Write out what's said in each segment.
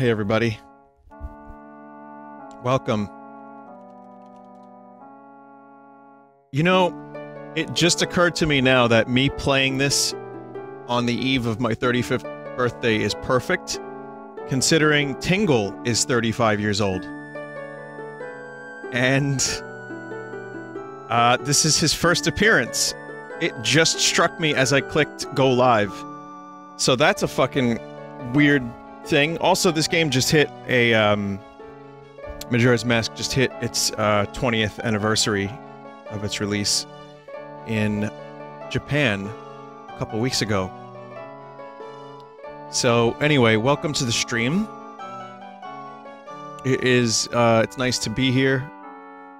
Hey, everybody. Welcome. You know, it just occurred to me now that me playing this on the eve of my 35th birthday is perfect, considering Tingle is 35 years old. And uh, this is his first appearance. It just struck me as I clicked go live. So that's a fucking weird thing. Also, this game just hit a, um, Majora's Mask just hit its uh, 20th anniversary of its release in Japan a couple weeks ago. So anyway, welcome to the stream. It is, uh, it's nice to be here.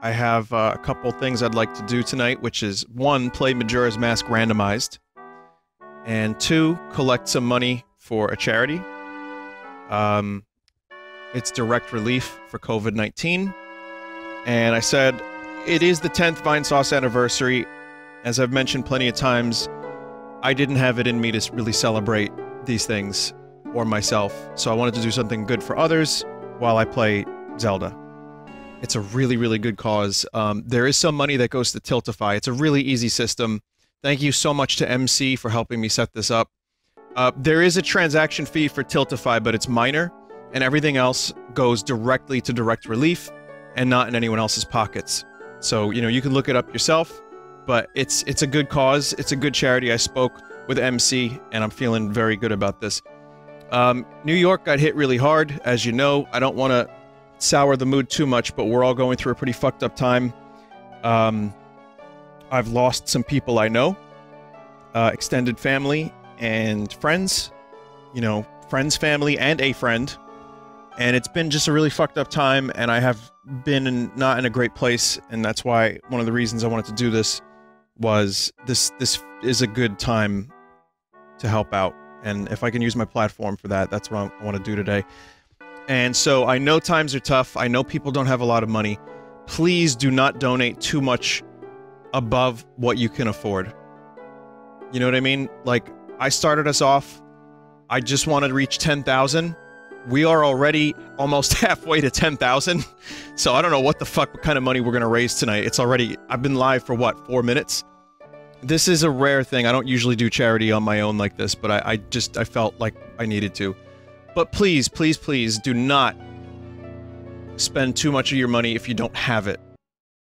I have uh, a couple things I'd like to do tonight, which is one, play Majora's Mask randomized, and two, collect some money for a charity. Um, it's direct relief for COVID 19. And I said, it is the 10th Vinesauce anniversary. As I've mentioned plenty of times, I didn't have it in me to really celebrate these things or myself, so I wanted to do something good for others while I play Zelda. It's a really, really good cause. Um, there is some money that goes to Tiltify. It's a really easy system. Thank you so much to MC for helping me set this up. Uh, there is a transaction fee for Tiltify, but it's minor, and everything else goes directly to Direct Relief and not in anyone else's pockets. So, you know, you can look it up yourself, but it's it's a good cause. It's a good charity. I spoke with MC, and I'm feeling very good about this. Um, New York got hit really hard, as you know. I don't want to sour the mood too much, but we're all going through a pretty fucked up time. Um, I've lost some people I know, uh, extended family and friends, you know, friends, family, and a friend. And it's been just a really fucked up time, and I have been in, not in a great place, and that's why one of the reasons I wanted to do this was this. This is a good time to help out, and if I can use my platform for that, that's what I want to do today. And so I know times are tough. I know people don't have a lot of money. Please do not donate too much above what you can afford. You know what I mean? Like I started us off. I just wanted to reach 10,000. We are already almost halfway to 10,000. So I don't know what the fuck what kind of money we're going to raise tonight. It's already I've been live for what? 4 minutes. This is a rare thing. I don't usually do charity on my own like this, but I, I just I felt like I needed to. But please, please, please do not spend too much of your money if you don't have it.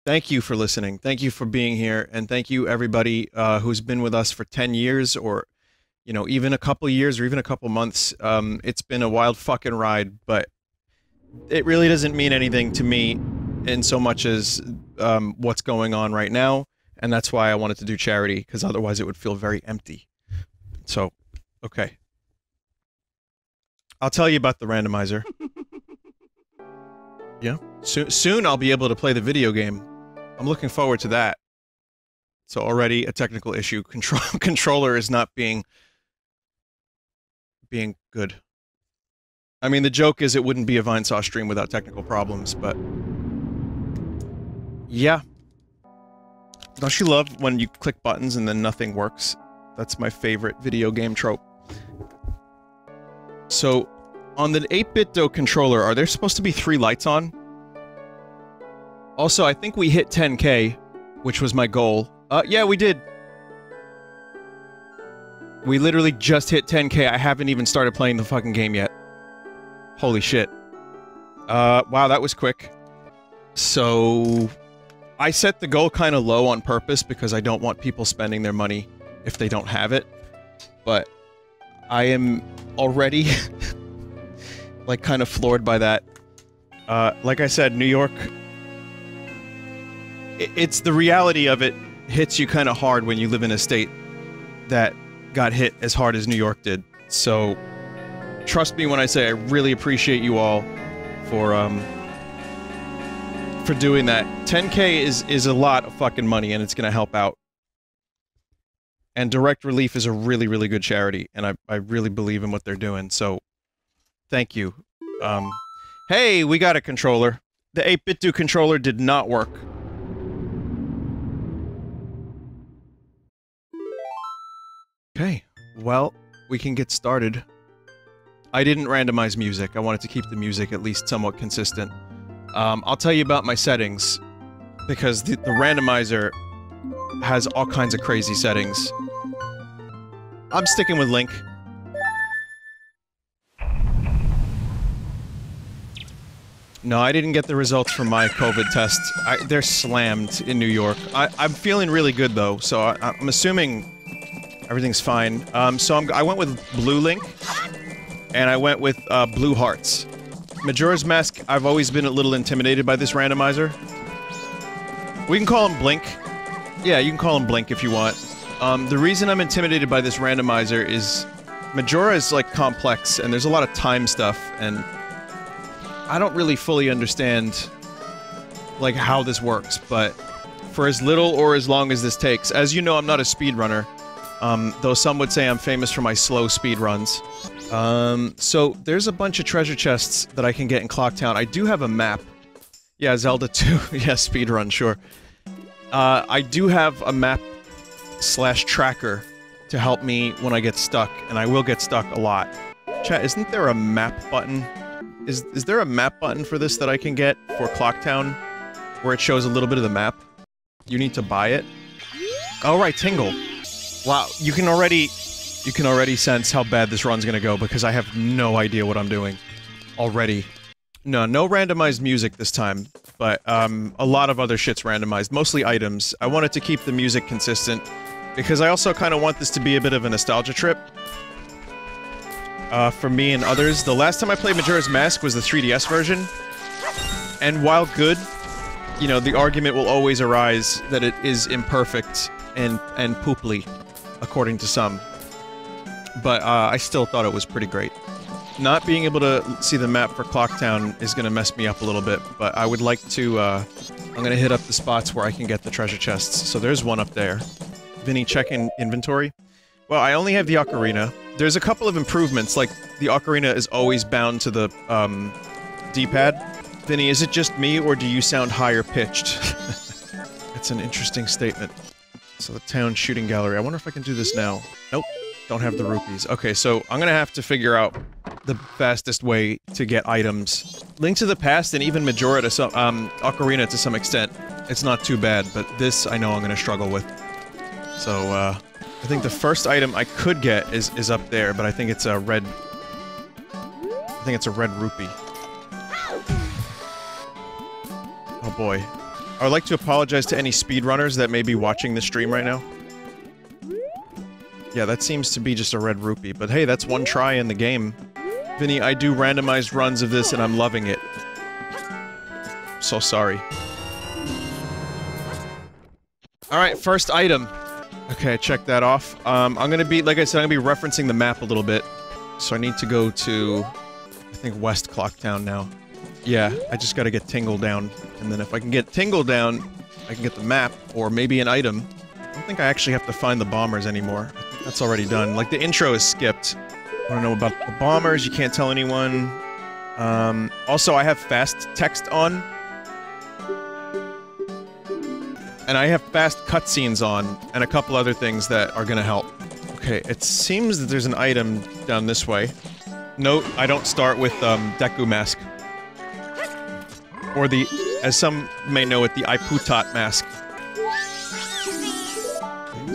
Thank you for listening. Thank you for being here, and thank you everybody uh, who's been with us for ten years, or you know, even a couple years, or even a couple months. Um, it's been a wild fucking ride, but it really doesn't mean anything to me, in so much as um, what's going on right now, and that's why I wanted to do charity because otherwise it would feel very empty. So, okay. I'll tell you about the randomizer. yeah. Soon, soon I'll be able to play the video game. I'm looking forward to that. So already a technical issue. Control controller is not being being good. I mean, the joke is it wouldn't be a Vinesauce stream without technical problems, but yeah. Don't you love when you click buttons and then nothing works? That's my favorite video game trope. So, on the 8BitDo controller, are there supposed to be three lights on? Also, I think we hit 10k, which was my goal. Uh, yeah, we did. We literally just hit 10k. I haven't even started playing the fucking game yet. Holy shit. Uh, wow, that was quick. So, I set the goal kind of low on purpose because I don't want people spending their money if they don't have it. But I am already like kind of floored by that. Uh, like I said, New York. It's the reality of it hits you kind of hard when you live in a state that got hit as hard as New York did. So, trust me when I say I really appreciate you all for um for doing that. 10k is is a lot of fucking money, and it's gonna help out and Direct Relief is a really, really good charity, and I, I really believe in what they're doing, so thank you. Um, hey, we got a controller. The 8BitDo controller did not work. Okay, well, we can get started. I didn't randomize music. I wanted to keep the music at least somewhat consistent. Um, I'll tell you about my settings, because the, the randomizer has all kinds of crazy settings. I'm sticking with Link. No, I didn't get the results from my COVID test. I, they're slammed in New York. I, am feeling really good though, so I, am assuming everything's fine. Um, so I'm, i went with Blue Link, and I went with uh, Blue Hearts. Majora's Mask, I've always been a little intimidated by this randomizer. We can call him Blink. Yeah, you can call him Blink if you want. Um, the reason I'm intimidated by this randomizer is Majora is like complex and there's a lot of time stuff and I don't really fully understand like how this works, but for as little or as long as this takes, as you know, I'm not a speedrunner, um, though some would say I'm famous for my slow speed runs. Um, so there's a bunch of treasure chests that I can get in Clocktown. I do have a map. Yeah, Zelda 2. yeah, speedrun, sure. Uh, I do have a map slash tracker to help me when I get stuck, and I will get stuck a lot. Chat, isn't there a map button is is there a map button for this that I can get for Clocktown, where it shows a little bit of the map? You need to buy it. Oh right, Tingle. Wow, you can already, you can already sense how bad this run's gonna go because I have no idea what I'm doing, already. No, no randomized music this time, but um, a lot of other shit's randomized, mostly items. I wanted to keep the music consistent because I also kind of want this to be a bit of a nostalgia trip uh, for me and others. The last time I played Majora's Mask was the 3DS version, and while good, you know, the argument will always arise that it is imperfect and and pooply, according to some. But uh, I still thought it was pretty great. Not being able to see the map for Clocktown is going to mess me up a little bit, but I would like to, uh, I'm going to hit up the spots where I can get the treasure chests. So there's one up there. Vinny, check in inventory. Well, I only have the ocarina. There's a couple of improvements, like the ocarina is always bound to the um, D-pad. Vinny, is it just me, or do you sound higher pitched? it's an interesting statement. So the town shooting gallery. I wonder if I can do this now. Nope. Don't have the rupees. Okay, so I'm gonna have to figure out the fastest way to get items. Link to the Past and even Majora to some, um, Ocarina to some extent. It's not too bad, but this I know I'm gonna struggle with. So, uh, I think the first item I could get is, is up there, but I think it's a red... I think it's a red rupee. Oh boy. I would like to apologize to any speedrunners that may be watching this stream right now. Yeah, that seems to be just a red rupee, but hey, that's one try in the game. Vinny, I do randomized runs of this and I'm loving it. So sorry. Alright, first item. Okay, check that off. Um, I'm gonna be, like I said, I'm gonna be referencing the map a little bit. So I need to go to, I think, West Clocktown now. Yeah, I just gotta get Tingle down. And then if I can get Tingle down, I can get the map, or maybe an item. I don't think I actually have to find the bombers anymore. That's already done. Like, the intro is skipped. I don't know about the bombers, you can't tell anyone. Um, also, I have fast text on, And I have fast cutscenes on, and a couple other things that are gonna help. Okay, it seems that there's an item down this way. Note, I don't start with, um, Deku Mask. Or the, as some may know it, the Iputot Mask.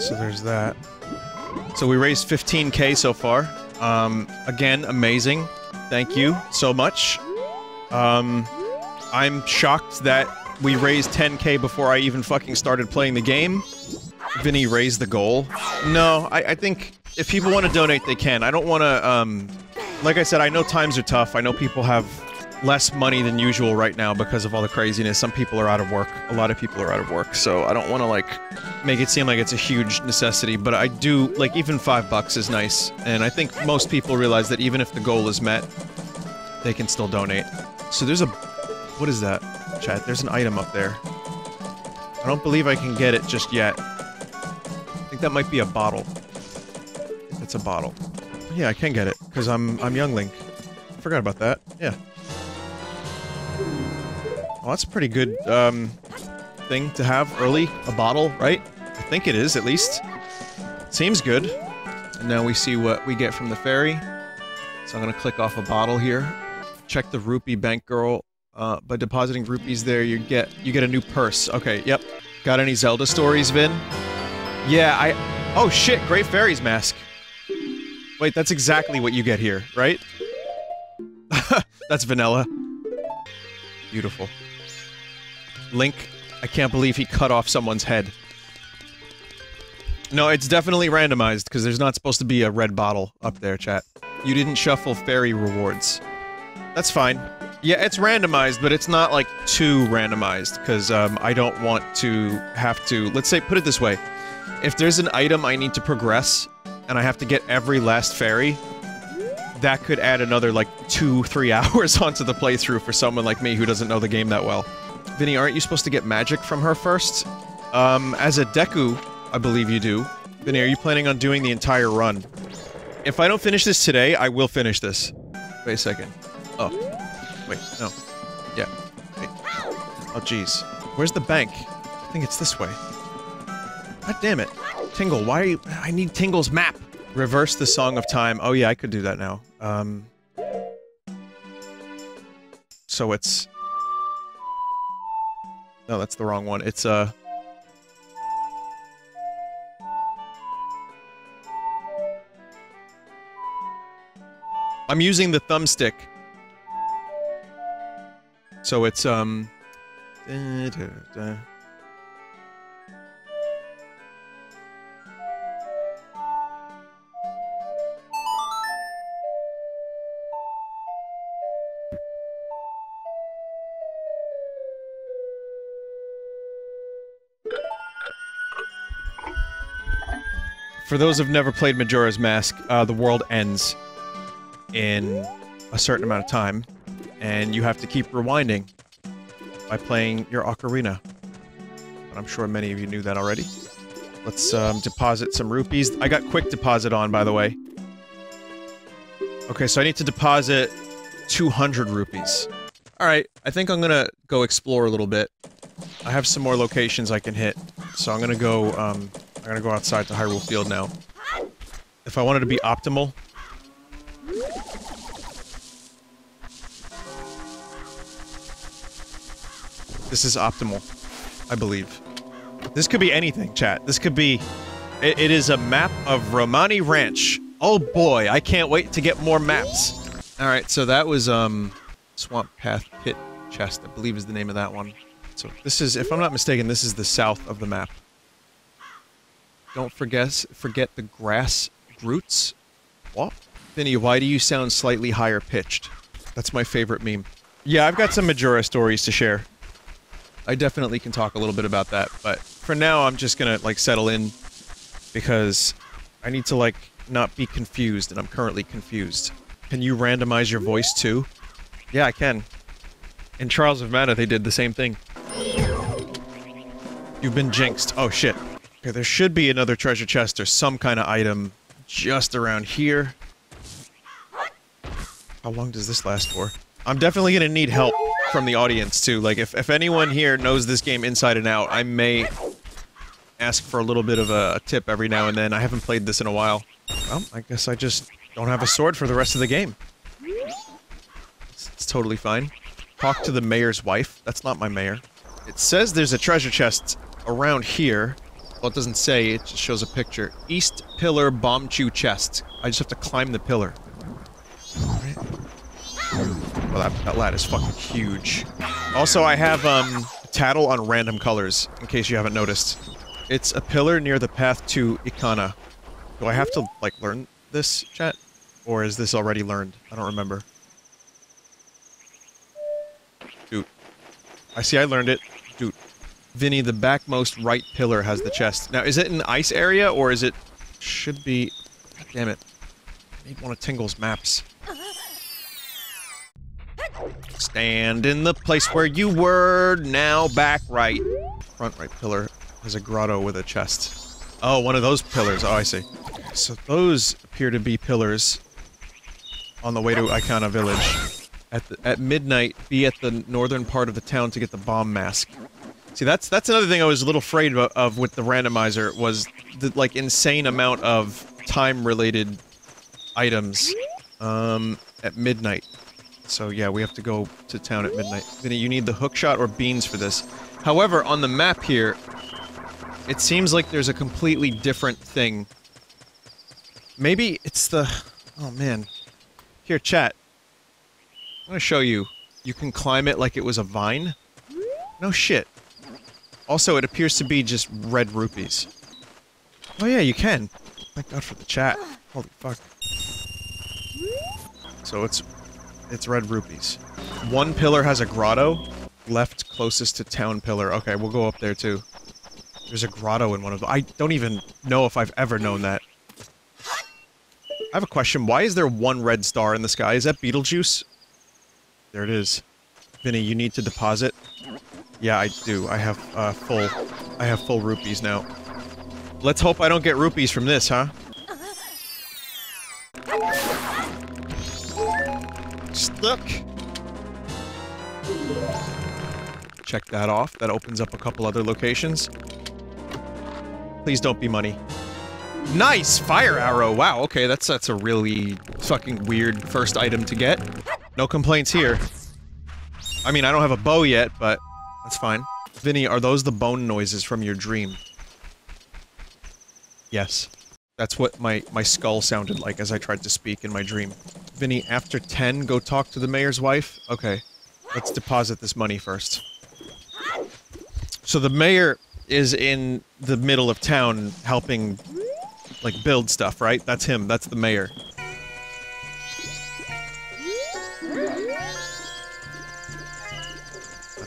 So there's that. So we raised 15k so far. Um, again, amazing. Thank you so much. Um, I'm shocked that we raised 10k before I even fucking started playing the game. Vinny raised the goal. No, I, I think if people want to donate, they can. I don't want to, um... Like I said, I know times are tough. I know people have less money than usual right now because of all the craziness. Some people are out of work. A lot of people are out of work. So I don't want to, like, make it seem like it's a huge necessity. But I do, like, even five bucks is nice. And I think most people realize that even if the goal is met, they can still donate. So there's a... What is that? chat. There's an item up there. I don't believe I can get it just yet. I think that might be a bottle. It's a bottle. Yeah, I can get it, because I'm, I'm Young Link. Forgot about that. Yeah. Well, that's a pretty good, um, thing to have early. A bottle, right? I think it is, at least. Seems good. And now we see what we get from the fairy. So I'm gonna click off a bottle here. Check the rupee bank girl. Uh, by depositing rupees there, you get you get a new purse. Okay, yep. Got any Zelda stories, Vin? Yeah, I... Oh shit, Great Fairy's mask. Wait, that's exactly what you get here, right? that's vanilla. Beautiful. Link, I can't believe he cut off someone's head. No, it's definitely randomized, because there's not supposed to be a red bottle up there, chat. You didn't shuffle fairy rewards. That's fine. Yeah, it's randomized, but it's not, like, too randomized, because, um, I don't want to have to- let's say, put it this way. If there's an item I need to progress, and I have to get every last fairy, that could add another, like, two, three hours onto the playthrough for someone like me who doesn't know the game that well. Vinny, aren't you supposed to get magic from her first? Um, as a Deku, I believe you do. Vinny, are you planning on doing the entire run? If I don't finish this today, I will finish this. Wait a second. Oh. Wait, no. Yeah. Wait. Oh, jeez. Where's the bank? I think it's this way. God damn it. Tingle, why are you, I need Tingle's map! Reverse the Song of Time. Oh yeah, I could do that now. Um... So it's... No, that's the wrong one. It's, uh... I'm using the thumbstick. So it's, um... Da, da, da. For those who've never played Majora's Mask, uh, the world ends in a certain amount of time, and you have to keep rewinding by playing your ocarina. But I'm sure many of you knew that already. Let's um, deposit some rupees. I got quick deposit on, by the way. Okay, so I need to deposit 200 rupees. Alright, I think I'm gonna go explore a little bit. I have some more locations I can hit, so I'm gonna go, um, I'm gonna go outside to Hyrule Field now. If I wanted to be optimal... This is optimal, I believe. This could be anything, chat. This could be... It, it is a map of Romani Ranch. Oh boy, I can't wait to get more maps. Alright, so that was, um... Swamp Path Pit Chest, I believe is the name of that one. So this is, if I'm not mistaken, this is the south of the map. Don't forget, forget the grass roots. What? Vinny, why do you sound slightly higher pitched? That's my favorite meme. Yeah, I've got some Majora stories to share. I definitely can talk a little bit about that, but for now I'm just gonna, like, settle in because I need to, like, not be confused, and I'm currently confused. Can you randomize your voice, too? Yeah, I can. In Trials of Mana, they did the same thing. You've been jinxed. Oh, shit. Okay, there should be another treasure chest or some kind of item just around here. How long does this last for? I'm definitely gonna need help from the audience, too. Like, if, if anyone here knows this game inside and out, I may ask for a little bit of a, tip every now and then. I haven't played this in a while. Well, I guess I just don't have a sword for the rest of the game. It's, it's totally fine. Talk to the mayor's wife. That's not my mayor. It says there's a treasure chest around here. Well, it doesn't say, it just shows a picture. East Pillar Bombchu Chest. I just have to climb the pillar. Well, that, that ladder is fucking huge. Also, I have, um, Tattle on random colors, in case you haven't noticed. It's a pillar near the path to Ikana. Do I have to, like, learn this, chat? Or is this already learned? I don't remember. Dude. I see I learned it. Dude. Vinny, the backmost right pillar has the chest. Now, is it an ice area, or is it... Should be... Damn it. I need one of Tingle's maps. Stand in the place where you were, now back right. Front right pillar has a grotto with a chest. Oh, one of those pillars. Oh, I see. So those appear to be pillars on the way to Ikana Village. At, the, at midnight, be at the northern part of the town to get the bomb mask. See, that's that's another thing I was a little afraid of, of with the randomizer, was the, like, insane amount of time-related items. Um, at midnight. So yeah, we have to go to town at midnight. Vinny, you need the hookshot or beans for this. However, on the map here, it seems like there's a completely different thing. Maybe it's the... Oh man. Here, chat. I'm gonna show you. You can climb it like it was a vine? No shit. Also, it appears to be just red rupees. Oh yeah, you can. Thank God for the chat. Holy fuck. So it's... It's red rupees. One pillar has a grotto. Left closest to town pillar. Okay, we'll go up there too. There's a grotto in one of them. I don't even know if I've ever known that. I have a question. Why is there one red star in the sky? Is that Beetlejuice? There it is. Vinny, you need to deposit. Yeah, I do. I have, uh, full... I have full rupees now. Let's hope I don't get rupees from this, huh? Stuck! Check that off. That opens up a couple other locations. Please don't be money. Nice! Fire arrow! Wow, okay, that's that's a really fucking weird first item to get. No complaints here. I mean, I don't have a bow yet, but that's fine. Vinny, are those the bone noises from your dream? Yes. That's what my, my skull sounded like as I tried to speak in my dream. Vinny, after 10, go talk to the mayor's wife? Okay. Let's deposit this money first. So the mayor is in the middle of town helping, like, build stuff, right? That's him. That's the mayor.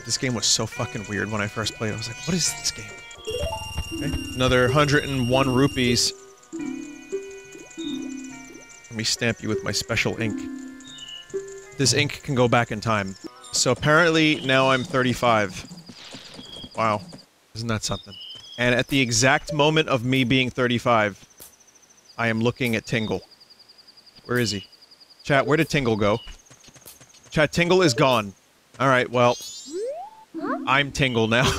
This game was so fucking weird when I first played. I was like, what is this game? Okay. Another 101 rupees. Let me stamp you with my special ink. This ink can go back in time. So apparently, now I'm 35. Wow. Isn't that something? And at the exact moment of me being 35, I am looking at Tingle. Where is he? Chat, where did Tingle go? Chat, Tingle is gone. Alright, well... I'm Tingle now.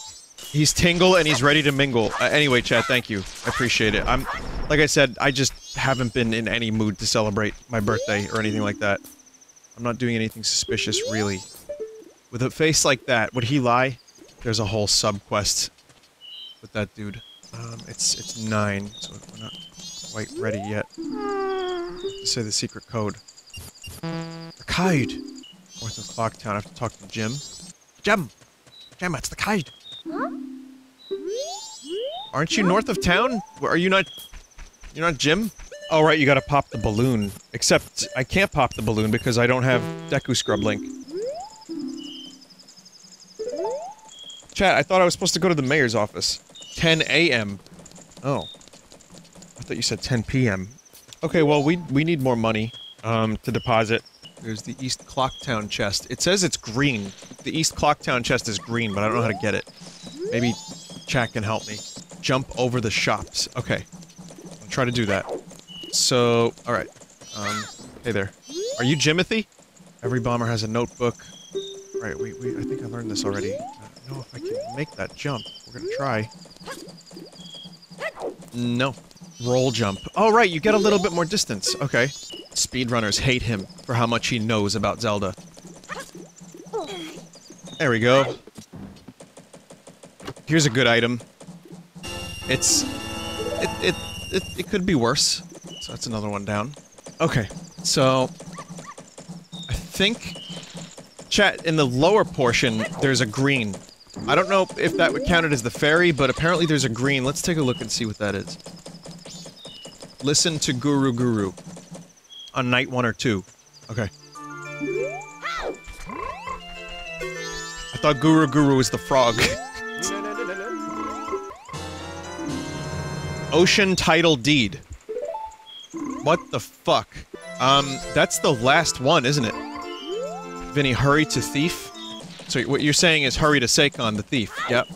he's Tingle and he's ready to mingle. Uh, anyway, chat, thank you. I appreciate it. I'm... Like I said, I just haven't been in any mood to celebrate my birthday or anything like that. I'm not doing anything suspicious, really. With a face like that, would he lie? There's a whole sub-quest with that dude. Um, it's it's nine, so we're not quite ready yet. To say the secret code. The code! North of Clocktown, I have to talk to Jim. Jim! Jim, it's the code! Aren't you north of town? Are you not... You're not Jim? Oh, right, you gotta pop the balloon. Except, I can't pop the balloon because I don't have Deku Scrub Link. Chat, I thought I was supposed to go to the mayor's office. 10 a.m. Oh. I thought you said 10 p.m. Okay, well, we we need more money, um, to deposit. There's the East Clocktown chest. It says it's green. The East Clocktown chest is green, but I don't know how to get it. Maybe chat can help me. Jump over the shops. Okay. I'll try to do that. So, alright. Um, hey there. Are you Jimothy? Every bomber has a notebook. Right, we, we, I think I learned this already. I don't know if I can make that jump. We're gonna try. No. Roll jump. Oh, right, you get a little bit more distance. Okay. Speedrunners hate him for how much he knows about Zelda. There we go. Here's a good item. It's... It, it, it, it could be worse. So that's another one down. Okay, so... I think... Chat, in the lower portion, there's a green. I don't know if that would count it as the fairy, but apparently there's a green. Let's take a look and see what that is. Listen to Guru Guru. On night one or two. Okay. I thought Guru Guru was the frog. Ocean Title Deed. What the fuck? Um, that's the last one, isn't it? Vinny, hurry to thief? So what you're saying is hurry to Sakon, the thief. Yep.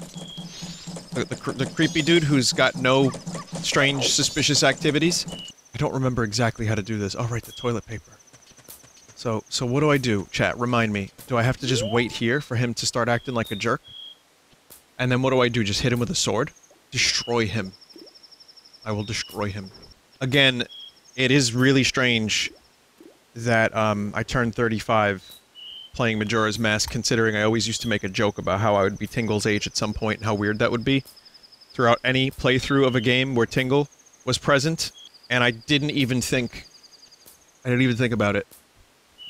The, the, the creepy dude who's got no strange, suspicious activities. I don't remember exactly how to do this. Oh, right, the toilet paper. So, so what do I do? Chat, remind me. Do I have to just wait here for him to start acting like a jerk? And then what do I do? Just hit him with a sword? Destroy him. I will destroy him. Again, it is really strange that um, I turned 35 playing Majora's Mask, considering I always used to make a joke about how I would be Tingle's age at some point and how weird that would be. Throughout any playthrough of a game where Tingle was present, and I didn't even think... I didn't even think about it.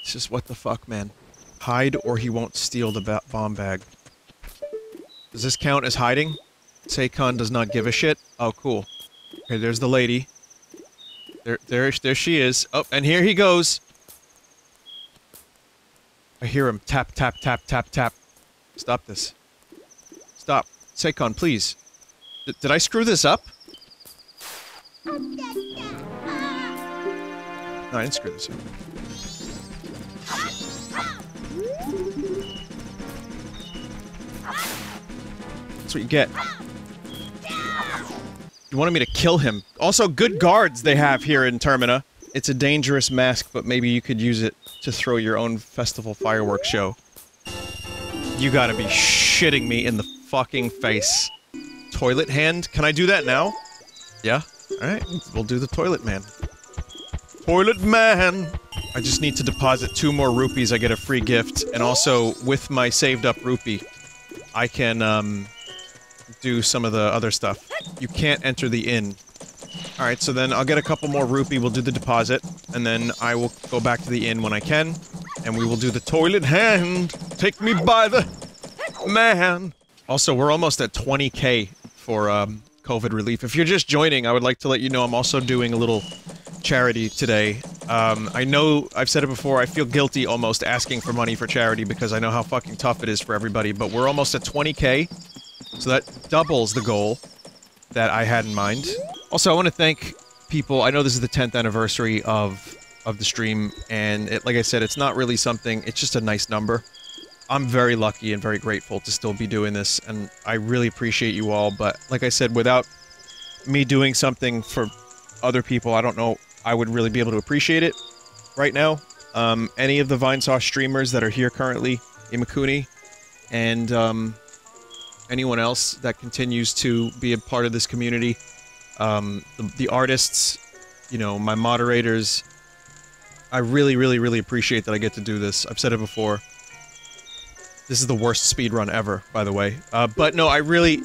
It's just, what the fuck, man. Hide or he won't steal the bomb bag. Does this count as hiding? Sakon does not give a shit? Oh, cool. Okay, there's the lady. There, there, there she is. Oh, and here he goes. I hear him tap, tap, tap, tap, tap. Stop this. Stop. Sakon, please. D did I screw this up? No, I didn't screw this up. That's what you get. You wanted me to kill him. Also, good guards they have here in Termina. It's a dangerous mask, but maybe you could use it to throw your own festival fireworks show. You gotta be shitting me in the fucking face. Toilet hand? Can I do that now? Yeah? Alright, we'll do the toilet man. Toilet man! I just need to deposit two more rupees, I get a free gift, and also, with my saved up rupee, I can, um, do some of the other stuff. You can't enter the inn. Alright, so then I'll get a couple more rupee, we'll do the deposit, and then I will go back to the inn when I can, and we will do the toilet hand! Take me by the... man! Also, we're almost at 20k for, um, COVID relief. If you're just joining, I would like to let you know I'm also doing a little charity today. Um, I know I've said it before, I feel guilty almost asking for money for charity because I know how fucking tough it is for everybody, but we're almost at 20k so that doubles the goal that I had in mind. Also, I want to thank people. I know this is the 10th anniversary of of the stream, and it, like I said, it's not really something. It's just a nice number. I'm very lucky and very grateful to still be doing this, and I really appreciate you all. But like I said, without me doing something for other people, I don't know I would really be able to appreciate it right now. Um, any of the Vinesauce streamers that are here currently, Imakuni, and um, anyone else that continues to be a part of this community. Um, the, the, artists, you know, my moderators. I really, really, really appreciate that I get to do this. I've said it before. This is the worst speed run ever, by the way. Uh, but no, I really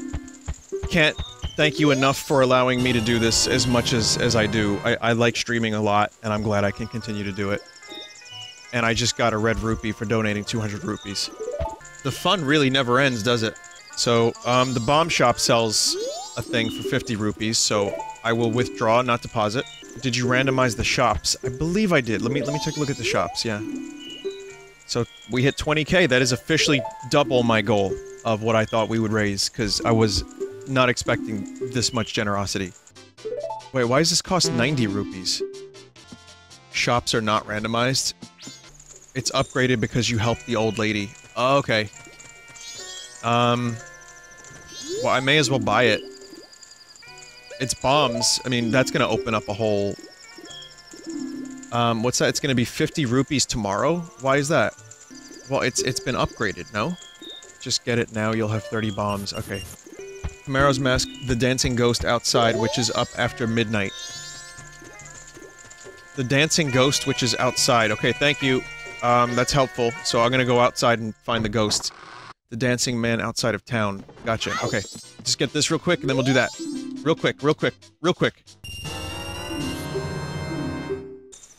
can't thank you enough for allowing me to do this as much as, as I do. I, I like streaming a lot, and I'm glad I can continue to do it. And I just got a red rupee for donating 200 rupees. The fun really never ends, does it? So, um, the bomb shop sells a thing for 50 rupees, so I will withdraw, not deposit. Did you randomize the shops? I believe I did. Let me let me take a look at the shops, yeah. So, we hit 20k. That is officially double my goal of what I thought we would raise, because I was not expecting this much generosity. Wait, why does this cost 90 rupees? Shops are not randomized. It's upgraded because you helped the old lady. Oh, okay. Um, well, I may as well buy it. It's bombs. I mean, that's gonna open up a whole... Um, what's that? It's gonna be 50 rupees tomorrow? Why is that? Well, it's it's been upgraded, no? Just get it now, you'll have 30 bombs. Okay. Kamaro's Mask, the Dancing Ghost outside, which is up after midnight. The Dancing Ghost, which is outside. Okay, thank you. Um, that's helpful. So I'm gonna go outside and find the ghost. The dancing man outside of town. Gotcha. Okay. Just get this real quick, and then we'll do that. Real quick, real quick, real quick.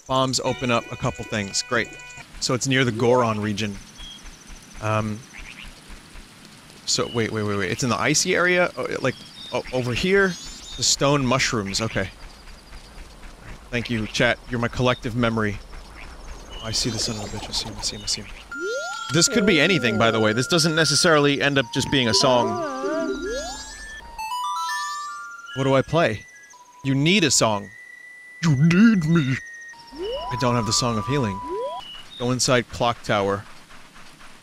Bombs open up a couple things. Great. So it's near the Goron region. Um... So, wait, wait, wait, wait. It's in the icy area? Oh, like, oh, over here? The stone mushrooms. Okay. Thank you, chat. You're my collective memory. Oh, I see the son of a bitch. I see him, I see him, I see him. This could be anything, by the way. This doesn't necessarily end up just being a song. What do I play? You need a song. You need me. I don't have the Song of Healing. Go inside Clock Tower.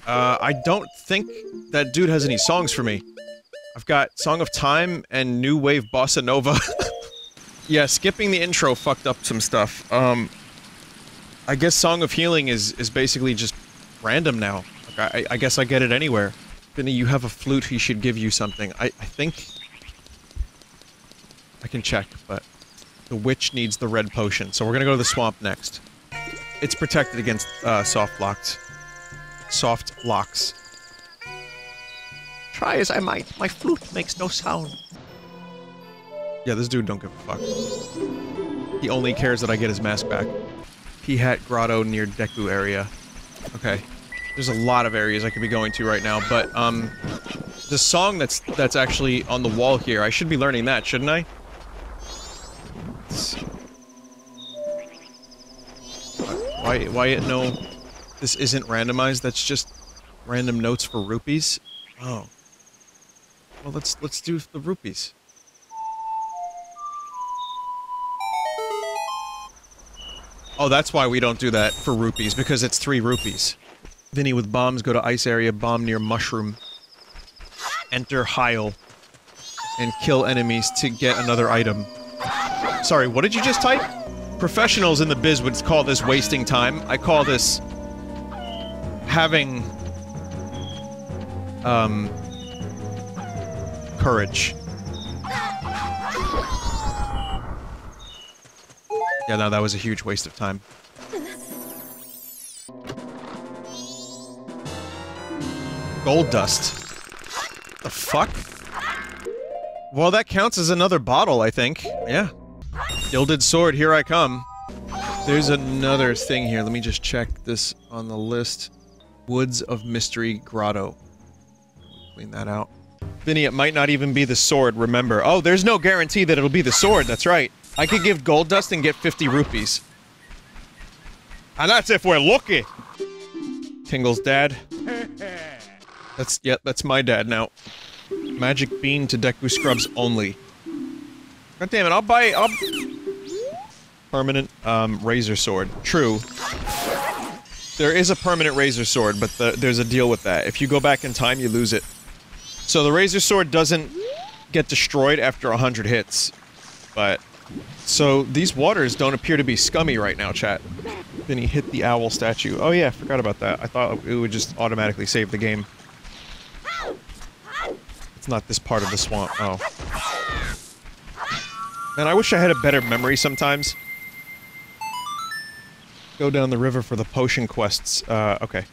Uh, I don't think that dude has any songs for me. I've got Song of Time and New Wave Bossa Nova. yeah, skipping the intro fucked up some stuff. Um, I guess Song of Healing is, is basically just random now. Like, I, I guess I get it anywhere. Vinny, you have a flute, he should give you something. I, I think... I can check, but... The witch needs the red potion, so we're gonna go to the swamp next. it's protected against uh, soft locks. Soft locks. Try as I might, my flute makes no sound. Yeah, this dude don't give a fuck. He only cares that I get his mask back. P-Hat Grotto near Deku area. Okay. There's a lot of areas I could be going to right now, but, um... The song that's that's actually on the wall here, I should be learning that, shouldn't I? Why, why, it no... This isn't randomized, that's just random notes for rupees? Oh. Well, let's, let's do the rupees. Oh, that's why we don't do that for rupees, because it's three rupees. Vinny with bombs, go to ice area, bomb near mushroom. Enter Heil. And kill enemies to get another item. Sorry, what did you just type? Professionals in the biz would call this wasting time. I call this... having... Um... Courage. Yeah, no, that was a huge waste of time. Gold dust. The fuck? Well, that counts as another bottle, I think. Yeah. Gilded sword, here I come. There's another thing here. Let me just check this on the list. Woods of Mystery Grotto. Clean that out. Vinny, it might not even be the sword, remember. Oh, there's no guarantee that it'll be the sword, that's right. I could give gold dust and get 50 rupees. And that's if we're lucky! Tingle's dad. That's, yeah, that's my dad now. Magic bean to Deku Scrubs only. God damn it, I'll buy, I'll... Permanent, um, razor sword. True. There is a permanent razor sword, but the, there's a deal with that. If you go back in time, you lose it. So the razor sword doesn't get destroyed after 100 hits. But so, these waters don't appear to be scummy right now, chat. Then he hit the owl statue. Oh yeah, forgot about that. I thought it would just automatically save the game. It's not this part of the swamp. Oh. Man, I wish I had a better memory sometimes. Go down the river for the potion quests. Uh, okay.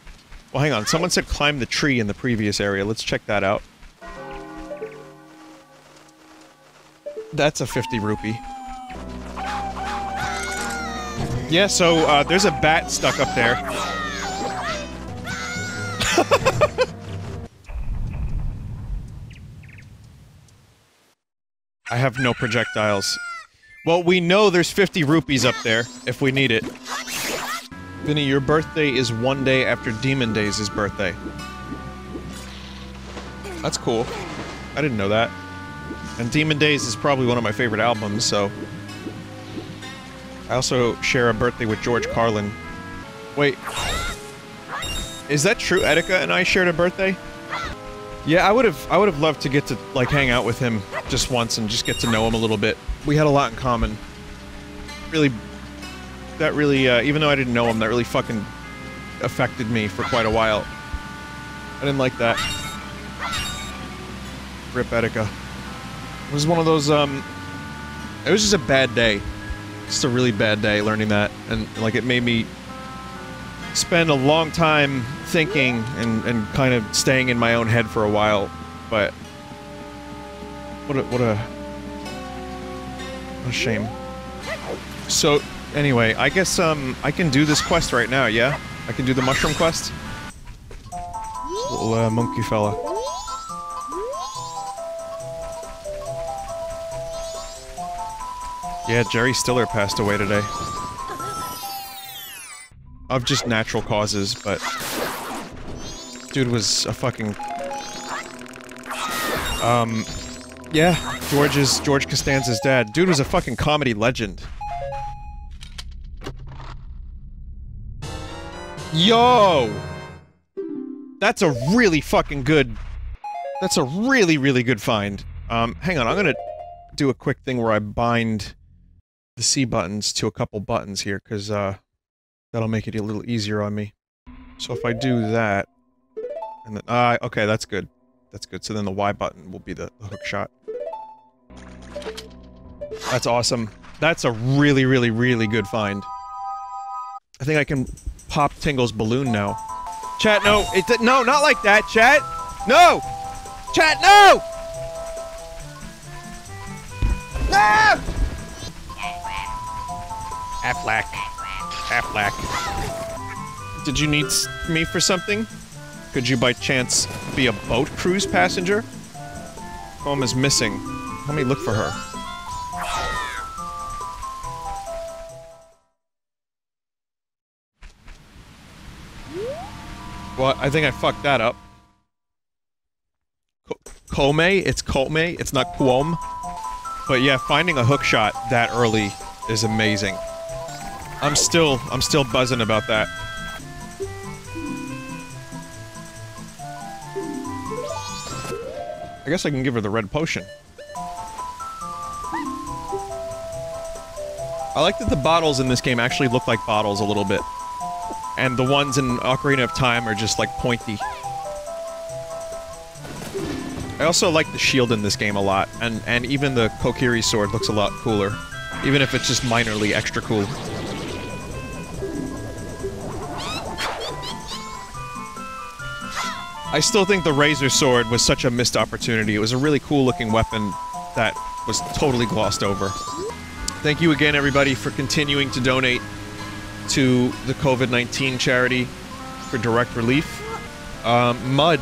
Well, hang on. Someone said climb the tree in the previous area. Let's check that out. That's a 50 rupee. Yeah, so, uh, there's a bat stuck up there. I have no projectiles. Well, we know there's 50 rupees up there, if we need it. Vinny, your birthday is one day after Demon Days' birthday. That's cool. I didn't know that. And Demon Days is probably one of my favorite albums, so... I also share a birthday with George Carlin. Wait. Is that true? Etika and I shared a birthday? Yeah, I would have I would have loved to get to like hang out with him just once and just get to know him a little bit. We had a lot in common. Really that really uh, even though I didn't know him, that really fucking affected me for quite a while. I didn't like that. Rip Etika. It was one of those um it was just a bad day just a really bad day learning that, and like it made me spend a long time thinking and, and kind of staying in my own head for a while, but what a, what a, what a shame. So, anyway, I guess, um, I can do this quest right now, yeah? I can do the mushroom quest? Little, uh, monkey fella. Yeah, Jerry Stiller passed away today. Of just natural causes, but... Dude was a fucking... Um... Yeah, George's- George Costanza's dad. Dude was a fucking comedy legend. Yo! That's a really fucking good... That's a really, really good find. Um, hang on, I'm gonna do a quick thing where I bind the C buttons to a couple buttons here, because uh, that'll make it a little easier on me. So if I do that, and then, uh, okay, that's good. That's good. So then the Y button will be the, the hook shot. That's awesome. That's a really, really, really good find. I think I can pop Tingle's balloon now. Chat, no, it no, not like that, chat. No, chat, no. No. Affleck. Affleck. Did you need me for something? Could you by chance be a boat cruise passenger? Home is missing. Let me look for her. What? I think I fucked that up. Koume? It's Koume. It's not Quom. But yeah, finding a hook shot that early is amazing. I'm still, I'm still buzzing about that. I guess I can give her the red potion. I like that the bottles in this game actually look like bottles a little bit. And the ones in Ocarina of Time are just, like, pointy. I also like the shield in this game a lot, and, and even the Kokiri sword looks a lot cooler. Even if it's just minorly extra cool. I still think the Razor Sword was such a missed opportunity. It was a really cool looking weapon that was totally glossed over. Thank you again, everybody, for continuing to donate to the COVID-19 charity for direct relief. Um, Mud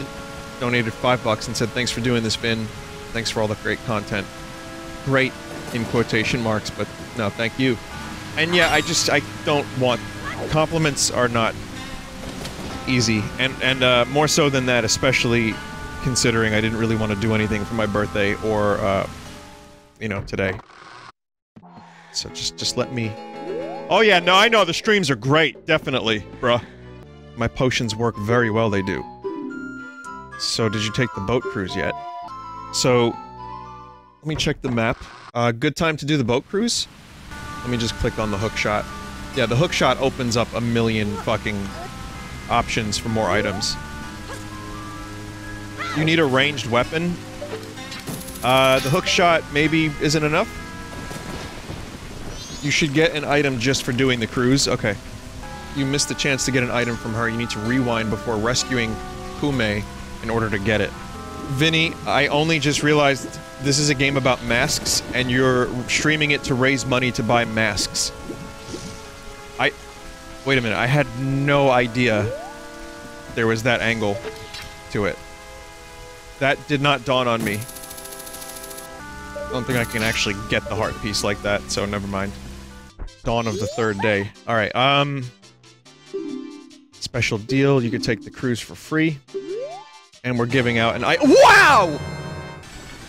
donated five bucks and said, thanks for doing this, Vin. Thanks for all the great content. Great, in quotation marks, but no, thank you. And yeah, I just, I don't want... Compliments are not easy, and and uh, more so than that, especially considering I didn't really want to do anything for my birthday or, uh, you know, today. So just just let me. Oh yeah, no, I know the streams are great, definitely, bruh. My potions work very well. They do. So did you take the boat cruise yet? So let me check the map. Uh, good time to do the boat cruise. Let me just click on the hook shot. Yeah, the hook shot opens up a million fucking options for more items. You need a ranged weapon. Uh, the hook shot maybe isn't enough. You should get an item just for doing the cruise. Okay. You missed the chance to get an item from her. You need to rewind before rescuing Koume in order to get it. Vinny, I only just realized this is a game about masks, and you're streaming it to raise money to buy masks. Wait a minute, I had no idea there was that angle to it. That did not dawn on me. I don't think I can actually get the heart piece like that, so never mind. Dawn of the third day. Alright, um... Special deal, you can take the cruise for free. And we're giving out an I- WOW!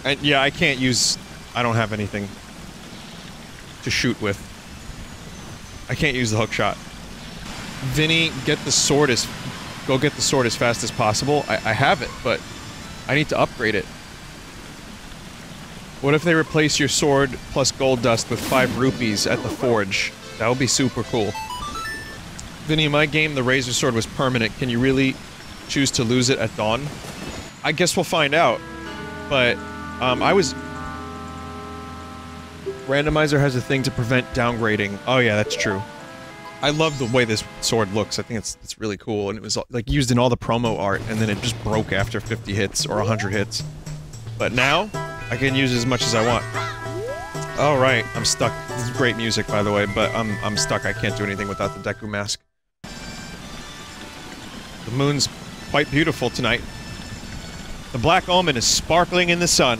And yeah, I can't use- I don't have anything to shoot with. I can't use the hook shot. Vinny, get the sword as- go get the sword as fast as possible. I, I have it, but I need to upgrade it. What if they replace your sword plus gold dust with 5 rupees at the forge? That would be super cool. Vinny, in my game, the razor sword was permanent. Can you really choose to lose it at dawn? I guess we'll find out. But, um, I was... Randomizer has a thing to prevent downgrading. Oh yeah, that's true. I love the way this sword looks. I think it's it's really cool, and it was like used in all the promo art, and then it just broke after 50 hits or 100 hits. But now, I can use as much as I want. All right, I'm stuck. This is great music, by the way, but I'm I'm stuck. I can't do anything without the Deku mask. The moon's quite beautiful tonight. The black omen is sparkling in the sun.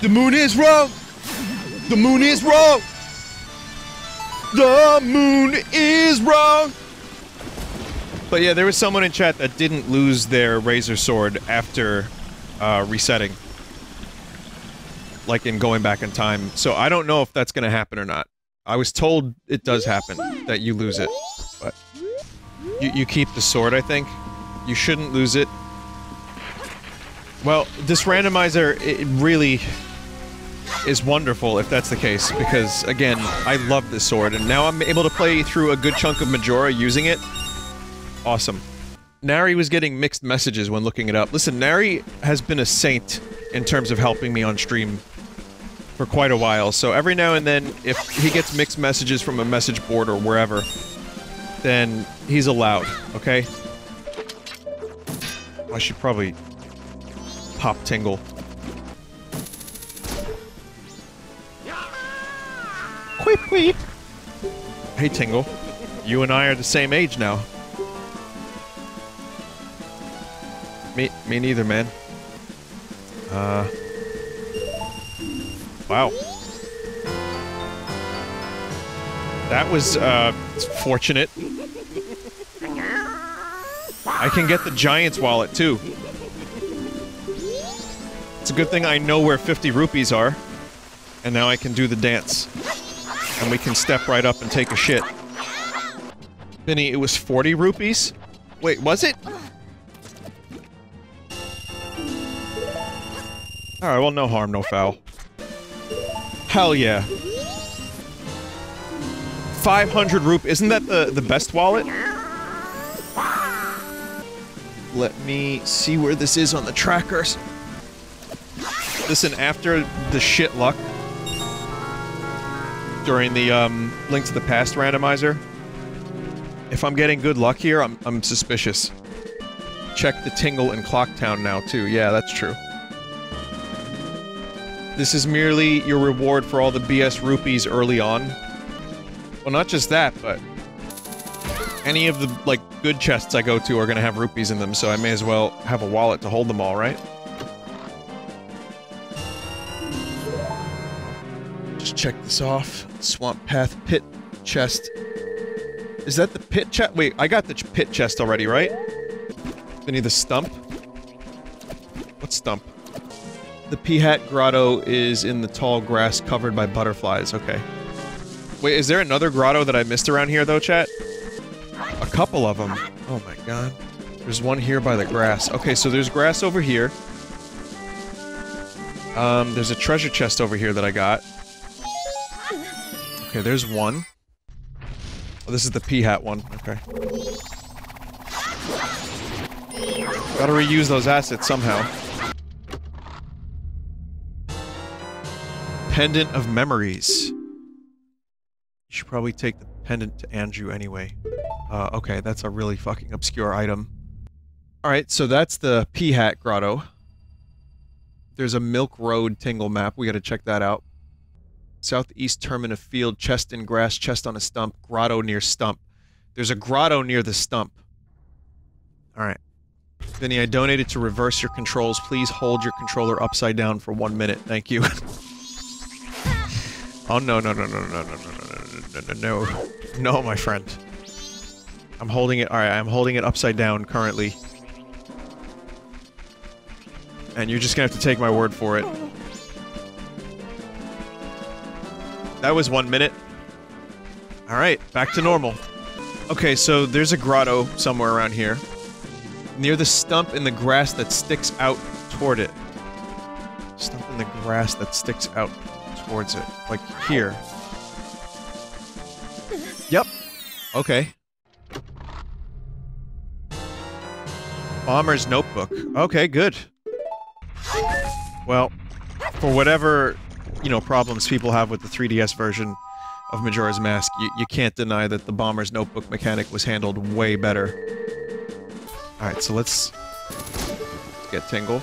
The moon is wrong. The moon is wrong. The moon is wrong. But yeah, there was someone in chat that didn't lose their razor sword after uh, resetting. Like in going back in time. So I don't know if that's gonna happen or not. I was told it does happen, that you lose it. But you, you keep the sword, I think. You shouldn't lose it. Well, this randomizer, it really is wonderful if that's the case, because, again, I love this sword, and now I'm able to play through a good chunk of Majora using it. Awesome. Nari was getting mixed messages when looking it up. Listen, Nari has been a saint in terms of helping me on stream for quite a while. So every now and then, if he gets mixed messages from a message board or wherever, then he's allowed, okay? I should probably pop Tingle. Queep queep! Hey Tingle, you and I are the same age now. Me, me neither, man. Uh... Wow. That was, uh, fortunate. I can get the Giant's wallet, too. It's a good thing I know where 50 rupees are. And now I can do the dance. And we can step right up and take a shit. Vinny, it was 40 rupees? Wait, was it? Alright, well, no harm, no foul. Hell yeah. 500 rup- isn't that the, the best wallet? Let me see where this is on the trackers. Listen, after the shit luck during the um, Link to the Past randomizer, if I'm getting good luck here, I'm, I'm suspicious. Check the Tingle in Clocktown now, too. Yeah, that's true. This is merely your reward for all the BS rupees early on. Well, not just that, but... Any of the, like, good chests I go to are gonna have rupees in them, so I may as well have a wallet to hold them all, right? Just check this off. Swamp Path Pit chest. Is that the pit chest? Wait, I got the ch pit chest already, right? Any the stump? What stump? The Peahat Grotto is in the tall grass covered by butterflies. Okay. Wait, is there another grotto that I missed around here, though, chat? A couple of them. Oh my god. There's one here by the grass. Okay, so there's grass over here. Um, there's a treasure chest over here that I got. Okay, there's one. Oh, this is the Peahat one. Okay. Gotta reuse those assets somehow. Pendant of Memories. You should probably take the pendant to Anju anyway. Uh, okay, that's a really fucking obscure item. Alright, so that's the Peahat Grotto. There's a Milk Road Tingle map, we gotta check that out. Southeast Termina Field, chest in grass, chest on a stump, grotto near stump. There's a grotto near the stump. Alright. Vinny, I donated to reverse your controls. Please hold your controller upside down for one minute. Thank you. Oh no no no no no no no no no no no no my friend. I'm holding it alright, I'm holding it upside down currently. And you're just gonna have to take my word for it. That was one minute. Alright, back to normal. Okay, so there's a grotto somewhere around here. Near the stump in the grass that sticks out toward it. Stump in the grass that sticks out towards it. Like, here. Yep. Okay. Bomber's Notebook. Okay, good. Well, for whatever, you know, problems people have with the 3DS version of Majora's Mask, you, you can't deny that the Bomber's Notebook mechanic was handled way better. Alright, so let's, let's get Tingle.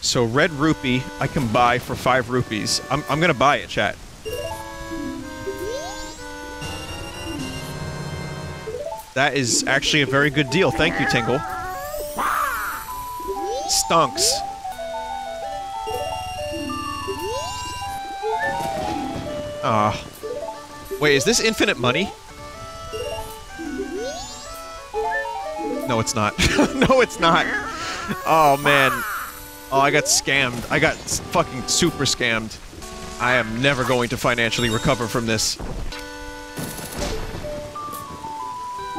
So red rupee I can buy for five rupees. I'm, I'm gonna buy it, chat. That is actually a very good deal. Thank you, Tingle. Stunks. Ah. Wait, is this infinite money? No, it's not. no, it's not. Oh, man. Oh, I got scammed. I got fucking super scammed. I am never going to financially recover from this.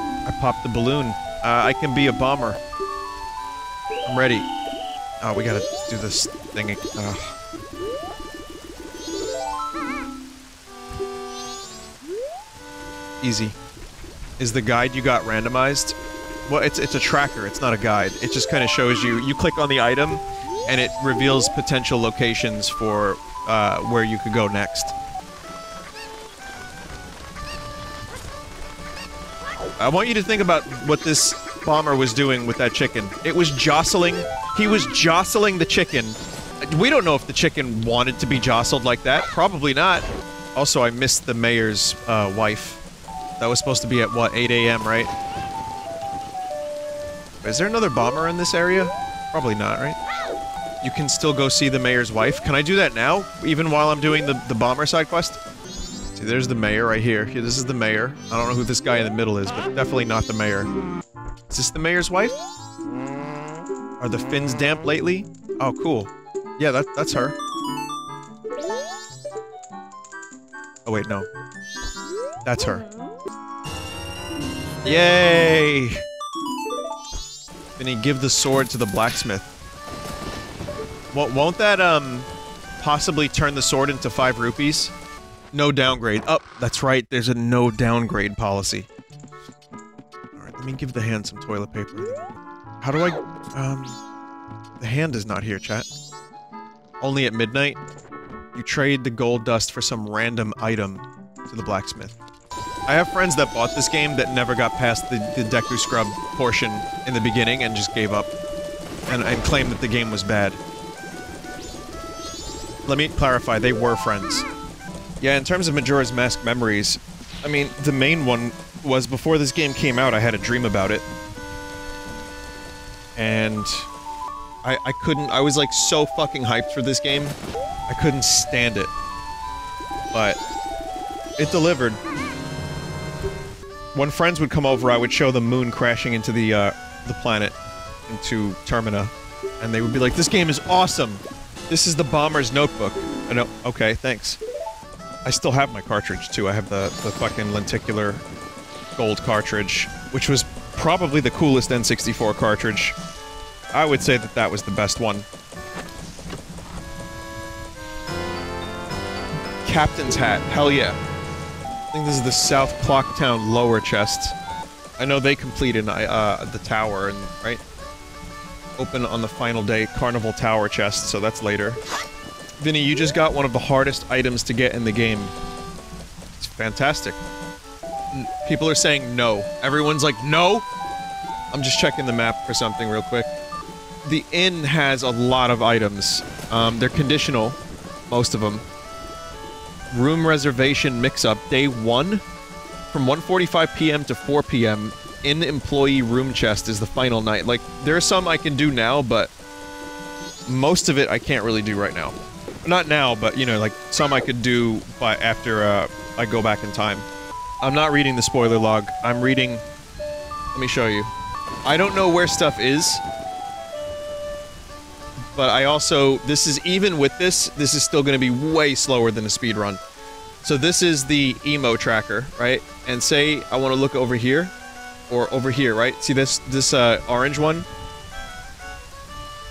I popped the balloon. Uh, I can be a bomber. I'm ready. Oh, we gotta do this thing. Uh. Easy. Is the guide you got randomized? Well, it's it's a tracker. It's not a guide. It just kind of shows you. You click on the item, and it reveals potential locations for uh, where you could go next. I want you to think about what this bomber was doing with that chicken. It was jostling. He was jostling the chicken. We don't know if the chicken wanted to be jostled like that. Probably not. Also, I missed the mayor's uh, wife. That was supposed to be at, what, 8 a.m., right? Is there another bomber in this area? Probably not, right? You can still go see the mayor's wife. Can I do that now? Even while I'm doing the, the bomber side quest? See, there's the mayor right here. Here, this is the mayor. I don't know who this guy in the middle is, but definitely not the mayor. Is this the mayor's wife? Are the fins damp lately? Oh, cool. Yeah, that, that's her. Oh, wait, no. That's her. Yay! Vinny, give the sword to the blacksmith. Won't, won't that, um, possibly turn the sword into five rupees? No downgrade. Oh, that's right, there's a no downgrade policy. Alright, let me give the hand some toilet paper. How do I, um... The hand is not here, chat. Only at midnight, you trade the gold dust for some random item to the blacksmith. I have friends that bought this game that never got past the, the Deku Scrub portion in the beginning and just gave up. And, and claimed that the game was bad. Let me clarify, they were friends. Yeah, in terms of Majora's Mask memories, I mean, the main one was before this game came out, I had a dream about it. And I, I couldn't, I was like so fucking hyped for this game. I couldn't stand it. But it delivered. When friends would come over, I would show the moon crashing into the, uh, the planet, into Termina, and they would be like, this game is awesome! This is the Bomber's Notebook. Know, okay, thanks. I still have my cartridge, too. I have the, the fucking lenticular gold cartridge, which was probably the coolest N64 cartridge. I would say that that was the best one. Captain's hat, hell yeah. I think this is the South Clocktown lower chest. I know they completed uh, the tower, and right? Open on the final day, Carnival Tower chest, so that's later. Vinny, you just got one of the hardest items to get in the game. It's fantastic. People are saying no. Everyone's like, no? I'm just checking the map for something real quick. The inn has a lot of items. Um, they're conditional, most of them. Room reservation mix-up, day one, from 1.45 p.m. to 4 p.m. in employee room chest is the final night. Like, there are some I can do now, but most of it I can't really do right now. Not now, but, you know, like, some I could do by after uh, I go back in time. I'm not reading the spoiler log. I'm reading... Let me show you. I don't know where stuff is, but I also, this is, even with this, this is still going to be way slower than a speed run. So this is the EmoTracker, right? And say I want to look over here, or over here, right? See this, this uh, orange one?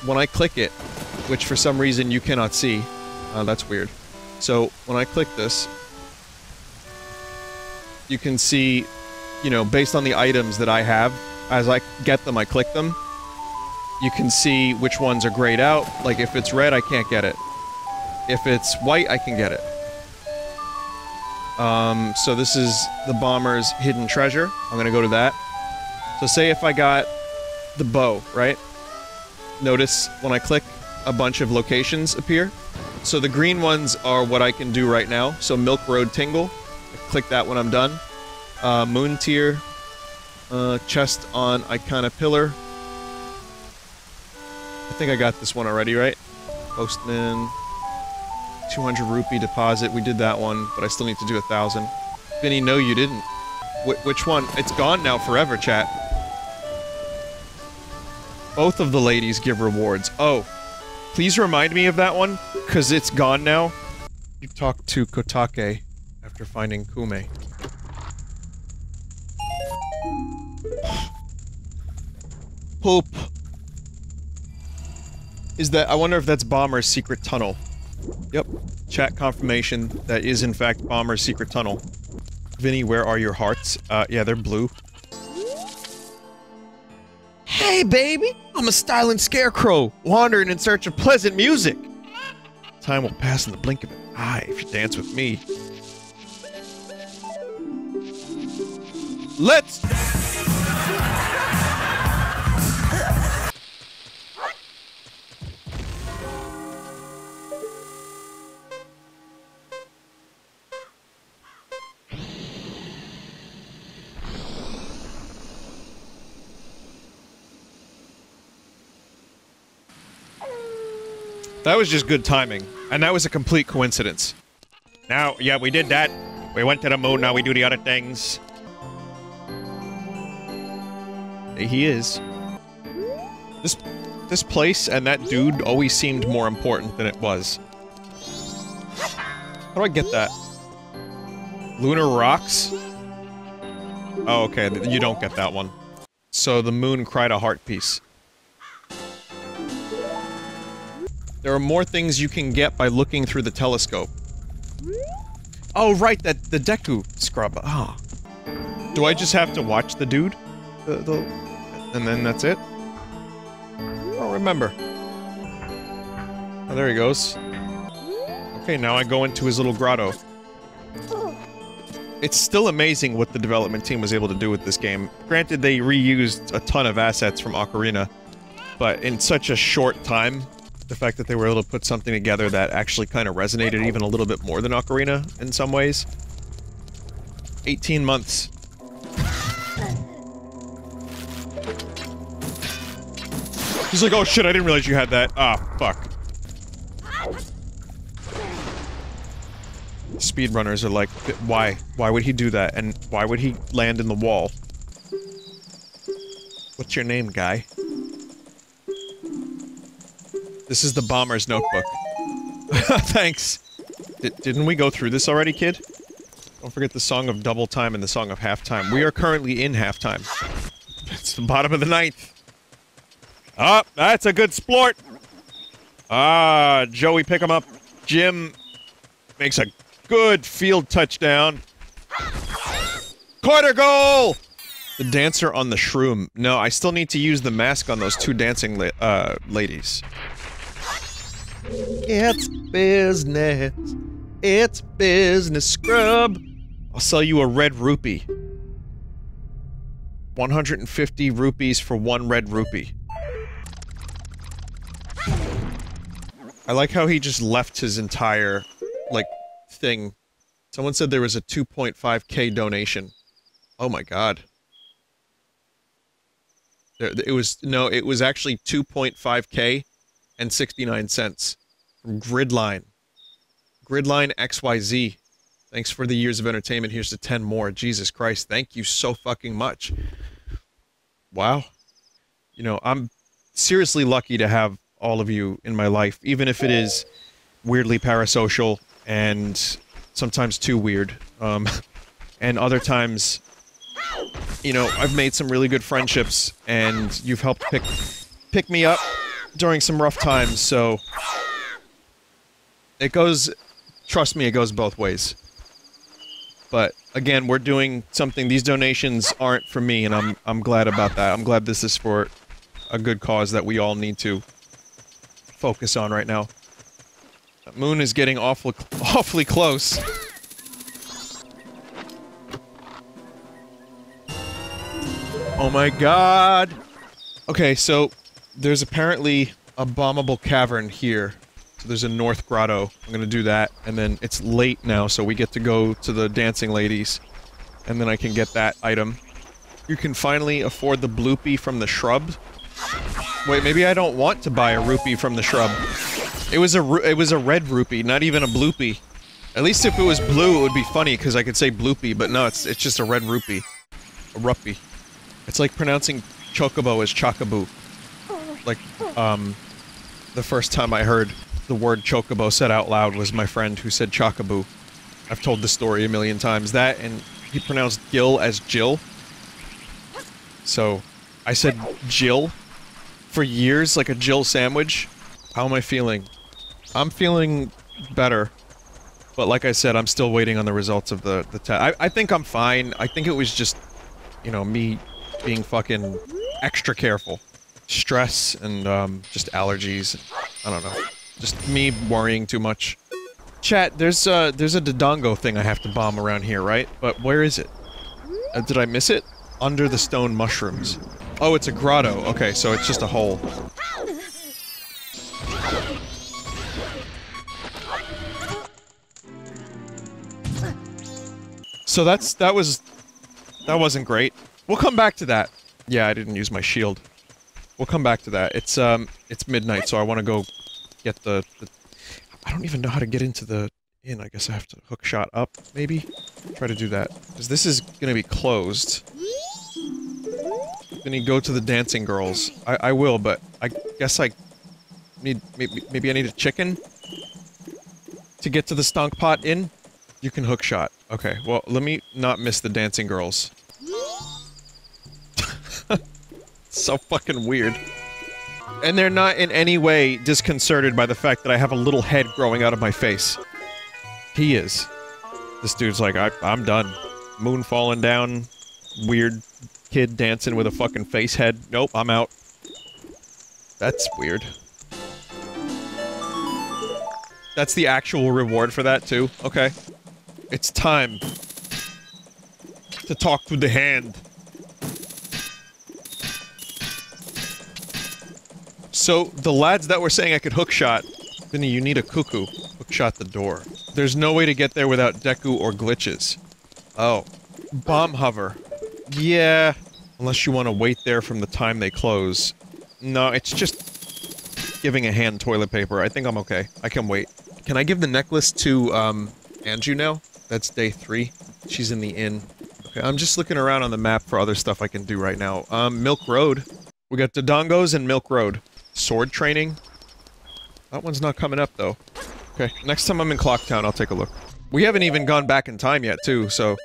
When I click it, which for some reason you cannot see, uh, that's weird. So when I click this, you can see, you know, based on the items that I have, as I get them, I click them, you can see which ones are grayed out. Like, if it's red, I can't get it. If it's white, I can get it. Um, so this is the bomber's hidden treasure. I'm gonna go to that. So say if I got the bow, right? Notice when I click, a bunch of locations appear. So the green ones are what I can do right now. So Milk Road Tingle. I click that when I'm done. Uh, Moon Tier. Uh, chest on Ikana Pillar. I think I got this one already, right? Postman. 200 rupee deposit. We did that one, but I still need to do a thousand. Vinny, no, you didn't. Wh which one? It's gone now forever, chat. Both of the ladies give rewards. Oh. Please remind me of that one, because it's gone now. You talk to Kotake after finding Koume. Poop is that I wonder if that's Bomber's secret tunnel. Yep. Chat confirmation that is in fact Bomber's secret tunnel. Vinny, where are your hearts? Uh, yeah, they're blue. Hey baby! I'm a styling scarecrow, wandering in search of pleasant music. Time will pass in the blink of an eye if you dance with me. Let's That was just good timing, and that was a complete coincidence. Now, yeah, we did that. We went to the moon, now we do the other things. He is. This this place and that dude always seemed more important than it was. How do I get that? Lunar rocks? Oh, okay, you don't get that one. So the moon cried a heart piece. There are more things you can get by looking through the telescope. Oh, right, that the Deku scrub. Ah. Do I just have to watch the dude? The, the, and then that's it? I don't remember. Oh, there he goes. Okay, now I go into his little grotto. It's still amazing what the development team was able to do with this game. Granted, they reused a ton of assets from Ocarina, but in such a short time, the fact that they were able to put something together that actually kind of resonated even a little bit more than Ocarina in some ways. 18 months. He's like, oh shit, I didn't realize you had that. Ah, fuck. Speedrunners are like, why? Why would he do that? And why would he land in the wall? What's your name, guy? This is the bomber's notebook. Thanks. D didn't we go through this already, kid? Don't forget the song of double time and the song of halftime. We are currently in halftime. It's the bottom of the ninth. Ah, oh, that's a good splort. Ah, Joey pick him up. Jim makes a good field touchdown. Quarter goal! The dancer on the shroom. No, I still need to use the mask on those two dancing la uh, ladies. It's business. It's business, scrub. I'll sell you a red rupee. 150 rupees for one red rupee. I like how he just left his entire, like, thing. Someone said there was a 2.5k donation. Oh my god. It was, no, it was actually 2.5k and 69 cents Gridline. Gridline XYZ. Thanks for the years of entertainment. Here's to 10 more. Jesus Christ. Thank you so fucking much. Wow. You know, I'm seriously lucky to have all of you in my life, even if it is weirdly parasocial and sometimes too weird. Um, and other times, you know, I've made some really good friendships and you've helped pick pick me up during some rough times, so it goes trust me, it goes both ways. But again, we're doing something these donations aren't for me and I'm I'm glad about that. I'm glad this is for a good cause that we all need to focus on right now. That moon is getting awful awfully close. Oh my god. Okay, so there's apparently a bombable cavern here. So there's a north grotto. I'm gonna do that, and then it's late now, so we get to go to the dancing ladies. And then I can get that item. You can finally afford the bloopy from the shrub. Wait, maybe I don't want to buy a rupee from the shrub. It was a it was a red rupee, not even a bloopy. At least if it was blue, it would be funny because I could say bloopy, but no, it's it's just a red rupee, a rupee. It's like pronouncing chocobo as chocoboo. Like, um, the first time I heard the word chocobo said out loud was my friend who said chocoboo. I've told the story a million times. That and he pronounced Gill as Jill. So, I said Jill for years, like a Jill sandwich. How am I feeling? I'm feeling better. But like I said, I'm still waiting on the results of the, the test. I, I think I'm fine. I think it was just, you know, me being fucking extra careful. stress and um, just allergies. I don't know. Just me worrying too much. Chat, there's uh, there's a Dodongo thing I have to bomb around here, right? But where is it? Uh, did I miss it? Under the stone mushrooms. Oh, it's a grotto. Okay, so it's just a hole. So that's that was that wasn't great. We'll come back to that. Yeah, I didn't use my shield. We'll come back to that. It's um it's midnight, so I want to go get the, the I don't even know how to get into the inn. I guess I have to hook shot up, maybe? Try to do that. Because this is gonna be closed. Then you go to the dancing girls. I, I will, but I guess I need maybe maybe I need a chicken to get to the Stock Pot Inn. You can hook shot. Okay, well, let me not miss the dancing girls. so fucking weird. And they're not in any way disconcerted by the fact that I have a little head growing out of my face. He is. This dude's like, I, I'm done. Moon falling down, weird kid dancing with a fucking face head. Nope, I'm out. That's weird. That's the actual reward for that, too. Okay. It's time to talk to the hand. So, the lads that were saying I could hookshot, Vinny, you need a cuckoo. Hookshot the door. There's no way to get there without Deku or glitches. Oh. Bomb hover. Yeah. Unless you want to wait there from the time they close. No, it's just giving a hand toilet paper. I think I'm okay. I can wait. Can I give the necklace to, um, Anju now? That's day three. She's in the inn. Okay, I'm just looking around on the map for other stuff I can do right now. Um, Milk Road. We got Dodongos and Milk Road. Sword training. That one's not coming up, though. Okay, next time I'm in Clocktown, I'll take a look. We haven't even gone back in time yet, too, so...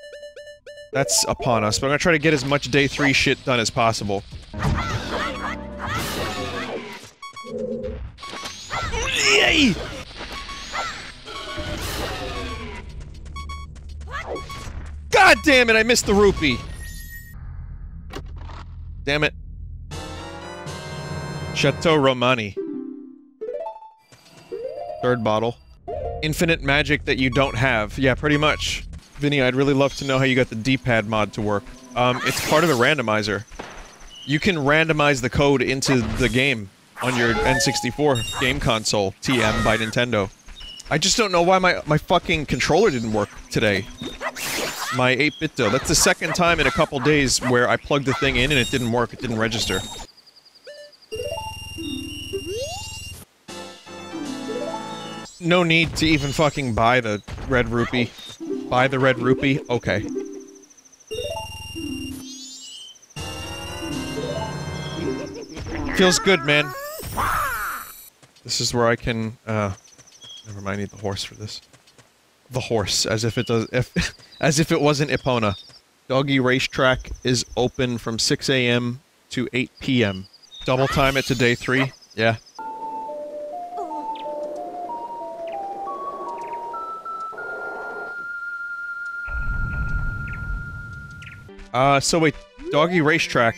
That's upon us, but I'm gonna try to get as much day 3 shit done as possible. Yay! God damn it, I missed the rupee! Damn it. Chateau Romani. Third bottle. Infinite magic that you don't have. Yeah, pretty much. Vinny, I'd really love to know how you got the D-pad mod to work. Um, it's part of the randomizer. You can randomize the code into the game on your N64 game console, TM by Nintendo. I just don't know why my, my fucking controller didn't work today. My 8BitDo. That's the second time in a couple days where I plugged the thing in and it didn't work, it didn't register. No need to even fucking buy the red rupee. Buy the red rupee? Okay. Feels good, man. This is where I can, uh... Never mind, I need the horse for this. The horse, as if it does- if- as if it wasn't Epona. Doggy Racetrack is open from 6 a.m. to 8 p.m. Double time it to day 3? Yeah. Uh, so wait, Doggy Racetrack.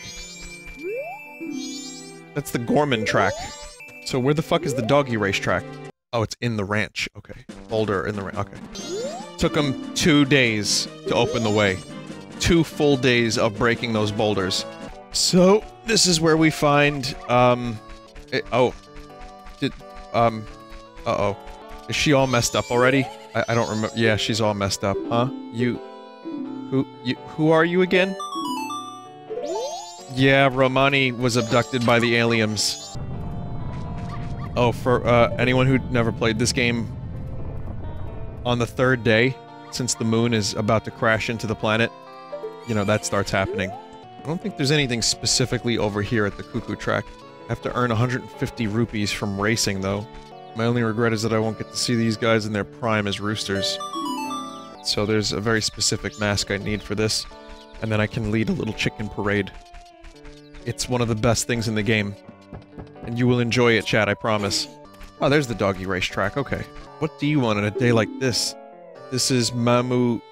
That's the Gorman track. So where the fuck is the Doggy Racetrack? Oh, it's in the ranch. Okay. Boulder in the ranch. Okay. Took them two days to open the way. Two full days of breaking those boulders. So, this is where we find, um... It, oh. Did, um... Uh-oh. Is she all messed up already? I, I don't remember. Yeah, she's all messed up. Huh? You... Who, you, who are you again? Yeah, Romani was abducted by the aliens. Oh, for, uh, anyone who never played this game, on the third day, since the moon is about to crash into the planet, you know, that starts happening. I don't think there's anything specifically over here at the Cuckoo Track. I have to earn 150 rupees from racing, though. My only regret is that I won't get to see these guys in their prime as roosters. So there's a very specific mask I need for this, and then I can lead a little chicken parade. It's one of the best things in the game. And you will enjoy it, Chad, I promise. Oh, there's the doggy racetrack, okay. What do you want on a day like this? This is Mamu...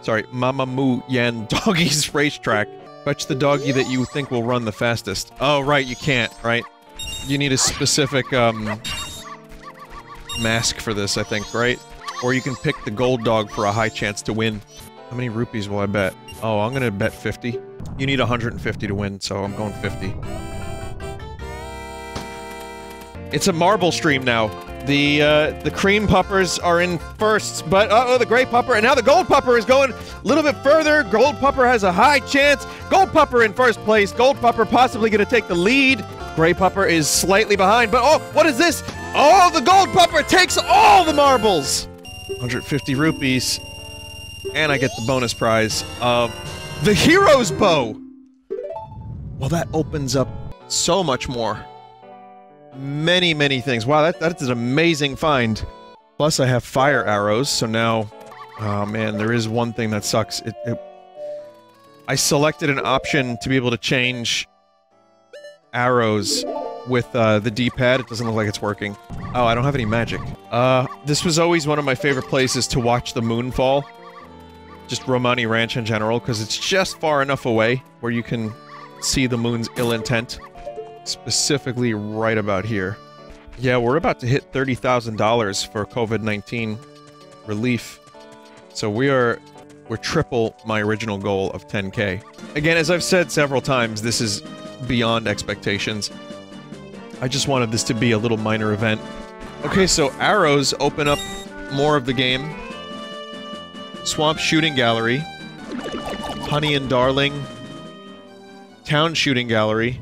Sorry, Mamamu Yan Doggy's racetrack. Fetch the doggy that you think will run the fastest. Oh, right, you can't, right? You need a specific, um... Mask for this, I think, right? Or you can pick the gold dog for a high chance to win. How many rupees will I bet? Oh, I'm gonna bet 50. You need 150 to win, so I'm going 50. It's a marble stream now. The, uh, the cream puppers are in first, but uh-oh, the gray pupper, and now the gold pupper is going a little bit further. Gold pupper has a high chance. Gold pupper in first place. Gold pupper possibly gonna take the lead. Gray pupper is slightly behind, but oh, what is this? Oh, the gold pupper takes all the marbles! 150 rupees. And I get the bonus prize of the hero's bow! Well, that opens up so much more. Many, many things. Wow, that, that's an amazing find. Plus, I have fire arrows, so now... Oh man, there is one thing that sucks. It, it, I selected an option to be able to change arrows with uh, the D-pad. It doesn't look like it's working. Oh, I don't have any magic. Uh, this was always one of my favorite places to watch the moon fall. Just Romani Ranch in general, because it's just far enough away where you can see the moon's ill intent. Specifically right about here. Yeah, we're about to hit $30,000 for COVID-19 relief. So we are... We're triple my original goal of 10k. Again, as I've said several times, this is beyond expectations. I just wanted this to be a little minor event. Okay, so arrows open up more of the game. Swamp Shooting Gallery. Honey and Darling. Town Shooting Gallery.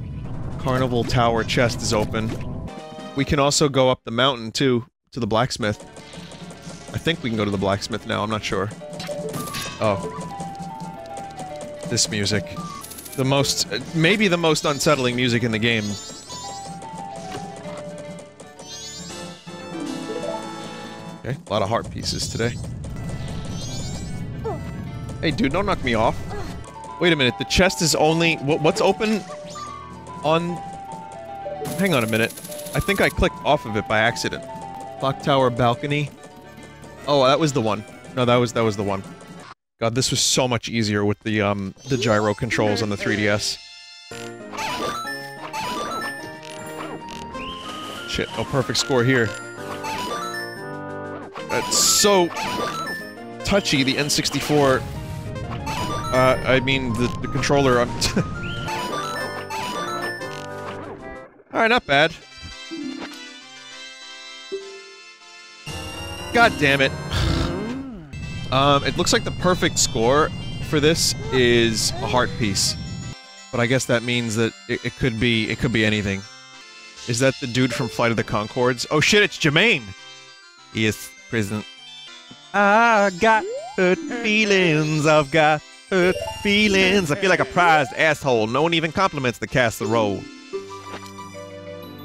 Carnival Tower chest is open. We can also go up the mountain, too, to the blacksmith. I think we can go to the blacksmith now, I'm not sure. Oh. This music. The most- uh, maybe the most unsettling music in the game. Okay, a lot of heart pieces today. Hey dude, don't knock me off. Wait a minute, the chest is only- what, what's open on- Hang on a minute. I think I clicked off of it by accident. Clock tower balcony. Oh, that was the one. No, that was- that was the one. God, this was so much easier with the, um, the gyro controls on the 3DS. Shit, no perfect score here. That's so touchy, the N64. Uh, I mean, the, the controller, Alright, not bad. God damn it. Um, it looks like the perfect score for this is a heart piece. But I guess that means that it, it could be- it could be anything. Is that the dude from Flight of the Conchords? Oh shit, it's Jermaine! Yes, present. I got hurt feelings, I've got hurt feelings. I feel like a prized asshole. No one even compliments the cast the role.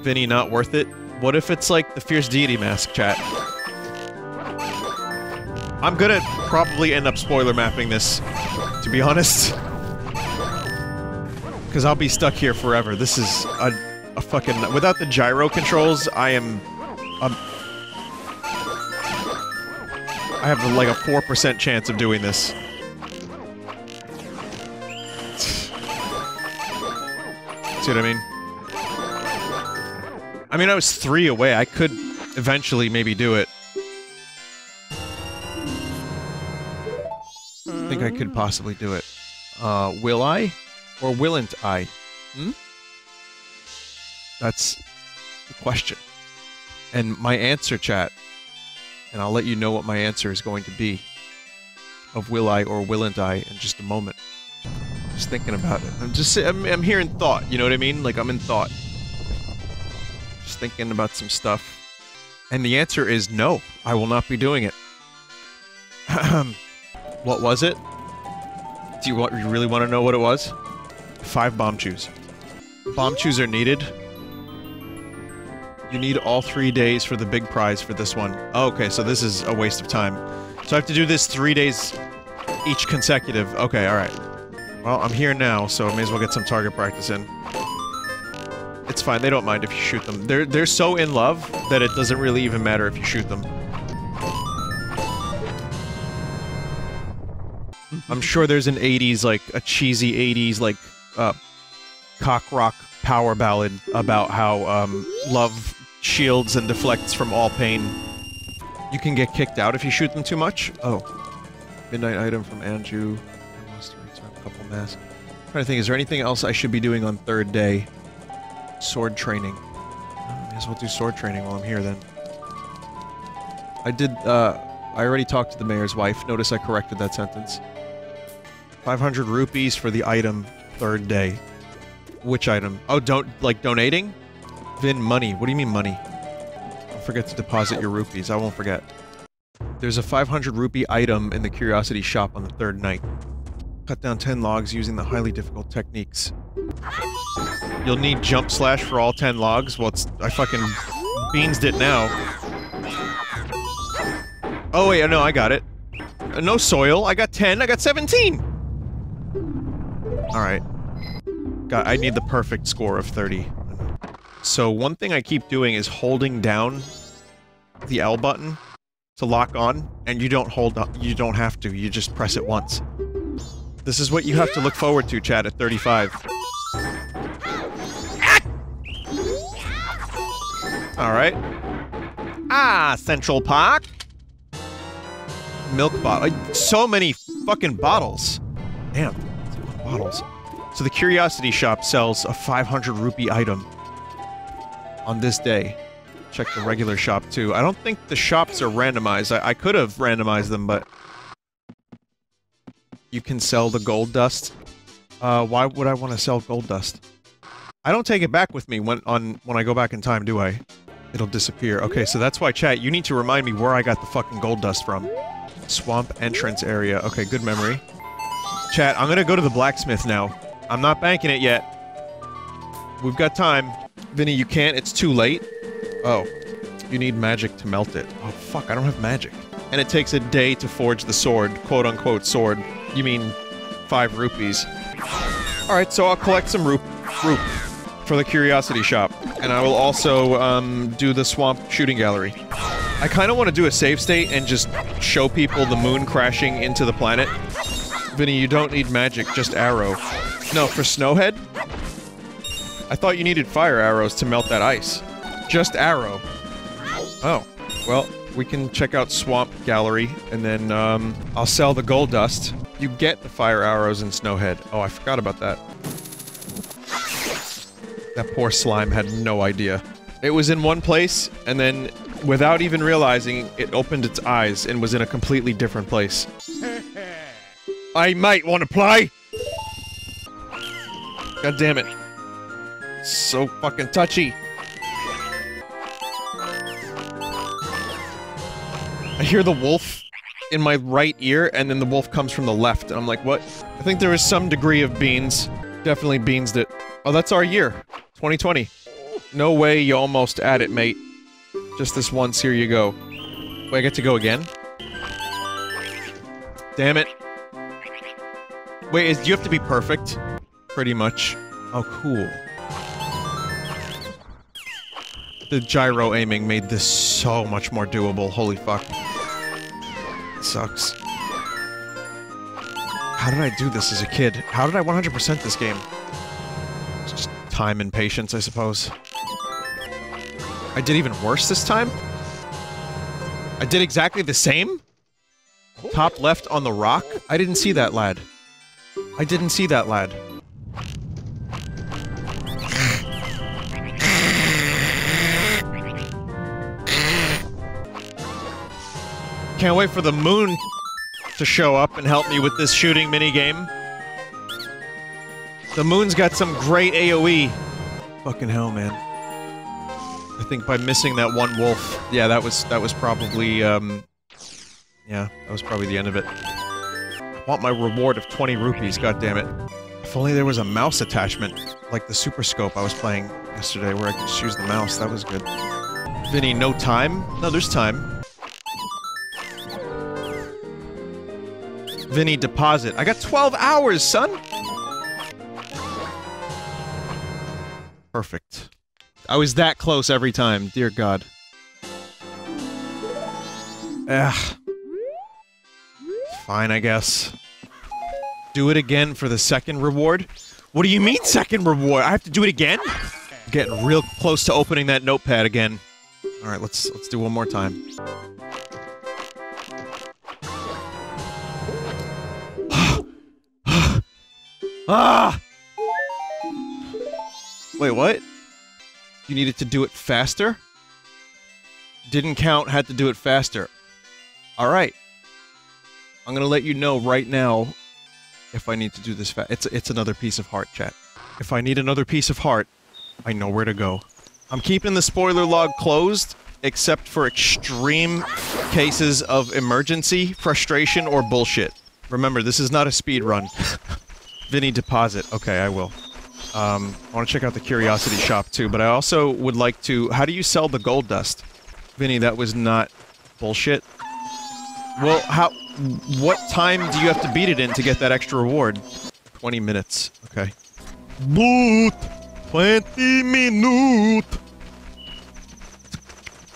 Vinny, not worth it? What if it's like the Fierce Deity mask, chat? I'm gonna probably end up spoiler mapping this, to be honest. Because I'll be stuck here forever. This is a, a fucking... Without the gyro controls, I am... Um, I have like a 4% chance of doing this. See what I mean? I mean, I was three away. I could eventually maybe do it. I think I could possibly do it. Uh, will I? Or willn't I? Hmm? That's the question. And my answer, chat, and I'll let you know what my answer is going to be, of will I or willn't I in just a moment. Just thinking about it. I'm just, I'm, I'm here in thought, you know what I mean? Like, I'm in thought. Just thinking about some stuff. And the answer is no, I will not be doing it. what was it? Do you, want, you really want to know what it was? Five Bombchus. Bomb chews are needed. You need all three days for the big prize for this one. Oh, okay, so this is a waste of time. So I have to do this three days each consecutive. Okay, alright. Well, I'm here now, so I may as well get some target practice in. It's fine, they don't mind if you shoot them. They're, they're so in love that it doesn't really even matter if you shoot them. I'm sure there's an 80s, like, a cheesy 80s, like, uh, cock rock power ballad about how, um, love shields and deflects from all pain. You can get kicked out if you shoot them too much? Oh. Midnight item from Anju. I a couple. I'm trying to think, is there anything else I should be doing on third day? Sword training. I may as well do sword training while I'm here then. I did, uh, I already talked to the mayor's wife. Notice I corrected that sentence. 500 rupees for the item third day. Which item? Oh, don't, like, donating? Vin, money. What do you mean money? Don't forget to deposit your rupees. I won't forget. There's a 500 rupee item in the curiosity shop on the third night. Cut down 10 logs using the highly difficult techniques. You'll need jump slash for all 10 logs? Well, it's- I fucking beansed it now. Oh wait, no, I got it. Uh, no soil. I got 10. I got 17. All right. Got. I need the perfect score of 30. So one thing I keep doing is holding down the L button to lock on, and you don't hold up. You don't have to. You just press it once. This is what you have to look forward to, Chad, at 35. All right. Ah, Central Park. Milk bottle. So many fucking bottles. Damn. Bottles. So the Curiosity Shop sells a 500 rupee item on this day. Check the regular shop too. I don't think the shops are randomized. I, I could have randomized them, but you can sell the gold dust. Uh, why would I want to sell gold dust? I don't take it back with me when on when I go back in time, do I? It'll disappear. Okay, so that's why, chat, you need to remind me where I got the fucking gold dust from. Swamp entrance area. Okay, good memory. Chat, I'm gonna go to the blacksmith now. I'm not banking it yet. We've got time. Vinny, you can't. It's too late. Oh. You need magic to melt it. Oh, fuck, I don't have magic. And it takes a day to forge the sword. Quote-unquote sword. You mean five rupees. Alright, so I'll collect some roop, roop for the curiosity shop. And I will also, um, do the swamp shooting gallery. I kind of want to do a save state and just show people the moon crashing into the planet. Vinny, you don't need magic, just arrow. No, for Snowhead? I thought you needed fire arrows to melt that ice. Just arrow. Oh, well, we can check out Swamp Gallery, and then, um, I'll sell the gold dust. You get the fire arrows in Snowhead. Oh, I forgot about that. That poor slime had no idea. It was in one place, and then, without even realizing, it opened its eyes and was in a completely different place. I might want to play! God damn it. So fucking touchy. I hear the wolf in my right ear, and then the wolf comes from the left, and I'm like, what? I think there is some degree of beans. Definitely beansed it. Oh, that's our year. 2020. No way you almost at it, mate. Just this once, here you go. Wait, I get to go again? Damn it. Wait, is, do you have to be perfect? Pretty much. Oh, cool. The gyro aiming made this so much more doable. Holy fuck. Sucks. How did I do this as a kid? How did I 100% this game? It's just time and patience, I suppose. I did even worse this time? I did exactly the same? Top left on the rock? I didn't see that lad. I didn't see that lad. Can't wait for the moon to show up and help me with this shooting minigame. The moon's got some great AoE. Fucking hell, man. I think by missing that one wolf, yeah, that was that was probably um yeah, that was probably the end of it. I want my reward of 20 rupees, God damn it! If only there was a mouse attachment, like the Super Scope I was playing yesterday, where I could use the mouse. That was good. Vinny, no time? No, there's time. Vinny, deposit. I got 12 hours, son! Perfect. I was that close every time, dear God. Ugh. Fine, I guess. Do it again for the second reward? What do you mean second reward? I have to do it again? Getting real close to opening that notepad again. All right, let's let's do one more time. Ah! Wait, what? You needed to do it faster? Didn't count, had to do it faster. Alright. I'm gonna let you know right now if I need to do this fast. It's, it's another piece of heart, chat. If I need another piece of heart, I know where to go. I'm keeping the spoiler log closed, except for extreme cases of emergency, frustration, or bullshit. Remember, this is not a speed run. Vinny deposit. Okay, I will. Um, I want to check out the curiosity shop too, but I also would like to... How do you sell the gold dust? Vinny, that was not bullshit. Well, how... What time do you have to beat it in to get that extra reward? 20 minutes. Okay. Boot! 20 minute!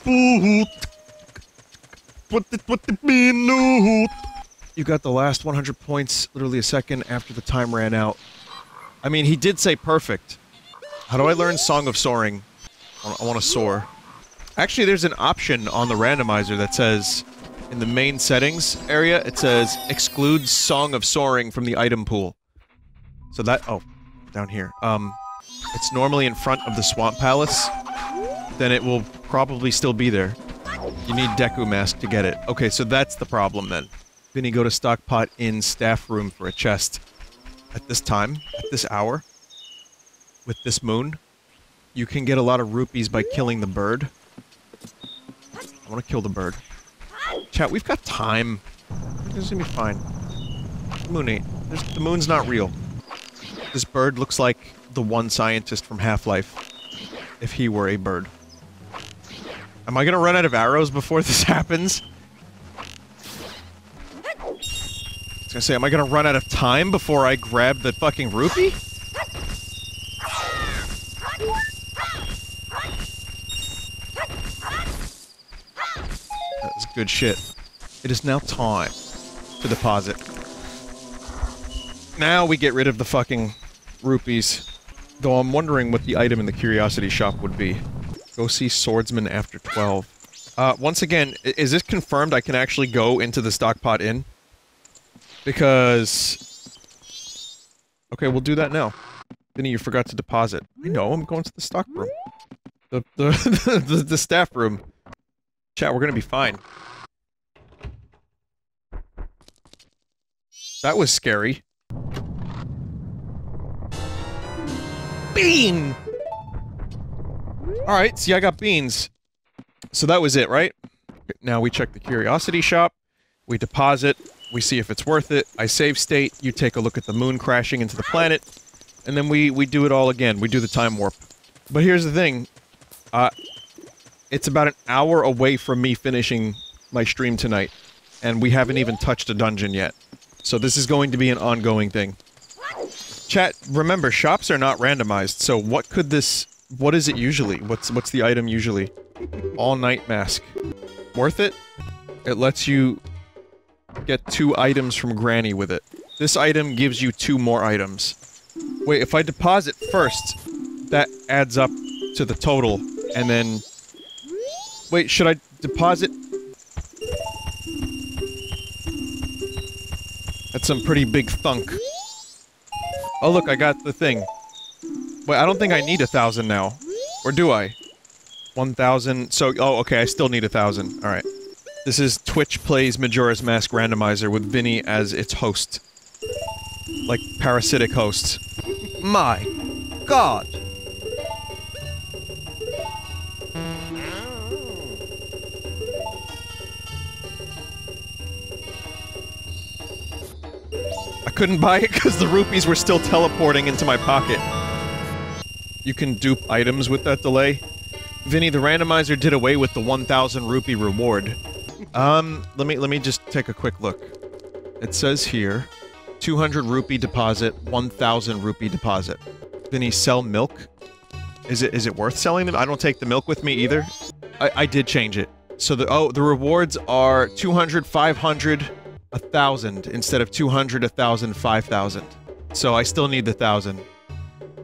Boot! 20, 20 minute! You got the last 100 points literally a second after the time ran out. I mean, he did say perfect. How do I learn Song of Soaring? I want to soar. Actually, there's an option on the randomizer that says, in the main settings area, it says, exclude Song of Soaring from the item pool. So that- oh, down here. Um, it's normally in front of the Swamp Palace. Then it will probably still be there. You need Deku Mask to get it. Okay, so that's the problem then. Then go to Stock Pot Inn staff room for a chest. At this time, at this hour, with this moon, you can get a lot of rupees by killing the bird. I want to kill the bird. Chat, we've got time. This is gonna be fine. The moon ain't. The moon's not real. This bird looks like the one scientist from Half-Life. If he were a bird. Am I gonna run out of arrows before this happens? Was gonna say, am I gonna run out of time before I grab the fucking rupee? That's good shit. It is now time to deposit. Now we get rid of the fucking rupees. Though I'm wondering what the item in the curiosity shop would be. Go see Swordsman after 12. Uh, once again, is this confirmed I can actually go into the Stock Pot Inn? Because... Okay, we'll do that now. Vinny, you forgot to deposit. I know, I'm going to the stock room. The, the, the, the staff room. Chat, we're gonna be fine. That was scary. Bean! Alright, see I got beans. So that was it, right? Now we check the curiosity shop, we deposit, we see if it's worth it, I save state, you take a look at the moon crashing into the planet, and then we, we do it all again, we do the time warp. But here's the thing, uh, it's about an hour away from me finishing my stream tonight, and we haven't even touched a dungeon yet. So this is going to be an ongoing thing. Chat, remember, shops are not randomized, so what could this... What is it usually? What's what's the item usually? All-night mask. Worth it? It lets you get two items from Granny with it. This item gives you two more items. Wait, if I deposit first, that adds up to the total, and then... Wait, should I deposit... That's some pretty big thunk. Oh look, I got the thing. Wait, I don't think I need a thousand now. Or do I? 1,000. So, oh, okay, I still need a thousand. Alright. This is Twitch Plays Majora's Mask Randomizer with Vinny as its host. Like, parasitic hosts. My god! I couldn't buy it because the rupees were still teleporting into my pocket. You can dupe items with that delay. Vinny, the randomizer did away with the 1,000 rupee reward. Um, let me- let me just take a quick look. It says here, 200 rupee deposit, 1,000 rupee deposit. Then he sell milk? Is it- is it worth selling them? I don't take the milk with me either. I- I did change it. So the- oh, the rewards are 200, 500, a thousand instead of 200, a thousand, five thousand. So I still need the thousand.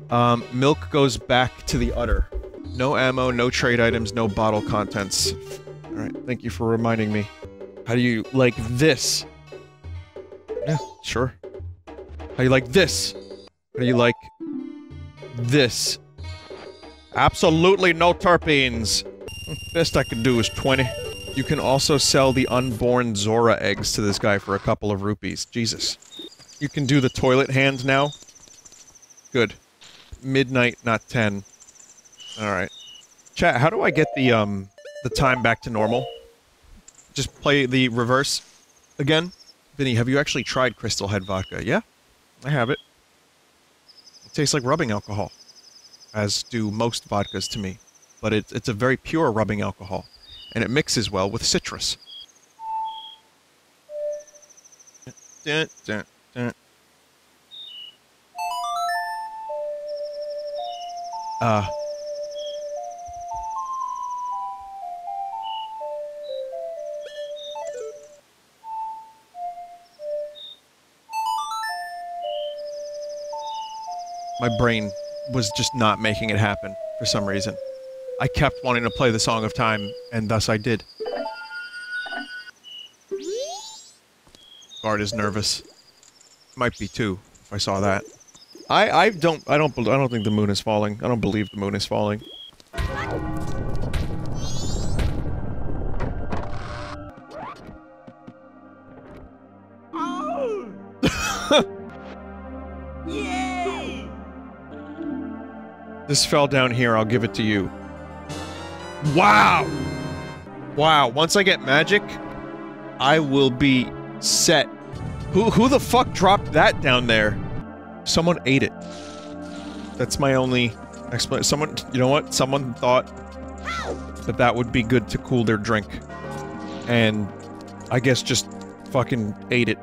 Um, milk goes back to the udder. No ammo, no trade items, no bottle contents. Alright, thank you for reminding me. How do you like this? Yeah, sure. How you like this? How do you like this? Absolutely no terpenes. Best I could do is 20. You can also sell the unborn Zora eggs to this guy for a couple of rupees. Jesus. You can do the toilet hand now? Good. Midnight, not 10. Alright. Chat, how do I get the, um, the time back to normal? Just play the reverse again? Vinny, have you actually tried Crystal Head Vodka? Yeah? I have it. It tastes like rubbing alcohol. As do most vodkas to me. But it's, it's a very pure rubbing alcohol. And it mixes well with citrus. Dun, dun, dun. Uh... My brain was just not making it happen for some reason. I kept wanting to play the Song of Time, and thus I did. Guard is nervous. Might be too, if I saw that. I I don't I don't I don't think the moon is falling. I don't believe the moon is falling. This fell down here, I'll give it to you. Wow! Wow, once I get magic, I will be set. Who who the fuck dropped that down there? Someone ate it. That's my only explanation. Someone, you know what? Someone thought that that would be good to cool their drink. And I guess just fucking ate it.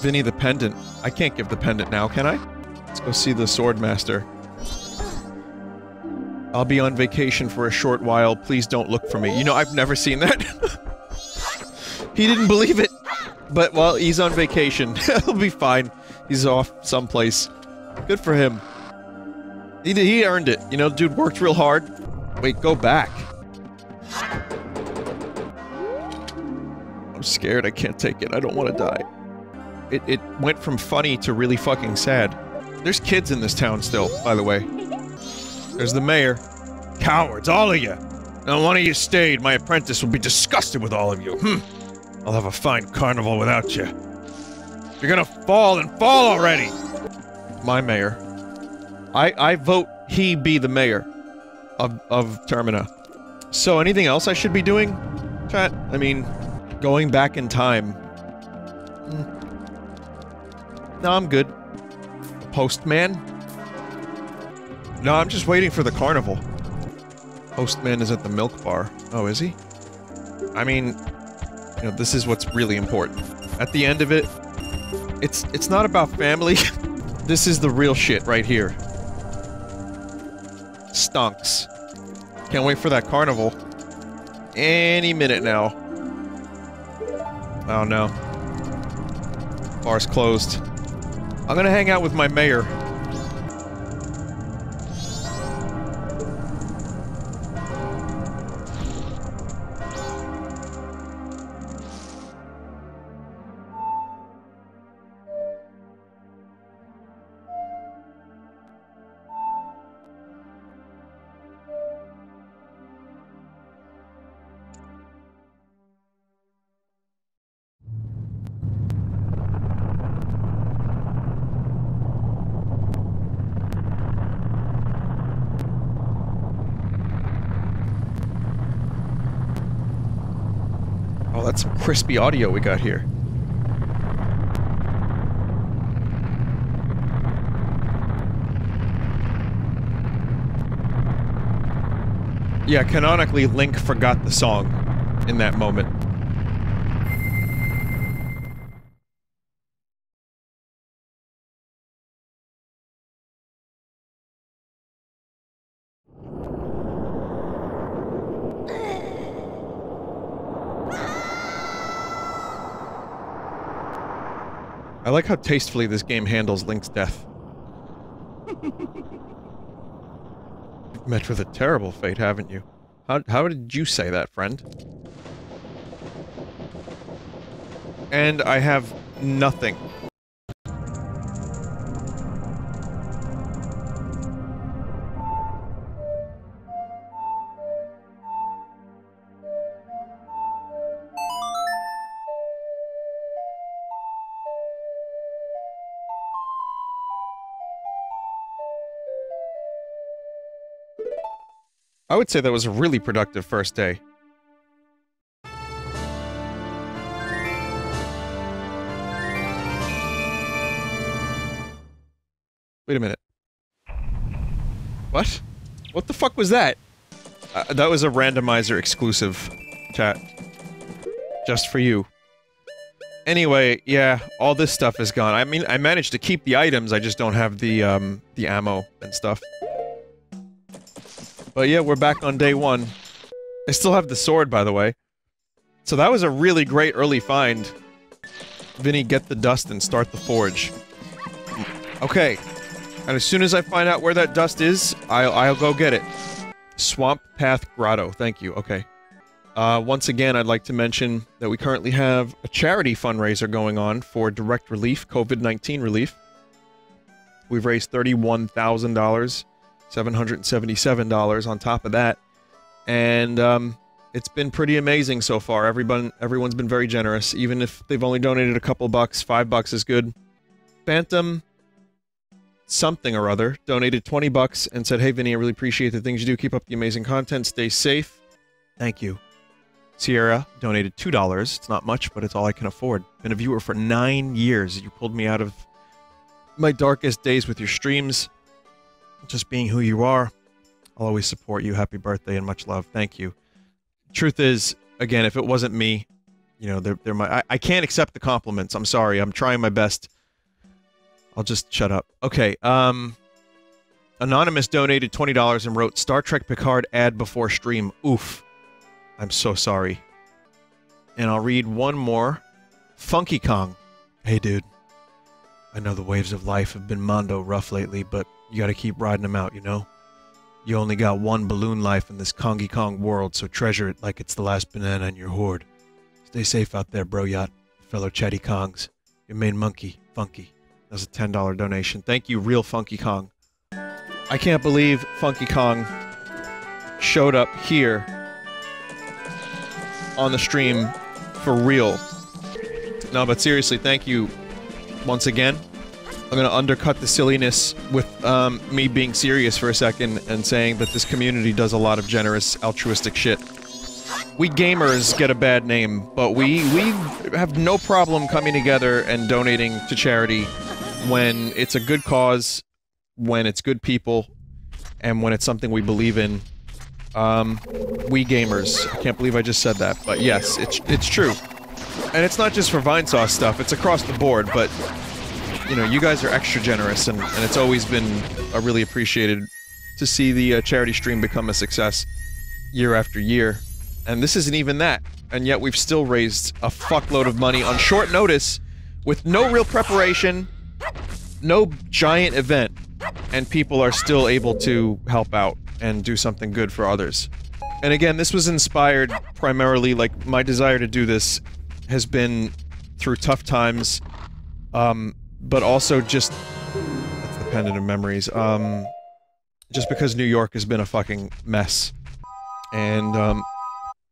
Vinny the pendant. I can't give the pendant now, can I? Let's go see the sword master. I'll be on vacation for a short while. Please don't look for me. You know, I've never seen that. he didn't believe it. But, well, he's on vacation. He'll be fine. He's off someplace. Good for him. He, he earned it. You know, dude worked real hard. Wait, go back. I'm scared. I can't take it. I don't want to die. It, it went from funny to really fucking sad. There's kids in this town still, by the way. There's the mayor. Cowards, all of you. Now one of you stayed, my apprentice will be disgusted with all of you. Hmm. I'll have a fine carnival without you. You're gonna fall and fall already! My mayor. I I vote he be the mayor of of Termina. So anything else I should be doing? Chat? I mean, going back in time. Hmm. No, I'm good. Postman? No, I'm just waiting for the carnival. Postman is at the milk bar. Oh, is he? I mean, you know, this is what's really important. At the end of it, it's it's not about family. this is the real shit right here. Stunks. Can't wait for that carnival. Any minute now. Oh no. Bar's closed. I'm gonna hang out with my mayor. Crispy audio we got here. Yeah, canonically, Link forgot the song in that moment. I like how tastefully this game handles Link's death. You've met with a terrible fate, haven't you? How, how did you say that, friend? And I have nothing. Would say that was a really productive first day. Wait a minute. What? What the fuck was that? Uh, that was a randomizer exclusive chat. Just for you. Anyway, yeah, all this stuff is gone. I mean, I managed to keep the items, I just don't have the, um, the ammo and stuff. But yeah, we're back on day one. I still have the sword, by the way. So that was a really great early find. Vinny, get the dust and start the forge. Okay. And as soon as I find out where that dust is, I'll, I'll go get it. Swamp Path Grotto. Thank you. Okay. Uh, once again, I'd like to mention that we currently have a charity fundraiser going on for direct relief, COVID-19 relief. We've raised $31,000 $777 on top of that. And um, it's been pretty amazing so far. Everyone, everyone's been very generous. Even if they've only donated a couple bucks, five bucks is good. Phantom something or other donated 20 bucks and said, Hey Vinny, I really appreciate the things you do. Keep up the amazing content. Stay safe. Thank you. Sierra donated $2. It's not much, but it's all I can afford. Been a viewer for nine years. You pulled me out of my darkest days with your streams just being who you are. I'll always support you. Happy birthday and much love. Thank you. Truth is, again, if it wasn't me, you know, they're, they're my. I, I can't accept the compliments. I'm sorry. I'm trying my best. I'll just shut up. Okay. Um. Anonymous donated $20 and wrote Star Trek Picard ad before stream. Oof. I'm so sorry. And I'll read one more. Funky Kong. Hey, dude. I know the waves of life have been mondo rough lately, but you gotta keep riding them out, you know? You only got one balloon life in this Kongy Kong world, so treasure it like it's the last banana in your hoard. Stay safe out there, bro yacht, fellow chatty Kongs. Your main monkey, Funky. That's a $10 donation. Thank you, Real Funky Kong. I can't believe Funky Kong showed up here on the stream for real. No, but seriously, thank you once again. I'm gonna undercut the silliness with um, me being serious for a second and saying that this community does a lot of generous, altruistic shit. We gamers get a bad name, but we we have no problem coming together and donating to charity when it's a good cause, when it's good people, and when it's something we believe in. Um, we gamers. I can't believe I just said that, but yes, it's it's true. And it's not just for Vinesauce stuff, it's across the board, but you know, you guys are extra generous, and, and it's always been a really appreciated to see the uh, charity stream become a success year after year. And this isn't even that. And yet we've still raised a fuckload of money on short notice with no real preparation, no giant event, and people are still able to help out and do something good for others. And again, this was inspired primarily, like, my desire to do this has been through tough times, um, but also just that's the pendant of memories. Um, just because New York has been a fucking mess, and um,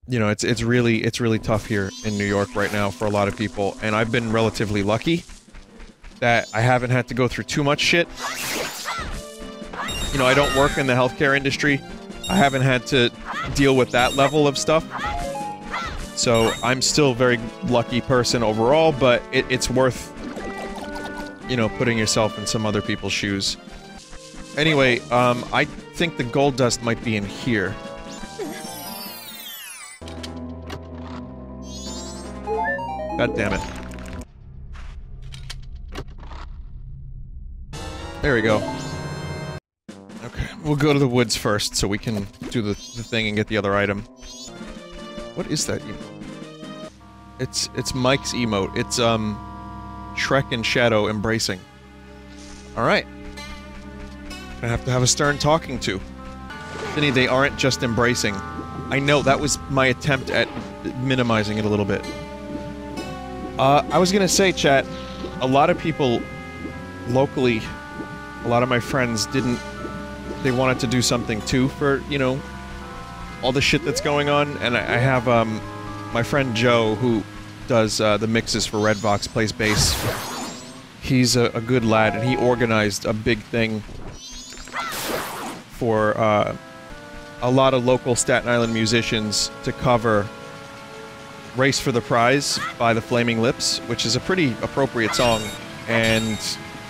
you know it's it's really it's really tough here in New York right now for a lot of people, and I've been relatively lucky that I haven't had to go through too much shit. You know, I don't work in the healthcare industry. I haven't had to deal with that level of stuff. So I'm still a very lucky person overall, but it, it's worth you know, putting yourself in some other people's shoes. Anyway, um, I think the gold dust might be in here. God damn it. There we go. Okay, we'll go to the woods first so we can do the, the thing and get the other item. What is that? It's, it's Mike's emote. It's, um, Trek and Shadow embracing. Alright. I have to have a stern talking to. Vinny, they aren't just embracing. I know, that was my attempt at minimizing it a little bit. Uh, I was gonna say, chat, a lot of people locally, a lot of my friends didn't... They wanted to do something too for, you know, all the shit that's going on, and I, I have, um, my friend Joe, who does uh, the mixes for RedVox, plays bass. He's a, a, good lad, and he organized a big thing for uh, a lot of local Staten Island musicians to cover Race for the Prize by the Flaming Lips, which is a pretty appropriate song, and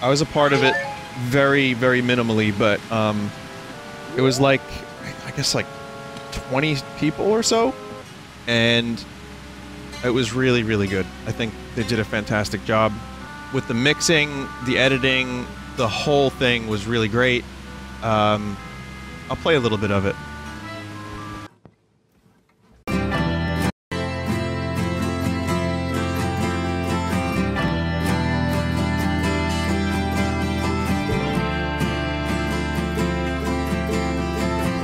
I was a part of it very, very minimally, but um, it was like, I guess like 20 people or so, and it was really, really good. I think they did a fantastic job with the mixing, the editing, the whole thing was really great. Um, I'll play a little bit of it.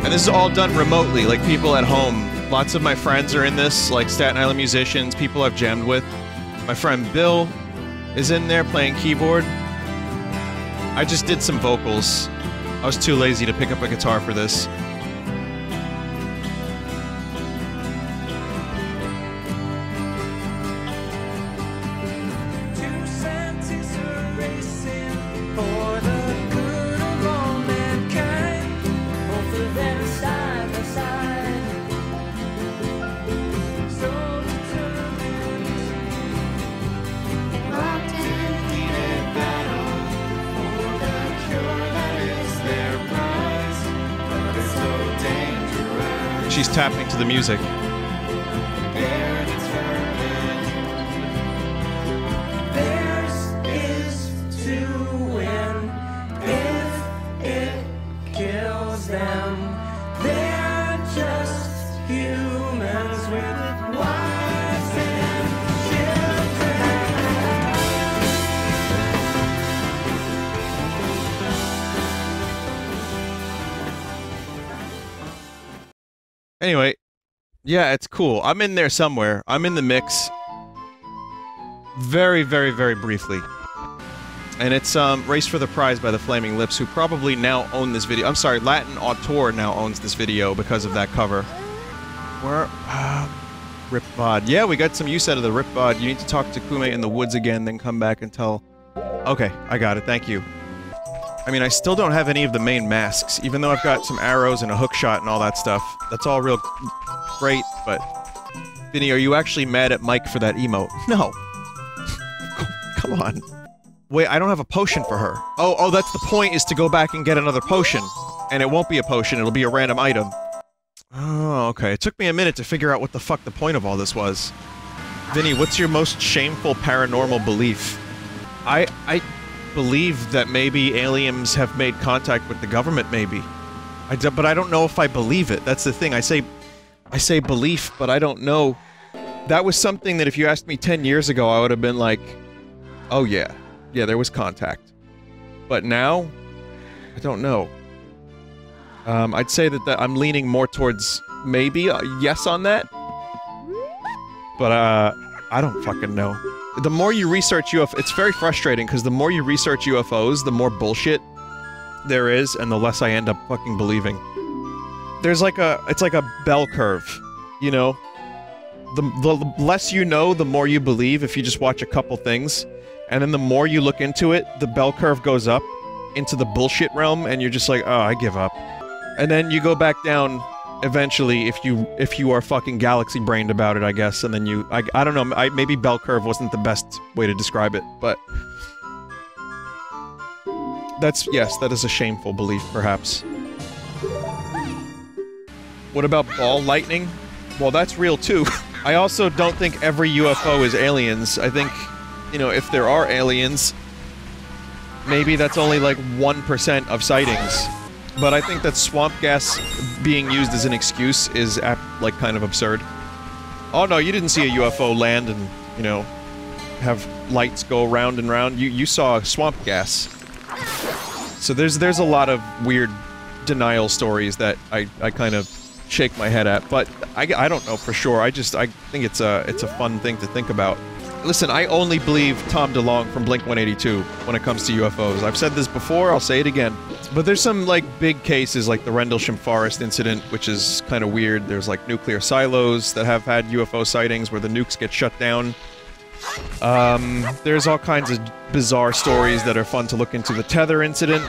And this is all done remotely, like people at home. Lots of my friends are in this, like Staten Island musicians, people I've jammed with. My friend Bill is in there playing keyboard. I just did some vocals. I was too lazy to pick up a guitar for this. Yeah, it's cool. I'm in there somewhere. I'm in the mix. Very, very, very briefly. And it's um, Race for the Prize by the Flaming Lips, who probably now own this video. I'm sorry, Latin Auteur now owns this video because of that cover. Where? Uh, Rip VOD. Yeah, we got some use out of the Rip VOD. You need to talk to Koume in the woods again, then come back and tell... Okay, I got it. Thank you. I mean, I still don't have any of the main masks, even though I've got some arrows and a hook shot and all that stuff. That's all real great, but... Vinny, are you actually mad at Mike for that emote? No. Come on. Wait, I don't have a potion for her. Oh, oh, that's the point, is to go back and get another potion. And it won't be a potion, it'll be a random item. Oh, okay. It took me a minute to figure out what the fuck the point of all this was. Vinny, what's your most shameful paranormal belief? I- I believe that maybe aliens have made contact with the government, maybe. I do, but I don't know if I believe it. That's the thing. I say, I say belief, but I don't know. That was something that if you asked me 10 years ago, I would have been like, oh yeah, yeah, there was contact. But now, I don't know. Um, I'd say that, that I'm leaning more towards maybe a yes on that. But, uh, I don't fucking know the more you research UFO, it's very frustrating because the more you research UFOs, the more bullshit there is, and the less I end up fucking believing. There's like a, it's like a bell curve, you know? The, the less you know, the more you believe if you just watch a couple things. And then the more you look into it, the bell curve goes up into the bullshit realm, and you're just like, oh, I give up. And then you go back down eventually if you if you are fucking galaxy brained about it, I guess, and then you I, I don't know, I, maybe bell curve wasn't the best way to describe it, but that's yes, that is a shameful belief, perhaps. What about ball lightning? Well, that's real too. I also don't think every UFO is aliens. I think, you know, if there are aliens, maybe that's only like 1% of sightings. But I think that swamp gas being used as an excuse is, like, kind of absurd. Oh no, you didn't see a UFO land and, you know, have lights go round and round. You you saw swamp gas. So there's there's a lot of weird denial stories that I, I kind of shake my head at, but I, I don't know for sure. I just I think it's a it's a fun thing to think about. Listen, I only believe Tom DeLonge from Blink 182 when it comes to UFOs. I've said this before, I'll say it again. But there's some like big cases like the Rendlesham Forest incident, which is kind of weird. There's like nuclear silos that have had UFO sightings where the nukes get shut down. Um, there's all kinds of bizarre stories that are fun to look into. The Tether incident.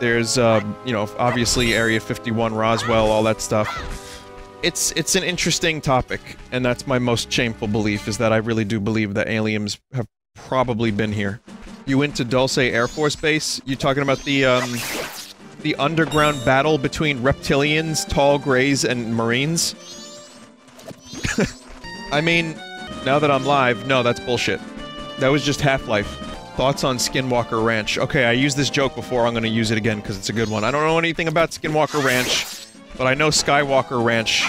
There's, um, you know, obviously Area 51, Roswell, all that stuff it's it's an interesting topic, and that's my most shameful belief is that I really do believe that aliens have probably been here. You went to Dulce Air Force Base. You talking about the um, the underground battle between reptilians, tall grays, and marines? I mean, now that I'm live, no, that's bullshit. That was just Half-Life. Thoughts on Skinwalker Ranch. Okay, I used this joke before, I'm gonna use it again because it's a good one. I don't know anything about Skinwalker Ranch. But I know Skywalker Ranch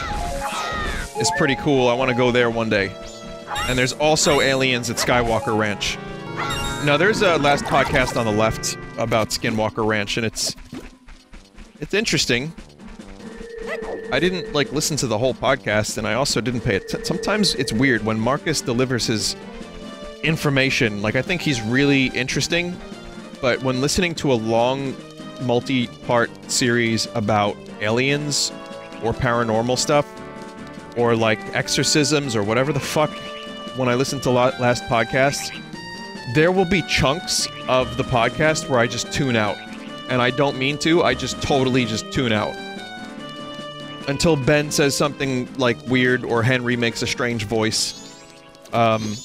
is pretty cool. I want to go there one day. And there's also aliens at Skywalker Ranch. Now, there's a last podcast on the left about Skinwalker Ranch, and it's... It's interesting. I didn't, like, listen to the whole podcast, and I also didn't pay it. Sometimes it's weird when Marcus delivers his information. Like, I think he's really interesting, but when listening to a long, multi-part series about aliens or paranormal stuff or like exorcisms or whatever the fuck when I listen to last podcasts, there will be chunks of the podcast where I just tune out. And I don't mean to, I just totally just tune out. Until Ben says something like weird or Henry makes a strange voice. Um,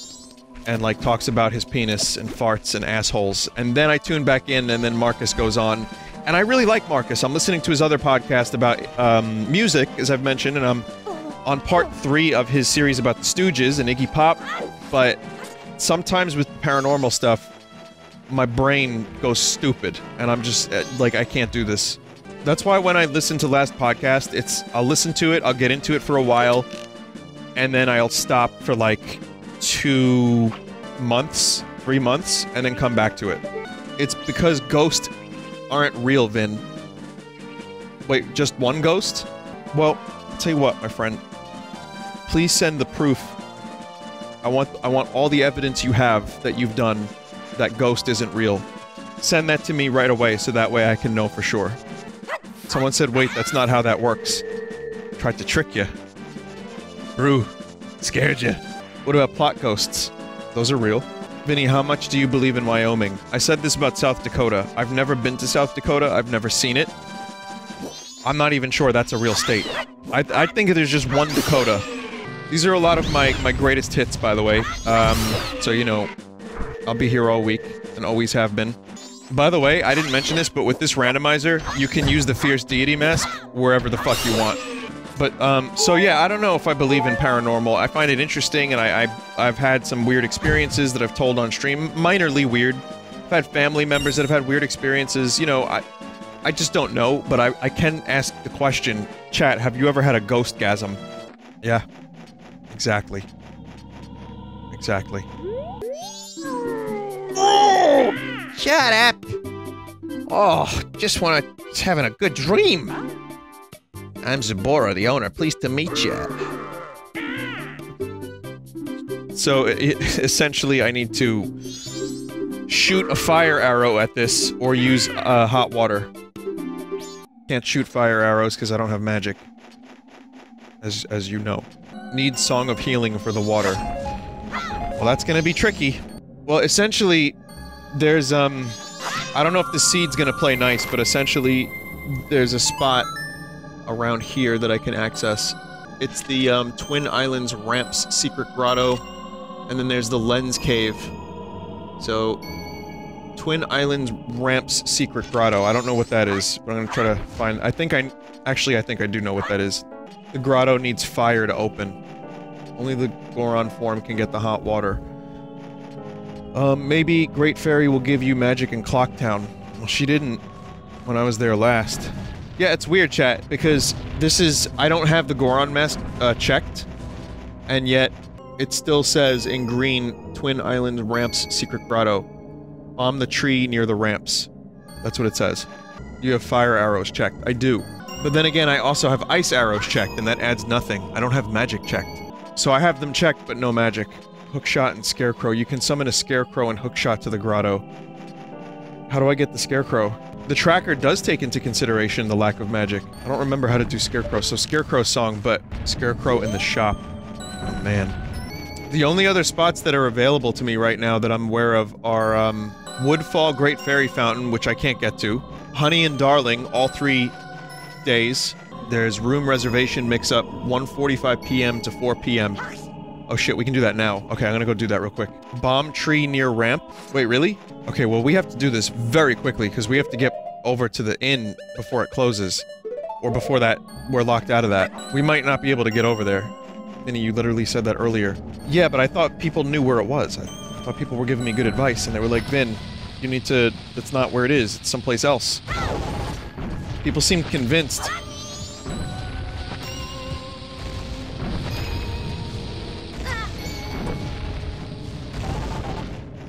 and like talks about his penis and farts and assholes. And then I tune back in and then Marcus goes on and I really like Marcus. I'm listening to his other podcast about um, music, as I've mentioned, and I'm on part three of his series about the Stooges and Iggy Pop. But sometimes with paranormal stuff, my brain goes stupid, and I'm just uh, like, I can't do this. That's why when I listen to last podcast, it's I'll listen to it, I'll get into it for a while, and then I'll stop for like two months, three months, and then come back to it. It's because Ghost aren't real, Vin. Wait, just one ghost? Well, I'll tell you what, my friend. Please send the proof. I want I want all the evidence you have that you've done that ghost isn't real. Send that to me right away so that way I can know for sure. Someone said, wait, that's not how that works. Tried to trick you. Brew. Scared you. What about plot ghosts? Those are real. Vinny, how much do you believe in Wyoming? I said this about South Dakota. I've never been to South Dakota. I've never seen it. I'm not even sure that's a real state. I, I think there's just one Dakota. These are a lot of my, my greatest hits, by the way. Um, so, you know, I'll be here all week, and always have been. By the way, I didn't mention this, but with this randomizer, you can use the Fierce Deity mask wherever the fuck you want. But, um, so yeah, I don't know if I believe in paranormal. I find it interesting, and I, I, I've had some weird experiences that I've told on stream. Minorly weird. I've had family members that have had weird experiences. You know, I, I just don't know, but I, I can ask the question. Chat, have you ever had a ghost gasm? Yeah. Exactly. Exactly. Oh! Shut up! Oh, just want to having a good dream. I'm Zubora, the owner. Pleased to meet you. So, it, essentially, I need to shoot a fire arrow at this or use uh, hot water. Can't shoot fire arrows because I don't have magic. As, as you know. Need Song of Healing for the water. Well, that's gonna be tricky. Well, essentially, there's, um... I don't know if the seed's gonna play nice, but essentially, there's a spot around here that I can access. It's the um, Twin Islands Ramps Secret Grotto, and then there's the Lens Cave. So, Twin Islands Ramps Secret Grotto. I don't know what that is, but I'm gonna try to find- I think I- actually I think I do know what that is. The grotto needs fire to open. Only the Goron form can get the hot water. Um, maybe Great Fairy will give you magic in Clocktown. Well, she didn't when I was there last. Yeah, it's weird, chat, because this is- I don't have the Goron mask, uh, checked, and yet it still says in green Twin Island Ramps Secret Grotto. On the tree near the ramps. That's what it says. You have fire arrows checked. I do. But then again, I also have ice arrows checked, and that adds nothing. I don't have magic checked. So I have them checked, but no magic. Hookshot and Scarecrow. You can summon a Scarecrow and Hookshot to the grotto. How do I get the Scarecrow? The tracker does take into consideration the lack of magic. I don't remember how to do Scarecrow, so Scarecrow song, but Scarecrow in the shop. Oh, man. The only other spots that are available to me right now that I'm aware of are, um, Woodfall Great Fairy Fountain, which I can't get to, Honey and Darling, all three days. There's room reservation mix-up, 1.45 p.m. to 4 p.m. Oh shit, we can do that now. Okay, I'm gonna go do that real quick. Bomb tree near ramp. Wait, really? Okay, well we have to do this very quickly, because we have to get over to the inn before it closes. Or before that, we're locked out of that. We might not be able to get over there. Vinny, you literally said that earlier. Yeah, but I thought people knew where it was. I thought people were giving me good advice, and they were like, Vin, you need to... That's not where it is. It's someplace else. People seemed convinced.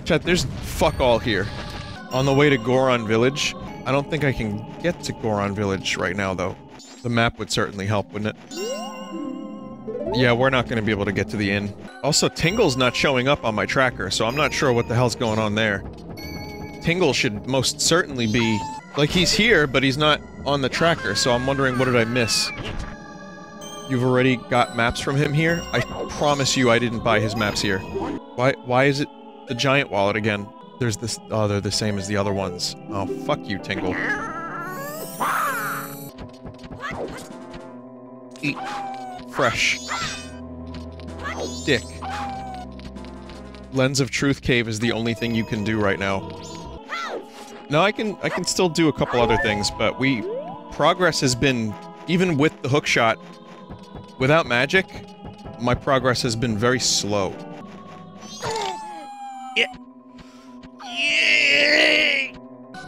Chat, there's fuck all here. On the way to Goron Village. I don't think I can get to Goron Village right now, though. The map would certainly help, wouldn't it? Yeah, we're not going to be able to get to the inn. Also, Tingle's not showing up on my tracker, so I'm not sure what the hell's going on there. Tingle should most certainly be... Like, he's here, but he's not on the tracker, so I'm wondering what did I miss? You've already got maps from him here? I promise you I didn't buy his maps here. Why- why is it the giant wallet again? There's this- oh, they're the same as the other ones. Oh, fuck you, Tingle. Eat. Fresh. Dick. Lens of Truth Cave is the only thing you can do right now. No, I can I can still do a couple other things, but we progress has been even with the hook shot without magic, my progress has been very slow.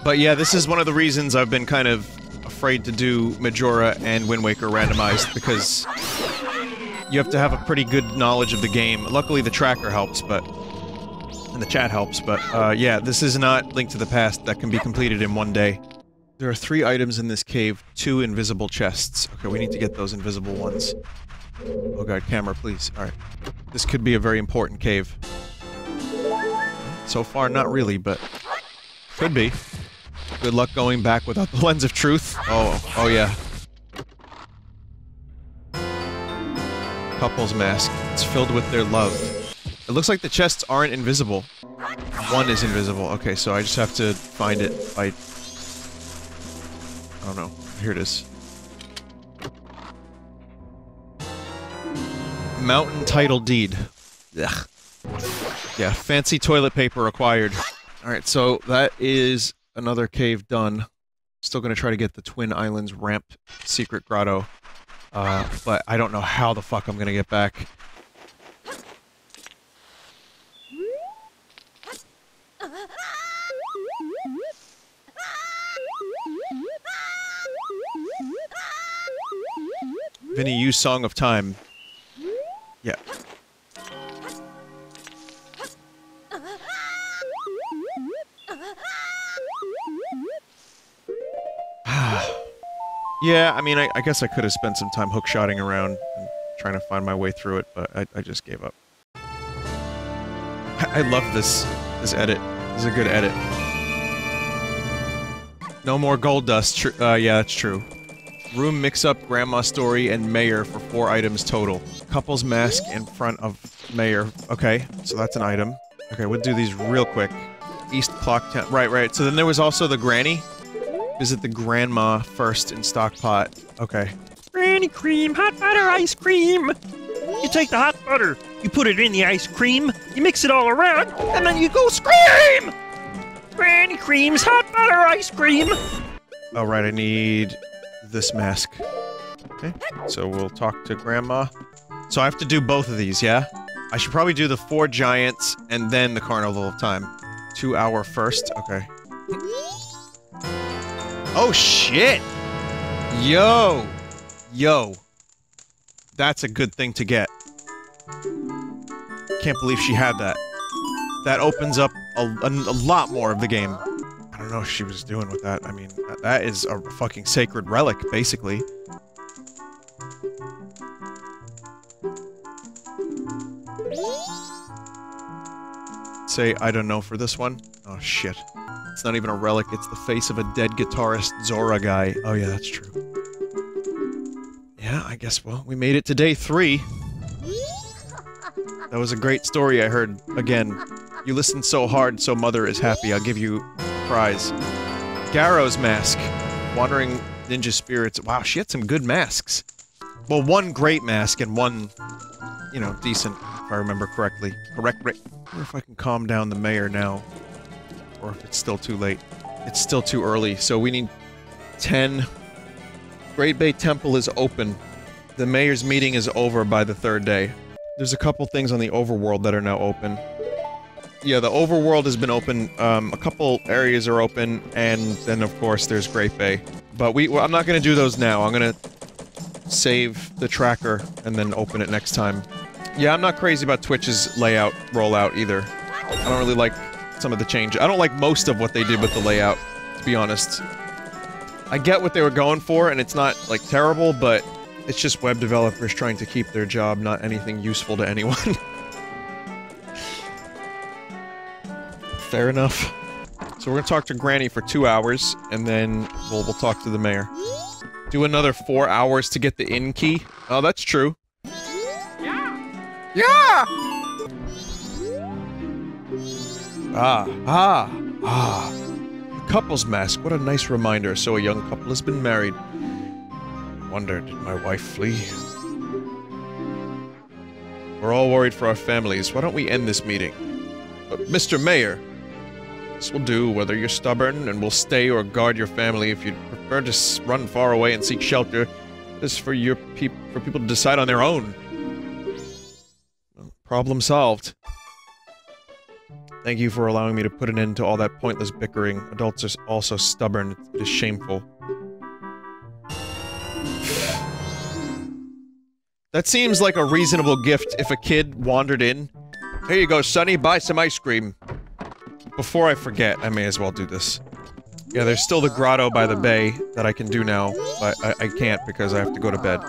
But yeah, this is one of the reasons I've been kind of afraid to do Majora and Wind Waker randomized because you have to have a pretty good knowledge of the game. Luckily the tracker helps, but and the chat helps, but uh, yeah, this is not Link to the Past that can be completed in one day. There are three items in this cave, two invisible chests. Okay, we need to get those invisible ones. Oh god, camera, please. Alright. This could be a very important cave. So far, not really, but... Could be. Good luck going back without the lens of truth. Oh, oh yeah. Couple's mask. It's filled with their love. It looks like the chests aren't invisible. One is invisible. Okay, so I just have to find it by... I don't know. Here it is. Mountain title deed. Ugh. Yeah, fancy toilet paper required. Alright, so that is another cave done. Still gonna try to get the Twin Islands ramp secret grotto. Uh, but I don't know how the fuck I'm gonna get back. Vinny, use Song of Time. Yeah. yeah, I mean, I, I guess I could have spent some time hookshotting around and trying to find my way through it, but I, I just gave up. I, I love this this edit. This is a good edit. No more gold dust. Uh, yeah, that's true. Room mix-up, grandma story, and mayor for four items total. Couple's mask in front of mayor. Okay, so that's an item. Okay, we'll do these real quick. East Clock Town. Right, right. So then there was also the granny. Visit the grandma first in Stockpot. Okay. Granny cream, hot butter ice cream. You take the hot butter, you put it in the ice cream, you mix it all around, and then you go scream! Granny cream's hot butter ice cream. All right, I need this mask. Okay, so we'll talk to Grandma. So I have to do both of these, yeah? I should probably do the four giants and then the Carnival of Time. Two hour first, okay. Oh shit! Yo! Yo. That's a good thing to get. Can't believe she had that. That opens up a, a, a lot more of the game. I don't know what she was doing with that. I mean, that, that is a fucking sacred relic, basically. Say, I don't know for this one. Oh, shit. It's not even a relic, it's the face of a dead guitarist Zora guy. Oh yeah, that's true. Yeah, I guess, well, we made it to day three. That was a great story I heard. Again, you listened so hard, so mother is happy. I'll give you a prize. Garo's mask. Wandering ninja spirits. Wow, she had some good masks. Well, one great mask and one, you know, decent, if I remember correctly. Correct. I wonder if I can calm down the mayor now. Or if it's still too late. It's still too early, so we need 10. Great Bay Temple is open. The mayor's meeting is over by the third day. There's a couple things on the overworld that are now open. Yeah, the overworld has been open. Um, a couple areas are open, and then of course there's Great Bay. But we, well, I'm not gonna do those now. I'm gonna save the tracker and then open it next time. Yeah, I'm not crazy about Twitch's layout rollout either. I don't really like some of the change. I don't like most of what they did with the layout, to be honest. I get what they were going for, and it's not, like, terrible, but it's just web developers trying to keep their job, not anything useful to anyone. Fair enough. So we're gonna talk to Granny for two hours, and then we'll, we'll talk to the mayor. Do another four hours to get the inn key? Oh, that's true. Yeah! Yeah! Ah, ah, ah. The couple's mask. What a nice reminder. So a young couple has been married. Wonder, did my wife flee? We're all worried for our families. Why don't we end this meeting? But Mr. Mayor, this will do whether you're stubborn and will stay or guard your family. If you'd prefer to run far away and seek shelter, this is for your peop for people to decide on their own. Well, problem solved. Thank you for allowing me to put an end to all that pointless bickering. Adults are also stubborn. It is shameful. That seems like a reasonable gift if a kid wandered in. Here you go, Sonny, buy some ice cream. Before I forget, I may as well do this. Yeah, there's still the grotto by the bay that I can do now, but I, I can't because I have to go to bed.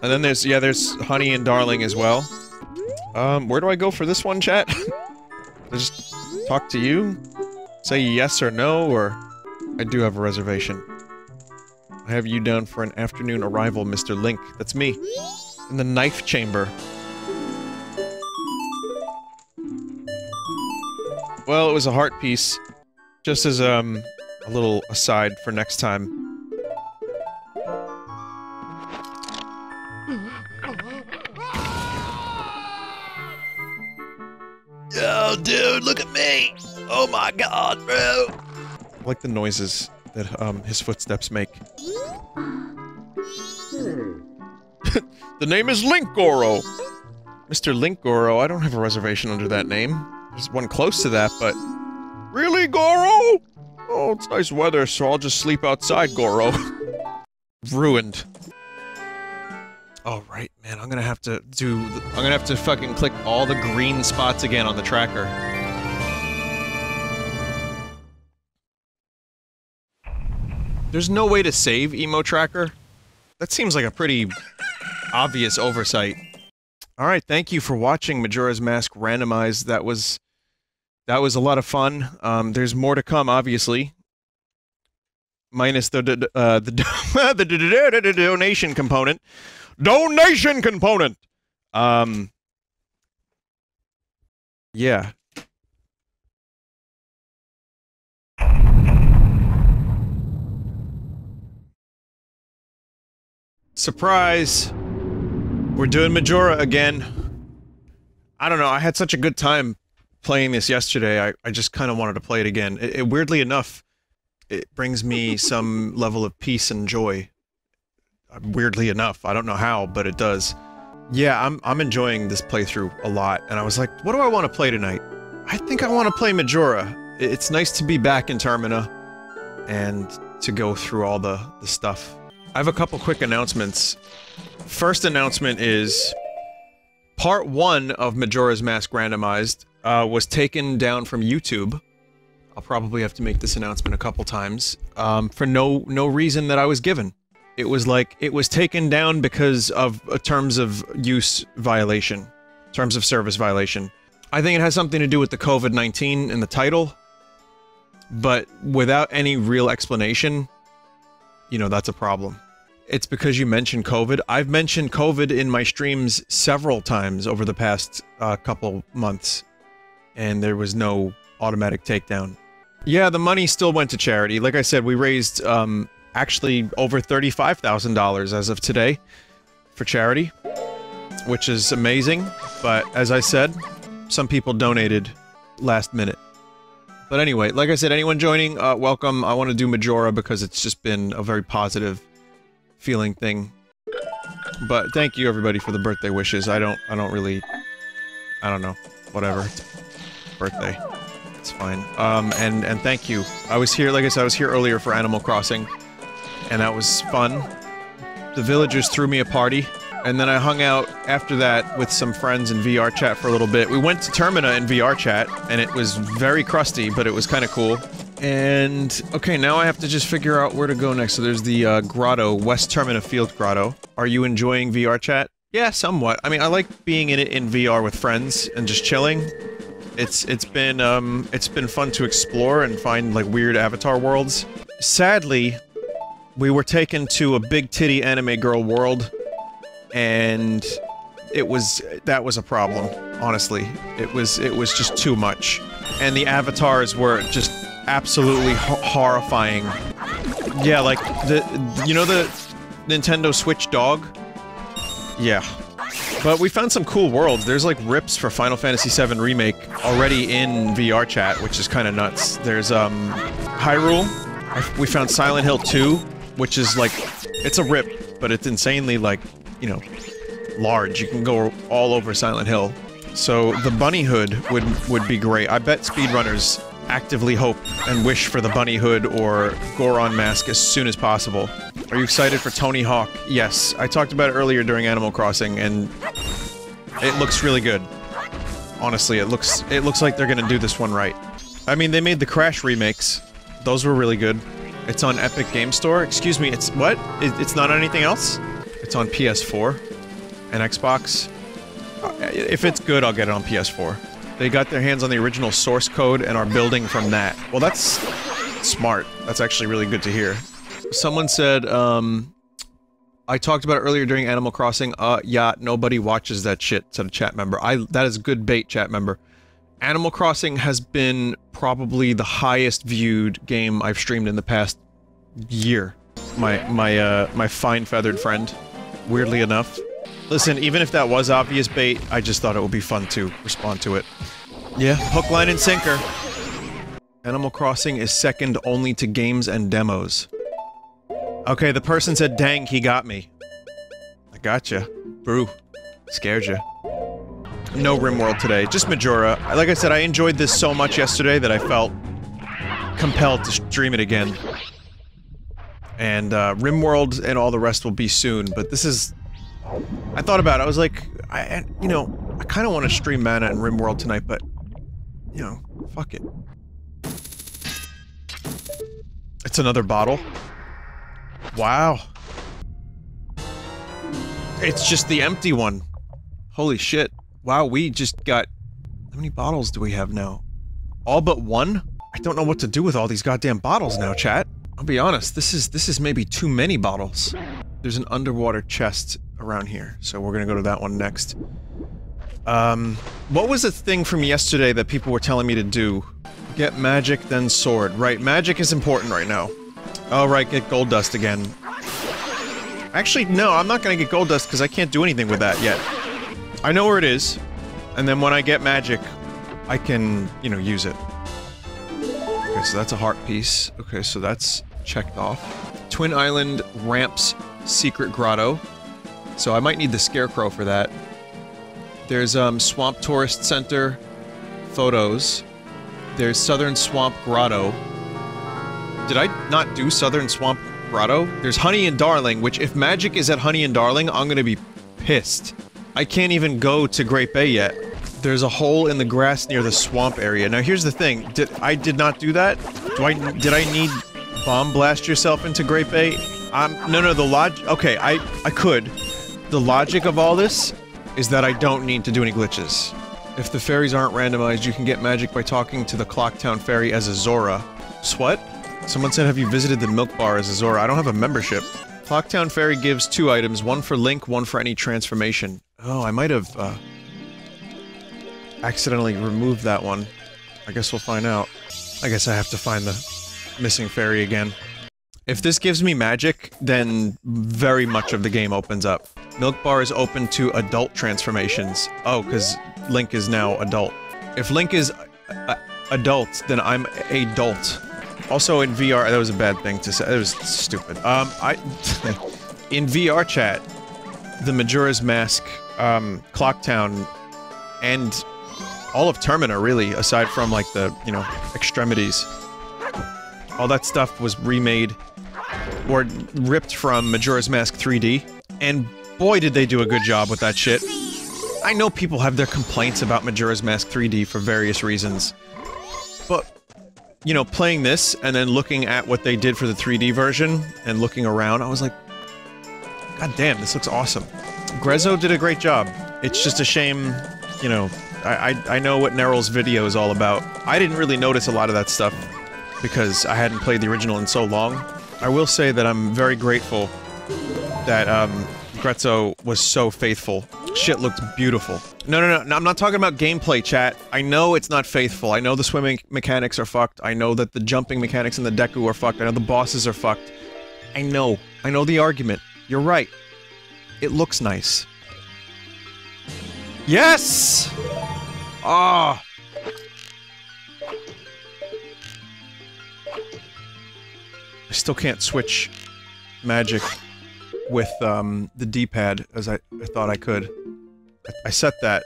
And then there's, yeah, there's Honey and Darling as well. Um, where do I go for this one, chat? Just talk to you? Say yes or no, or... I do have a reservation. I have you down for an afternoon arrival, Mr. Link. That's me. In the knife chamber. Well, it was a heart piece. Just as, um, a little aside for next time. Yo, dude, look at me! Oh my god, bro! I like the noises that, um, his footsteps make. the name is Link Goro! Mr. Link Goro, I don't have a reservation under that name. There's one close to that, but... Really, Goro? Oh, it's nice weather, so I'll just sleep outside, Goro. Ruined. Oh, right, man, I'm gonna have to do... I'm gonna have to fucking click all the green spots again on the tracker. There's no way to save EmoTracker? That seems like a pretty obvious oversight. Alright, thank you for watching Majora's Mask Randomized. That was... That was a lot of fun. Um, there's more to come, obviously. Minus the uh, the the donation component. Donation component. Um. Yeah. Surprise! We're doing Majora again. I don't know, I had such a good time playing this yesterday. I, I just kind of wanted to play it again. It, it, weirdly enough, it brings me some level of peace and joy. Weirdly enough, I don't know how, but it does. Yeah, I'm I'm enjoying this playthrough a lot, and I was like, what do I want to play tonight? I think I want to play Majora. It's nice to be back in Termina, and to go through all the the stuff. I have a couple quick announcements. First announcement is part one of Majora's Mask Randomized uh, was taken down from YouTube. I'll probably have to make this announcement a couple times um, for no no reason that I was given. It was like it was taken down because of a terms of use violation, terms of service violation. I think it has something to do with the COVID nineteen in the title, but without any real explanation, you know that's a problem. It's because you mentioned COVID. I've mentioned COVID in my streams several times over the past uh, couple months, and there was no automatic takedown. Yeah, the money still went to charity. Like I said, we raised um, actually over $35,000 as of today for charity, which is amazing. But as I said, some people donated last minute. But anyway, like I said, anyone joining, uh, welcome. I want to do Majora because it's just been a very positive feeling thing. But thank you everybody for the birthday wishes. I don't, I don't really, I don't know, whatever. It's birthday. It's fine. Um, and, and thank you. I was here, like I said, I was here earlier for Animal Crossing. And that was fun. The villagers threw me a party. And then I hung out after that with some friends in VR chat for a little bit. We went to Termina in VR chat, and it was very crusty, but it was kind of cool. And, okay, now I have to just figure out where to go next. So there's the, uh, grotto, West Termina Field Grotto. Are you enjoying VR chat? Yeah, somewhat. I mean, I like being in it in VR with friends and just chilling. It's, it's been, um, it's been fun to explore and find, like, weird avatar worlds. Sadly, we were taken to a big titty anime girl world, and it was, that was a problem, honestly. It was, it was just too much. And the avatars were just absolutely ho horrifying. Yeah, like, the, you know the Nintendo Switch dog? Yeah. But we found some cool worlds. There's like rips for Final Fantasy VII Remake already in VR chat, which is kind of nuts. There's, um, Hyrule. We found Silent Hill 2, which is like, it's a rip, but it's insanely like, you know, large. You can go all over Silent Hill. So the bunny hood would would be great. I bet speedrunners actively hope and wish for the bunny hood or Goron mask as soon as possible. Are you excited for Tony Hawk? Yes. I talked about it earlier during Animal Crossing and it looks really good. Honestly, it looks it looks like they're gonna do this one right. I mean, they made the Crash remakes. Those were really good. It's on Epic Game Store. Excuse me, it's what? It, it's not on anything else? It's on PS4 and Xbox. Uh, If it's good, I'll get it on PS4. They got their hands on the original source code and are building from that. Well, that's smart. That's actually really good to hear. Someone said, um, I talked about earlier during Animal Crossing. Uh, yeah, nobody watches that shit, said a chat member. I- that is good bait, chat member. Animal Crossing has been probably the highest viewed game I've streamed in the past year. My, my, uh, my fine feathered friend. Weirdly enough. Listen, even if that was obvious bait, I just thought it would be fun to respond to it. Yeah, hook, line, and sinker. Animal Crossing is second only to games and demos. Okay, the person said, dang, he got me. I gotcha. Brew. Scared you. No RimWorld today, just Majora. Like I said, I enjoyed this so much yesterday that I felt compelled to stream it again. And, uh, RimWorld and all the rest will be soon, but this is... I thought about it, I was like, I, you know, I kinda want to stream Mana and RimWorld tonight, but, you know, fuck it. It's another bottle? Wow. It's just the empty one. Holy shit. Wow, we just got... How many bottles do we have now? All but one? I don't know what to do with all these goddamn bottles now, chat. I'll be honest, this is this is maybe too many bottles. There's an underwater chest around here, so we're gonna go to that one next. Um, what was the thing from yesterday that people were telling me to do? Get magic, then sword. Right, magic is important right now. Oh, right, get gold dust again. Actually, no, I'm not gonna get gold dust because I can't do anything with that yet. I know where it is, and then when I get magic, I can, you know, use it. Okay, so that's a heart piece. Okay, so that's checked off. Twin Island Ramps Secret Grotto. So I might need the Scarecrow for that. There's, um, Swamp Tourist Center photos. There's Southern Swamp Grotto. Did I not do Southern Swamp Grotto? There's Honey and Darling, which if magic is at Honey and Darling, I'm gonna be pissed. I can't even go to Great Bay yet. There's a hole in the grass near the swamp area. Now here's the thing. Did I did not do that? Do I did I need bomb blast yourself into Great Bay? Um no no the log okay, I I could. The logic of all this is that I don't need to do any glitches. If the fairies aren't randomized, you can get magic by talking to the Clocktown fairy as a Zora. What? Someone said, have you visited the milk bar as a Zora? I don't have a membership. Clocktown Fairy gives two items, one for Link, one for any transformation. Oh, I might have, uh, accidentally removed that one. I guess we'll find out. I guess I have to find the missing fairy again. If this gives me magic, then very much of the game opens up. Milk Bar is open to adult transformations. Oh, because Link is now adult. If Link is uh, adult, then I'm adult. Also in VR, that was a bad thing to say. It was stupid. Um, I in VR chat, the Majora's Mask, um, Clocktown, and all of Termina, really, aside from like the you know extremities, all that stuff was remade or ripped from Majora's Mask 3D, and boy, did they do a good job with that shit. I know people have their complaints about Majora's Mask 3D for various reasons, but you know, playing this and then looking at what they did for the 3D version and looking around, I was like, God damn, this looks awesome. Grezzo did a great job. It's just a shame, you know, I, I, I know what Nerrel's video is all about. I didn't really notice a lot of that stuff because I hadn't played the original in so long. I will say that I'm very grateful that um, Grezzo was so faithful. Shit looked beautiful. No, no, no, no, I'm not talking about gameplay, chat. I know it's not faithful. I know the swimming mechanics are fucked. I know that the jumping mechanics in the Deku are fucked. I know the bosses are fucked. I know. I know the argument. You're right. It looks nice. Yes! Ah! I still can't switch magic with um, the D-pad as I, I thought I could. I, I set that.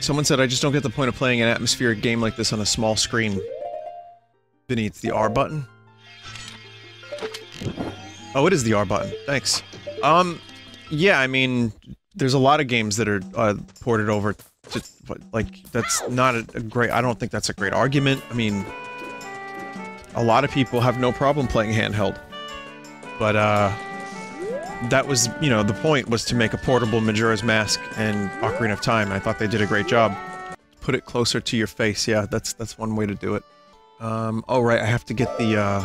Someone said I just don't get the point of playing an atmospheric game like this on a small screen. It's the R button? Oh, it is the R button. Thanks. Um, yeah, I mean, there's a lot of games that are uh, ported over to, like, that's not a, a great, I don't think that's a great argument. I mean, a lot of people have no problem playing handheld. But, uh, that was, you know, the point was to make a portable Majora's Mask and Ocarina of Time. I thought they did a great job. Put it closer to your face, yeah, that's that's one way to do it. Um, oh right, I have to get the, uh...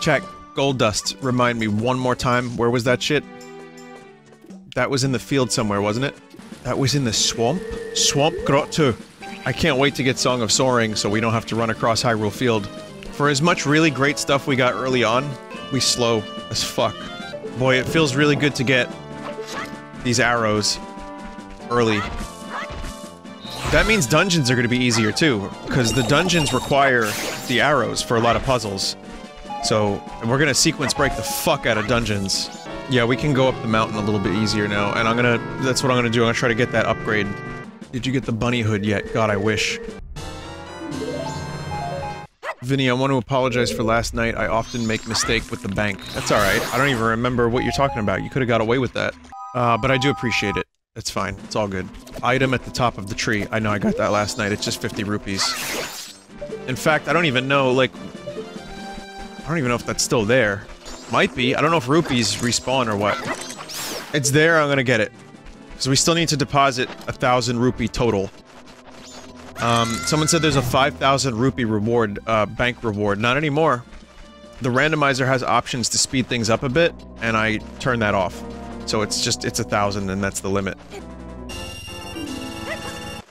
Check, gold dust, remind me one more time, where was that shit? That was in the field somewhere, wasn't it? That was in the swamp? Swamp Grotto. I can't wait to get Song of Soaring so we don't have to run across Hyrule Field. For as much really great stuff we got early on, we slow as fuck. Boy, it feels really good to get these arrows early. That means dungeons are going to be easier too, because the dungeons require the arrows for a lot of puzzles. So, we're gonna sequence break the fuck out of dungeons. Yeah, we can go up the mountain a little bit easier now, and I'm gonna- that's what I'm gonna do, I'm gonna try to get that upgrade. Did you get the bunny hood yet? God, I wish. Vinny, I want to apologize for last night. I often make mistake with the bank. That's alright. I don't even remember what you're talking about. You could have got away with that. Uh, but I do appreciate it. It's fine. It's all good. Item at the top of the tree. I know I got that last night. It's just 50 rupees. In fact, I don't even know, like... I don't even know if that's still there. Might be. I don't know if rupees respawn or what. It's there, I'm gonna get it. So we still need to deposit a thousand rupee total. Um, someone said there's a 5,000 rupee reward, uh, bank reward. Not anymore. The randomizer has options to speed things up a bit, and I turn that off. So it's just, it's a thousand, and that's the limit.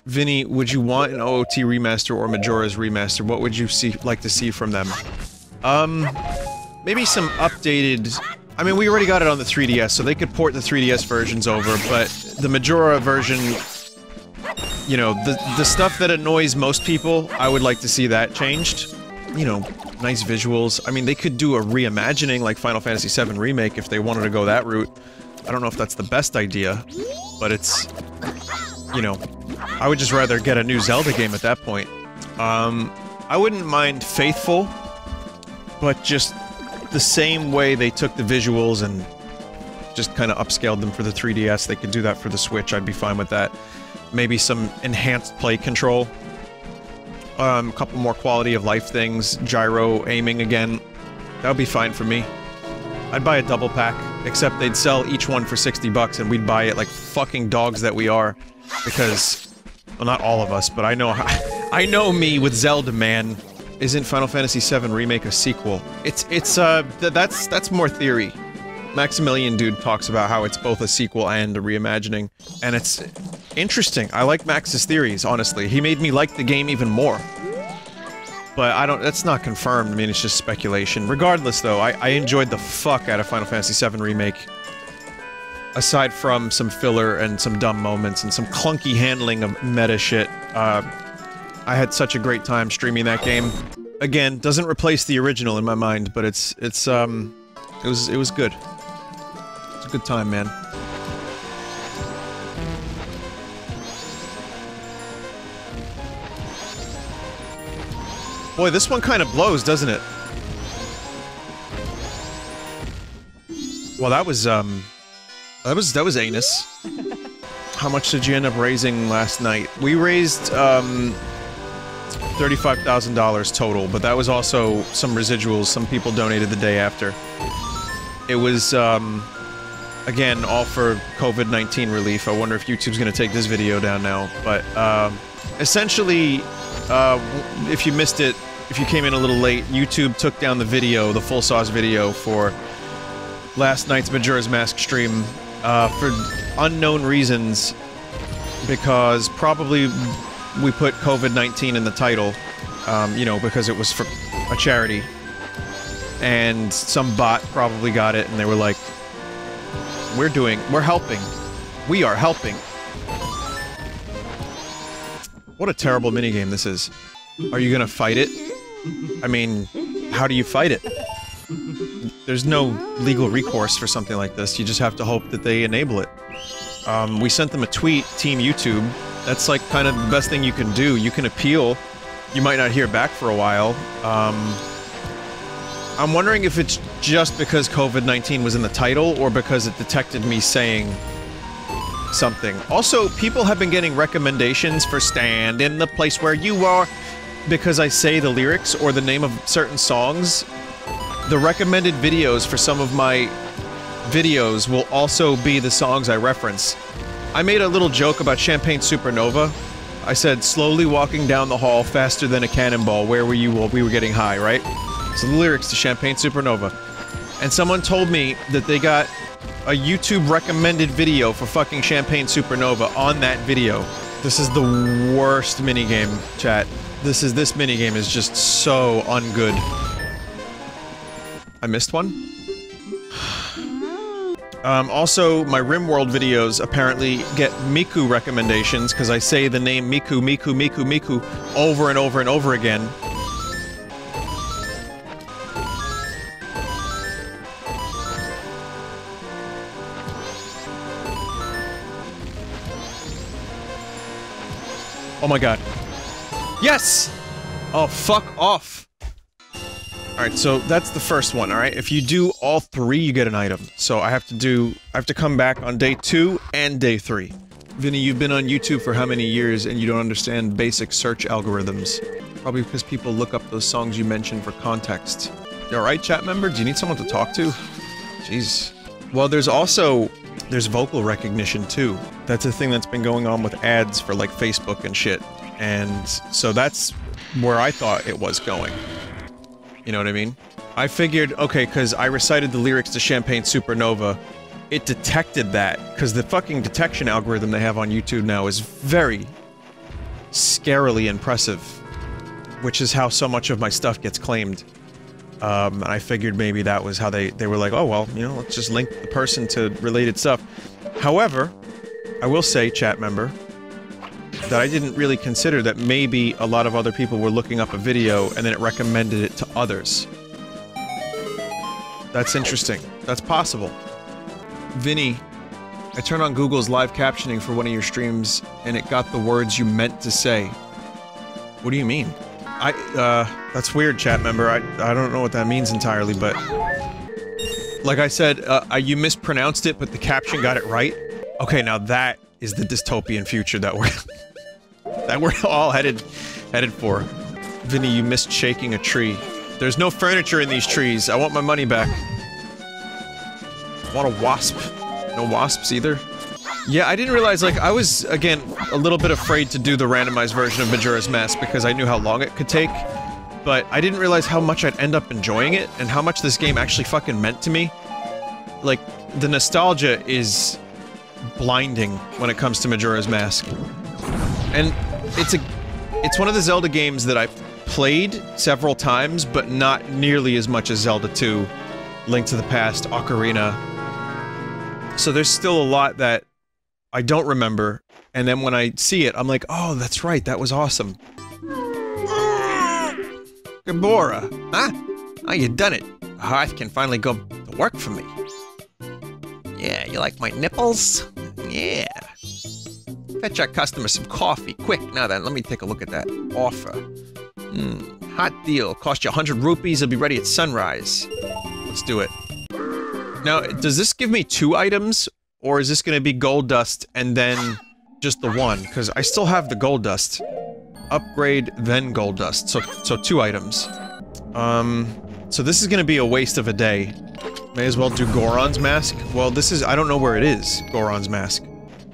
Vinny, would you want an OOT remaster or Majora's remaster? What would you see, like to see from them? Um, maybe some updated... I mean, we already got it on the 3DS, so they could port the 3DS versions over, but the Majora version you know, the the stuff that annoys most people, I would like to see that changed. You know, nice visuals. I mean, they could do a reimagining like Final Fantasy VII Remake if they wanted to go that route. I don't know if that's the best idea, but it's, you know, I would just rather get a new Zelda game at that point. Um, I wouldn't mind Faithful, but just the same way they took the visuals and just kind of upscaled them for the 3DS. They could do that for the Switch. I'd be fine with that. Maybe some enhanced play control. Um, a couple more quality of life things. Gyro aiming again. That would be fine for me. I'd buy a double pack, except they'd sell each one for 60 bucks and we'd buy it like fucking dogs that we are. Because, well not all of us, but I know I know me with Zelda, man. Isn't Final Fantasy VII Remake a sequel? It's, it's, uh, th that's, that's more theory. Maximilian Dood talks about how it's both a sequel and a reimagining, and it's interesting. I like Max's theories, honestly. He made me like the game even more. But I don't- that's not confirmed, I mean, it's just speculation. Regardless, though, I, I enjoyed the fuck out of Final Fantasy VII Remake. Aside from some filler and some dumb moments and some clunky handling of meta shit, uh, I had such a great time streaming that game. Again, doesn't replace the original in my mind, but it's, it's, um, it was, it was good. It's a good time, man. Boy, this one kind of blows, doesn't it? Well, that was, um... That was, that was anus. How much did you end up raising last night? We raised, um... $35,000 total, but that was also some residuals. Some people donated the day after. It was, um... Again, all for COVID-19 relief. I wonder if YouTube's gonna take this video down now, but, um... Essentially, uh, if you missed it, if you came in a little late, YouTube took down the video, the full sauce video for last night's Majora's Mask stream, uh, for unknown reasons, because probably we put COVID-19 in the title, um, you know, because it was for a charity, and some bot probably got it, and they were like, we're doing, we're helping. We are helping. What a terrible minigame this is. Are you gonna fight it? I mean, how do you fight it? There's no legal recourse for something like this. You just have to hope that they enable it. Um, we sent them a tweet, Team YouTube. That's like kind of the best thing you can do. You can appeal. You might not hear back for a while. Um, I'm wondering if it's just because COVID-19 was in the title or because it detected me saying something. Also, people have been getting recommendations for Stand in the Place Where You Are because I say the lyrics or the name of certain songs. The recommended videos for some of my videos will also be the songs I reference. I made a little joke about Champagne Supernova. I said, slowly walking down the hall faster than a cannonball, where were you while we were getting high, right? So the lyrics to Champagne Supernova. And someone told me that they got a YouTube recommended video for fucking Champagne Supernova on that video. This is the worst minigame, chat. This is- this minigame is just so ungood. I missed one? Um, also, my RimWorld videos apparently get Miku recommendations, because I say the name Miku, Miku, Miku, Miku over and over and over again. Oh my god. Yes! Oh, fuck off. Alright, so that's the first one, alright? If you do all three, you get an item. So I have to do- I have to come back on day two and day three. Vinny, you've been on YouTube for how many years and you don't understand basic search algorithms? Probably because people look up those songs you mentioned for context. Alright, chat member? Do you need someone to talk to? Jeez. Well, there's also- there's vocal recognition too. That's a thing that's been going on with ads for like Facebook and shit. And so that's where I thought it was going. You know what I mean? I figured, okay, because I recited the lyrics to Champagne Supernova, it detected that, because the fucking detection algorithm they have on YouTube now is very scarily impressive, which is how so much of my stuff gets claimed. Um, and I figured maybe that was how they, they were like, oh well, you know, let's just link the person to related stuff. However, I will say, chat member, that I didn't really consider that maybe a lot of other people were looking up a video and then it recommended it to others. That's interesting. That's possible. Vinny, I turned on Google's live captioning for one of your streams and it got the words you meant to say. What do you mean? I, uh, that's weird, chat member. I, I don't know what that means entirely, but... Like I said, uh, you mispronounced it, but the caption got it right. Okay, now that is the dystopian future that we're that we're all headed headed for. Vinny, you missed shaking a tree. There's no furniture in these trees. I want my money back. I want a wasp. No wasps either. Yeah, I didn't realize, like, I was, again, a little bit afraid to do the randomized version of Majora's Mask because I knew how long it could take, but I didn't realize how much I'd end up enjoying it and how much this game actually fucking meant to me. Like, the nostalgia is blinding when it comes to Majora's Mask. And it's a it's one of the Zelda games that I've played several times, but not nearly as much as Zelda 2, Link to the Past, Ocarina. So there's still a lot that I don't remember, and then when I see it, I'm like, oh, that's right, that was awesome. Gabora, huh? Oh, you done it. Hearth can finally go to work for me. Yeah, you like my nipples? Yeah. Fetch our customer some coffee, quick. Now then, let me take a look at that offer. Hmm, hot deal. Cost you 100 rupees, it'll be ready at sunrise. Let's do it. Now, does this give me two items, or is this gonna be gold dust and then just the one? Because I still have the gold dust. Upgrade, then gold dust. So, so two items. Um, so this is gonna be a waste of a day. May as well do Goron's mask. Well, this is- I don't know where it is, Goron's mask.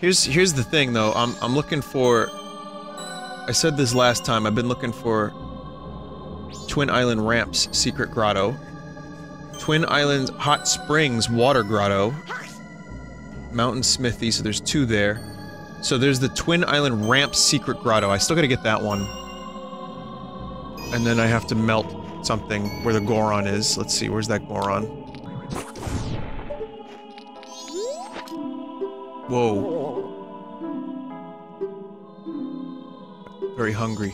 Here's- here's the thing, though. I'm- I'm looking for... I said this last time, I've been looking for... Twin Island Ramps Secret Grotto. Twin Island Hot Springs Water Grotto. Mountain Smithy, so there's two there. So there's the Twin Island Ramps Secret Grotto. I still gotta get that one. And then I have to melt something where the Goron is. Let's see, where's that Goron? Whoa. Very hungry.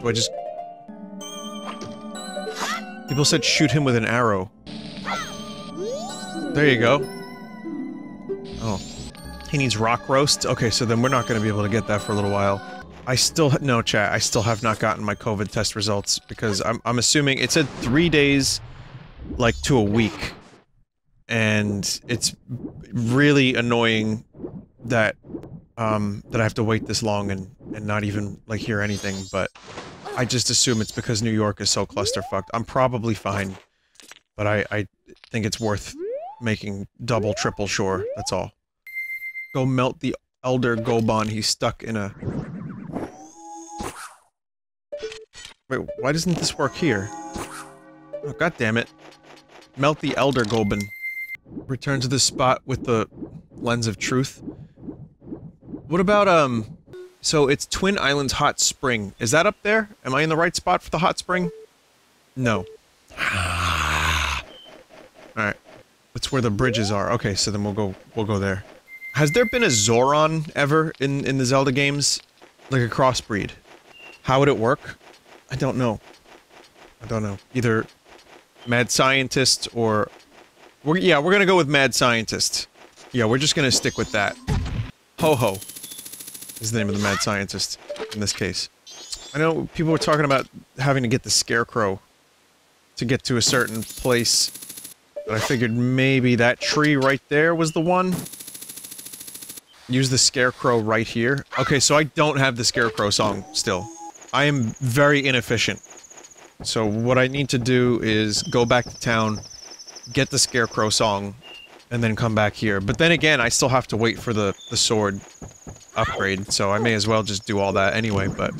Do I just... People said shoot him with an arrow. There you go. Oh. He needs rock roast? Okay, so then we're not gonna be able to get that for a little while. I still- no, chat, I still have not gotten my COVID test results, because I'm- I'm assuming- it said three days, like, to a week. And it's really annoying that, um, that I have to wait this long and, and not even, like, hear anything, but I just assume it's because New York is so clusterfucked. I'm probably fine, but I, I think it's worth making double, triple sure, that's all. Go melt the Elder Goron, he's stuck in a... Wait, why doesn't this work here? Oh, God damn it. Melt the Elder Goron. Return to the spot with the lens of truth. What about, um... So it's Twin Islands Hot Spring. Is that up there? Am I in the right spot for the hot spring? No. Alright. That's where the bridges are. Okay, so then we'll go we'll go there. Has there been a Zoran ever in, in the Zelda games? Like a crossbreed? How would it work? I don't know. I don't know. Either Mad Scientist or... We're, yeah, we're gonna go with Mad Scientist. Yeah, we're just gonna stick with that. Ho-Ho is the name of the Mad Scientist in this case. I know people were talking about having to get the Scarecrow to get to a certain place, but I figured maybe that tree right there was the one. Use the Scarecrow right here. Okay, so I don't have the Scarecrow song still. I am very inefficient. So what I need to do is go back to town, get the Scarecrow song, and then come back here. But then again, I still have to wait for the, the sword upgrade, so I may as well just do all that anyway, but...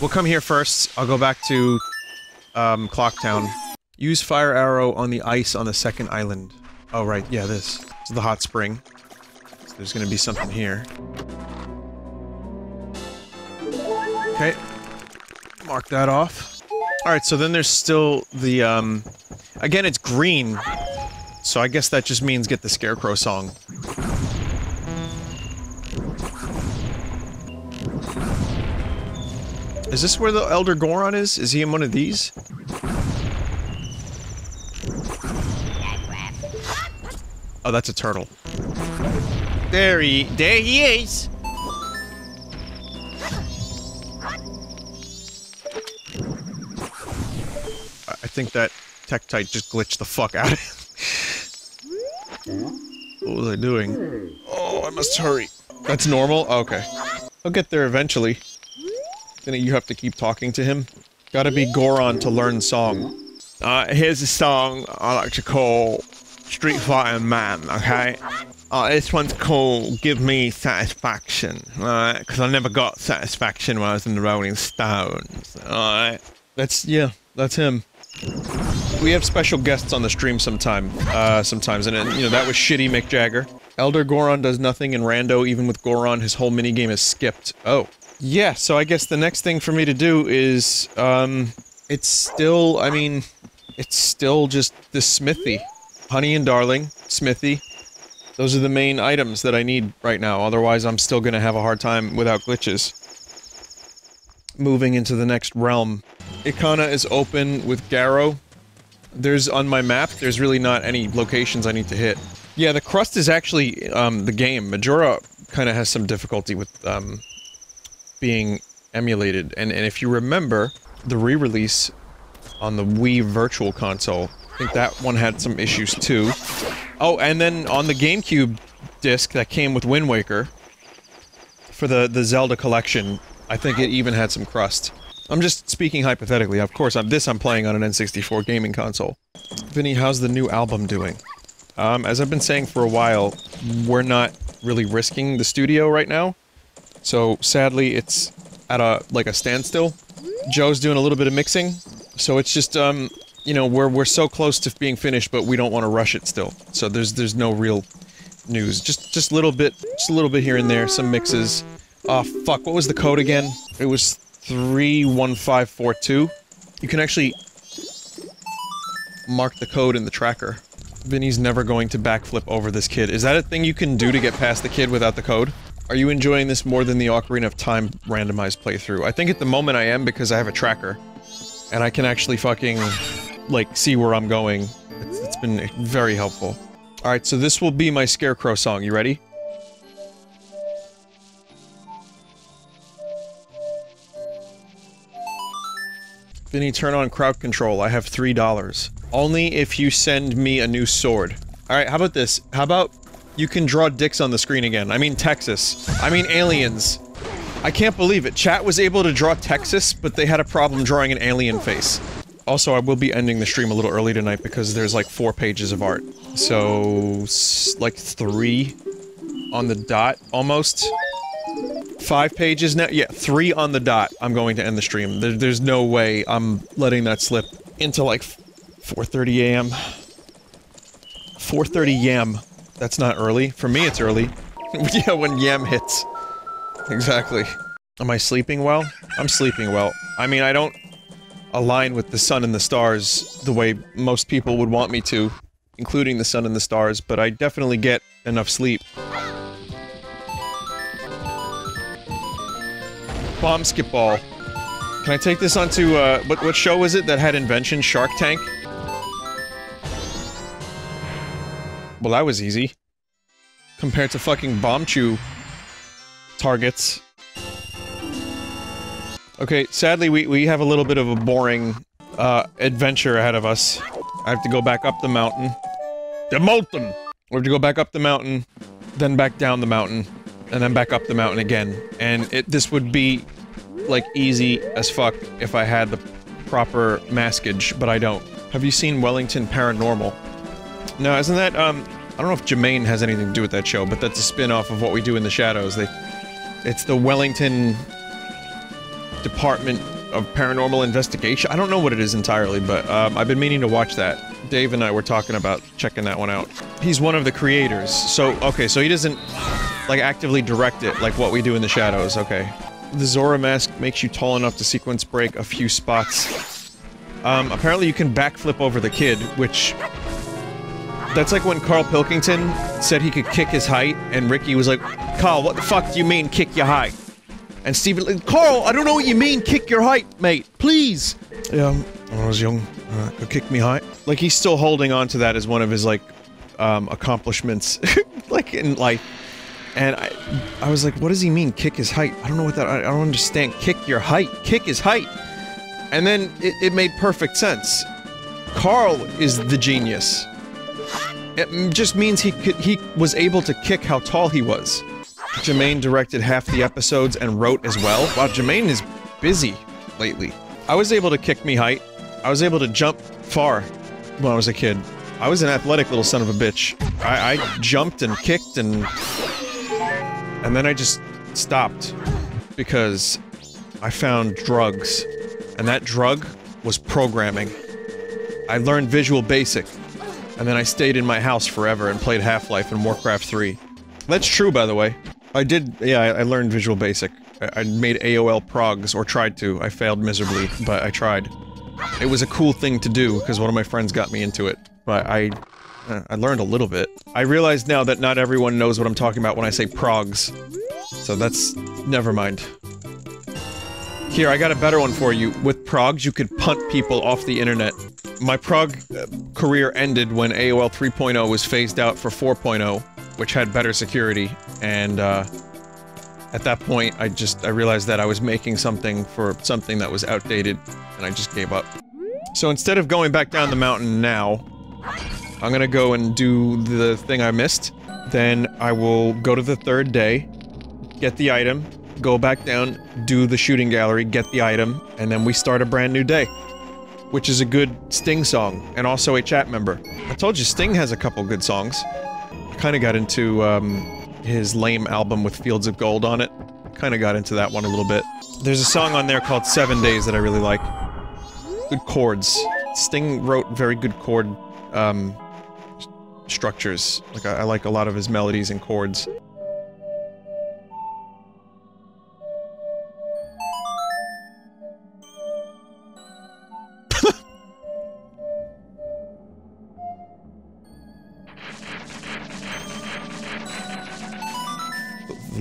We'll come here first. I'll go back to, um, Clocktown. Use fire arrow on the ice on the second island. Oh, right, yeah, this. Is the hot spring. So there's gonna be something here. Okay. Mark that off. Alright, so then there's still the, um... Again, it's green. So I guess that just means get the Scarecrow song. Is this where the Elder Goron is? Is he in one of these? Oh, that's a turtle. There he- there he is! Think that Tektite just glitched the fuck out what was I doing? Oh, I must hurry. That's normal? Okay. I'll get there eventually. Then you have to keep talking to him. Gotta be Goron to learn song. Uh, here's a song I like to call Street Fighter Man, okay? Uh, this one's called Give Me Satisfaction, alright? Because I never got satisfaction when I was in the Rolling Stones, alright? That's, yeah, that's him. We have special guests on the stream sometime, uh, sometimes, and, you know, that was shitty Mick Jagger. Elder Goron does nothing, and Rando, even with Goron, his whole minigame is skipped. Oh. Yeah, so I guess the next thing for me to do is, um, it's still, I mean, it's still just the smithy. Honey and Darling, smithy. Those are the main items that I need right now, otherwise I'm still gonna have a hard time without glitches. Moving into the next realm. Ikana is open with Garo. There's, on my map, there's really not any locations I need to hit. Yeah, the crust is actually, um, the game. Majora kind of has some difficulty with, um, being emulated, and, and if you remember, the re-release on the Wii Virtual Console, I think that one had some issues too. Oh, and then on the GameCube disc that came with Wind Waker, for the, the Zelda collection, I think it even had some crust. I'm just speaking hypothetically, of course, I'm, this I'm playing on an N64 gaming console. Vinny, how's the new album doing? Um, as I've been saying for a while, we're not really risking the studio right now. So, sadly, it's at a, like a standstill. Joe's doing a little bit of mixing, so it's just, um, you know, we're, we're so close to being finished, but we don't want to rush it still. So there's, there's no real news. Just, just a little bit, just a little bit here and there, some mixes. Oh, fuck, what was the code again? It was 31542. You can actually mark the code in the tracker. Vinny's never going to backflip over this kid. Is that a thing you can do to get past the kid without the code? Are you enjoying this more than the Ocarina of Time randomized playthrough? I think at the moment I am because I have a tracker. And I can actually fucking, like, see where I'm going. It's, it's been very helpful. Alright, so this will be my Scarecrow song. You ready? Vinny, turn on crowd control. I have three dollars. Only if you send me a new sword. Alright, how about this? How about you can draw dicks on the screen again? I mean Texas. I mean aliens. I can't believe it. Chat was able to draw Texas, but they had a problem drawing an alien face. Also, I will be ending the stream a little early tonight because there's like four pages of art. So, like three on the dot, almost. Five pages now? Yeah, three on the dot. I'm going to end the stream. There, there's no way I'm letting that slip into like 4.30 a.m. 4.30 yam. That's not early. For me, it's early. yeah, when yam hits. Exactly. Am I sleeping well? I'm sleeping well. I mean, I don't align with the sun and the stars the way most people would want me to, including the sun and the stars, but I definitely get enough sleep. Bomb skip ball. Can I take this onto, uh, what, what show was it that had invention? Shark Tank? Well, that was easy. Compared to fucking Bombchu targets. Okay, sadly we, we have a little bit of a boring, uh, adventure ahead of us. I have to go back up the mountain. The mountain! We have to go back up the mountain, then back down the mountain, and then back up the mountain again. And it- this would be, like, easy as fuck if I had the proper maskage, but I don't. Have you seen Wellington Paranormal? No, isn't that, um, I don't know if Jemaine has anything to do with that show, but that's a spin-off of what we do in the shadows. They, it's the Wellington Department of Paranormal Investigation. I don't know what it is entirely, but um, I've been meaning to watch that. Dave and I were talking about checking that one out. He's one of the creators, so okay, so he doesn't like actively direct it like what we do in the shadows. Okay, the Zora mask makes you tall enough to sequence break a few spots. Um, apparently you can backflip over the kid, which that's like when Carl Pilkington said he could kick his height, and Ricky was like, Carl, what the fuck do you mean kick your height? And Stephen, Carl, I don't know what you mean kick your height, mate, please! Yeah, when I was young, uh, could kick me height. Like, he's still holding on to that as one of his, like, um, accomplishments, like, in life. And I, I was like, what does he mean, kick his height? I don't know what that, I, I don't understand. Kick your height, kick his height. And then it, it made perfect sense. Carl is the genius. It just means he could, he was able to kick how tall he was. Jemaine directed half the episodes and wrote as well. Wow, Jemaine is busy lately. I was able to kick me height. I was able to jump far when I was a kid. I was an athletic little son of a bitch. I, I jumped and kicked and and then I just stopped because I found drugs, and that drug was programming. I learned Visual Basic, and then I stayed in my house forever and played Half-Life and Warcraft 3. That's true, by the way. I did, yeah, I, I learned Visual Basic. I, I made AOL progs, or tried to. I failed miserably, but I tried. It was a cool thing to do, because one of my friends got me into it. But I... uh, I learned a little bit. I realize now that not everyone knows what I'm talking about when I say progs. So that's... never mind. Here, I got a better one for you. With progs, you could punt people off the internet. My prog uh, career ended when AOL 3.0 was phased out for 4.0, which had better security, and uh, at that point, I just I realized that I was making something for something that was outdated, and I just gave up. So instead of going back down the mountain now, I'm gonna go and do the thing I missed. Then I will go to the third day, get the item, go back down, do the shooting gallery, get the item, and then we start a brand new day. Which is a good Sting song, and also a chat member. I told you Sting has a couple good songs. I kinda got into, um, his lame album with Fields of Gold on it. Kinda got into that one a little bit. There's a song on there called Seven Days that I really like. Good chords. Sting wrote very good chord, um, structures. Like, I, I like a lot of his melodies and chords.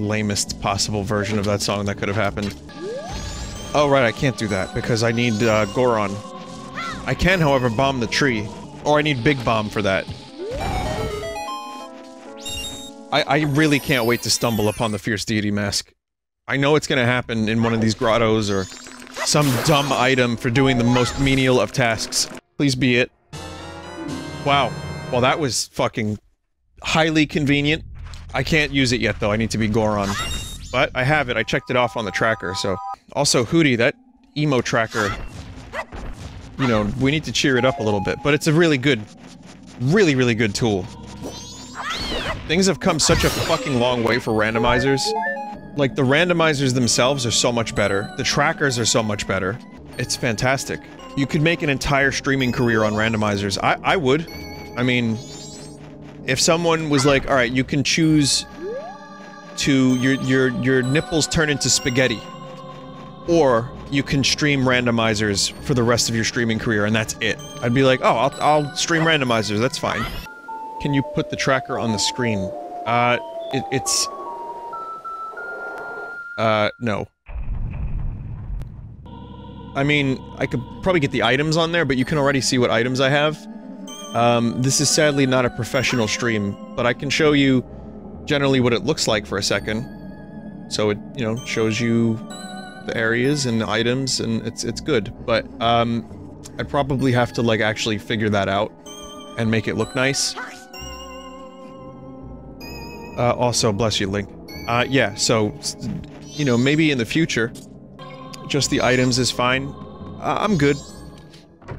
Lamest possible version of that song that could have happened. Oh, right, I can't do that because I need uh, Goron. I can, however, bomb the tree. Or I need Big Bomb for that. I, I really can't wait to stumble upon the Fierce Deity Mask. I know it's gonna happen in one of these grottos or some dumb item for doing the most menial of tasks. Please be it. Wow. Well, that was fucking highly convenient. I can't use it yet, though. I need to be Goron. But I have it. I checked it off on the tracker, so... Also, Hootie, that EmoTracker... You know, we need to cheer it up a little bit. But it's a really good... Really, really good tool. Things have come such a fucking long way for randomizers. Like, the randomizers themselves are so much better. The trackers are so much better. It's fantastic. You could make an entire streaming career on randomizers. I- I would. I mean, if someone was like, all right, you can choose to your your your nipples turn into spaghetti, or you can stream randomizers for the rest of your streaming career, and that's it. I'd be like, oh, I'll I'll stream randomizers. That's fine. Can you put the tracker on the screen? Uh, it, it's. Uh, no. I mean, I could probably get the items on there, but you can already see what items I have. Um, this is sadly not a professional stream, but I can show you generally what it looks like for a second. So it, you know, shows you the areas and the items, and it's it's good. But um, I'd probably have to like actually figure that out and make it look nice. Uh, also, bless you, Link. Uh, yeah. So, you know, maybe in the future, just the items is fine. Uh, I'm good.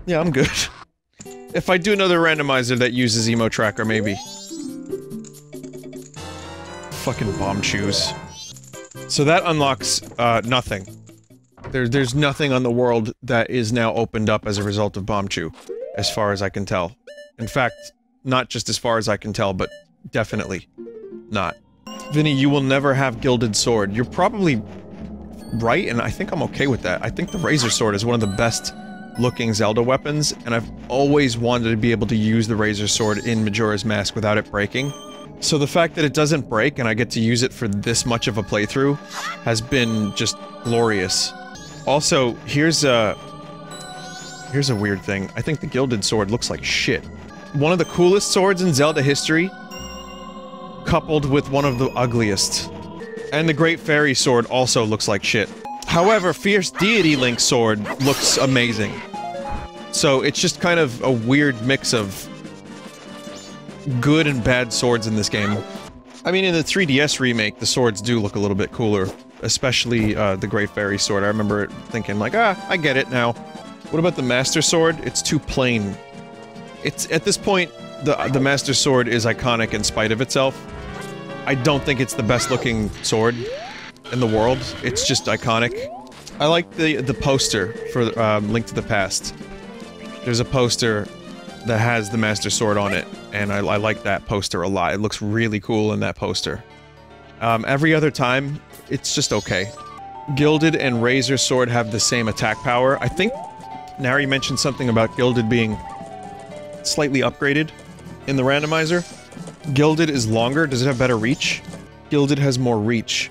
Yeah, I'm good. If I do another randomizer that uses EmoTracker, maybe. Fucking Bombchus. So that unlocks, uh, nothing. There, there's nothing on the world that is now opened up as a result of Bombchu, as far as I can tell. In fact, not just as far as I can tell, but definitely not. Vinny, you will never have Gilded Sword. You're probably right, and I think I'm okay with that. I think the Razor Sword is one of the best looking Zelda weapons, and I've always wanted to be able to use the Razor Sword in Majora's Mask without it breaking. So the fact that it doesn't break and I get to use it for this much of a playthrough has been just glorious. Also, here's a... Here's a weird thing. I think the Gilded Sword looks like shit. One of the coolest swords in Zelda history, coupled with one of the ugliest. And the Great Fairy Sword also looks like shit. However, Fierce Deity Link sword looks amazing. So it's just kind of a weird mix of good and bad swords in this game. I mean, in the 3DS remake, the swords do look a little bit cooler, especially uh, the Great Fairy Sword. I remember thinking like, ah, I get it now. What about the Master Sword? It's too plain. It's at this point, the the Master Sword is iconic in spite of itself. I don't think it's the best looking sword in the world. It's just iconic. I like the the poster for um, Link to the Past. There's a poster that has the Master Sword on it, and I, I like that poster a lot. It looks really cool in that poster. Um, every other time, it's just okay. Gilded and Razor Sword have the same attack power. I think Nari mentioned something about Gilded being slightly upgraded in the randomizer. Gilded is longer. Does it have better reach? Gilded has more reach.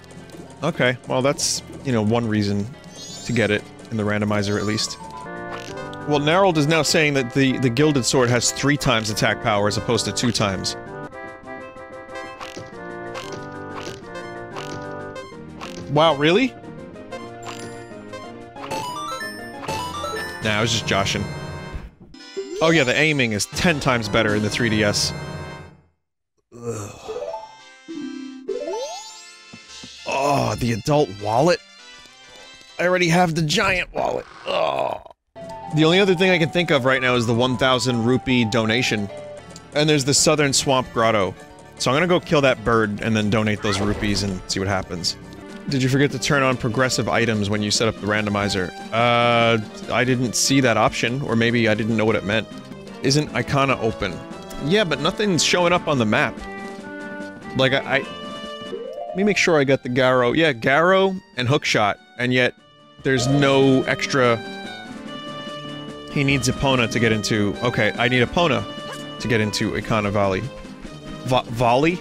Okay, well that's, you know, one reason to get it in the randomizer at least. Well, Narold is now saying that the, the Gilded Sword has three times attack power as opposed to two times. Wow, really? Nah, I was just joshing. Oh yeah, the aiming is ten times better in the 3DS. Ugh. Oh, the adult wallet? I already have the giant wallet. Oh. The only other thing I can think of right now is the 1,000 rupee donation. And there's the Southern Swamp Grotto. So I'm gonna go kill that bird and then donate those rupees and see what happens. Did you forget to turn on progressive items when you set up the randomizer? Uh, I didn't see that option, or maybe I didn't know what it meant. Isn't Ikana open? Yeah, but nothing's showing up on the map. Like, I, I... Let me make sure I got the Garo. Yeah, Garo and Hookshot, and yet there's no extra... He needs Epona to get into... Okay, I need Epona to get into Ikana Valley. Va Volley?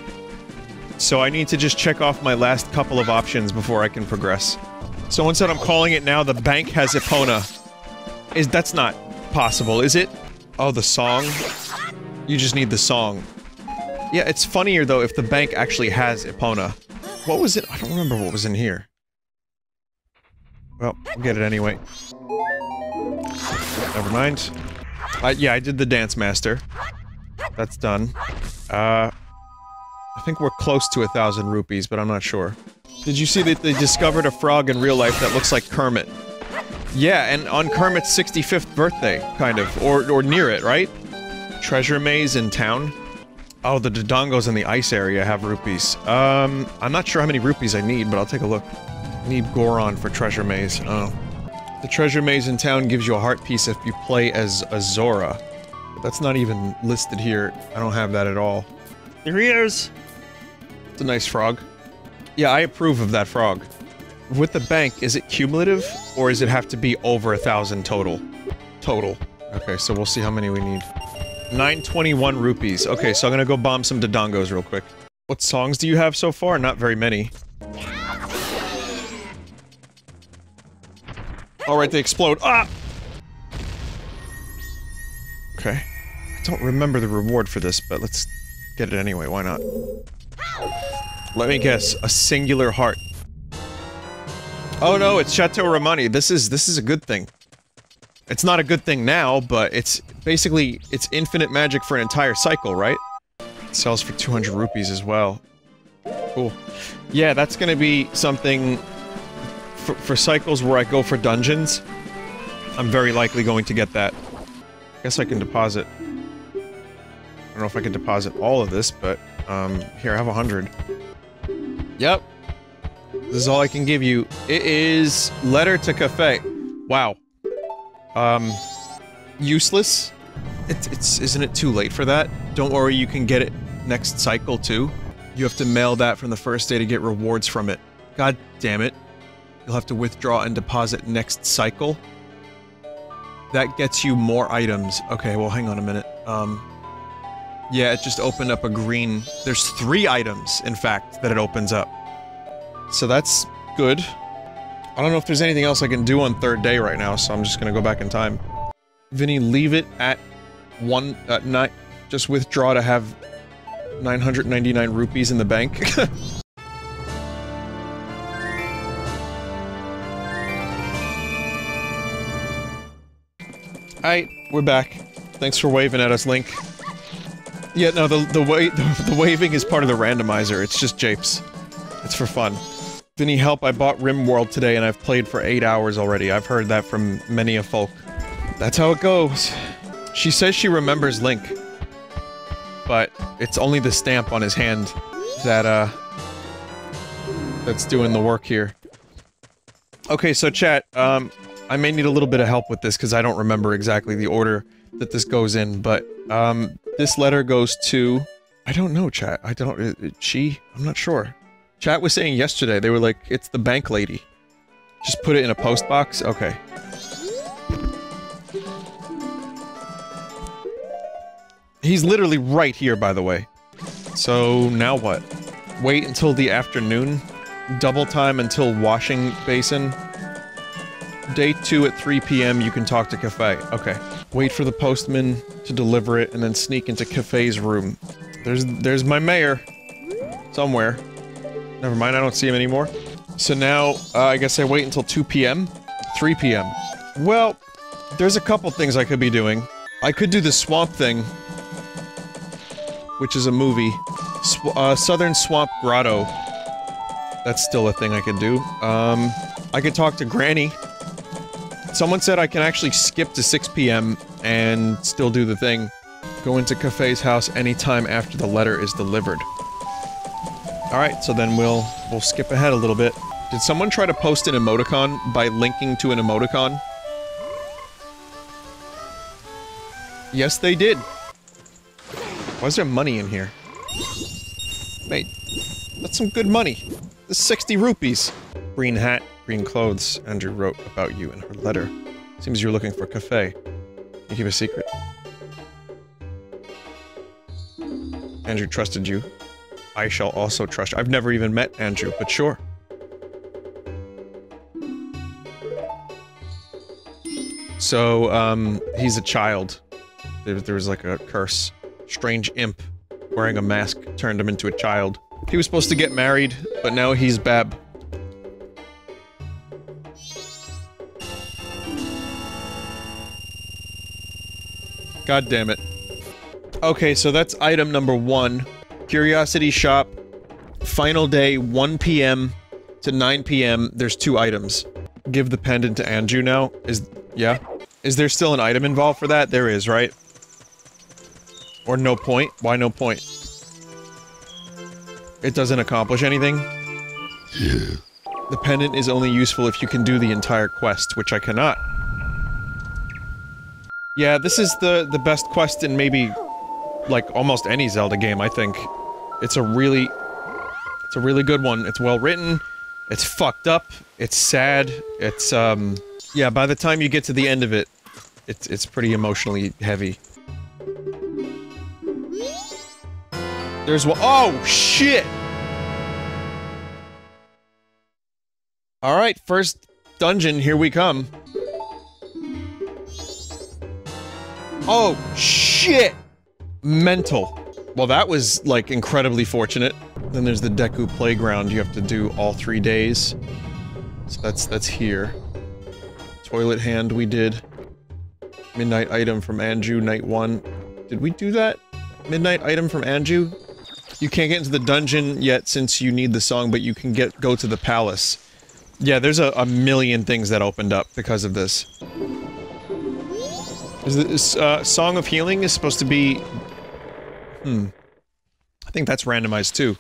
So I need to just check off my last couple of options before I can progress. Someone said I'm calling it now, the bank has Epona. Is- that's not possible, is it? Oh, the song? You just need the song. Yeah, it's funnier though if the bank actually has Epona. What was it? I don't remember what was in here. Well, we'll get it anyway. Never mind. Yeah, I did the Dance Master. That's done. Uh... I think we're close to a thousand rupees, but I'm not sure. Did you see that they discovered a frog in real life that looks like Kermit? Yeah, and on Kermit's 65th birthday, kind of. Or, or near it, right? Treasure maze in town? Oh, the Dodongos in the ice area have rupees. Um, I'm not sure how many rupees I need, but I'll take a look. I need Goron for treasure maze. Oh. The treasure maze in town gives you a heart piece if you play as Azora. That's not even listed here. I don't have that at all. Here he is. It's a nice frog. Yeah, I approve of that frog. With the bank, is it cumulative, or does it have to be over a thousand total? Total. Okay, so we'll see how many we need. 921 rupees. Okay, so I'm gonna go bomb some Dodongos real quick. What songs do you have so far? Not very many. Alright, they explode. Ah! Okay. I don't remember the reward for this, but let's get it anyway, why not? Let me guess, a singular heart. Oh no, it's Chateau Romani. This is- this is a good thing. It's not a good thing now, but it's basically- it's infinite magic for an entire cycle, right? It sells for 200 rupees as well. Cool. Yeah, that's gonna be something... For, for cycles where I go for dungeons, I'm very likely going to get that. I guess I can deposit. I don't know if I can deposit all of this, but, um, here, I have a hundred. Yep. This is all I can give you. It is letter to Kafei. Wow. Um, useless? It's, it's, isn't it too late for that? Don't worry, you can get it next cycle, too. You have to mail that from the first day to get rewards from it. God damn it. You'll have to withdraw and deposit next cycle. That gets you more items. Okay, well, hang on a minute. Um, yeah, it just opened up a green... There's three items, in fact, that it opens up. So that's good. I don't know if there's anything else I can do on third day right now, so I'm just gonna go back in time. Vinny, leave it at one... Uh, at night. Just withdraw to have 999 rupees in the bank. Alright, we're back. Thanks for waving at us, Link. Yeah, no, the the, wa the, the waving is part of the randomizer. It's just japes. It's for fun. Need help, I bought RimWorld today and I've played for 8 hours already. I've heard that from many a folk. That's how it goes. She says she remembers Link. But it's only the stamp on his hand that, uh... That's doing the work here. Okay, so chat, um, I may need a little bit of help with this because I don't remember exactly the order that this goes in, but, um, this letter goes to... I don't know, chat. I don't... uh, uh, she? I'm not sure. Chat was saying yesterday, they were like, it's the bank lady. Just put it in a post box? Okay. He's literally right here, by the way. So, now what? Wait until the afternoon? Double time until washing basin? Day 2 at 3 p.m. you can talk to Kafei. Okay. Wait for the postman to deliver it and then sneak into Kafei's room. There's- there's my mayor. Somewhere. Never mind, I don't see him anymore. So now, uh, I guess I wait until 2 p.m.? 3 p.m. Well, there's a couple things I could be doing. I could do the swamp thing, which is a movie. Sw uh, Southern Swamp Grotto. That's still a thing I could do. Um, I could talk to Granny. Someone said I can actually skip to 6 p.m. and still do the thing. Go into Kafei's house anytime after the letter is delivered. Alright, so then we'll we'll skip ahead a little bit. Did someone try to post an emoticon by linking to an emoticon? Yes, they did. Why is there money in here? Mate, that's some good money. Is 60 rupees. Green hat, green clothes. Anju wrote about you in her letter. Seems you're looking for Kafei. You keep a secret? Anju trusted you. I shall also trust. I've never even met Anju, but sure. So, um, he's a child. There, there was like a curse. Strange imp wearing a mask turned him into a child. He was supposed to get married, but now he's Bab. God damn it. Okay, so that's item number one. Curiosity Shop. Final day, 1 p.m. to 9 p.m. There's two items. Give the pendant to Anju now. Is- yeah? Is there still an item involved for that? There is, right? Or no point? Why no point? It doesn't accomplish anything? Yeah. The pendant is only useful if you can do the entire quest, which I cannot. Yeah, this is the, the best quest in maybe, like, almost any Zelda game, I think. It's a really... It's a really good one. It's well written, it's fucked up, it's sad, it's, um... Yeah, by the time you get to the end of it, it's, it's pretty emotionally heavy. There's one- Oh, shit! Alright, first dungeon, here we come. Oh, shit! Mental. Well, that was, like, incredibly fortunate. Then there's the Deku Playground you have to do all three days. So that's- that's here. Toilet hand we did. Midnight item from Anju, night one. Did we do that? Midnight item from Anju? You can't get into the dungeon yet since you need the song, but you can get- go to the palace. Yeah, there's a, a million things that opened up because of this. Is this, uh, Song of Healing is supposed to be... Hmm. I think that's randomized too.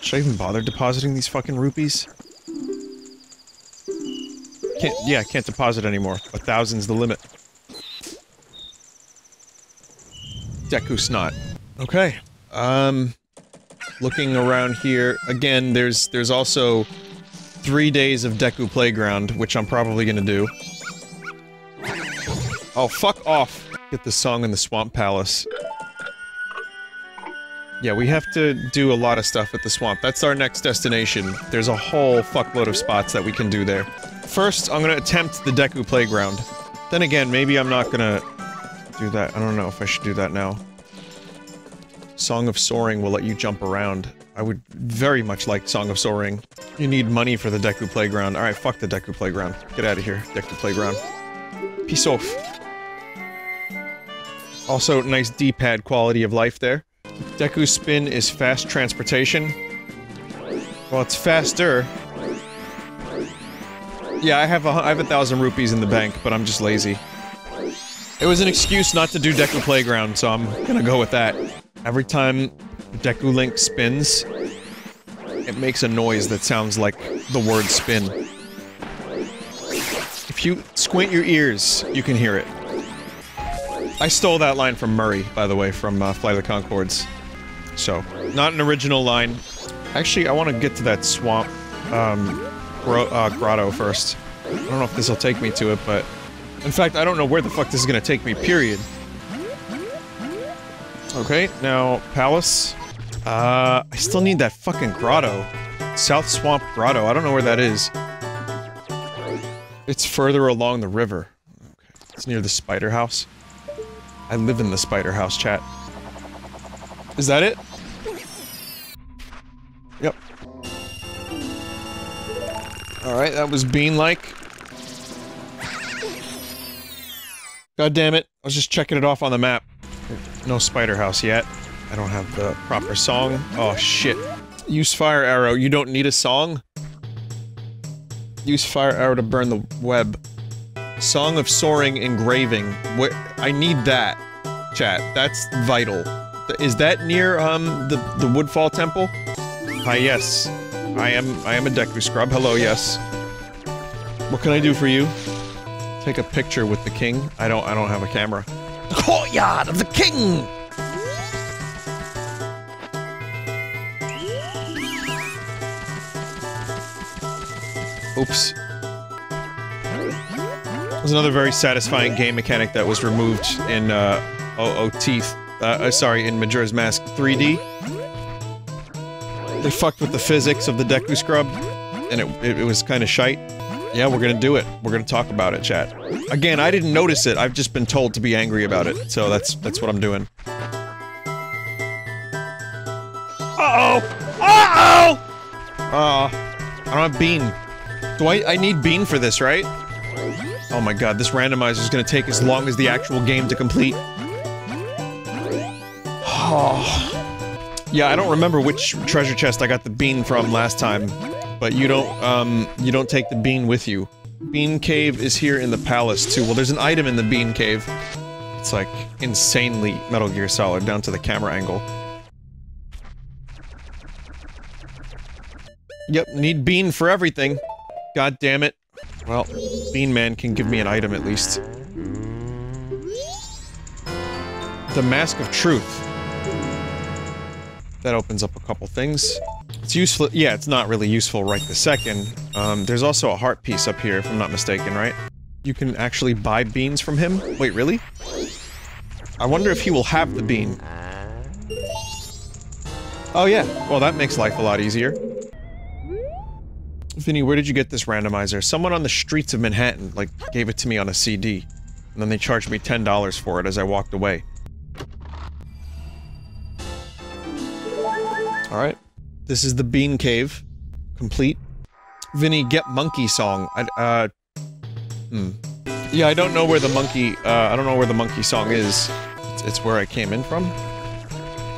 Should I even bother depositing these fucking rupees? Can't- yeah, can't deposit anymore. A thousand's the limit. Deku Snot. Okay. Um... Looking around here, again, there's- there's also three days of Deku Playground, which I'm probably gonna do. Oh, fuck off! Get the song in the Swamp Palace. Yeah, we have to do a lot of stuff at the swamp. That's our next destination. There's a whole fuckload of spots that we can do there. First, I'm gonna attempt the Deku Playground. Then again, maybe I'm not gonna do that. I don't know if I should do that now. Song of Soaring will let you jump around. I would very much like Song of Soaring. You need money for the Deku Playground. Alright, fuck the Deku Playground. Get out of here, Deku Playground. Peace off. Also, nice D-pad quality of life there. Deku Spin is fast transportation. Well, it's faster. Yeah, I have a, I have a thousand rupees in the bank, but I'm just lazy. It was an excuse not to do Deku Playground, so I'm gonna go with that. Every time Deku Link spins, it makes a noise that sounds like the word spin. If you squint your ears, you can hear it. I stole that line from Murray, by the way, from uh, of the Conchords. So, not an original line. Actually, I want to get to that swamp, um, gro uh, grotto first. I don't know if this will take me to it, but... In fact, I don't know where the fuck this is gonna take me, period. Okay, now, Palace. Uh, I still need that fucking grotto. South Swamp Grotto, I don't know where that is. It's further along the river. Okay, it's near the spider house. I live in the spider house, chat. Is that it? Yep. Alright, that was bean-like. God damn it, I was just checking it off on the map. No spider house yet. I don't have the proper song. Oh shit. Use fire arrow, you don't need a song? Use fire arrow to burn the web. Song of Soaring Engraving. Where- I need that, chat. That's vital. Is that near, um, the, the Woodfall Temple? Hi, yes. I am- I am a Deku Scrub. Hello, yes. What can I do for you? Take a picture with the king? I don't- I don't have a camera. The courtyard of the king! Oops. There's another very satisfying game mechanic that was removed in, uh, OO Teeth. Uh, uh, sorry, in Majora's Mask 3D. They fucked with the physics of the Deku Scrub, and it, it, it was kind of shite. Yeah, we're gonna do it. We're gonna talk about it, chat. Again, I didn't notice it, I've just been told to be angry about it, so that's- that's what I'm doing. Uh-oh! Uh-oh! Uh, I don't have Bean. Do I- I need Bean for this, right? Oh my god, this randomizer is gonna take as long as the actual game to complete. Oh. Yeah, I don't remember which treasure chest I got the bean from last time, but you don't, um, you don't take the bean with you. Bean Cave is here in the palace, too. Well, there's an item in the Bean Cave. It's like insanely Metal Gear Solid down to the camera angle. Yep, need Bean for everything. God damn it. Well, Bean Man can give me an item at least. The Mask of Truth. That opens up a couple things. It's useful- yeah, it's not really useful right this second. Um, there's also a heart piece up here, if I'm not mistaken, right? You can actually buy beans from him? Wait, really? I wonder if he will have the bean. Oh yeah, well that makes life a lot easier. Vinny, where did you get this randomizer? Someone on the streets of Manhattan, like, gave it to me on a CD. And then they charged me $10 for it as I walked away. Alright. This is the Bean Cave. Complete. Vinny, get Monkey Song. I, uh... Hmm. Yeah, I don't know where the monkey, uh, I don't know where the monkey song is. It's, it's where I came in from.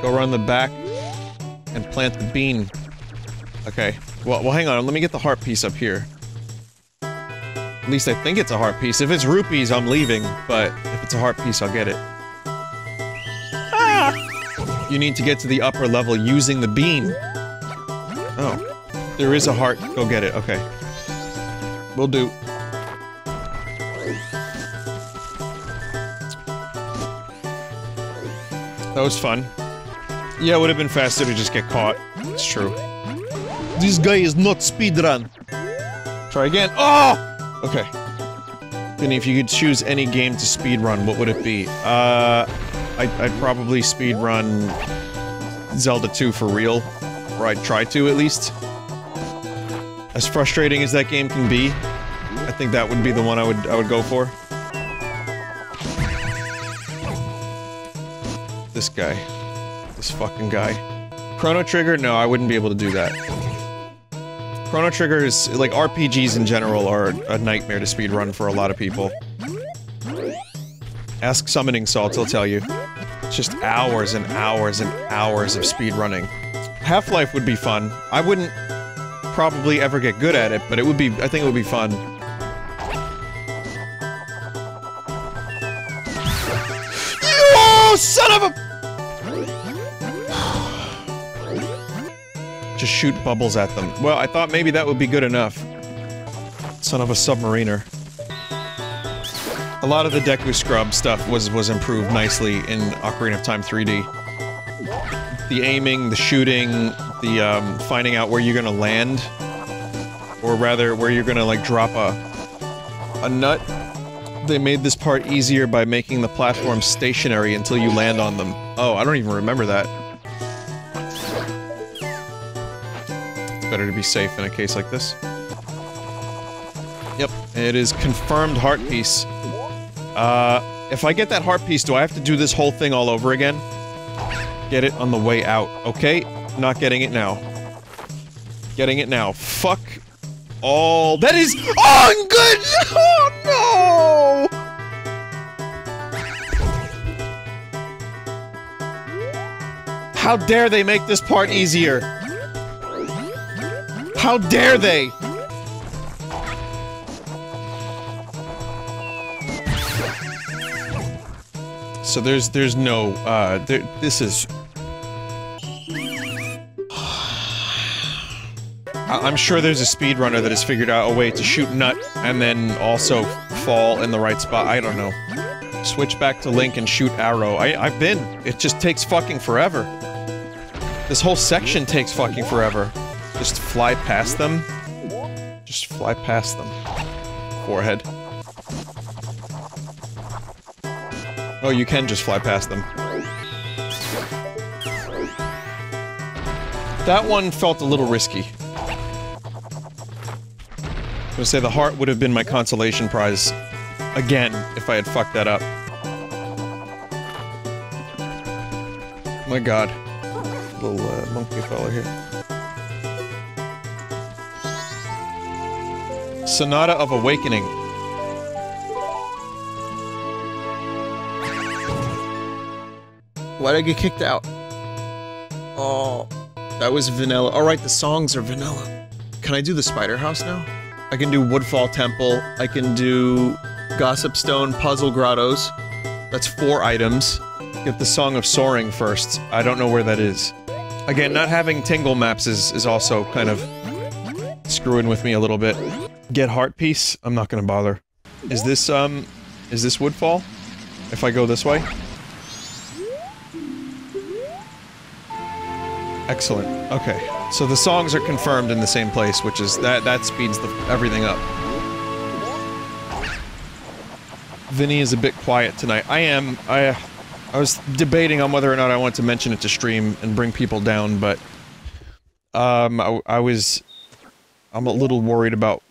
Go around the back and plant the bean. Okay. Well, well, hang on. Let me get the heart piece up here. At least I think it's a heart piece. If it's rupees, I'm leaving. But if it's a heart piece, I'll get it. Ah! You need to get to the upper level using the bean. Oh. There is a heart. Go get it. Okay. We'll do. That was fun. Yeah, it would have been faster to just get caught. It's true. This guy is not speedrun. Try again. Oh! Okay. Vinny, if you could choose any game to speedrun, what would it be? Uh, I'd, I'd probably speedrun Zelda 2 for real. Or I'd try to, at least. As frustrating as that game can be, I think that would be the one I would I would go for. This guy. This fucking guy. Chrono Trigger? No, I wouldn't be able to do that. Chrono Trigger is, like, RPGs in general are a nightmare to speedrun for a lot of people. Ask Summoning Salt, he'll tell you. It's just hours and hours and hours of speedrunning. Half-Life would be fun. I wouldn't probably ever get good at it, but it would be- I think it would be fun. Oh, son of a- Just shoot bubbles at them. Well, I thought maybe that would be good enough. Son of a submariner. A lot of the Deku Scrub stuff was was improved nicely in Ocarina of Time 3D. The aiming, the shooting, the um, finding out where you're gonna land, or rather, where you're gonna like drop a a nut. They made this part easier by making the platforms stationary until you land on them. Oh, I don't even remember that. Better to be safe in a case like this. Yep, it is confirmed heart piece. Uh, if I get that heart piece, do I have to do this whole thing all over again? Get it on the way out, okay? Not getting it now. Getting it now. Fuck all- That is on good! Oh no! How dare they make this part easier? How dare they? So there's there's no uh there, this is I'm sure there's a speedrunner that has figured out a way to shoot nut and then also fall in the right spot. I don't know. Switch back to Link and shoot arrow. I I've been. It just takes fucking forever. This whole section takes fucking forever. Just fly past them. Just fly past them. Forehead. Oh, you can just fly past them. That one felt a little risky. I'm gonna say the heart would have been my consolation prize again if I had fucked that up. My god. Little uh, monkey fella here. Sonata of Awakening. Why'd I get kicked out? Oh, that was vanilla. Alright, the songs are vanilla. Can I do the Spider House now? I can do Woodfall Temple. I can do Gossip Stone Puzzle Grottos. That's four items. Get the Song of Soaring first. I don't know where that is. Again, not having Tingle maps is, is also kind of screwing with me a little bit. Get Heart Piece? I'm not gonna bother. Is this, um, is this Woodfall? If I go this way? Excellent. Okay. So the songs are confirmed in the same place, which is that that speeds the, everything up. Vinny is a bit quiet tonight. I am. I I was debating on whether or not I want to mention it to stream and bring people down, but um I, I was I'm a little worried about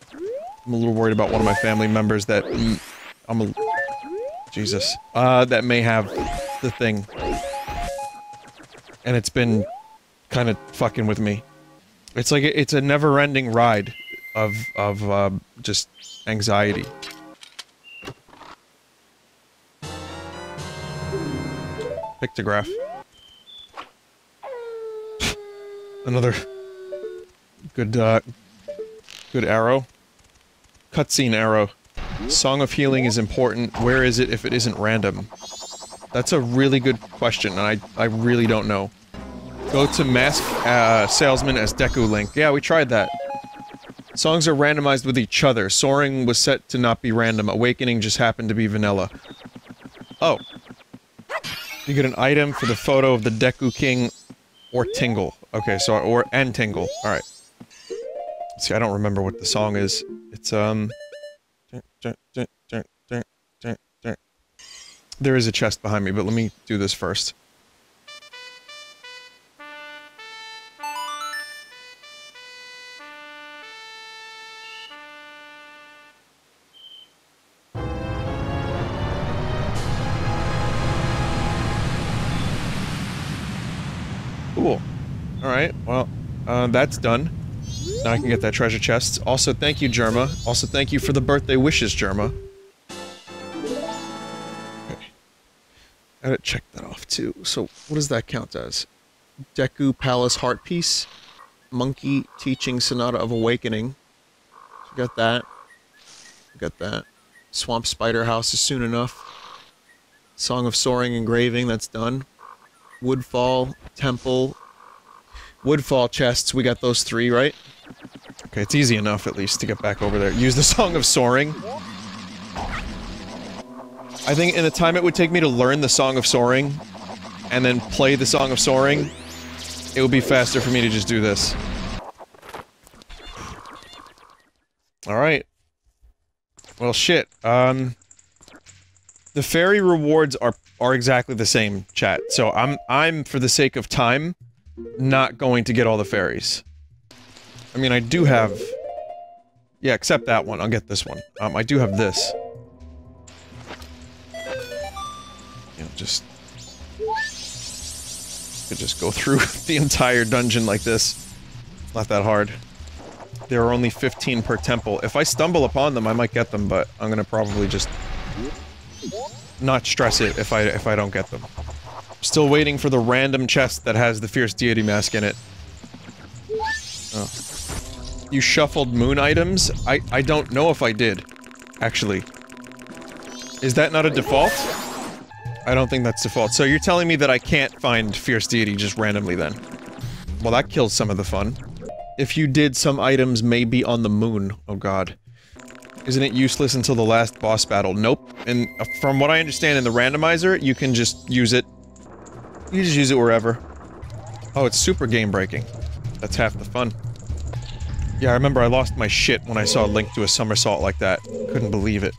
I'm a little worried about one of my family members that I'm a Jesus. Uh that may have the thing. And it's been kind of fucking with me. It's like it's a never-ending ride of of uh, just anxiety. Pictograph. Another good uh, good arrow. Cutscene arrow. Song of Healing is important. Where is it if it isn't random? That's a really good question, and I I really don't know. Go to Mask uh, Salesman as Deku Link. Yeah, we tried that. Songs are randomized with each other. Soaring was set to not be random. Awakening just happened to be vanilla. Oh. You get an item for the photo of the Deku King or Tingle. Okay, so, or, and Tingle. Alright. See, I don't remember what the song is. It's, um... There is a chest behind me, but let me do this first. Cool. Alright, well, uh, that's done. Now I can get that treasure chest. Also, thank you, Jerma. Also, thank you for the birthday wishes, Jerma. Okay. Gotta check that off too. So what does that count as? Deku Palace Heart Piece, Monkey Teaching Sonata of Awakening. So got that. Got that. Swamp Spider House is soon enough. Song of Soaring Engraving, that's done. Woodfall, Temple, Woodfall chests, we got those three, right? Okay, it's easy enough at least to get back over there. Use the Song of Soaring. I think in the time it would take me to learn the Song of Soaring, and then play the Song of Soaring, it would be faster for me to just do this. Alright. Well, shit. Um... The fairy rewards are are exactly the same, chat. So I'm I'm for the sake of time not going to get all the fairies. I mean, I do have Yeah, except that one. I'll get this one. Um I do have this. You know, just could just go through the entire dungeon like this. Not that hard. There are only 15 per temple. If I stumble upon them, I might get them, but I'm gonna probably just not stress it if I if I don't get them. Still waiting for the random chest that has the Fierce Deity mask in it. Oh. You shuffled moon items? I, I don't know if I did, actually. Is that not a default? I don't think that's default. So you're telling me that I can't find Fierce Deity just randomly then? Well, that kills some of the fun. If you did, some items may be on the moon. Oh god. Isn't it useless until the last boss battle? Nope. And uh, from what I understand in the randomizer, you can just use it. You just use it wherever. Oh, it's super game breaking. That's half the fun. Yeah, I remember I lost my shit when I saw Link do a somersault like that. Couldn't believe it.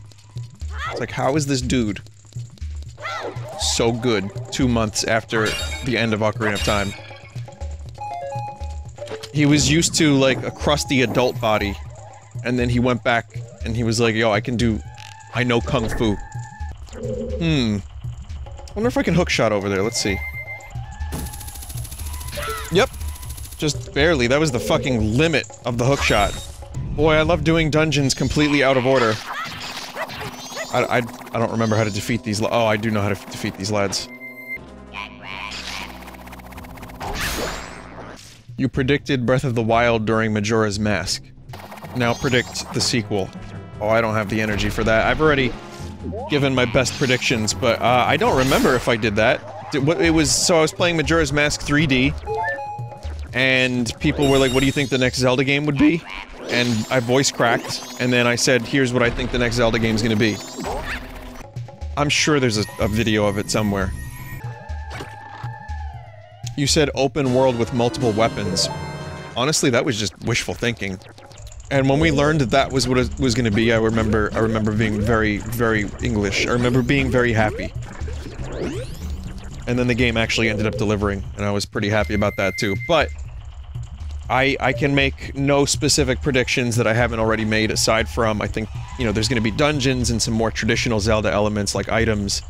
It's like, how is this dude so good two months after the end of Ocarina of Time? He was used to, like, a crusty adult body, and then he went back and he was like, yo, I can do... I know Kung Fu. Hmm. wonder if I can hookshot over there, let's see. Yep. Just barely, that was the fucking limit of the hookshot. Boy, I love doing dungeons completely out of order. I, I, I don't remember how to defeat these Oh, I do know how to defeat these lads. You predicted Breath of the Wild during Majora's Mask. Now predict the sequel. Oh, I don't have the energy for that. I've already given my best predictions, but uh, I don't remember if I did that. It was so I was playing Majora's Mask 3D, and people were like, "What do you think the next Zelda game would be?" And I voice cracked, and then I said, "Here's what I think the next Zelda game is going to be." I'm sure there's a, a video of it somewhere. You said open world with multiple weapons. Honestly, that was just wishful thinking. And when we learned that that was what it was to be, I remember I remember being very, very English. I remember being very happy. And then the game actually ended up delivering, and I was pretty happy about that too. But I I can make no specific predictions that I haven't already made aside from I think, you know, there's going to be dungeons and some more traditional Zelda elements like items.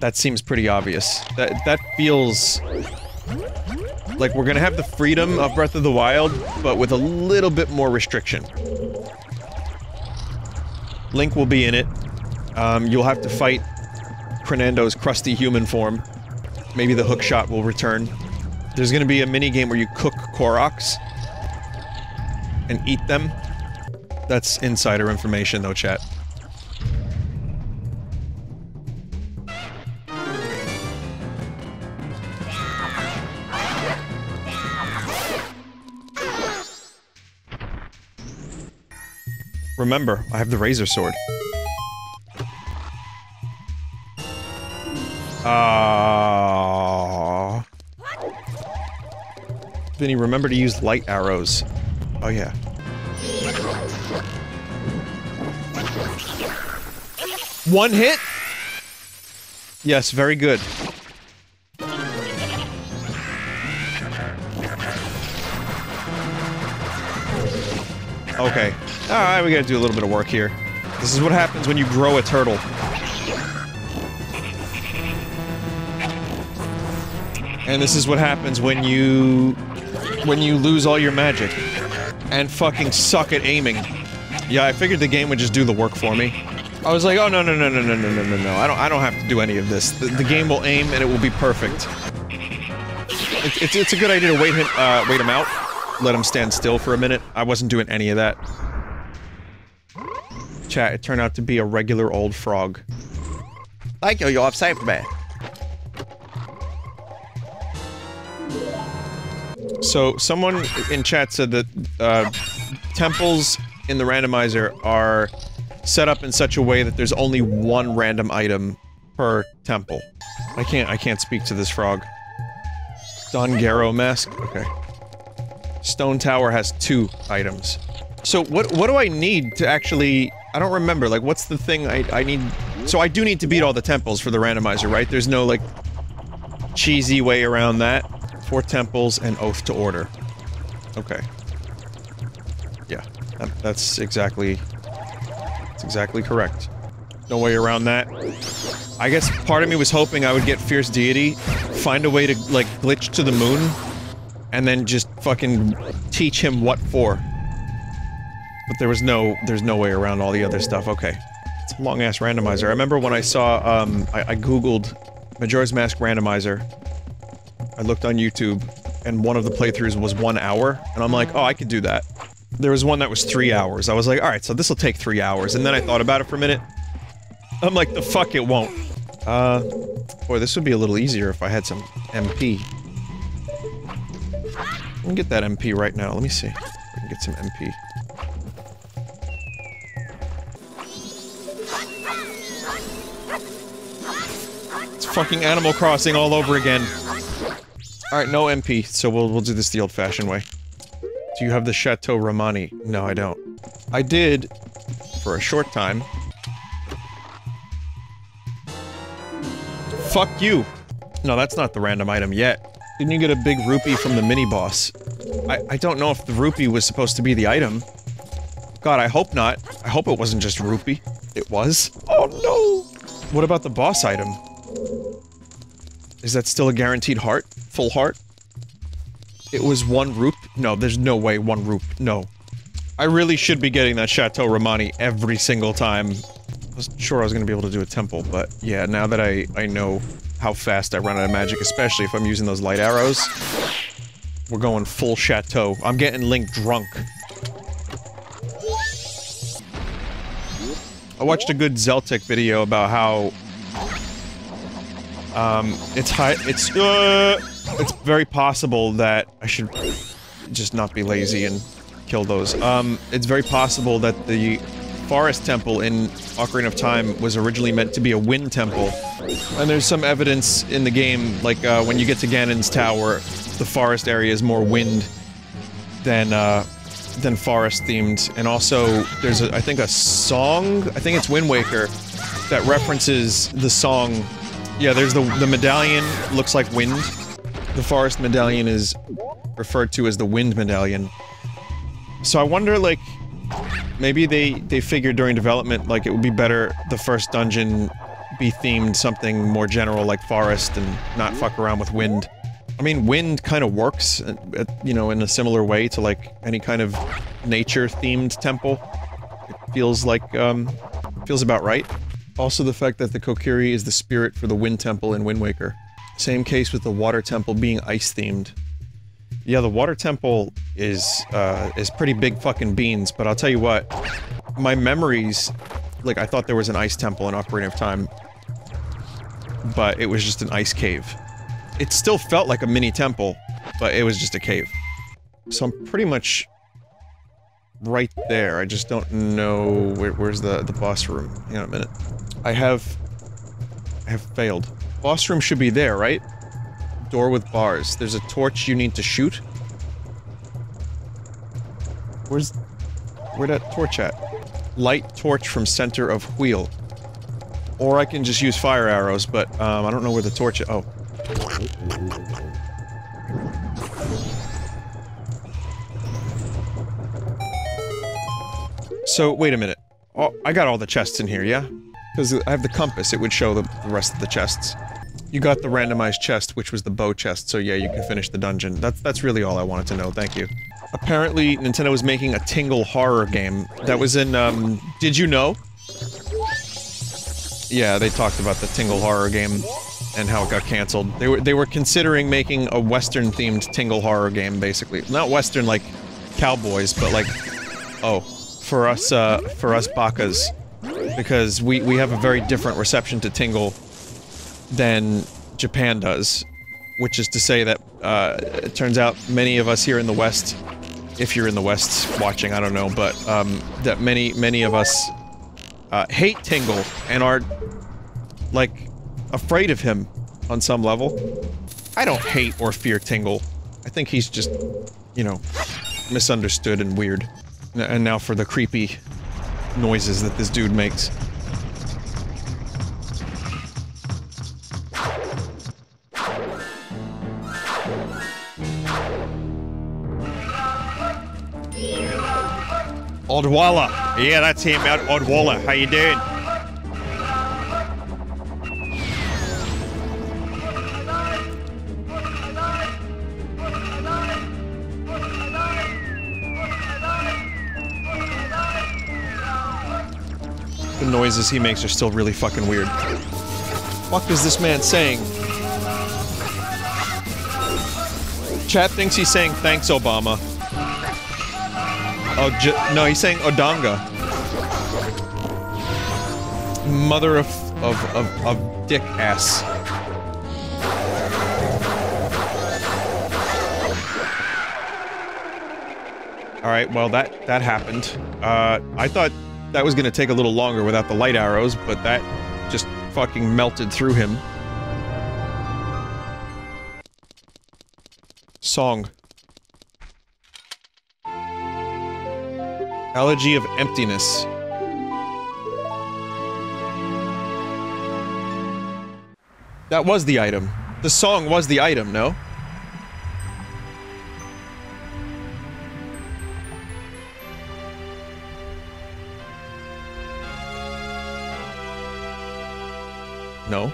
That seems pretty obvious. That that feels like, we're gonna have the freedom of Breath of the Wild, but with a little bit more restriction. Link will be in it. Um, you'll have to fight Crenando's crusty human form. Maybe the hookshot will return. There's gonna be a mini game where you cook Koroks and eat them. That's insider information though, chat. Remember, I have the razor sword. Ah. Vinny, remember to use light arrows. Oh yeah. One hit? Yes, very good. Okay. Alright, we gotta do a little bit of work here. This is what happens when you grow a turtle. And this is what happens when you... when you lose all your magic. And fucking suck at aiming. Yeah, I figured the game would just do the work for me. I was like, oh no no no no no no no no no! I don't I don't have to do any of this. The, the game will aim and it will be perfect. It, it's it's a good idea to wait him uh, wait him out, let him stand still for a minute. I wasn't doing any of that. Chat, it turned out to be a regular old frog. Thank you, you have saved me. So someone in chat said that uh, temples in the randomizer are set up in such a way that there's only one random item per temple. I can't I can't speak to this frog. Don Garo mask? Okay. Stone Tower has two items. So what what do I need to actually I don't remember, like what's the thing I I need So I do need to beat all the temples for the randomizer, right? There's no like cheesy way around that. Four temples and oath to order. Okay. Yeah, that, that's exactly that's exactly correct. No way around that. I guess part of me was hoping I would get Fierce Deity, find a way to, like, glitch to the moon, and then just fucking teach him what for. But there was no- there's no way around all the other stuff. Okay. It's a long-ass randomizer. I remember when I saw, um, I, I googled Majora's Mask randomizer. I looked on YouTube, and one of the playthroughs was one hour, and I'm like, oh, I could do that. There was one that was three hours. I was like, alright, so this'll take three hours. And then I thought about it for a minute. I'm like, the fuck it won't. Uh, boy, this would be a little easier if I had some MP. Let me get that MP right now. Let me see I can get some MP. It's fucking Animal Crossing all over again. Alright, no MP, so we'll, we'll do this the old-fashioned way. Do you have the Chateau Romani? No, I don't. I did, for a short time. Fuck you! No, that's not the random item yet. Didn't you get a big rupee from the mini-boss? I- I don't know if the rupee was supposed to be the item. God, I hope not. I hope it wasn't just rupee. It was. Oh no! What about the boss item? Is that still a guaranteed heart? Full heart? It was one roop? No, there's no way one roop. No. I really should be getting that Chateau Romani every single time. I was sure I was gonna be able to do a temple, but yeah, now that I, I know how fast I run out of magic, especially if I'm using those light arrows, we're going full Chateau. I'm getting Link drunk. I watched a good Zeltik video about how um, it's high. It's uh, it's very possible that I should just not be lazy and kill those. Um, it's very possible that the forest temple in Ocarina of Time was originally meant to be a wind temple, and there's some evidence in the game, like uh, when you get to Ganon's Tower, the forest area is more wind than uh, than forest themed, and also there's a, I think a song. I think it's Wind Waker that references the song yeah, there's the the medallion looks like wind. The forest medallion is referred to as the wind medallion. So I wonder, like, maybe they they figured during development, like, it would be better the first dungeon be themed something more general like forest and not fuck around with wind. I mean, wind kind of works, uh, you know, in a similar way to like any kind of nature-themed temple. It feels like, um, feels about right. Also the fact that the Kokiri is the spirit for the Wind Temple in Wind Waker. Same case with the Water Temple being ice-themed. Yeah, the Water Temple is, uh, is pretty big fucking beans, but I'll tell you what, my memories, like, I thought there was an ice temple in Ocarina of Time, but it was just an ice cave. It still felt like a mini temple, but it was just a cave. So I'm pretty much right there. I just don't know where, where's the the boss room. Hang on a minute. I have I have failed. Boss room should be there, right? Door with bars. There's a torch you need to shoot. Where's where that torch at? Light torch from center of wheel. Or I can just use fire arrows, but um, I don't know where the torch. Oh. So, wait a minute. Oh, I got all the chests in here, yeah? Because I have the compass, it would show the, the rest of the chests. You got the randomized chest, which was the bow chest, so yeah, you can finish the dungeon. That's, that's really all I wanted to know, thank you. Apparently, Nintendo was making a Tingle horror game that was in, um, Did You Know? Yeah, they talked about the Tingle horror game and how it got canceled. They were they were considering making a Western themed Tingle horror game, basically. Not Western like cowboys, but like oh, for us uh, for us Bakas, because we we have a very different reception to Tingle than Japan does, which is to say that uh, it turns out many of us here in the West, if you're in the West watching, I don't know, but um, that many many of us uh, hate Tingle and are like afraid of him on some level. I don't hate or fear Tingle. I think he's just, you know, misunderstood and weird. And now for the creepy noises that this dude makes. Odolwa. Yeah, that's him out Odolwa. How you doing? Noises he makes are still really fucking weird. Fuck is this man saying? Chat thinks he's saying thanks, Obama. Oh, no, he's saying Odanga. Mother of of of, of dick ass. All right, well that that happened. Uh, I thought that was gonna take a little longer without the light arrows, but that just fucking melted through him. Song. Elegy of Emptiness. That was the item. The song was the item, no? No.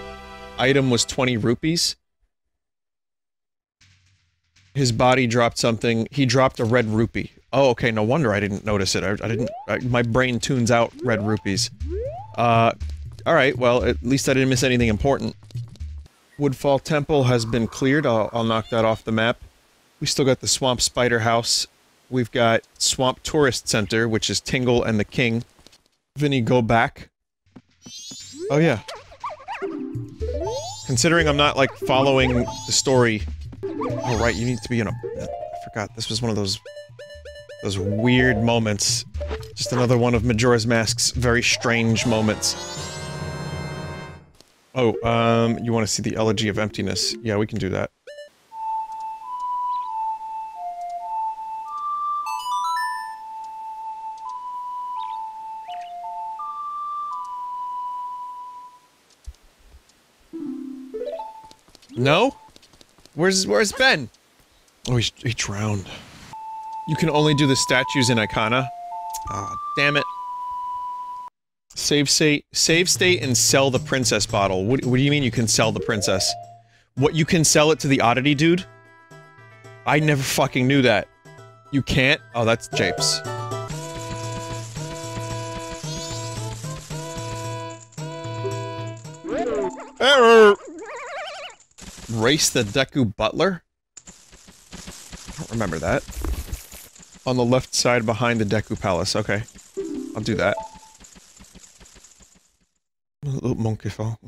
Item was 20 rupees. His body dropped something. He dropped a red rupee. Oh, okay. No wonder I didn't notice it. I, I didn't. I, my brain tunes out red rupees. Uh, all right. Well, at least I didn't miss anything important. Woodfall Temple has been cleared. I'll, I'll knock that off the map. We still got the Swamp Spider House. We've got Swamp Tourist Center, which is Tingle and the King. Vinny, go back. Oh yeah. Considering I'm not like following the story. Oh right, you need to be in a. I forgot this was one of those those weird moments. Just another one of Majora's Mask's very strange moments. Oh, um, you want to see the Elegy of Emptiness? Yeah, we can do that. No? Where's where's Ben? Oh, he, he drowned. You can only do the statues in Ikana. Ah, damn it. Save state, save state, and sell the princess bottle. What, what do you mean you can sell the princess? What, you can sell it to the oddity dude? I never fucking knew that. You can't? Oh, that's Japes. Error! Race the Deku Butler? I don't remember that. On the left side behind the Deku Palace, okay. I'll do that. Little monkey fall.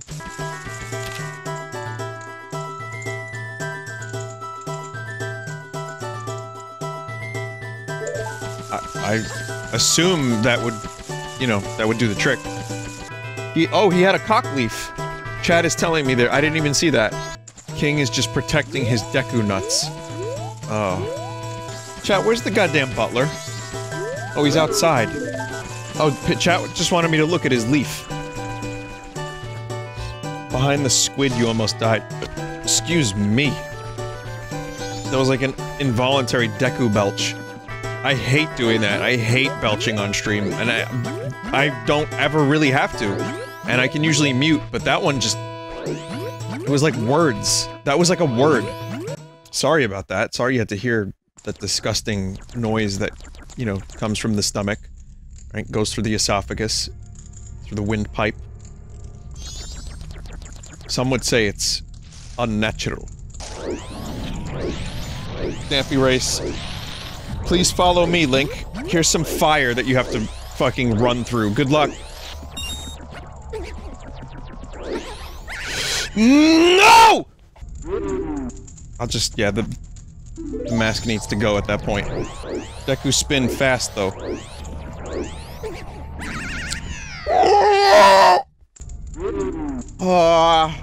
I, I assume that would, you know, that would do the trick. He, oh, he had a cock leaf. Chad is telling me there. I didn't even see that. King is just protecting his Deku nuts. Oh. Chat, where's the goddamn butler? Oh, he's outside. Oh, Chat just wanted me to look at his leaf. Behind the squid, you almost died. Excuse me. That was like an involuntary Deku belch. I hate doing that. I hate belching on stream, and I, I don't ever really have to. And I can usually mute, but that one just... It was like words. That was like a word. Sorry about that. Sorry you had to hear that disgusting noise that, you know, comes from the stomach. Right? Goes through the esophagus. Through the windpipe. Some would say it's unnatural. Dampé Race. Please follow me, Link. Here's some fire that you have to fucking run through. Good luck. No! I'll just, yeah, the, the mask needs to go at that point. Deku spin fast, though. Ah.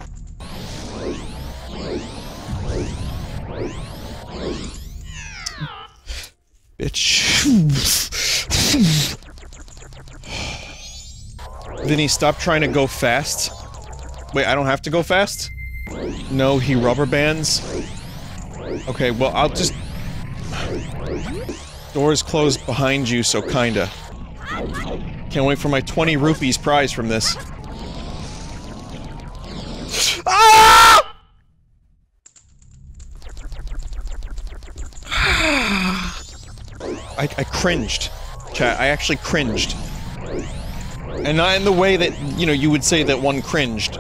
Bitch. Vinny, stop trying to go fast. Wait, I don't have to go fast? No, he rubber bands. Okay, well, I'll just... Doors closed behind you, so kinda. Can't wait for my 20 rupees prize from this. Ah! I, I cringed. Chat, I actually cringed. And not in the way that, you know, you would say that one cringed.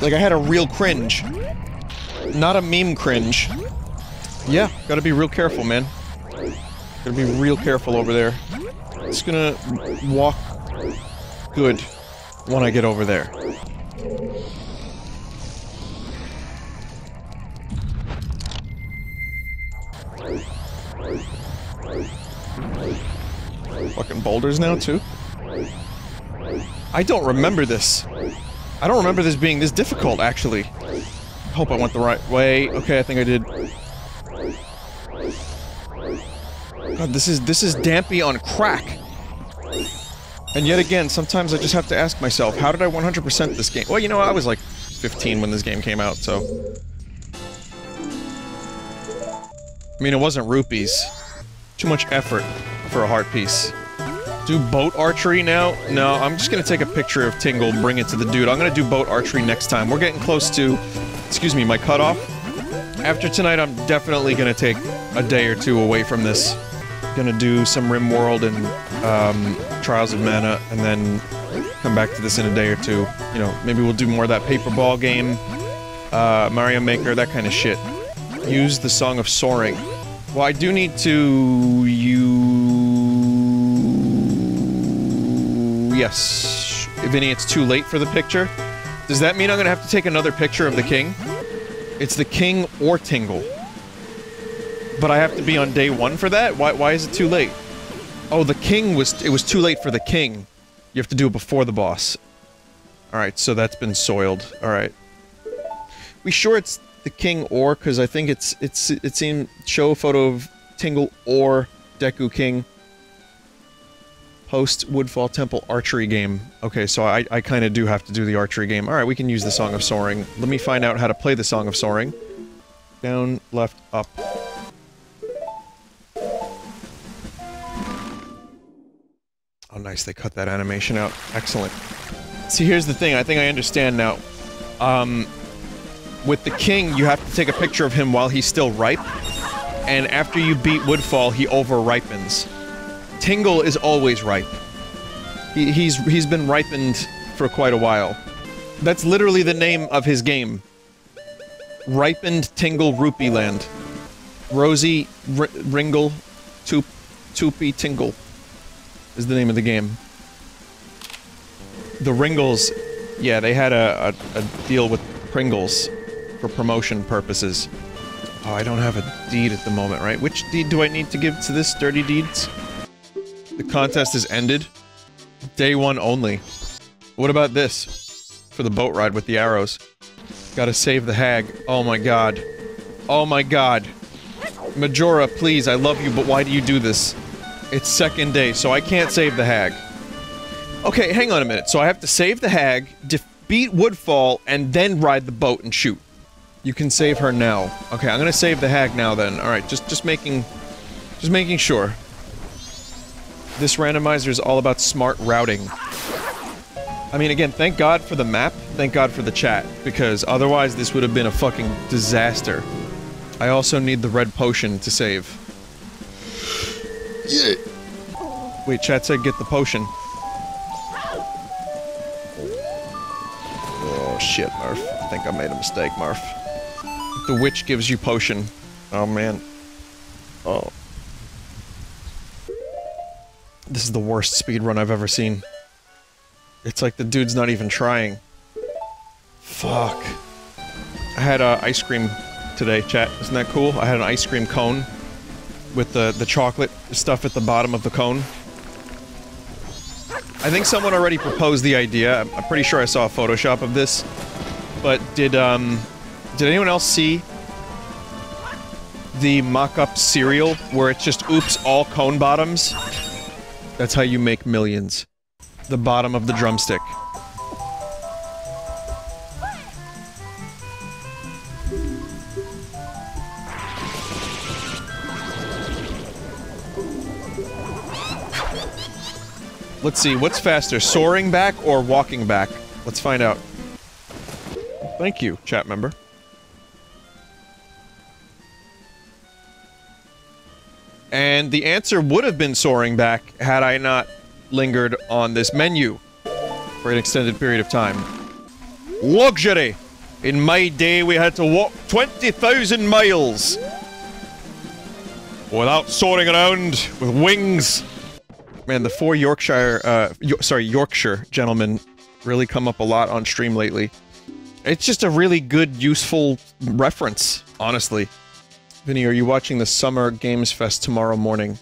Like, I had a real cringe. Not a meme cringe. Yeah, gotta be real careful, man. Gotta be real careful over there. Just gonna walk good when I get over there. Fucking boulders now, too? I don't remember this. I don't remember this being this difficult, actually. I hope I went the right way. Okay, I think I did. God, this is this is Dampé on crack. And yet again, sometimes I just have to ask myself, how did I 100% this game? Well, you know, I was like 15 when this game came out, so... I mean, it wasn't rupees. Too much effort for a heart piece. Do boat archery now? No, I'm just gonna take a picture of Tingle, bring it to the dude. I'm gonna do boat archery next time. We're getting close to, excuse me, my cutoff. After tonight, I'm definitely gonna take a day or two away from this. Gonna do some RimWorld and um, Trials of Mana, and then come back to this in a day or two. You know, maybe we'll do more of that paper ball game, uh, Mario Maker, that kind of shit. Use the Song of Soaring. Well, I do need to... You... Yes. Vinny, it's too late for the picture. Does that mean I'm gonna have to take another picture of the king? It's the king or Tingle. But I have to be on day one for that? Why, why is it too late? Oh, the king was- it was too late for the king. You have to do it before the boss. Alright, so that's been soiled. Alright. We sure it's the king or because I think it's it's it seemed show photo of Tingle or Deku King. Post Woodfall Temple archery game. Okay, so I I kind of do have to do the archery game. All right, we can use the Song of Soaring. Let me find out how to play the Song of Soaring. Down, left, up. Oh, nice. They cut that animation out. Excellent. See, here's the thing. I think I understand now. Um, with the king, you have to take a picture of him while he's still ripe. And after you beat Woodfall, he over-ripens. Tingle is always ripe. He, he's he's been ripened for quite a while. That's literally the name of his game. Ripened Tingle Rupee Land. Rosie R Ringle Toop Toopy Tingle is the name of the game. The Ringles, yeah, they had a, a, a deal with Pringles for promotion purposes. Oh, I don't have a deed at the moment, right? Which deed do I need to give to this? Dirty Deeds? The contest is ended. Day one only. What about this? For the boat ride with the arrows. Gotta save the hag. Oh my god. Oh my god. Majora, please, I love you, but why do you do this? It's second day, so I can't save the hag. Okay, hang on a minute. So I have to save the hag, defeat Woodfall, and then ride the boat and shoot. You can save her now. Okay, I'm gonna save the hag now then. Alright, just just making just making sure. This randomizer is all about smart routing. I mean, again, thank God for the map, thank God for the chat, because otherwise this would have been a fucking disaster. I also need the red potion to save. Yeah. Wait, chat said get the potion. Oh shit, Murph. I think I made a mistake, Murph. The witch gives you potion. Oh, man. Oh. This is the worst speed run I've ever seen. It's like the dude's not even trying. Fuck. I had uh, ice cream today, chat. Isn't that cool? I had an ice cream cone with the, the chocolate stuff at the bottom of the cone. I think someone already proposed the idea. I'm, I'm pretty sure I saw a Photoshop of this. But did, um... Did anyone else see the mock-up cereal where it's just oops all cone bottoms? That's how you make millions. The bottom of the drumstick. Let's see, what's faster, soaring back or walking back? Let's find out. Thank you, chat member. And the answer would have been soaring back had I not lingered on this menu for an extended period of time. Luxury! In my day, we had to walk 20,000 miles without soaring around with wings. Man, the four Yorkshire, uh, sorry, Yorkshire gentlemen really come up a lot on stream lately. It's just a really good, useful reference, honestly. Vinny, are you watching the Summer Games Fest tomorrow morning?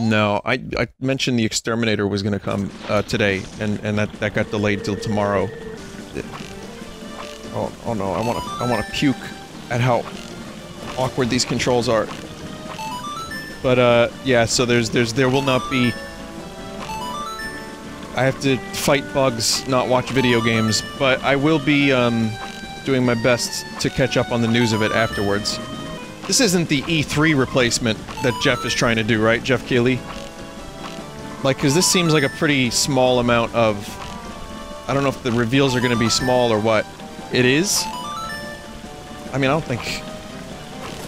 No, I, I mentioned the Exterminator was gonna come, uh, today, and, and that, that got delayed till tomorrow. Oh, oh no, I wanna, I wanna puke at how awkward these controls are. But, uh, yeah, so there's, there's, there will not be... I have to fight bugs, not watch video games, but I will be, um, doing my best to catch up on the news of it afterwards. This isn't the E3 replacement that Geoff is trying to do, right, Geoff Keighley? Like, because this seems like a pretty small amount of... I don't know if the reveals are going to be small or what. It is? I mean, I don't think...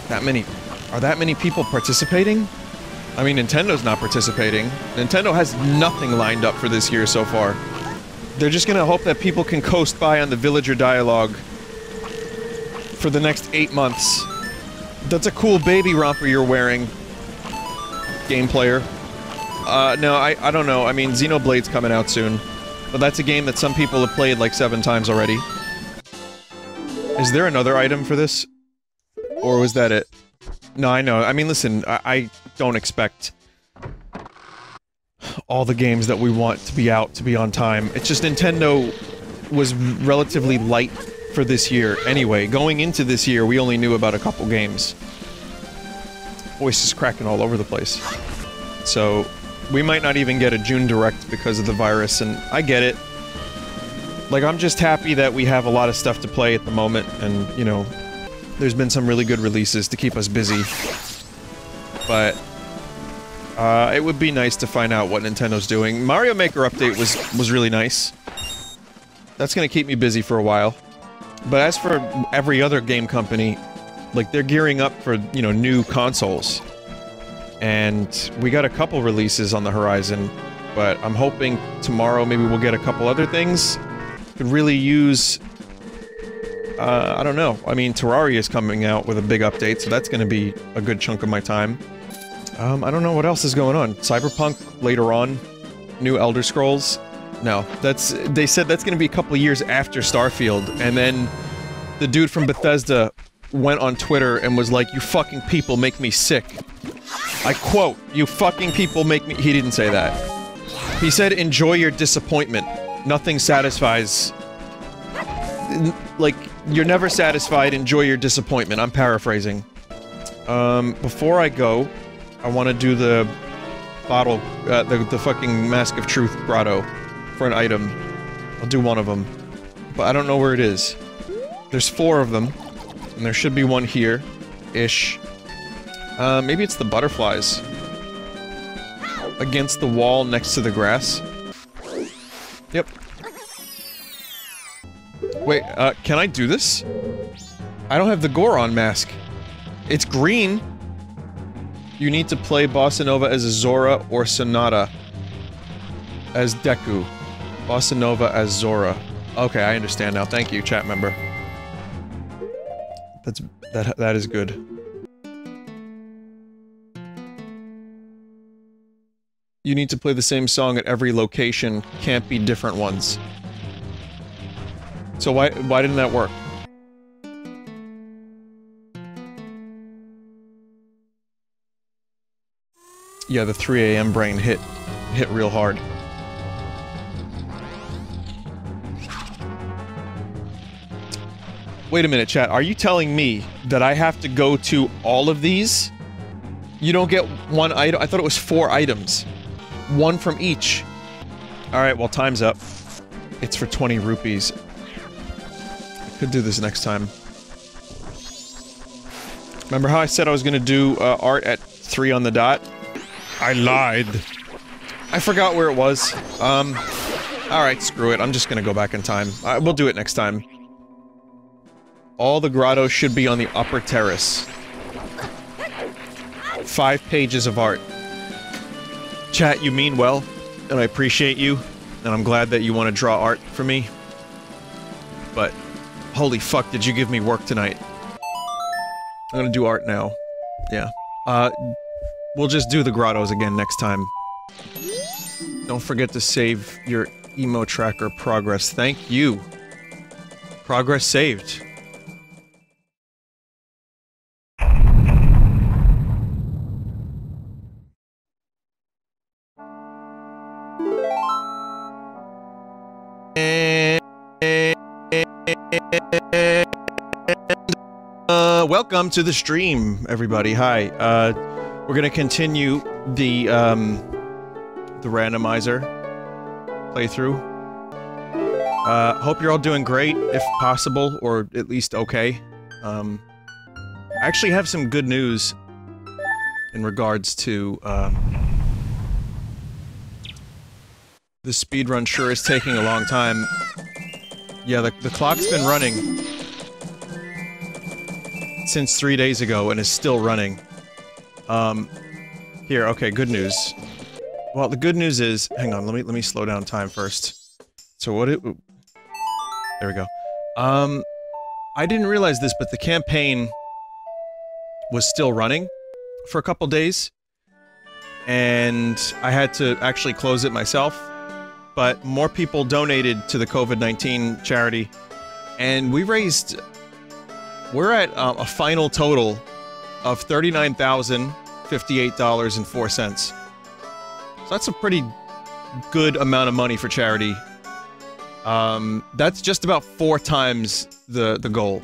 That many... Are that many people participating? I mean, Nintendo's not participating. Nintendo has nothing lined up for this year so far. They're just gonna hope that people can coast by on the villager dialogue for the next eight months. That's a cool baby romper you're wearing. Game player. Uh, no, I, I don't know. I mean, Xenoblade's coming out soon. But that's a game that some people have played like seven times already. Is there another item for this? Or was that it? No, I know. I mean, listen, I, I don't expect all the games that we want to be out to be on time. It's just Nintendo was relatively light for this year anyway. Going into this year, we only knew about a couple games. Voice is cracking all over the place. So, we might not even get a June Direct because of the virus, and I get it. Like, I'm just happy that we have a lot of stuff to play at the moment, and, you know, there's been some really good releases to keep us busy. But, uh, it would be nice to find out what Nintendo's doing. Mario Maker update was, was really nice. That's gonna keep me busy for a while. But as for every other game company, like, they're gearing up for, you know, new consoles. And we got a couple releases on the horizon, but I'm hoping tomorrow maybe we'll get a couple other things. Could really use... Uh, I don't know. I mean, Terraria is coming out with a big update, so that's gonna be a good chunk of my time. Um, I don't know what else is going on. Cyberpunk later on. New Elder Scrolls. No, that's they said that's going to be a couple years after Starfield, and then the dude from Bethesda went on Twitter and was like, "You fucking people make me sick." I quote, "You fucking people make me." He didn't say that. He said, "Enjoy your disappointment. Nothing satisfies." Like you're never satisfied. Enjoy your disappointment. I'm paraphrasing. Um, before I go, I want to do the bottle, uh, the the fucking Mask of Truth grotto for an item. I'll do one of them. But I don't know where it is. There's four of them. And there should be one here. Ish. Uh, maybe it's the butterflies. Against the wall next to the grass. Yep. Wait, uh, can I do this? I don't have the Goron mask. It's green. You need to play Bossa Nova as Zora or Sonata as Deku. Bossa Nova as Zora. Okay, I understand now. Thank you, chat member. That's that that is good. You need to play the same song at every location. Can't be different ones. So why why didn't that work? Yeah, the 3 a.m. brain hit hit real hard. Wait a minute, chat. Are you telling me that I have to go to all of these? You don't get one item. I thought it was four items. One from each. Alright, well, time's up. It's for 20 rupees. I could do this next time. Remember how I said I was gonna do uh, art at 3 on the dot? I lied. I forgot where it was. Um, alright, screw it. I'm just gonna go back in time. Uh, we'll do it next time. All the grottos should be on the upper terrace. Five pages of art. Chat, you mean well, and I appreciate you, and I'm glad that you want to draw art for me. But, holy fuck, did you give me work tonight. I'm gonna do art now. Yeah. Uh, we'll just do the grottos again next time. Don't forget to save your EmoTracker progress. Thank you. Progress saved. Uh, welcome to the stream, everybody. Hi. Uh, we're gonna continue the, um, the randomizer playthrough. Uh, hope you're all doing great, if possible, or at least okay. Um, I actually have some good news in regards to, um, the speedrun sure is taking a long time. Yeah, the, the clock's been running since three days ago and is still running. Um, here, okay, good news. Well, the good news is, hang on, let me let me slow down time first. So what it, there we go. Um, I didn't realize this, but the campaign was still running for a couple days, and I had to actually close it myself. But more people donated to the COVID-19 charity, and we raised we're at uh, a final total of $39,058.04. So that's a pretty good amount of money for charity. Um, that's just about four times the, the goal.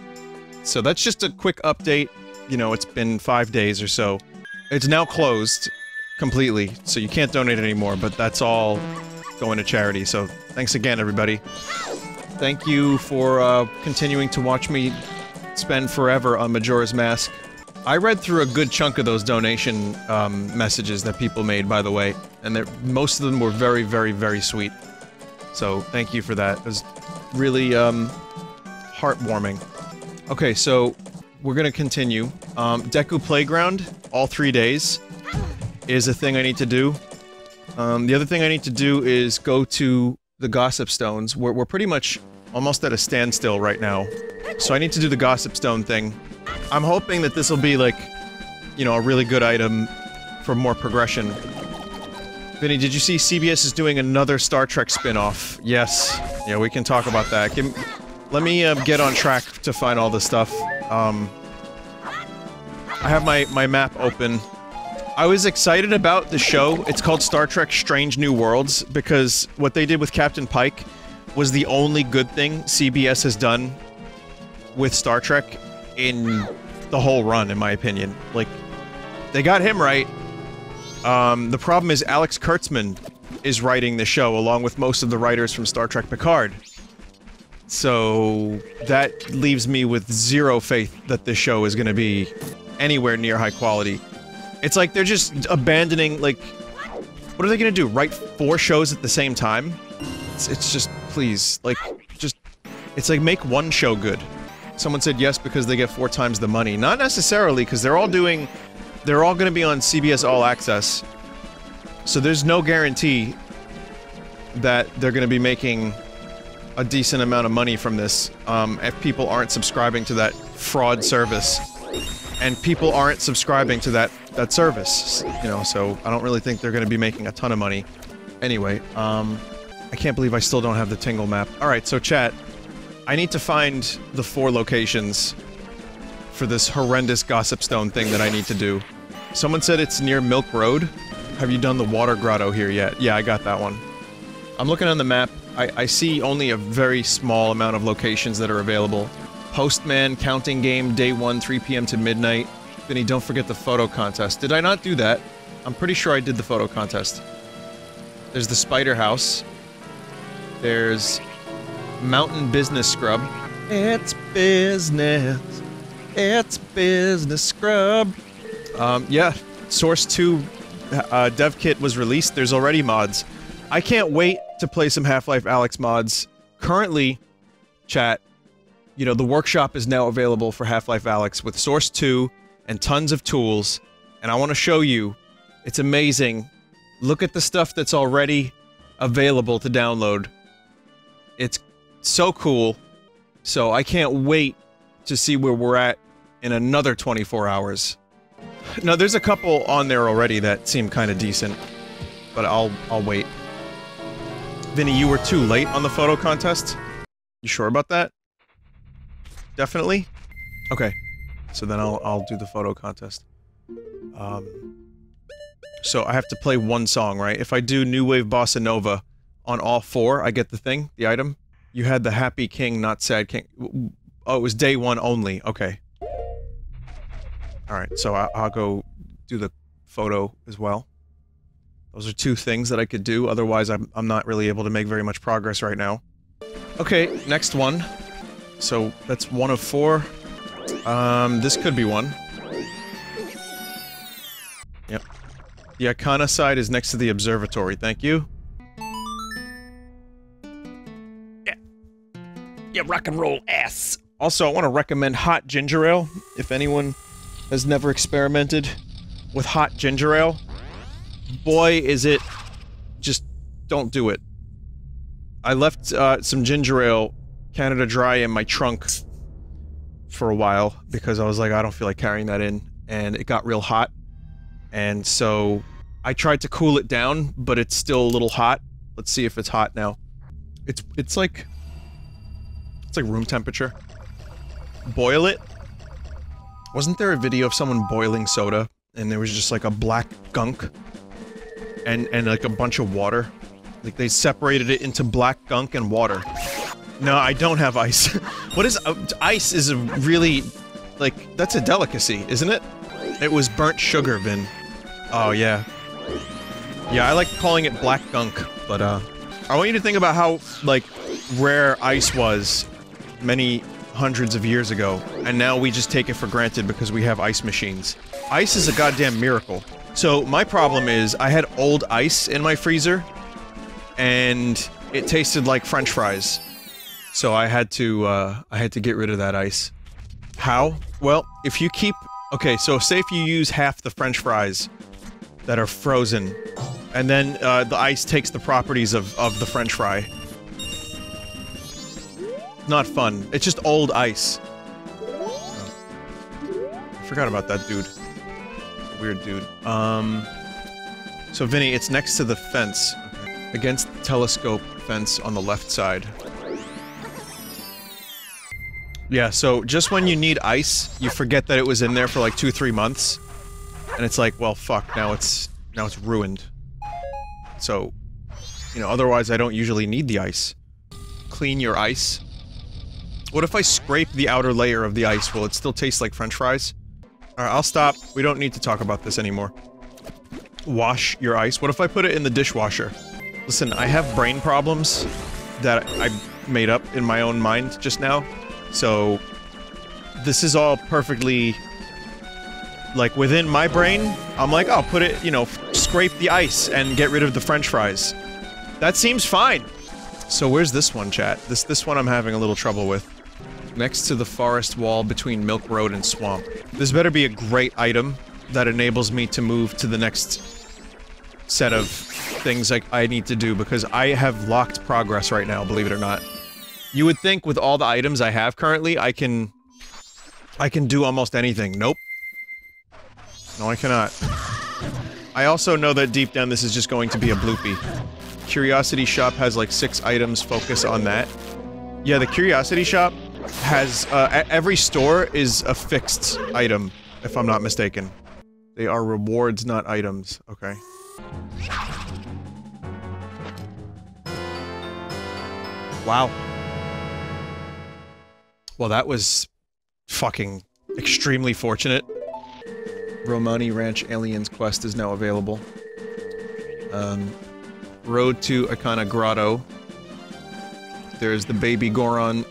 So that's just a quick update. You know, it's been five days or so. It's now closed completely, so you can't donate anymore, but that's all going to charity. So thanks again, everybody. Thank you for uh, continuing to watch me spend forever on Majora's Mask. I read through a good chunk of those donation um, messages that people made, by the way, and most of them were very, very, very sweet. So thank you for that. It was really um, heartwarming. Okay, so we're gonna continue. Um, Deku Playground, all three days, is a thing I need to do. Um, the other thing I need to do is go to the Gossip Stones. We're, we're pretty much almost at a standstill right now. So I need to do the Gossip Stone thing. I'm hoping that this will be, like, you know, a really good item for more progression. Vinny, did you see CBS is doing another Star Trek spin-off? Yes. Yeah, we can talk about that. Give, let me uh, get on track to find all this stuff. Um, I have my, my map open. I was excited about the show. It's called Star Trek Strange New Worlds because what they did with Captain Pike was the only good thing CBS has done with Star Trek in the whole run, in my opinion. Like, they got him right. Um, the problem is Alex Kurtzman is writing the show along with most of the writers from Star Trek Picard. So that leaves me with zero faith that this show is to be anywhere near high quality. It's like they're just abandoning, like, what are they to do? Write four shows at the same time? It's, it's just, please, like, just, it's like make one show good. Someone said yes because they get four times the money. Not necessarily, because they're all doing... They're all going to be on CBS All Access. So there's no guarantee that they're going to be making a decent amount of money from this um, if people aren't subscribing to that fraud service. And people aren't subscribing to that, that service, you know, so I don't really think they're going to be making a ton of money. Anyway, um, I can't believe I still don't have the Tingle map. Alright, so chat, I need to find the four locations for this horrendous Gossip Stone thing that I need to do. Someone said it's near Milk Road. Have you done the Water Grotto here yet? Yeah, I got that one. I'm looking on the map. I, I see only a very small amount of locations that are available. Postman, Counting Game, Day 1, 3 p.m. to midnight. Vinny, don't forget the photo contest. Did I not do that? I'm pretty sure I did the photo contest. There's the Spider House. There's Mountain Business Scrub. It's business. It's business scrub. Um, yeah, Source 2 uh, dev kit was released. There's already mods. I can't wait to play some Half-Life Alyx mods. Currently, chat, you know, the workshop is now available for Half-Life Alyx with Source 2 and tons of tools. And I want to show you. It's amazing. Look at the stuff that's already available to download. It's so cool. So I can't wait to see where we're at in another 24 hours. No, there's a couple on there already that seem kind of decent, but I'll I'll wait. Vinny, you were too late on the photo contest? You sure about that? Definitely? Okay. So then I'll I'll do the photo contest. Um So I have to play one song, right? If I do New Wave Bossa Nova on all four, I get the thing, the item. You had the Happy King, not Sad King. Oh, it was day one only. Okay. Alright, so I I'll go do the photo as well. Those are two things that I could do, otherwise I'm, I'm not really able to make very much progress right now. Okay, next one. So, that's one of four. Um, this could be one. Yep. The Ikana side is next to the observatory, thank you. Yeah, rock and roll ass. Also, I want to recommend hot ginger ale, if anyone has never experimented with hot ginger ale. Boy, is it... Just don't do it. I left uh, some ginger ale Canada Dry in my trunk for a while because I was like, I don't feel like carrying that in, and it got real hot. And so I tried to cool it down, but it's still a little hot. Let's see if it's hot now. It's it's like like room temperature. Boil it. Wasn't there a video of someone boiling soda and there was just like a black gunk and and like a bunch of water? Like they separated it into black gunk and water. No, I don't have ice. what is uh, ice? Is a really like that's a delicacy, isn't it? It was burnt sugar, Vin. Oh yeah, yeah. I like calling it black gunk, but uh, I want you to think about how like rare ice was many hundreds of years ago, and now we just take it for granted because we have ice machines. Ice is a goddamn miracle. So my problem is I had old ice in my freezer, and it tasted like French fries. So I had to, uh, I had to get rid of that ice. How? Well, if you keep... Okay, so say if you use half the french fries that are frozen, and then uh, the ice takes the properties of, of the french fry. Not fun. It's just old ice. Oh. Forgot about that dude. Weird dude. Um... So Vinny, it's next to the fence. Okay. Against the telescope fence on the left side. Yeah, so just when you need ice, you forget that it was in there for like two, three months. And it's like, well, fuck, now it's, now it's ruined. So, you know, otherwise I don't usually need the ice. Clean your ice. What if I scrape the outer layer of the ice? Will it still taste like french fries? Alright, I'll stop. We don't need to talk about this anymore. Wash your ice. What if I put it in the dishwasher? Listen, I have brain problems that I made up in my own mind just now. So, this is all perfectly, like, within my brain. I'm like, I'll put it, you know, scrape the ice and get rid of the french fries. That seems fine. So where's this one, chat? This this one I'm having a little trouble with. Next to the forest wall between Milk Road and Swamp. This better be a great item that enables me to move to the next set of things like I need to do because I have locked progress right now, believe it or not. You would think with all the items I have currently, I can... I can do almost anything. Nope. No, I cannot. I also know that deep down this is just going to be a bloopy. Curiosity Shop has like six items, focus on that. Yeah, the Curiosity Shop has, uh, every store is a fixed item, if I'm not mistaken. They are rewards, not items. Okay. Wow. Well, that was fucking extremely fortunate. Romani Ranch Aliens quest is now available. Um, Road to Ikana Grotto. There's the baby Goron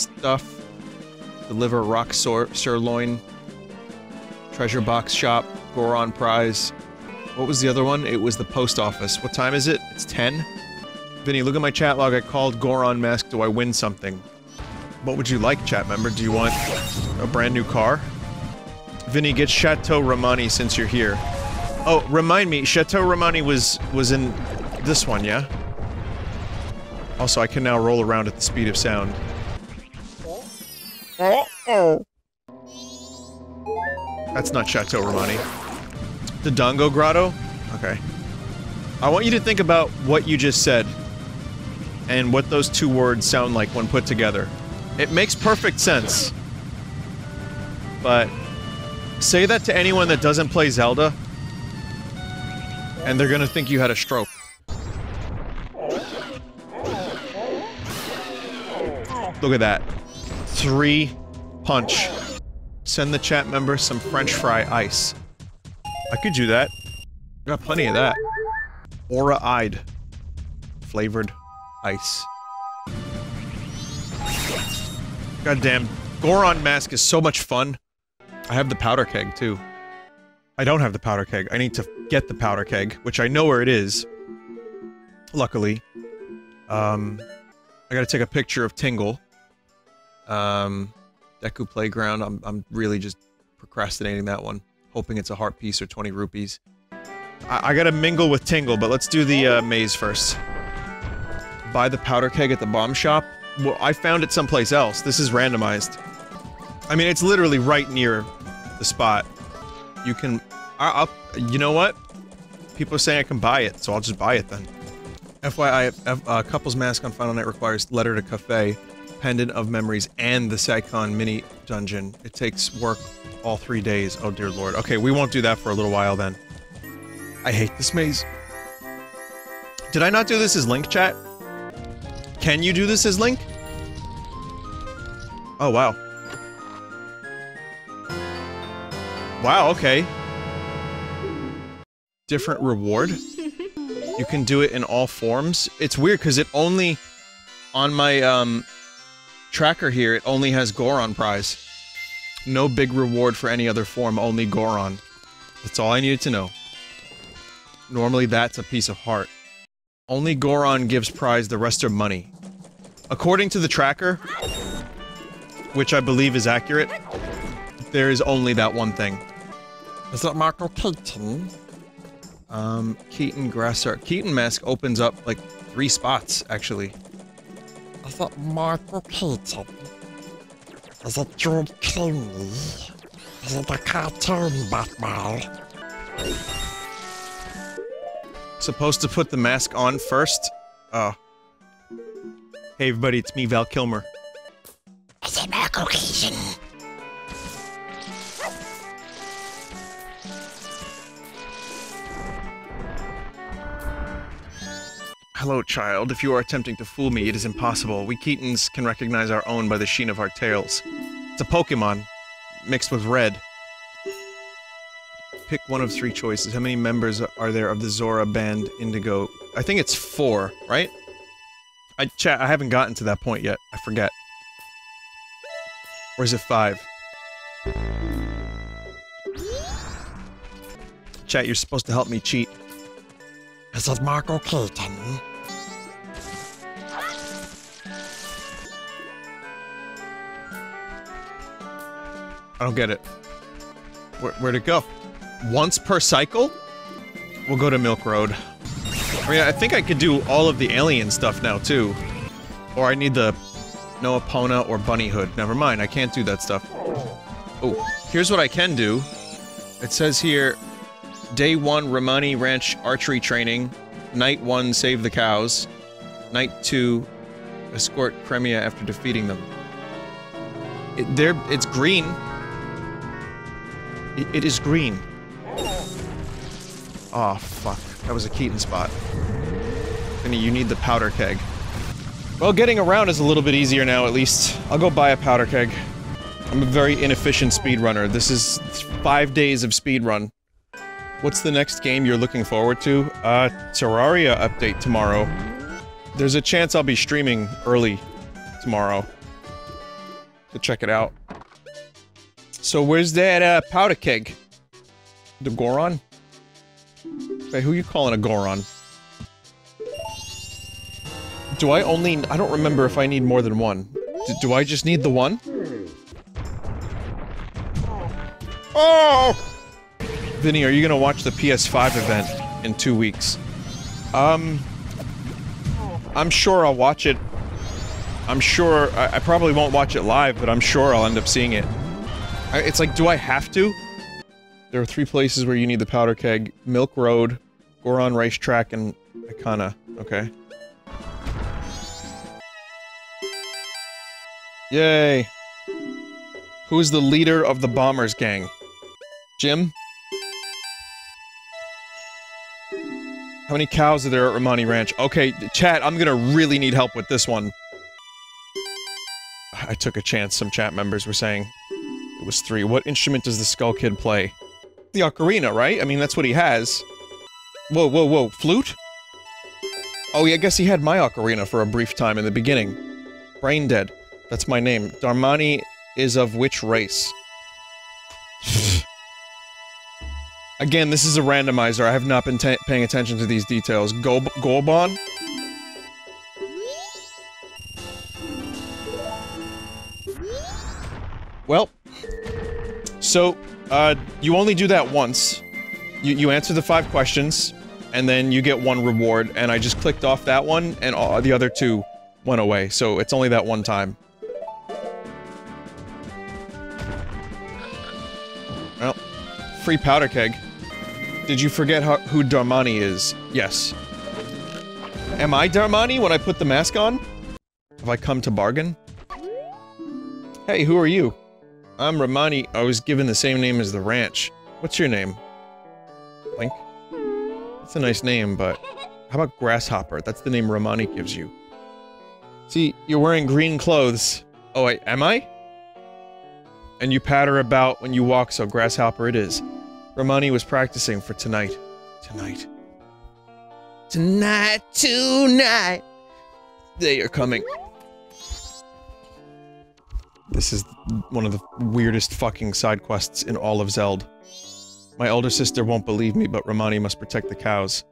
stuff. Deliver rock sor- sirloin. Treasure box shop. Goron prize. What was the other one? It was the post office. What time is it? It's 10? Vinny, look at my chat log. I called Goron Mask. Do I win something? What would you like, chat member? Do you want a brand new car? Vinny, get Chateau Romani since you're here. Oh, remind me, Chateau Romani was was in this one, yeah? Also, I can now roll around at the speed of sound. That's not Chateau Romani. The Dongo Grotto? Okay. I want you to think about what you just said and what those two words sound like when put together. It makes perfect sense. But say that to anyone that doesn't play Zelda, and they're gonna think you had a stroke. Look at that. Three punch. Send the chat member some french fry ice. I could do that. Got plenty of that. Aura-eyed. Flavored ice. Goddamn. Goron mask is so much fun. I have the powder keg, too. I don't have the powder keg. I need to get the powder keg, which I know where it is. Luckily. Um, I gotta take a picture of Tingle. Um, Deku Playground, I'm, I'm really just procrastinating that one. Hoping it's a heart piece or 20 rupees. I, I gotta mingle with Tingle, but let's do the uh, maze first. Buy the powder keg at the bomb shop. Well, I found it someplace else. This is randomized. I mean, it's literally right near the spot. You can... I, I'll, you know what? People are saying I can buy it, so I'll just buy it then. FYI, F, uh, Couple's Mask on Final Night requires Letter to Kafei, Pendant of Memories, and the Sakon mini dungeon. It takes work all three days. Oh dear lord. Okay, we won't do that for a little while then. I hate this maze. Did I not do this as Link, chat? Can you do this as Link? Oh, wow. Wow, okay. Different reward. You can do it in all forms. It's weird because it only... On my, um... Tracker here, it only has Goron prize. No big reward for any other form, only Goron. That's all I needed to know. Normally that's a piece of heart. Only Goron gives prize, the rest are money. According to the tracker, which I believe is accurate, there is only that one thing. Is that Marco Keaton? Um, Keaton Grassart. Keaton Mask opens up like three spots, actually. Is it Marco Keaton? Is it George Clooney? Is it the cartoon Batman? Supposed to put the mask on first? Oh. Hey everybody, it's me, Val Kilmer. Is it Marco Keaton? Hello, child. If you are attempting to fool me, it is impossible. We Keatons can recognize our own by the sheen of our tails. It's a Pokemon, mixed with red. Pick one of three choices. How many members are there of the Zora band Indigo? I think it's four, right? I chat. I haven't gotten to that point yet. I forget. Or is it five? Chat, you're supposed to help me cheat. Is it Marco Keaton? I don't get it. Where, where'd it go? Once per cycle? We'll go to Milk Road. I mean, I think I could do all of the alien stuff now, too. Or I need the No Epona or Bunny Hood. Never mind, I can't do that stuff. Oh, here's what I can do. It says here, Day 1 Romani Ranch Archery Training. Night 1 Save the Cows. Night 2 Escort Cremia after defeating them. It, there, it's green. It, it is green. Oh, fuck. That was a Keaton spot. Vinny, you need the powder keg. Well, getting around is a little bit easier now, at least. I'll go buy a powder keg. I'm a very inefficient speedrunner. This is five days of speedrun. What's the next game you're looking forward to? Uh, Terraria update tomorrow. There's a chance I'll be streaming early tomorrow to check it out. So where's that uh, powder keg? The Goron? Hey, who you calling a Goron? Do I only- I don't remember if I need more than one. D do I just need the one? Oh! Vinny, are you gonna watch the PS5 event in two weeks? Um... I'm sure I'll watch it. I'm sure- I, I probably won't watch it live, but I'm sure I'll end up seeing it. I, it's like, do I have to? There are three places where you need the powder keg. Milk Road, Goron Racetrack, and Ikana. Okay. Yay. Who is the leader of the Bombers gang? Jim? How many cows are there at Romani Ranch? Okay, chat, I'm gonna really need help with this one. I took a chance, some chat members were saying. It was three. What instrument does the Skull Kid play? The ocarina, right? I mean, that's what he has. Whoa, whoa, whoa, flute? Oh, yeah, I guess he had my ocarina for a brief time in the beginning. Brain dead. That's my name. Darmani is of which race? Again, this is a randomizer. I have not been paying attention to these details. Go Golbon? Well, so, uh, you only do that once. You, you answer the five questions, and then you get one reward, and I just clicked off that one, and all, the other two went away, so it's only that one time. Well, free powder keg. Did you forget how, who Darmani is? Yes. Am I Darmani when I put the mask on? Have I come to bargain? Hey, who are you? I'm Romani. I was given the same name as the ranch. What's your name? Link? That's a nice name, but... How about Grasshopper? That's the name Romani gives you. See, you're wearing green clothes. Oh wait, am I? And you patter about when you walk, so Grasshopper it is. Romani was practicing for tonight. Tonight. Tonight, tonight. They are coming. This is one of the weirdest fucking side quests in all of Zeld. My older sister won't believe me, but Romani must protect the cows.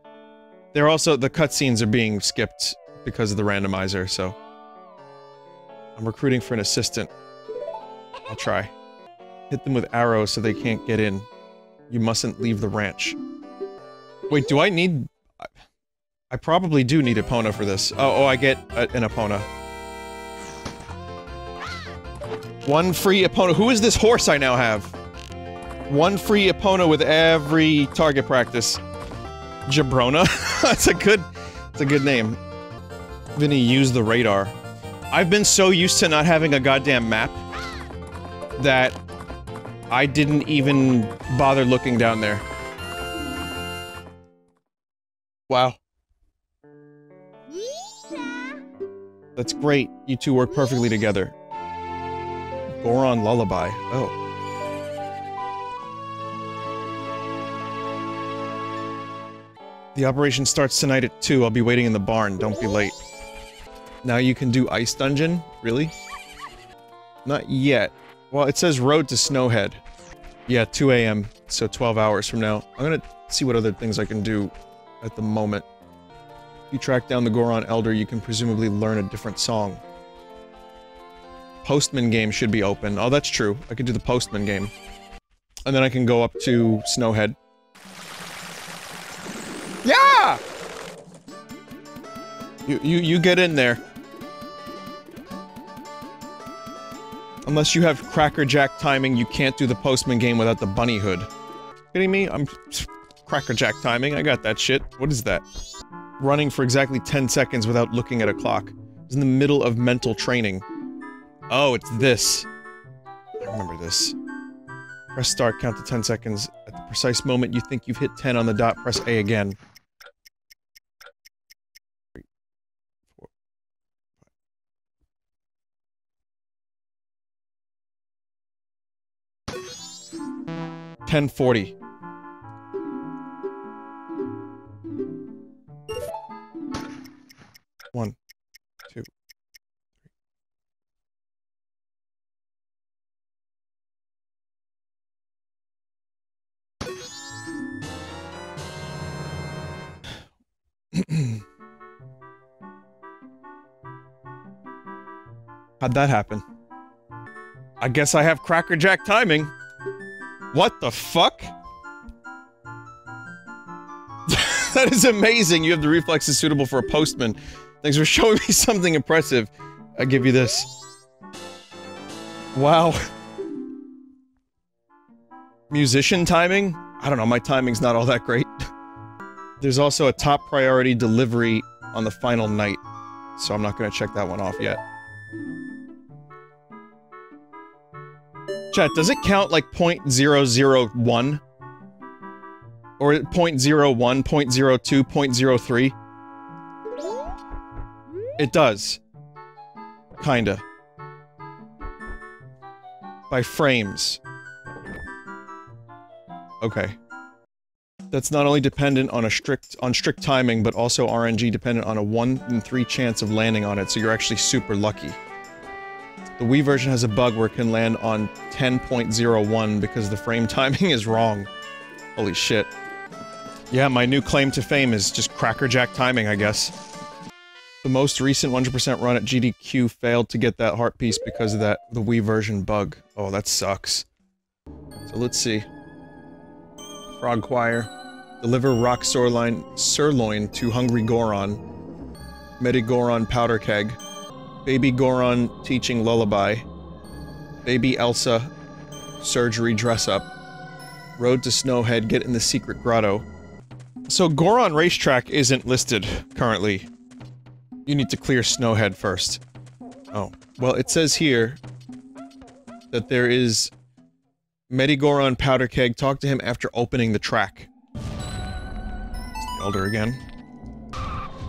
They're also- the cutscenes are being skipped because of the randomizer, so... I'm recruiting for an assistant. I'll try. Hit them with arrows so they can't get in. You mustn't leave the ranch. Wait, do I need... I probably do need Epona for this. Oh, oh, I get a, an Epona. One free Epona. Who is this horse I now have? One free Epona with every target practice. Jabrona? that's a good... That's a good name. Vinny, use the radar. I've been so used to not having a goddamn map that I didn't even bother looking down there. Wow. That's great. You two work perfectly together. Goron Lullaby. Oh. The operation starts tonight at 2. I'll be waiting in the barn. Don't be late. Now you can do Ice Dungeon? Really? Not yet. Well, it says Road to Snowhead. Yeah, 2 a.m., so 12 hours from now. I'm gonna see what other things I can do at the moment. If you track down the Goron Elder, you can presumably learn a different song. Postman game should be open. Oh, that's true. I could do the Postman game. And then I can go up to Snowhead. Yeah! You, you, you get in there. Unless you have crackerjack timing, you can't do the postman game without the bunny hood. Kidding me? I'm crackerjack timing. I got that shit. What is that? Running for exactly 10 seconds without looking at a clock. It's in the middle of mental training. Oh, it's this. I remember this. Press start, count to 10 seconds. At the precise moment you think you've hit 10 on the dot, press A again. 1040. One, two, three. How'd that happen? I guess I have crackerjack timing. What the fuck? that is amazing. You have the reflexes suitable for a postman. Thanks for showing me something impressive. I give you this. Wow. Musician timing? I don't know, my timing's not all that great. There's also a top priority delivery on the final night, so I'm not gonna check that one off yet. Chat, does it count like 0.001? Or 0.01, 0.02, 0.03? It does. Kinda. By frames. Okay. That's not only dependent on a strict- on strict timing, but also RNG dependent on a 1 in 3 chance of landing on it, so you're actually super lucky. The Wii version has a bug where it can land on 10.01 because the frame timing is wrong. Holy shit. Yeah, my new claim to fame is just crackerjack timing, I guess. The most recent 100% run at GDQ failed to get that heart piece because of that the Wii version bug. Oh, that sucks. So let's see. Frog Choir. Deliver rock sirloin, sirloin to Hungry Goron. Medigoron Powder Keg. Baby Goron teaching lullaby. Baby Elsa surgery dress up. Road to Snowhead get in the secret grotto. So Goron Racetrack isn't listed currently. You need to clear Snowhead first. Oh. Well, it says here that there is Medigoron Powder Keg. Talk to him after opening the track. Elder again.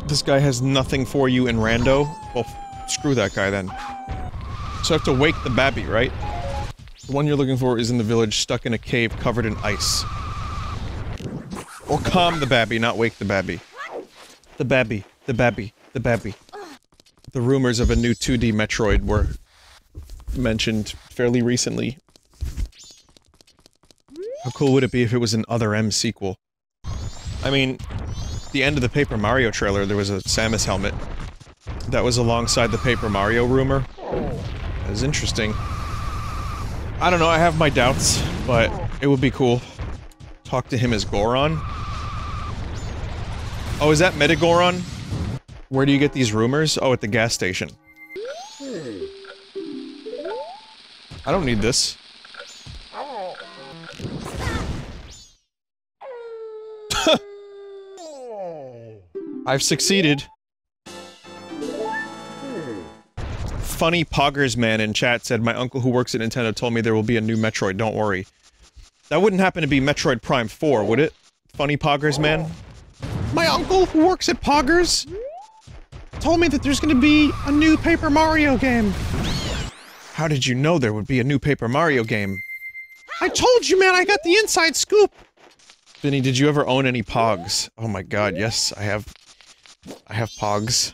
This guy has nothing for you in Rando? Well, screw that guy then. So I have to wake the babby, right? The one you're looking for is in the village, stuck in a cave covered in ice. Or calm the babby, not wake the babby. The babby, the babby, the babby. The rumors of a new 2D Metroid were mentioned fairly recently. How cool would it be if it was an Other M sequel? I mean, the end of the Paper Mario trailer, there was a Samus helmet. That was alongside the Paper Mario rumor. That was interesting. I don't know, I have my doubts, but it would be cool. Talk to him as Goron? Oh, is that Metagoron? Where do you get these rumors? Oh, at the gas station. I don't need this. I've succeeded. Funny Poggers Man in chat said, My uncle who works at Nintendo told me there will be a new Metroid, don't worry. That wouldn't happen to be Metroid Prime 4, would it? Funny Poggers Man? My uncle who works at Poggers told me that there's gonna be a new Paper Mario game. How did you know there would be a new Paper Mario game? I told you, man, I got the inside scoop! Vinny, did you ever own any Pogs? Oh my god, yes, I have... I have Pogs.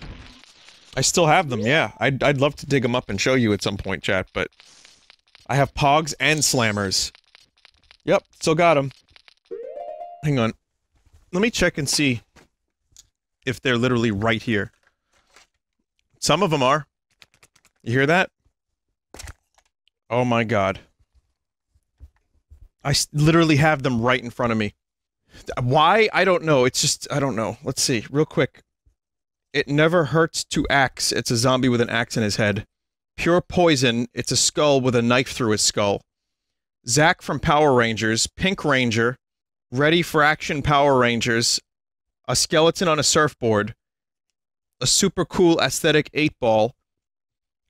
I still have them, yeah. I'd, I'd love to dig them up and show you at some point, chat, but... I have Pogs and Slammers. Yep, still got them. Hang on. Let me check and see if they're literally right here. Some of them are. You hear that? Oh my god. I literally have them right in front of me. Why? I don't know. It's just, I don't know. Let's see, real quick. It never hurts to axe. It's a zombie with an axe in his head. Pure Poison, it's a skull with a knife through his skull. Zack from Power Rangers, Pink Ranger, Ready for Action Power Rangers, a skeleton on a surfboard, a super cool aesthetic 8 ball,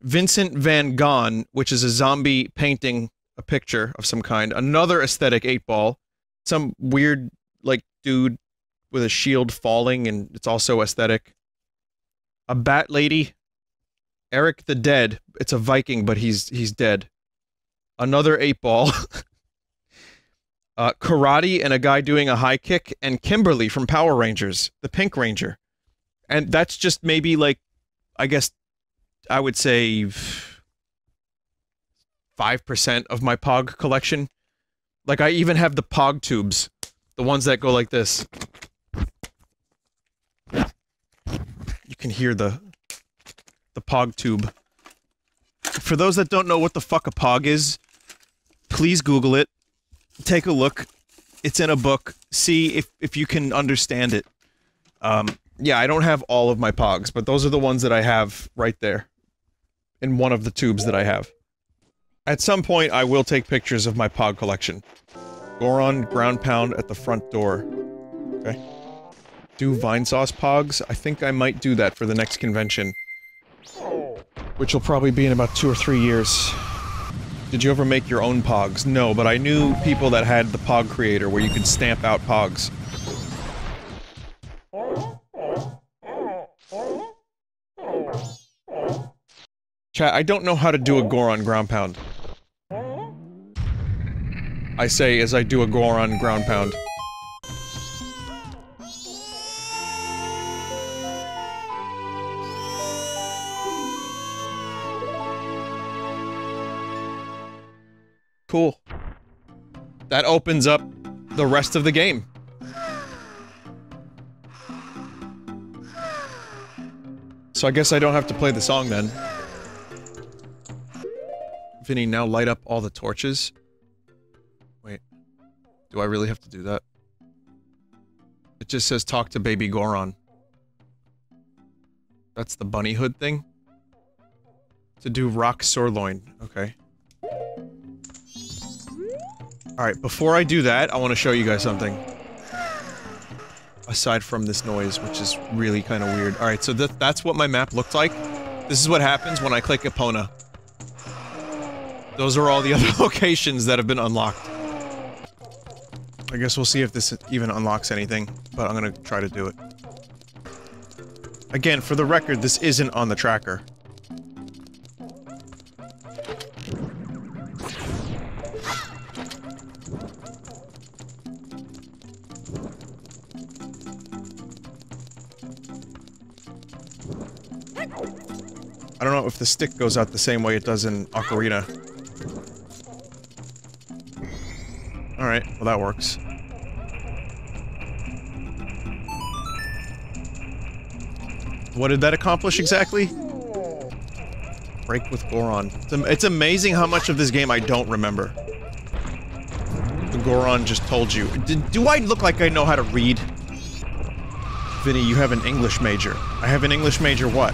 Vincent Van Gogh, which is a zombie painting a picture of some kind, another aesthetic 8 ball, some weird, like, dude with a shield falling, and it's also aesthetic. A bat lady, Eric the Dead. It's a Viking, but he's he's dead. Another eight ball. uh, karate and a guy doing a high kick, and Kimberly from Power Rangers, the Pink Ranger. And that's just maybe like, I guess, I would say five percent of my Pog collection. Like I even have the Pog tubes, the ones that go like this. You can hear the the Pog tube. For those that don't know what the fuck a Pog is, please Google it. Take a look. It's in a book. See if if you can understand it. Um, yeah, I don't have all of my Pogs, but those are the ones that I have right there. In one of the tubes that I have. At some point, I will take pictures of my Pog collection. Goron ground pound at the front door. Okay. Do Vinesauce Pogs? I think I might do that for the next convention. Which will probably be in about two or three years. Did you ever make your own Pogs? No, but I knew people that had the Pog Creator where you could stamp out Pogs. Chat, I don't know how to do a Goron ground pound. I say as I do a Goron ground pound. Cool. That opens up the rest of the game. So I guess I don't have to play the song then. Vinny, now light up all the torches. Wait. Do I really have to do that? It just says talk to baby Goron. That's the bunny hood thing? To do rock sirloin. Okay. Alright, before I do that, I want to show you guys something. Aside from this noise, which is really kind of weird. Alright, so th that's what my map looked like. This is what happens when I click Epona. Those are all the other locations that have been unlocked. I guess we'll see if this even unlocks anything, but I'm gonna try to do it. Again, for the record, this isn't on the tracker. I don't know if the stick goes out the same way it does in Ocarina. Alright, well that works. What did that accomplish exactly? Break with Goron. It's, am it's amazing how much of this game I don't remember. The Goron just told you. D do I look like I know how to read? Vinny, you have an English major. I have an English major what?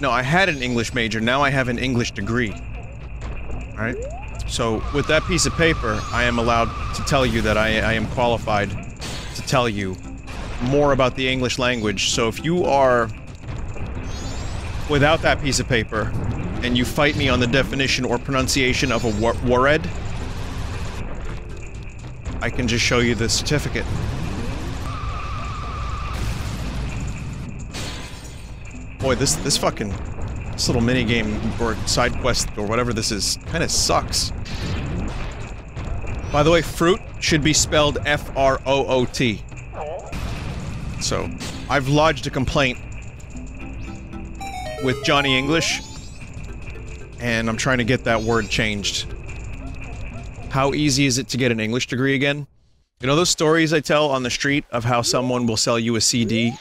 No, I had an English major, now I have an English degree. Alright? So, with that piece of paper, I am allowed to tell you that I, I am qualified to tell you more about the English language. So if you are without that piece of paper, and you fight me on the definition or pronunciation of a war I can just show you the certificate. Boy, this this fucking this little mini game or side quest or whatever this is kind of sucks. By the way, fruit should be spelled F R O O T. So, I've lodged a complaint with Johnny English, and I'm trying to get that word changed. How easy is it to get an English degree again? You know those stories I tell on the street of how someone will sell you a CD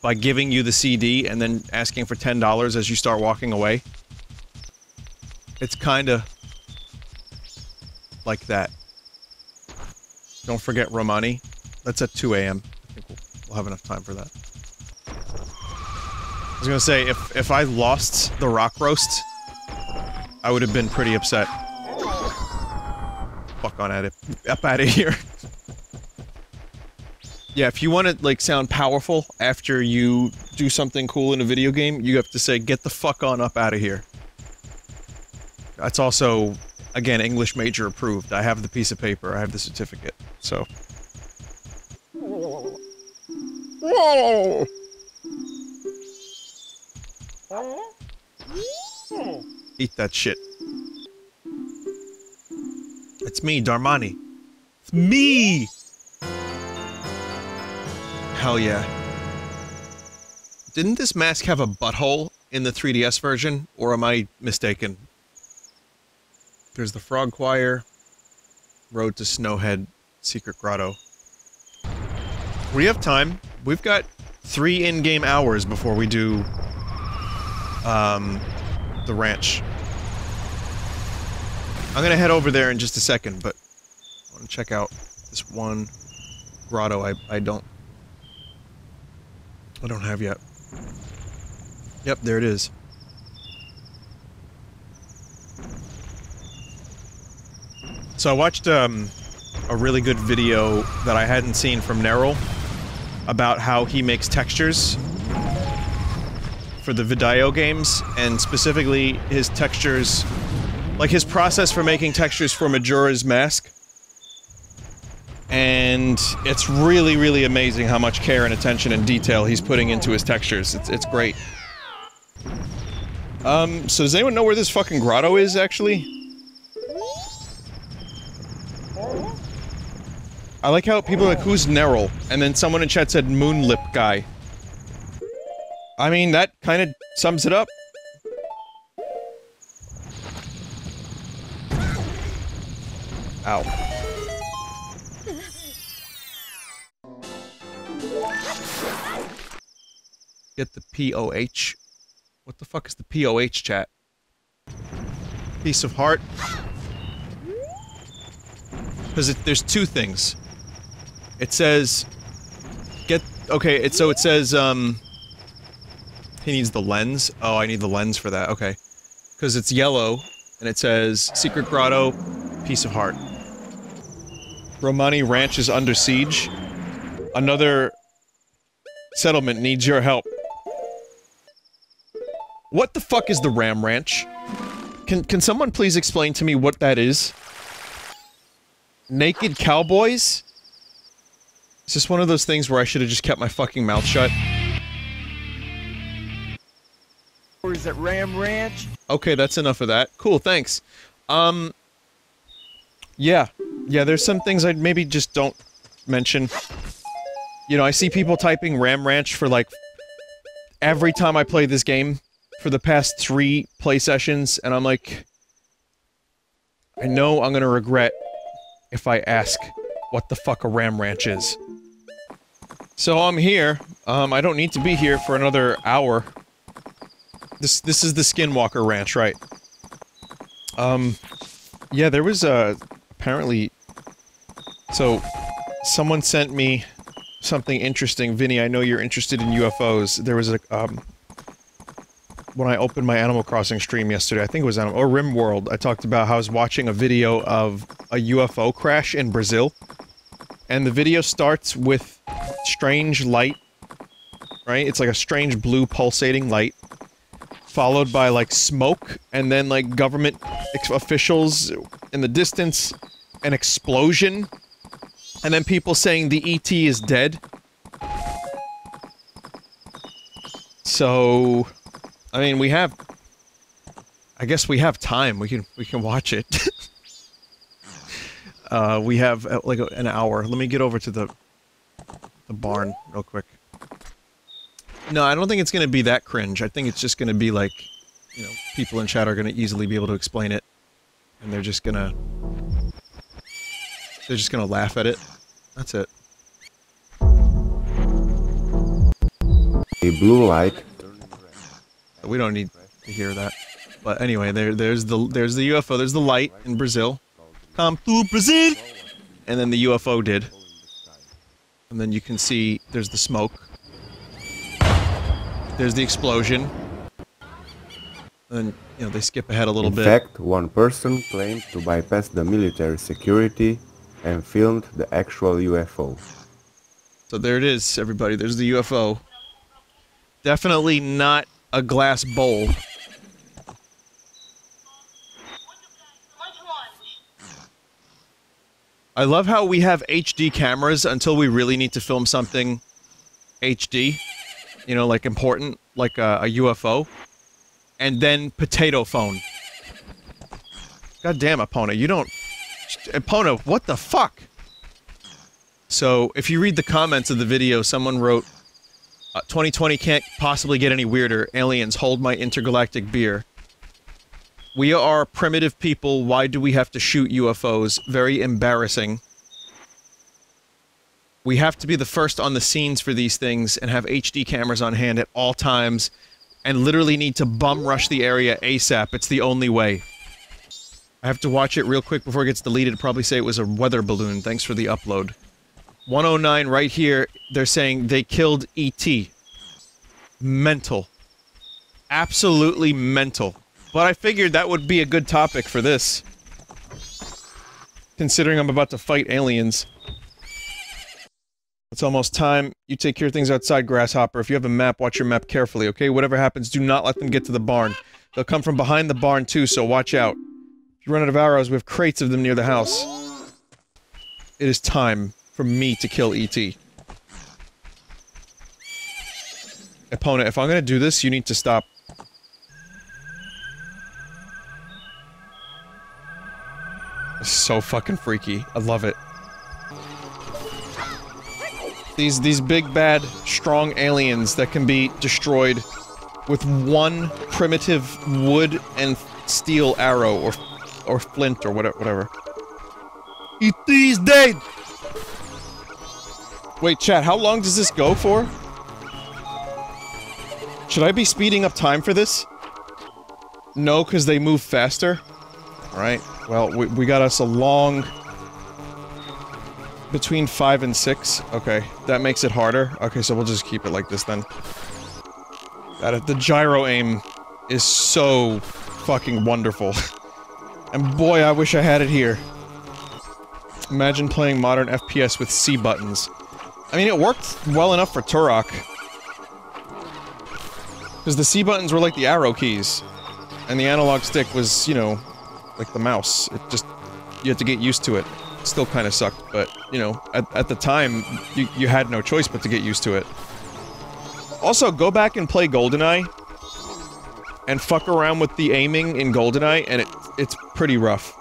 by giving you the CD and then asking for $10 as you start walking away? It's kinda like that. Don't forget Romani. That's at 2 a.m. I think we'll, we'll have enough time for that. I was gonna say, if, if I lost the rock roast, I would have been pretty upset. Fuck on at it. Up out of here. yeah, if you want to, like, sound powerful after you do something cool in a video game, you have to say, get the fuck on up out of here. That's also, again, English major approved. I have the piece of paper, I have the certificate, so... Eat that shit. It's me, Darmani. It's me! Hell yeah. Didn't this mask have a butthole in the 3DS version, or am I mistaken? There's the Frog Choir, Road to Snowhead, Secret Grotto. We have time. We've got three in-game hours before we do, um, the ranch. I'm gonna head over there in just a second, but I want to check out this one grotto I, I don't I don't have yet. Yep, there it is. So I watched um, a really good video that I hadn't seen from Nerrel about how he makes textures for the Vidio games, and specifically his textures, like his process for making textures for Majora's Mask. And it's really, really amazing how much care and attention and detail he's putting into his textures. It's, it's great. Um, so does anyone know where this fucking grotto is, actually? I like how people are like, who's Nerrel? And then someone in chat said Moonlip guy. I mean, that kind of sums it up. Ow. Get the POH. What the fuck is the POH chat? Piece of heart. Because there's two things. It says... Get... Okay, it, so it says, um... He needs the lens. Oh, I need the lens for that. Okay. Because it's yellow, and it says, Secret Grotto, Piece of Heart. Romani Ranch is under siege. Another settlement needs your help. What the fuck is the Ram Ranch? Can- can someone please explain to me what that is? Naked cowboys? Is this one of those things where I should have just kept my fucking mouth shut? Or is it Ram Ranch? Okay, that's enough of that. Cool, thanks. Um... Yeah. Yeah, there's some things I maybe just don't mention. You know, I see people typing Ram Ranch for, like, every time I play this game for the past three play sessions, and I'm like... I know I'm gonna regret if I ask what the fuck a Ram Ranch is. So I'm here. Um, I don't need to be here for another hour. This this is the Skinwalker Ranch, right? Um, yeah, there was uh, apparently. So, someone sent me something interesting, Vinny. I know you're interested in UFOs. There was a um. When I opened my Animal Crossing stream yesterday, I think it was Animal or RimWorld, I talked about how I was watching a video of a UFO crash in Brazil, and the video starts with strange light. Right? It's like a strange blue pulsating light followed by like smoke and then like government officials in the distance an explosion and then people saying the ET is dead so I mean we have I guess we have time we can we can watch it uh we have uh, like an hour let me get over to the the barn real quick no, I don't think it's going to be that cringe. I think it's just going to be like, you know, people in chat are going to easily be able to explain it. And they're just to... They're just going to laugh at it. That's it. A blue light. We don't need to hear that. But anyway, there, there's the there's the UFO. There's the light in Brazil. Come to Brazil! And then the UFO did. And then you can see there's the smoke. there's the explosion. And, you know, they skip ahead a little In bit. In fact, one person claimed to bypass the military security and filmed the actual UFO. So there it is, everybody. There's the UFO. Definitely not a glass bowl. I love how we have HD cameras until we really need to film something HD, you know, like important, like a, a UFO, and then potato phone. God damn, Epona, you don't. Epona, what the fuck? So, if you read the comments of the video, someone wrote, uh, 2020 can't possibly get any weirder. Aliens, hold my intergalactic beer. We are primitive people. Why do we have to shoot UFOs? Very embarrassing. We have to be the first on the scenes for these things and have HD cameras on hand at all times and literally need to bum rush the area ASAP. It's the only way. I have to watch it real quick before it gets deleted. Probably say it was a weather balloon. Thanks for the upload. 109 right here, they're saying they killed E.T. Mental. Absolutely mental. But I figured that would be a good topic for this. Considering I'm about to fight aliens. It's almost time. You take care of things outside, Grasshopper. If you have a map, watch your map carefully, okay? Whatever happens, do not let them get to the barn. They'll come from behind the barn too, so watch out. If you run out of arrows, we have crates of them near the house. It is time for me to kill E.T. Opponent, if I'm gonna do this, you need to stop. So fucking freaky. I love it. These these big bad strong aliens that can be destroyed with one primitive wood and steel arrow or or flint or whatever whatever. E.T. is dead. Wait, chat, how long does this go for? Should I be speeding up time for this? No, because they move faster? Alright, well, we, we got us a long... Between 5 and 6. Okay, that makes it harder. Okay, so we'll just keep it like this then. That the gyro aim is so fucking wonderful. and boy, I wish I had it here. Imagine playing modern FPS with C buttons. I mean, it worked well enough for Turok. Because the C buttons were like the arrow keys. And the analog stick was, you know, like the mouse. It just... You had to get used to it. it still kind of sucked, but, you know, at, at the time, you, you had no choice but to get used to it. Also, go back and play GoldenEye. And fuck around with the aiming in GoldenEye, and it it's pretty rough.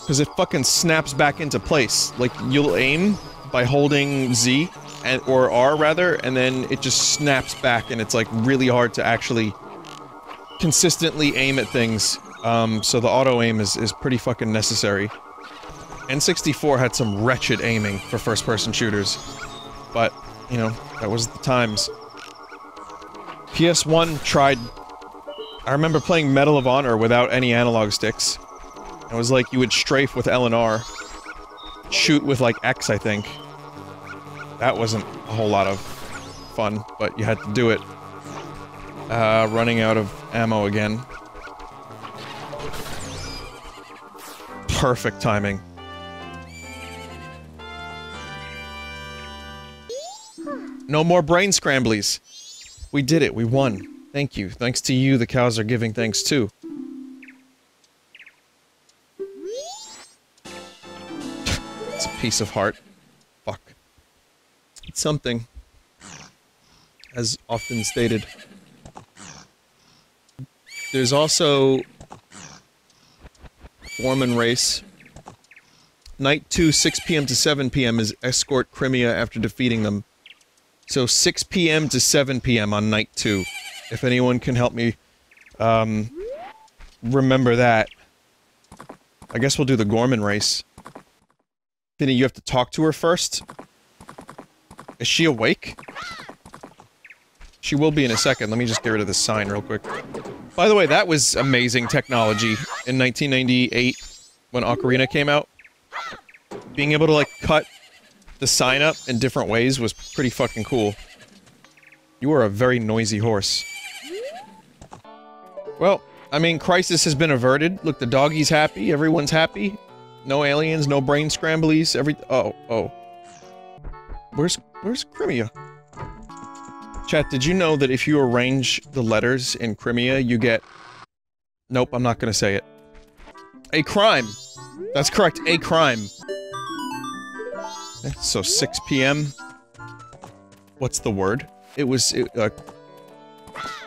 Because it fucking snaps back into place. Like, you'll aim by holding Z, and or R rather, and then it just snaps back, and it's like really hard to actually consistently aim at things. Um, so the auto aim is, is pretty fucking necessary. N64 had some wretched aiming for first-person shooters, but, you know, that was the times. PS1 tried... I remember playing Medal of Honor without any analog sticks. It was like you would strafe with L and R, shoot with like X, I think. That wasn't a whole lot of fun, but you had to do it. Uh, running out of ammo again. Perfect timing. No more brain scramblies. We did it, we won. Thank you. Thanks to you, the cows are giving thanks too. Piece of heart. Fuck. It's something. As often stated. There's also... Gorman race. Night 2, 6 p.m. to 7 p.m. is escort Crimea after defeating them. So 6 p.m. to 7 p.m. on night 2. If anyone can help me, um, remember that. I guess we'll do the Gorman race. Finny, you have to talk to her first? Is she awake? She will be in a second. Let me just get rid of this sign real quick. By the way, that was amazing technology in 1998 when Ocarina came out. Being able to, like, cut the sign up in different ways was pretty fucking cool. You are a very noisy horse. Well, I mean, crisis has been averted. Look, the doggy's happy. Everyone's happy. No aliens, no brain scramblies. Every- oh, oh. Where's- where's Crimea? Chat, did you know that if you arrange the letters in Crimea, you get... Nope, I'm not gonna say it. A crime! That's correct, a crime. So 6 p.m. What's the word? It was, it, uh,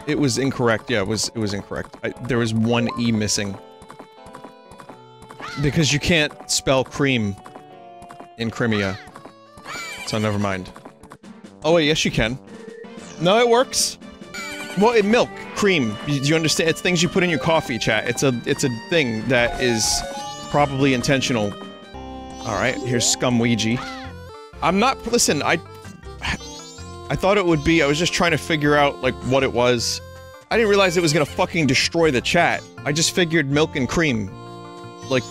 it was incorrect. Yeah, it was, it was incorrect. I, there was one E missing. Because you can't spell cream in Crimea. So never mind. Oh wait, yes you can. No, it works. Well, it, milk, cream. Do you understand? It's things you put in your coffee, chat. It's a, it's a thing that is probably intentional. All right, here's Scum Ouija. I'm not. Listen, I. I thought it would be. I was just trying to figure out like what it was. I didn't realize it was gonna fucking destroy the chat. I just figured milk and cream. Like,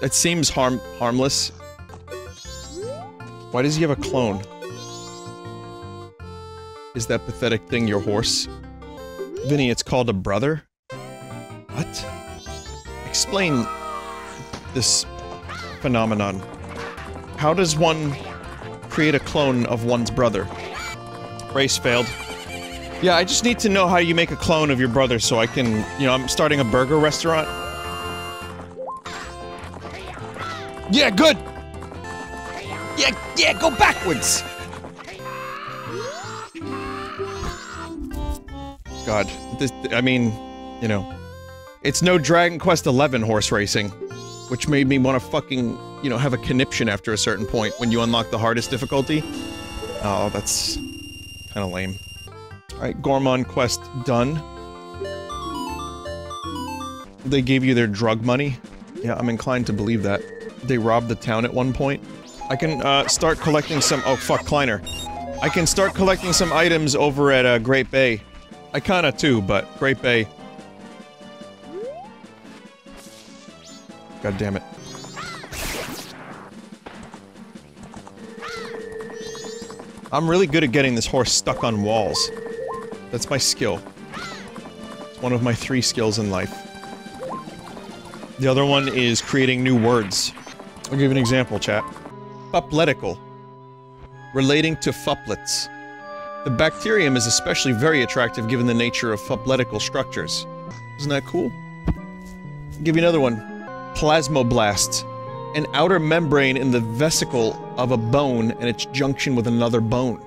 that seems harm harmless. Why does he have a clone? Is that pathetic thing your horse? Vinny, it's called a brother? What? Explain this phenomenon. How does one create a clone of one's brother? Race failed. Yeah, I just need to know how you make a clone of your brother so I can, you know, I'm starting a burger restaurant. Yeah, good! Yeah, yeah, go backwards! God, this, I mean, you know, it's no Dragon Quest XI horse racing, which made me want to fucking, you know, have a conniption after a certain point when you unlock the hardest difficulty. Oh, that's kind of lame. Alright, Gorman quest done. They gave you their drug money? Yeah, I'm inclined to believe that. They robbed the town at one point. I can, uh, start collecting some- oh fuck, Kleiner. I can start collecting some items over at, uh, Great Bay. I kinda too, but Great Bay. God damn it. I'm really good at getting this horse stuck on walls. That's my skill. It's one of my three skills in life. The other one is creating new words. I'll give you an example, chat. Fupletical. Relating to fuplets. The bacterium is especially very attractive given the nature of fupletical structures. Isn't that cool? I'll give you another one. Plasmoblast. An outer membrane in the vesicle of a bone and its junction with another bone.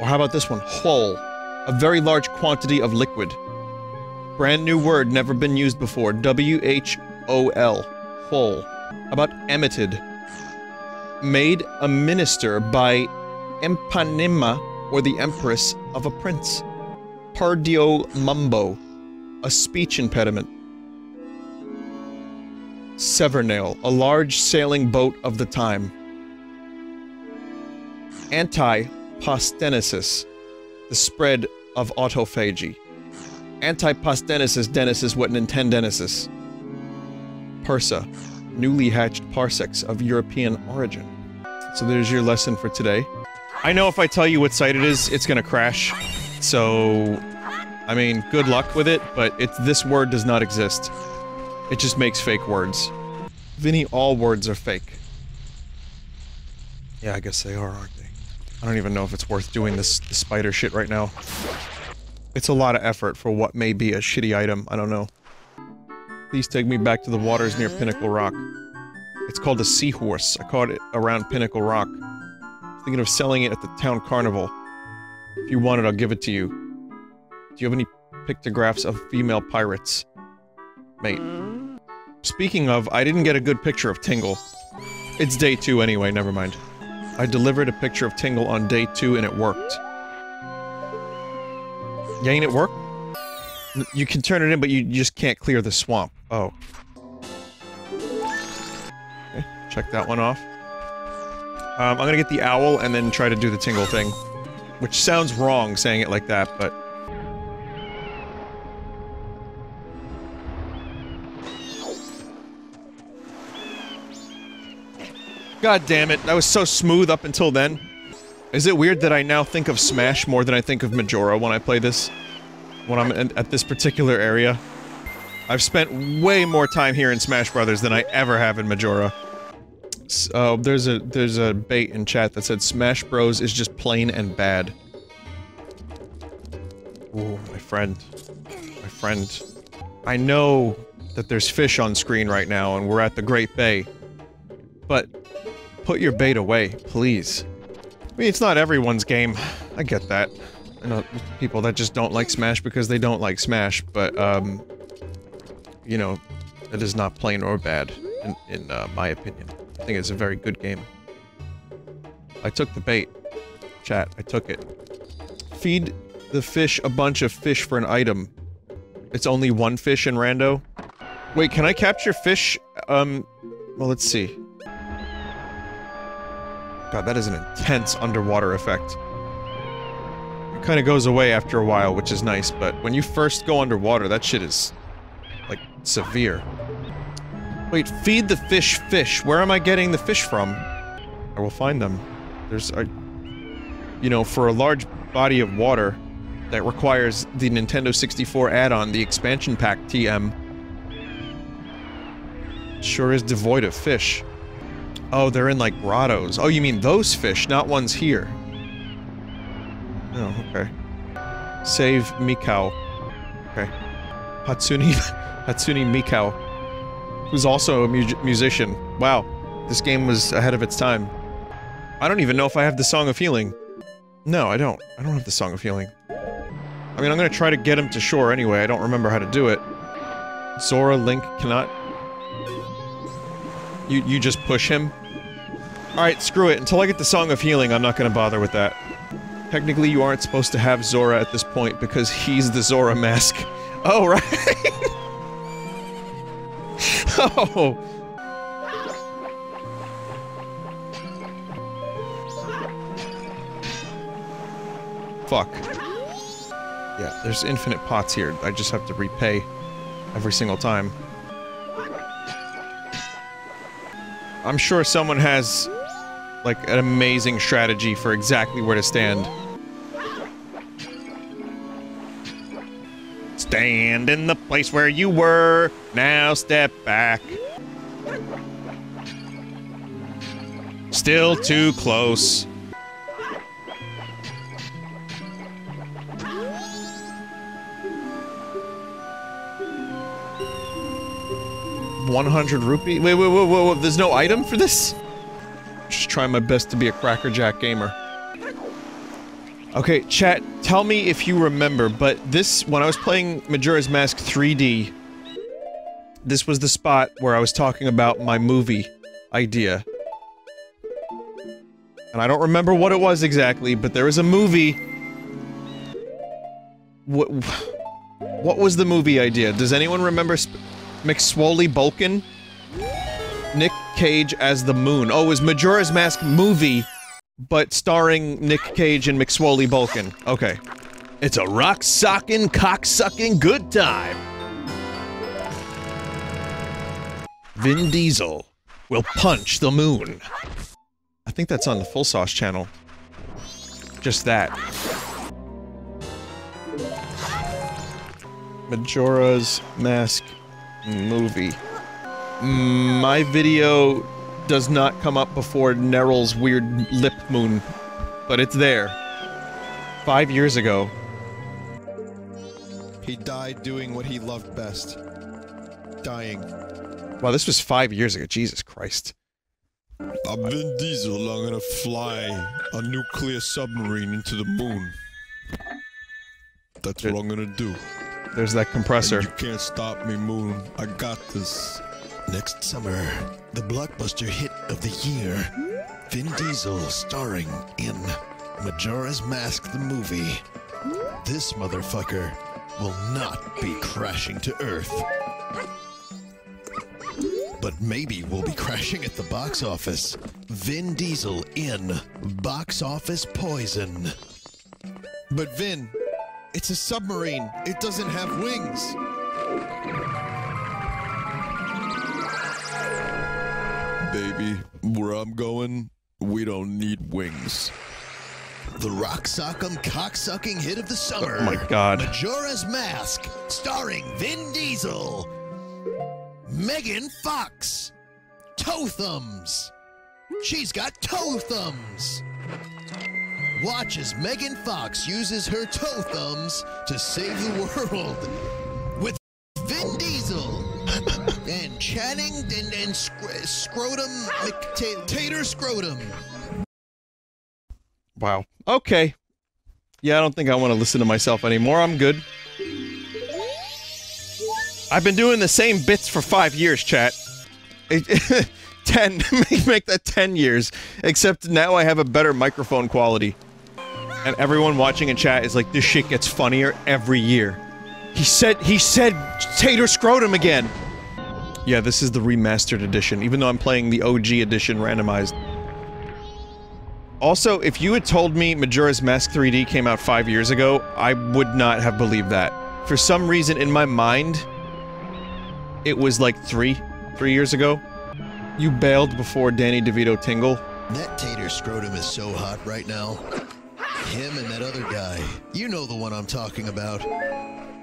Or how about this one? Whole. A very large quantity of liquid. Brand new word, never been used before. W-H-O-L. About emitted? Made a minister by Empanema, or the empress of a prince. Pardio mumbo. A speech impediment. Severnail, a large sailing boat of the time. Anti-postenesis, the spread of autophagy. Anti-postenesis dennis is what Nintendenesis. Persa, newly hatched parsecs of European origin. So there's your lesson for today. I know if I tell you what site it is, it's gonna crash. So, I mean, good luck with it, but it's this word does not exist. It just makes fake words. Vinny, all words are fake. Yeah, I guess they are, aren't they? I don't even know if it's worth doing this, this spider shit right now. It's a lot of effort for what may be a shitty item, I don't know. Please take me back to the waters near Pinnacle Rock. It's called a seahorse. I caught it around Pinnacle Rock. I'm Thinking of selling it at the town carnival. If you want it, I'll give it to you. Do you have any pictographs of female pirates? Mate. Speaking of, I didn't get a good picture of Tingle. It's day two anyway, never mind. I delivered a picture of Tingle on day two and it worked. Yeah, ain't it work? You can turn it in, but you just can't clear the swamp. Oh. Okay, check that one off. Um, I'm gonna get the owl and then try to do the Tingle thing. Which sounds wrong saying it like that, but... God damn it, that was so smooth up until then. Is it weird that I now think of Smash more than I think of Majora when I play this? When I'm at this particular area? I've spent way more time here in Smash Brothers than I ever have in Majora. S- Oh, there's a there's a bait in chat that said Smash Bros is just plain and bad. Ooh, my friend. My friend. I know that there's fish on screen right now and we're at the Great Bay. But put your bait away, please. I mean, it's not everyone's game. I get that. I know people that just don't like Smash because they don't like Smash, but, um... You know, it is not plain or bad, in, in uh, my opinion. I think it's a very good game. I took the bait. Chat, I took it. Feed the fish a bunch of fish for an item. It's only one fish in rando? Wait, can I capture fish? Um, well, let's see. God, that is an intense underwater effect. It kind of goes away after a while, which is nice, but when you first go underwater, that shit is, severe. Wait, feed the fish fish. Where am I getting the fish from? I will find them. There's a... You know, for a large body of water that requires the Nintendo 64 add-on, the expansion pack TM, sure is devoid of fish. Oh, they're in like grottos. Oh, you mean those fish, not ones here. Oh, okay. Save Mikau. Okay. Hatsune... Hatsune Mikau. Who's also a mu musician. Wow. This game was ahead of its time. I don't even know if I have the Song of Healing. No, I don't. I don't have the Song of Healing. I mean, I'm gonna try to get him to shore anyway. I don't remember how to do it. Zora, Link cannot... You, you just push him? Alright, screw it. Until I get the Song of Healing, I'm not gonna bother with that. Technically, you aren't supposed to have Zora at this point because he's the Zora mask. Oh, right! oh! Fuck. Yeah, there's infinite pots here. I just have to repay every single time. I'm sure someone has, like, an amazing strategy for exactly where to stand. Stand in the place where you were, now step back. Still too close. One hundred rupee. Wait, wait, wait, wait, wait. There's no item for this. Just trying my best to be a crackerjack gamer. Okay, chat. Tell me if you remember, but this when I was playing Majora's Mask 3D, this was the spot where I was talking about my movie idea. And I don't remember what it was exactly, but there was a movie. What? What was the movie idea? Does anyone remember? Sp McSwoley Bulkin? Nick Cage as the Moon. Oh, it was Majora's Mask movie, but starring Nick Cage and McSwoley Bulkin. Okay. It's a rock-socking, cock-sucking good time. Vin Diesel will punch the moon. I think that's on the Full Sauce channel. Just that. Majora's Mask movie. My video does not come up before Nerrel's weird lip moon, but it's there. Five years ago. He died doing what he loved best. Dying. Wow, this was five years ago. Jesus Christ. I'm Vin Diesel. I'm gonna fly a nuclear submarine into the moon. That's what I'm gonna do. There's that compressor. And you can't stop me, Moon. I got this. Next summer, the blockbuster hit of the year. Vin Diesel starring in Majora's Mask the movie. This motherfucker will not be crashing to Earth. But maybe we'll be crashing at the box office. Vin Diesel in Box Office Poison. But Vin, it's a submarine. It doesn't have wings. Baby, where I'm going, we don't need wings. the rock sock'em cocksucking hit of the summer. Oh my God. Majora's Mask, starring Vin Diesel, Megan Fox, toe thumbs. She's got toe thumbs. Watch as Megan Fox uses her toe thumbs to save the world with Vin oh. Diesel and Channing and, and scr- Scrotum Tater Scrotum. Wow. Okay. Yeah, I don't think I want to listen to myself anymore. I'm good. I've been doing the same bits for five years, chat. Ten. make that ten years. Except now I have a better microphone quality. And everyone watching in chat is like, this shit gets funnier every year. He said, he said Tater Scrotum again! Yeah, this is the remastered edition, even though I'm playing the OG edition randomized. Also, if you had told me Majora's Mask 3D came out five years ago, I would not have believed that. For some reason, in my mind, it was like three, three years ago. You bailed before Danny DeVito Tingle. That Tater Scrotum is so hot right now. Him and that other guy. You know the one I'm talking about.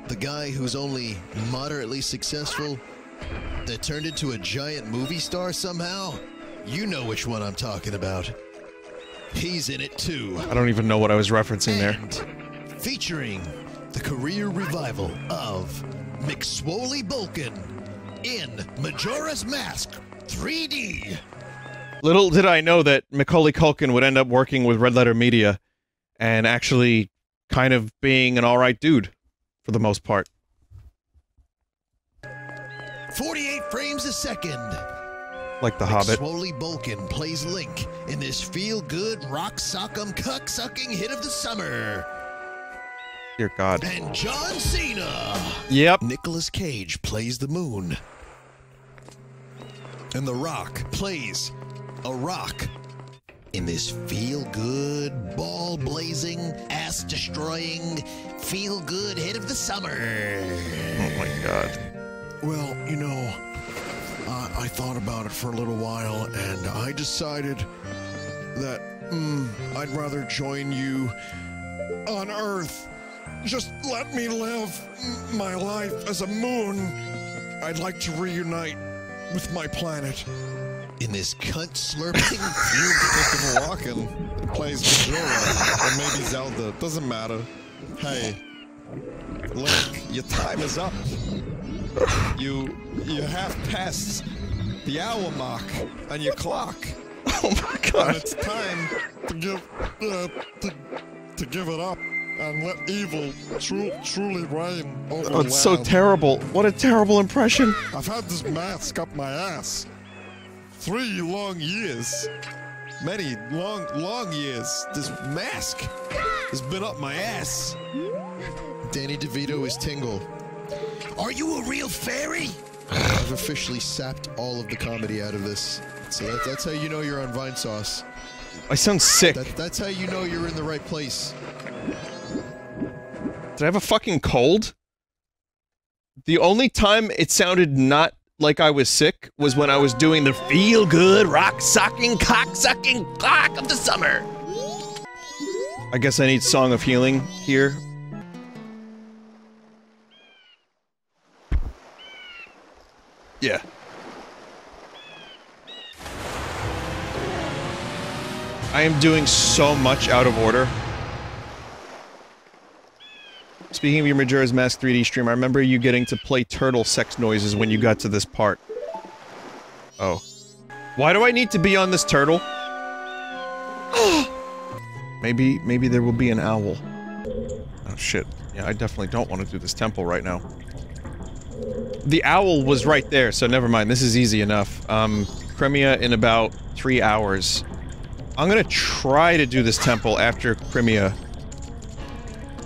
The guy who's only moderately successful that turned into a giant movie star somehow. You know which one I'm talking about. He's in it too. I don't even know what I was referencing there. Featuring the career revival of McSwoley Bulkin in Majora's Mask 3D. Little did I know that Macaulay Culkin would end up working with Red Letter Media and actually kind of being an alright dude, for the most part. 48 frames a second. Like The Hobbit. Swoley Bulkin plays Link in this feel-good rock sock'em cuck sucking hit of the summer. Dear God. And John Cena. Yep. Nicolas Cage plays the moon. And The Rock plays a rock in this feel-good, ball-blazing, ass-destroying, feel-good hit of the summer. Oh my God. Well, you know, I thought about it for a little while, and I decided that mm, I'd rather join you on Earth. Just let me live my life as a moon. I'd like to reunite with my planet. In this cunt slurping Christopher Walken plays Majora, or maybe Zelda. Doesn't matter. Hey, Link, your time is up. You you have passed the hour mark on your clock. Oh my And God. it's time to give uh, to, to give it up and let evil tru- truly reign over Oh, it's so terrible. What a terrible impression. I've had this mask up my ass three long years. Many long, long years. This mask has been up my ass. Danny DeVito is Tingle. Are you a real fairy? I've officially sapped all of the comedy out of this. So that, that's how you know you're on Vinesauce. I sound sick. That, that's how you know you're in the right place. Did I have a fucking cold? The only time it sounded not like I was sick was when I was doing the feel good rock sucking cock sucking cock of the summer. I guess I need Song of Healing here. Yeah. I am doing so much out of order. Speaking of your Majora's Mask 3D stream, I remember you getting to play turtle sex noises when you got to this part. Oh. Why do I need to be on this turtle? maybe, maybe there will be an owl. Oh shit. Yeah, I definitely don't want to do this temple right now. The owl was right there, so never mind. This is easy enough. Um, Crimea in about three hours. I'm gonna try to do this temple after Crimea.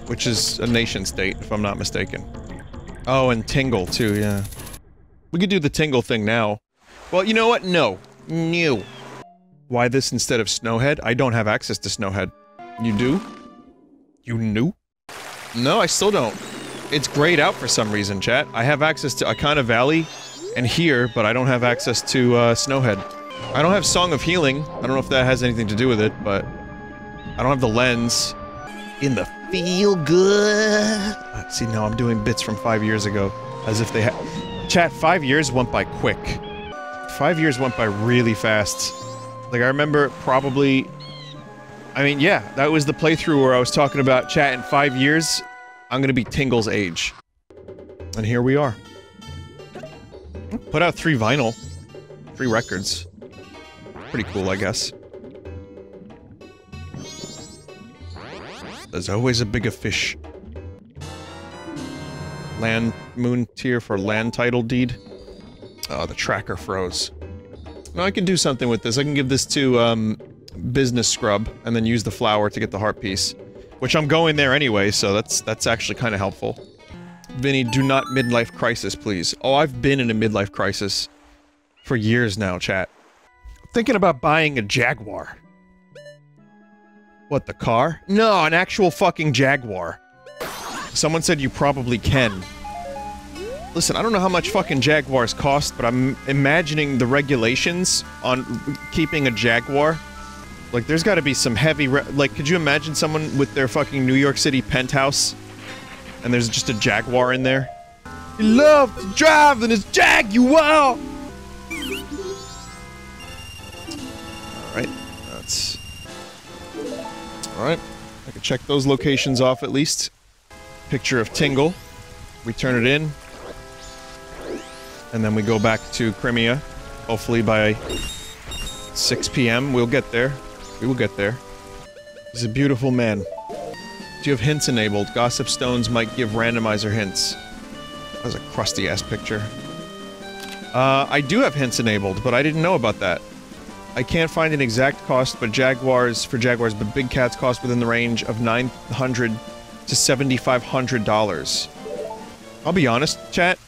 Which is a nation state, if I'm not mistaken. Oh, and Tingle, too, yeah. We could do the Tingle thing now. Well, you know what? No. No. Why this instead of Snowhead? I don't have access to Snowhead. You do? You knew? No, I still don't. It's grayed out for some reason, chat. I have access to Ikana Valley and here, but I don't have access to uh, Snowhead. I don't have Song of Healing. I don't know if that has anything to do with it, but... I don't have the lens. In the feel good. See, now I'm doing bits from five years ago, as if they had. Chat, five years went by quick. Five years went by really fast. Like, I remember probably. I mean, yeah, that was the playthrough where I was talking about chat in five years, I'm gonna be Tingle's age. And here we are. Put out three vinyl. Three records. Pretty cool, I guess. There's always a bigger fish. Land Moon's Tear for land title deed. Oh, the tracker froze. Now I can do something with this. I can give this to, um, business scrub, and then use the flower to get the heart piece. Which I'm going there anyway, so that's that's actually kind of helpful. Vinny, do not midlife crisis, please. Oh, I've been in a midlife crisis for years now, chat. Thinking about buying a Jaguar. What, the car? No, an actual fucking Jaguar. Someone said you probably can. Listen, I don't know how much fucking Jaguars cost, but I'm imagining the regulations on keeping a Jaguar. Like, there's gotta be some heavy like, could you imagine someone with their fucking New York City penthouse and there's just a Jaguar in there. He loves to drive in his Jaguar! Alright, that's... Alright, I can check those locations off at least. Picture of Tingle. We turn it in. And then we go back to Crimea. Hopefully by 6 p.m. we'll get there. We will get there. He's a beautiful man. Do you have hints enabled? Gossip stones might give randomizer hints. That was a crusty ass picture. Uh, I do have hints enabled, but I didn't know about that. I can't find an exact cost, but Jaguars, for Jaguars, but big cats cost within the range of 900 to $7,500. I'll be honest, chat.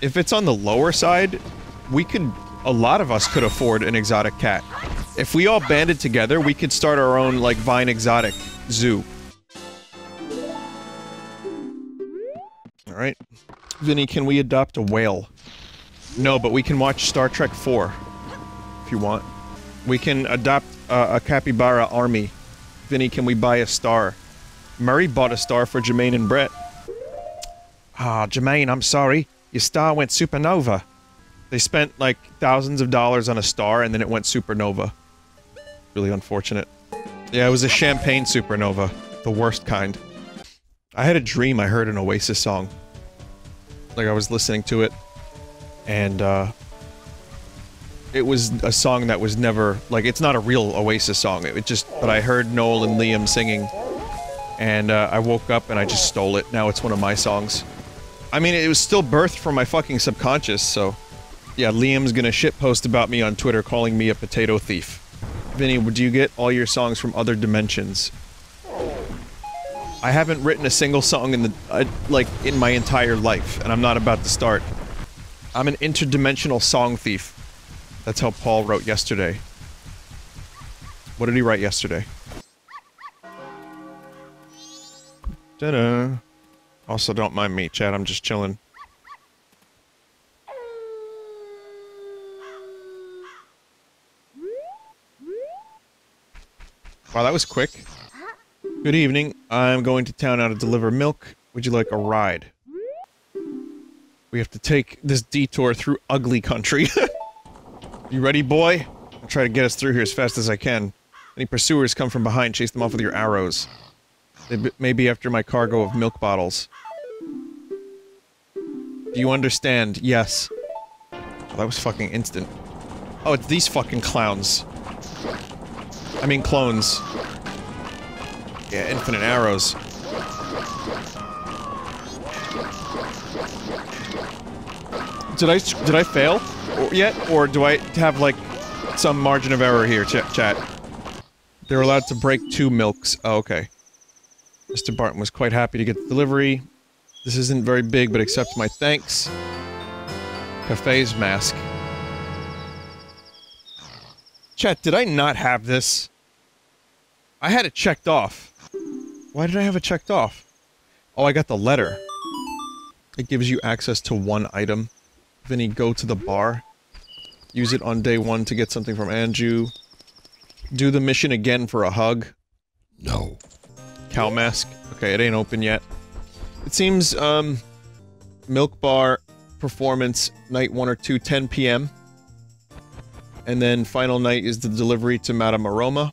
If it's on the lower side, we could, a lot of us could afford an exotic cat. If we all banded together, we could start our own, like, Vine Exotic zoo. Alright. Vinny, can we adopt a whale? No, but we can watch Star Trek 4. If you want. We can adopt uh, a capybara army. Vinny, can we buy a star? Murray bought a star for Jemaine and Bret. Ah, Jemaine, I'm sorry. Your star went supernova. They spent, like, thousands of dollars on a star, and then it went supernova. Really unfortunate. Yeah, it was a champagne supernova. The worst kind. I had a dream I heard an Oasis song. Like, I was listening to it, and, uh... It was a song that was never... Like, it's not a real Oasis song. It just... But I heard Noel and Liam singing, and, uh, I woke up and I just stole it. Now it's one of my songs. I mean, it was still birthed from my fucking subconscious, so... Yeah, Liam's gonna shitpost about me on Twitter calling me a potato thief. Vinny, do you get all your songs from other dimensions? I haven't written a single song in the, uh, like, in my entire life, and I'm not about to start. I'm an interdimensional song thief. That's how Paul wrote yesterday. What did he write yesterday? Ta-da. Also, don't mind me, Chad, I'm just chilling. Wow, that was quick. Good evening. I'm going to town now to deliver milk. Would you like a ride? We have to take this detour through ugly country. you ready, boy? I'll try to get us through here as fast as I can. Any pursuers come from behind, chase them off with your arrows. They may be after my cargo of milk bottles. Do you understand? Yes. Oh, that was fucking instant. Oh, it's these fucking clowns. I mean clones. Yeah, infinite arrows. Did I did I fail or, yet, or do I have like some margin of error here, ch chat? They're allowed to break two milks. Oh, okay. Mr. Barten was quite happy to get the delivery. This isn't very big, but accept my thanks. Kafei's mask. Chat, did I not have this? I had it checked off. Why did I have it checked off? Oh, I got the letter. It gives you access to one item. Vinny, go to the bar. Use it on day one to get something from Anju. Do the mission again for a hug. No. Cow mask. Okay, it ain't open yet. It seems, um, Milk Bar performance night 1 or 2, 10 p.m. And then final night is the delivery to Madame Aroma.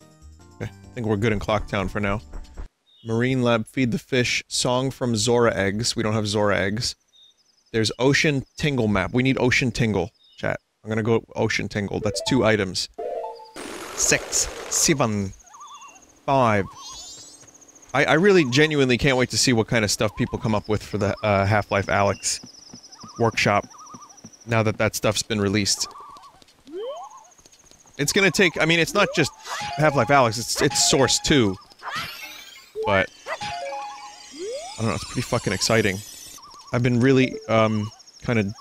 Okay, I think we're good in Clocktown for now. Marine Lab Feed the Fish, Song from Zora Eggs. We don't Have Zora Eggs. There's Ocean Tingle Map. We need Ocean Tingle, chat. I'm gonna go Ocean Tingle. That's two items. Six, seven, five. I, I really genuinely can't wait to see what kind of stuff people come up with for the uh, Half-Life Alyx workshop now that that stuff's been released. It's gonna take- I mean, it's not just Half-Life Alyx, it's, it's Source 2. But... I don't know, it's pretty fucking exciting. I've been really, um, kind of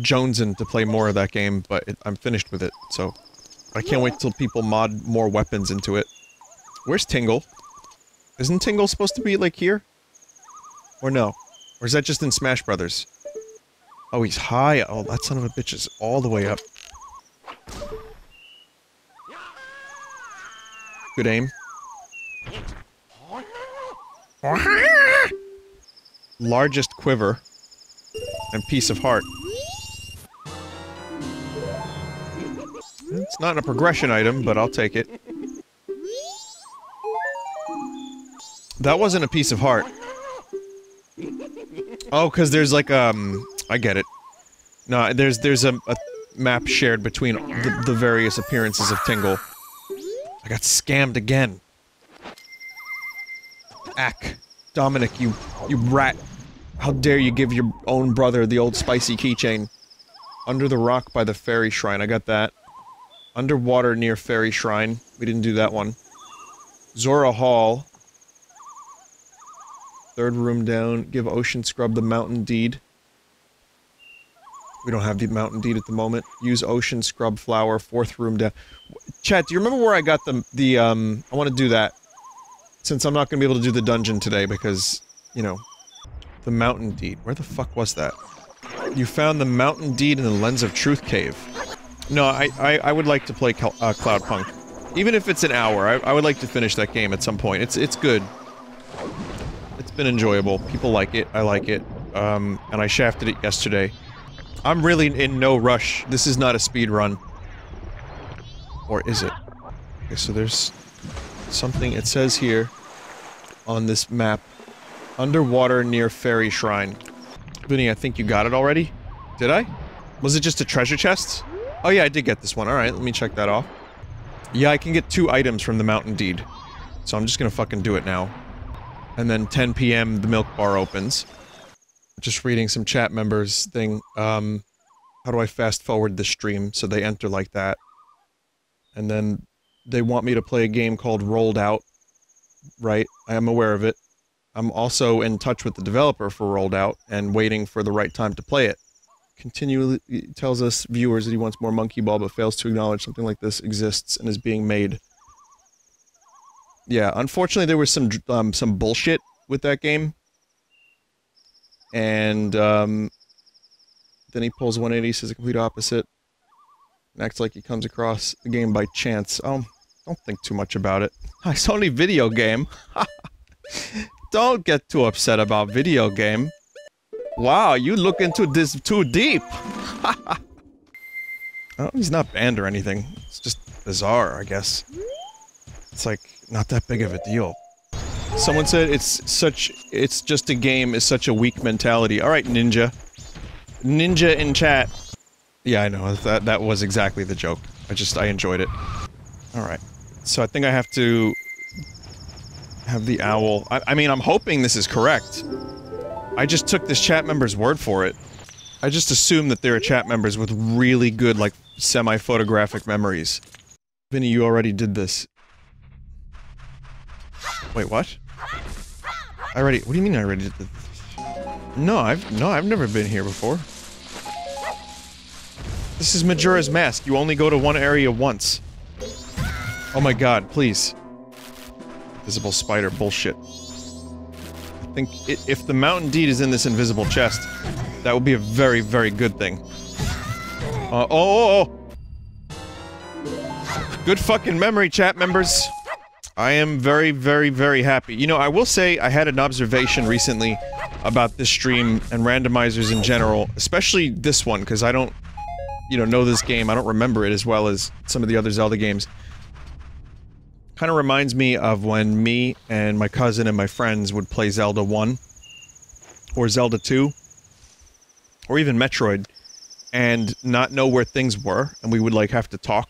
jonesing to play more of that game, but it, I'm finished with it, so... I can't wait till people mod more weapons into it. Where's Tingle? Isn't Tingle supposed to be, like, here? Or no? Or is that just in Smash Brothers? Oh, he's high. Oh, that son of a bitch is all the way up. Good aim. Largest quiver. And piece of heart. It's not a progression item, but I'll take it. That wasn't a piece of heart. Oh, because there's like, um... I get it. No, there's there's a, a map shared between the, the various appearances of Tingle. I got scammed again. Ack. Dominic, you, you rat. How dare you give your own brother the old spicy keychain. Under the rock by the fairy shrine, I got that. Underwater near fairy shrine. We didn't do that one. Zora Hall. Third room down. Give Ocean Scrub the Mountain Deed. We don't have the Mountain Deed at the moment. Use Ocean Scrub Flower. Fourth room down. Chat, do you remember where I got the, the, um... I want to do that. Since I'm not going to be able to do the dungeon today because, you know... The Mountain Deed. Where the fuck was that? You found the Mountain Deed in the Lens of Truth cave. No, I, I, I would like to play uh, Cloudpunk. Even if it's an hour, I, I would like to finish that game at some point. It's, it's good. It's been enjoyable. People like it. I like it. Um, and I shafted it yesterday. I'm really in no rush. This is not a speed run. Or is it? Okay, so there's something it says here on this map. Underwater near Fairy Shrine. Vinny, I think you got it already? Did I? Was it just a treasure chest? Oh yeah, I did get this one. Alright, let me check that off. Yeah, I can get two items from the Mountain Deed. So I'm just gonna fucking do it now. And then 10 p.m. the milk bar opens. Just reading some chat members thing. Um, how do I fast forward the stream so they enter like that? And then they want me to play a game called Rolled Out. Right, I am aware of it. I'm also in touch with the developer for Rolled Out and waiting for the right time to play it. Continually tells us viewers that he wants more Monkey Ball but fails to acknowledge something like this exists and is being made. Yeah, unfortunately there was some um, some bullshit with that game. And um, then he pulls 180, says the complete opposite. And acts like he comes across the game by chance. Oh, don't think too much about it. It's only video game. don't get too upset about video game. Wow, you look into this too deep. oh, he's not banned or anything. It's just bizarre, I guess. It's like, not that big of a deal. Someone said it's such- it's just a game is such a weak mentality. Alright, Ninja. Ninja in chat. Yeah, I know, that, that was exactly the joke. I just- I enjoyed it. Alright. So I think I have to... have the owl- I, I mean, I'm hoping this is correct. I just took this chat member's word for it. I just assume that there are chat members with really good, like, semi-photographic memories. Vinny, you already did this. Wait, what? I already- what do you mean I already did this? No, I've- no, I've never been here before. This is Majora's Mask, you only go to one area once. Oh my god, please. Invisible spider bullshit. I think i if the Mountain Deed is in this invisible chest, that would be a very, very good thing. Uh, oh, oh, oh! Good fucking memory, chat members! I am very, very, very happy. You know, I will say I had an observation recently about this stream and randomizers in general, especially this one, because I don't, you know, know this game. I don't remember it as well as some of the other Zelda games. Kind of reminds me of when me and my cousin and my friends would play Zelda 1 or Zelda 2 or even Metroid and not know where things were and we would like have to talk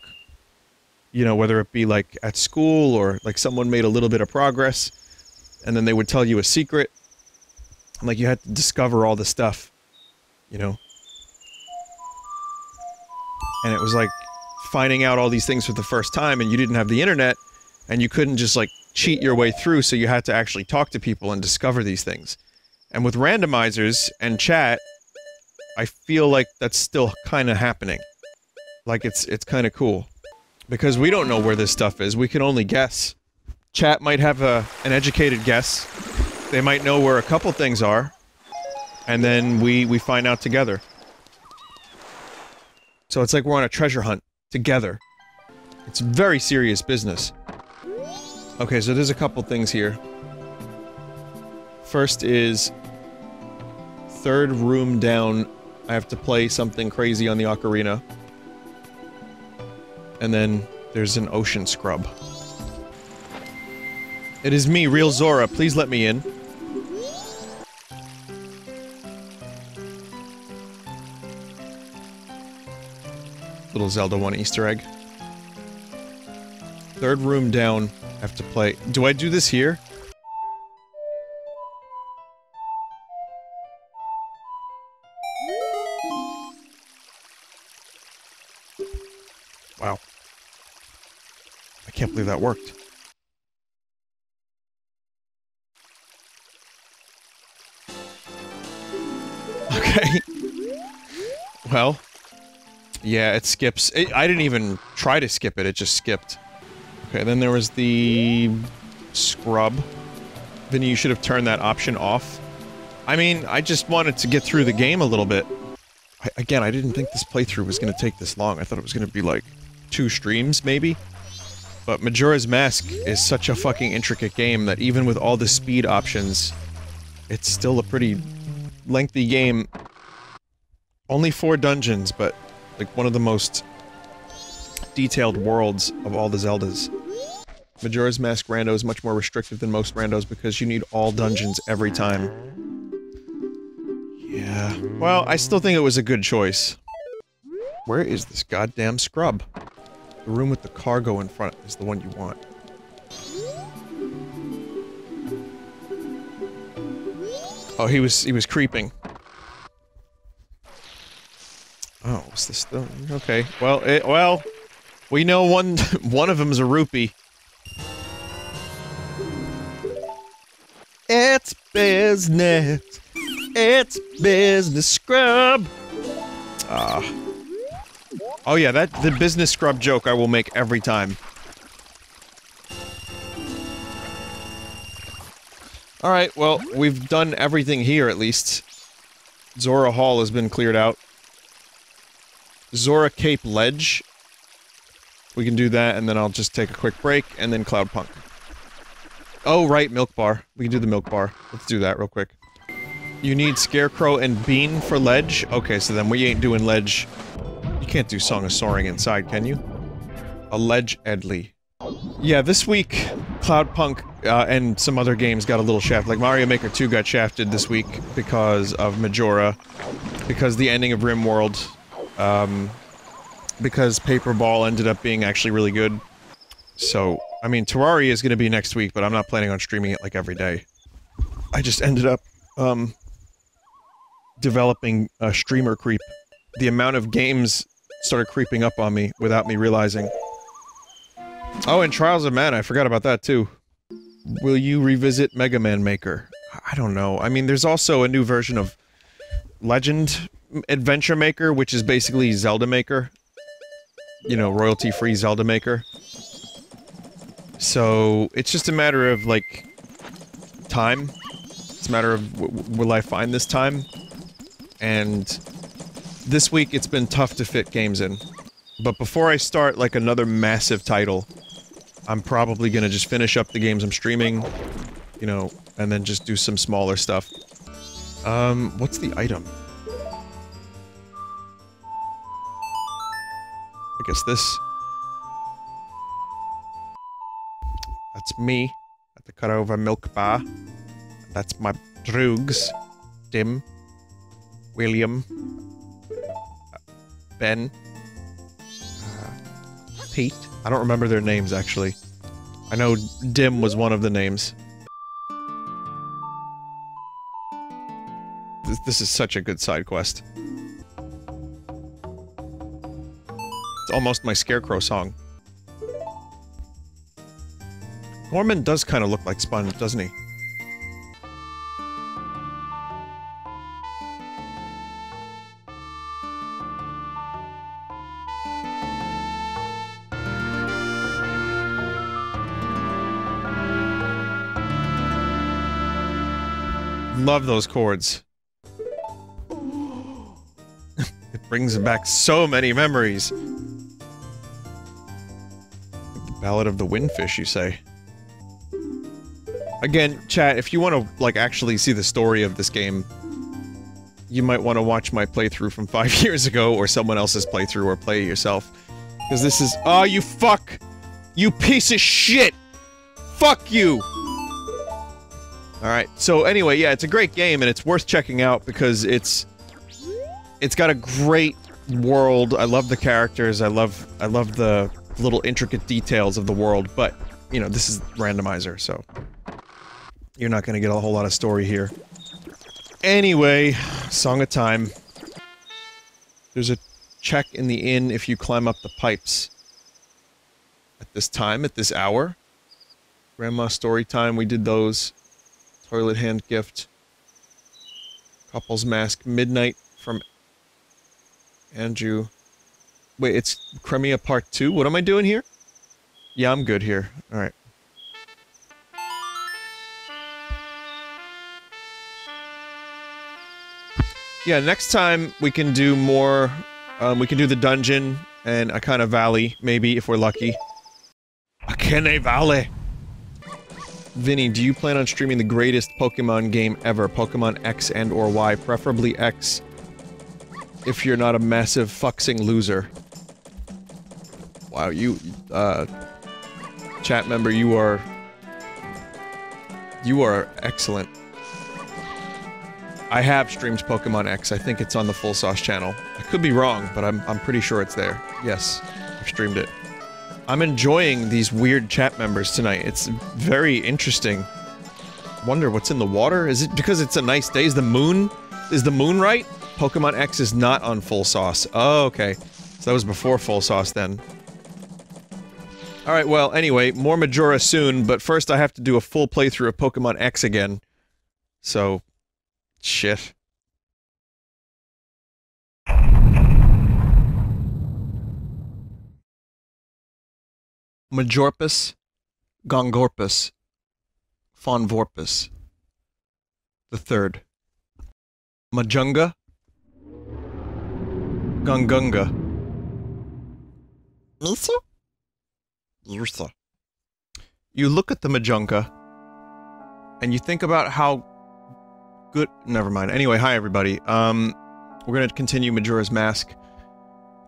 you know whether it be like at school or like someone made a little bit of progress and then they would tell you a secret. And like you had to discover all the stuff you know? And it was like finding out all these things for the first time and you didn't have the internet and you couldn't just like cheat your way through so you had to actually talk to people and discover these things. And with randomizers and chat i feel like that's still kind of happening. Like it's it's kind of cool because we don't know where this stuff is. We can only guess. Chat might have a an educated guess. They might know where a couple things are. And then we we find out together. So it's like we're on a treasure hunt together. It's very serious business. Okay, so there's a couple things here. First is... Third room down, I have to play something crazy on the ocarina. And then there's an ocean scrub. It is me, Real Zora. Please let me in. Little Zelda 1 Easter egg. Third room down, I have to play. Do I do this here? Can't believe that worked. Okay. Well. Yeah, it skips. It, I didn't even try to skip it, it just skipped. Okay, then there was the... scrub. Then you should have turned that option off. I mean, I just wanted to get through the game a little bit. I, again, I didn't think this playthrough was going to take this long. I thought it was going to be like two streams, maybe? But Majora's Mask is such a fucking intricate game that even with all the speed options, it's still a pretty lengthy game. Only four dungeons, but like one of the most detailed worlds of all the Zeldas. Majora's Mask Rando is much more restrictive than most Randos because you need all dungeons every time. Yeah. Well, I still think it was a good choice. Where is this goddamn scrub? The room with the cargo in front is the one you want. Oh, he was he was creeping. Oh, what's this? Oh, okay. Well, it, well, we know one one of them's a rupee. It's business. It's business scrub. Ah. Oh yeah, that the business scrub joke I will make every time. Alright, well, we've done everything here at least. Zora Hall has been cleared out. Zora Cape Ledge. We can do that, and then I'll just take a quick break, and then Cloudpunk. Oh, right, Milk Bar. We can do the Milk Bar. Let's do that real quick. You need Scarecrow and Bean for Ledge? Okay, so then we ain't doing Ledge. Can't do Song of Soaring inside, can you? A Ledge Edley. Yeah, this week, Cloudpunk uh, and some other games got a little shaft. Like Mario Maker 2 got shafted this week because of Majora, because the ending of RimWorld, um, because Paper Ball ended up being actually really good. So, I mean, Terraria is going to be next week, but I'm not planning on streaming it like every day. I just ended up, um, developing a streamer creep. The amount of games started creeping up on me without me realizing. Oh, and Trials of Mana, I forgot about that too. Will you revisit Mega Man Maker? I don't know. I mean, there's also a new version of Legend Adventure Maker, which is basically Zelda Maker. You know, royalty-free Zelda Maker. So, it's just a matter of, like, time. It's a matter of, will I find this time? And this week it's been tough to fit games in. But before I start, like, another massive title, I'm probably gonna just finish up the games I'm streaming, you know, and then just do some smaller stuff. Um, what's the item? I guess this. That's me at the Korova Milk Bar. That's my droogs. Dim. William. Ben. uh, Pete. I don't remember their names actually. I know Dim was one of the names. This, this is such a good side quest. It's almost my Scarecrow song. Norman does kind of look like Sponge, doesn't he? Love those chords. it brings back so many memories. The Ballad of the Windfish, you say? Again, chat, if you want to, like, actually see the story of this game, you might want to watch my playthrough from five years ago, or someone else's playthrough, or play it yourself. Because this is- Oh, you fuck! You piece of shit! Fuck you! Alright, so anyway, yeah, it's a great game, and it's worth checking out because it's... It's got a great world, I love the characters, I love- I love the little intricate details of the world, but, you know, this is randomizer, so... You're not gonna get a whole lot of story here. Anyway, Song of Time. There's a check in the inn if you climb up the pipes. At this time, at this hour. Grandma story time, we did those. Toilet hand gift. Couple's mask, midnight from Andrew. Wait, it's Cremia Part 2? What am I doing here? Yeah, I'm good here. Alright. Yeah, next time we can do more, um, we can do the dungeon and Ikana Valley, maybe, if we're lucky. Ikana Valley! Vinny, do you plan on streaming the greatest Pokemon game ever, Pokemon X and or Y, preferably X, if you're not a massive fucksing loser? Wow, you, uh, chat member, you are, you are excellent. I have streamed Pokemon X. I think it's on the Full Sauce channel. I could be wrong, but I'm, I'm pretty sure it's there. Yes, I've streamed it. I'm enjoying these weird chat members tonight. It's very interesting. Wonder what's in the water? Is it because it's a nice day? Is the moon... Is the moon right? Pokemon X is not on Full Sauce. Oh, okay. So that was before Full Sauce then. Alright, well, anyway, more Majora soon, but first I have to do a full playthrough of Pokemon X again. So, Shit. Majorpus, Gongorpus, Fonvorpus. The third. Majunga, Gungunga. Misa? Ursa. You look at the Majunga, and you think about how good never mind anyway hi everybody um we're gonna continue majora's mask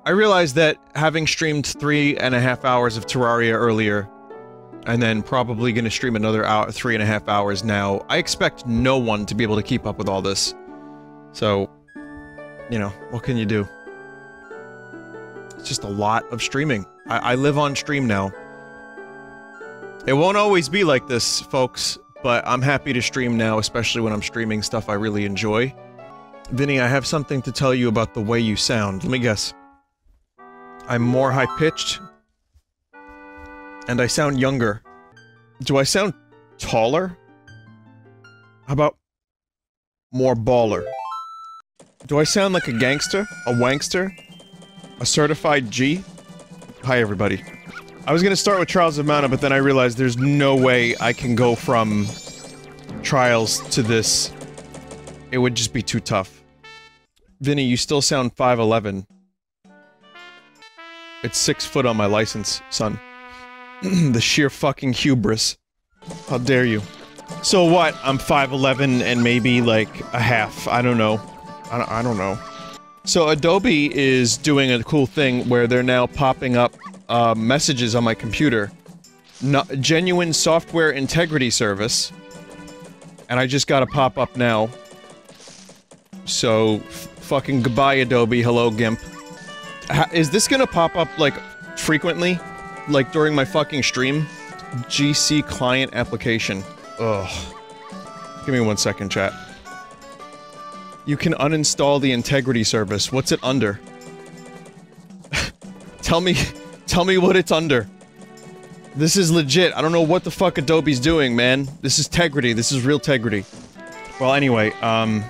i realized that having streamed three and a half hours of terraria earlier and then probably gonna stream another hour three and a half hours now i expect no one to be able to keep up with all this so you know what can you do it's just a lot of streaming i, I live on stream now it won't always be like this folks but I'm happy to stream now, especially when I'm streaming stuff I really enjoy. Vinny, I have something to tell you about the way you sound. Let me guess. I'm more high-pitched, and I sound younger. Do I sound taller? How about more baller? Do I sound like a gangster? A wankster? A certified G? Hi, everybody. I was gonna start with Trials of Mana, but then I realized there's no way I can go from Trials to this. It would just be too tough. Vinny, you still sound 5'11". It's six foot on my license, son. the sheer fucking hubris. How dare you? So what? I'm 5'11 and maybe like a half. I don't know. I don't, I don't know. So Adobe is doing a cool thing where they're now popping up uh, messages on my computer. No, genuine software integrity service. And I just got a pop up now. So, fucking goodbye Adobe, hello GIMP. Is this gonna pop up, like, frequently? Like, during my fucking stream? GC client application. Ugh. Give me one second, chat. You can uninstall the integrity service. What's it under? tell me, tell me what it's under. This is legit. I don't know what the fuck Adobe's doing, man. This is Tegrity. This is real Tegrity. Well, anyway, um,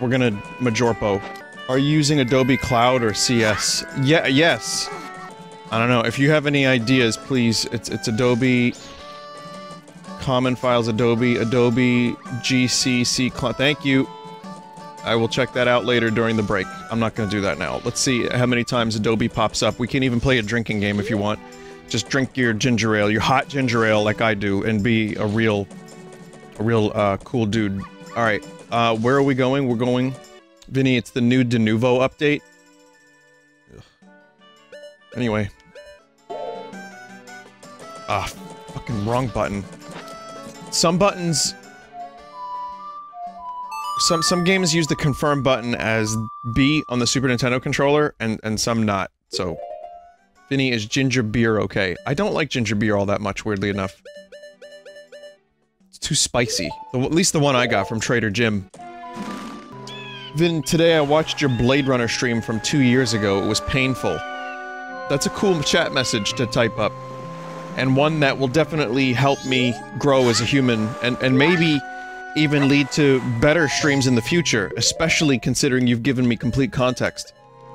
we're gonna Majorpo. Are you using Adobe Cloud or CS? Yeah, yes. I don't know. If you have any ideas, please. It's it's Adobe. Common files, Adobe, Adobe GCC Cloud. Thank you. I will check that out later during the break. I'm not gonna do that now. Let's see how many times Adobe pops up. We can even play a drinking game if you want. Just drink your ginger ale, your hot ginger ale like I do, and be a real, a real, uh, cool dude. Alright, uh, where are we going? We're going... Vinny, it's the new Denuvo update. Ugh. Anyway. Ah, fucking wrong button. Some buttons some some games use the confirm button as B on the Super Nintendo controller, and and some not. So, Vinny, is ginger beer okay? I don't like ginger beer all that much, weirdly enough. It's too spicy. At least the one I got from Trader Jim. Vin, today I watched your Blade Runner stream from two years ago. It was painful. That's a cool chat message to type up. And one that will definitely help me grow as a human, and, and maybe even lead to better streams in the future, especially considering you've given me complete context.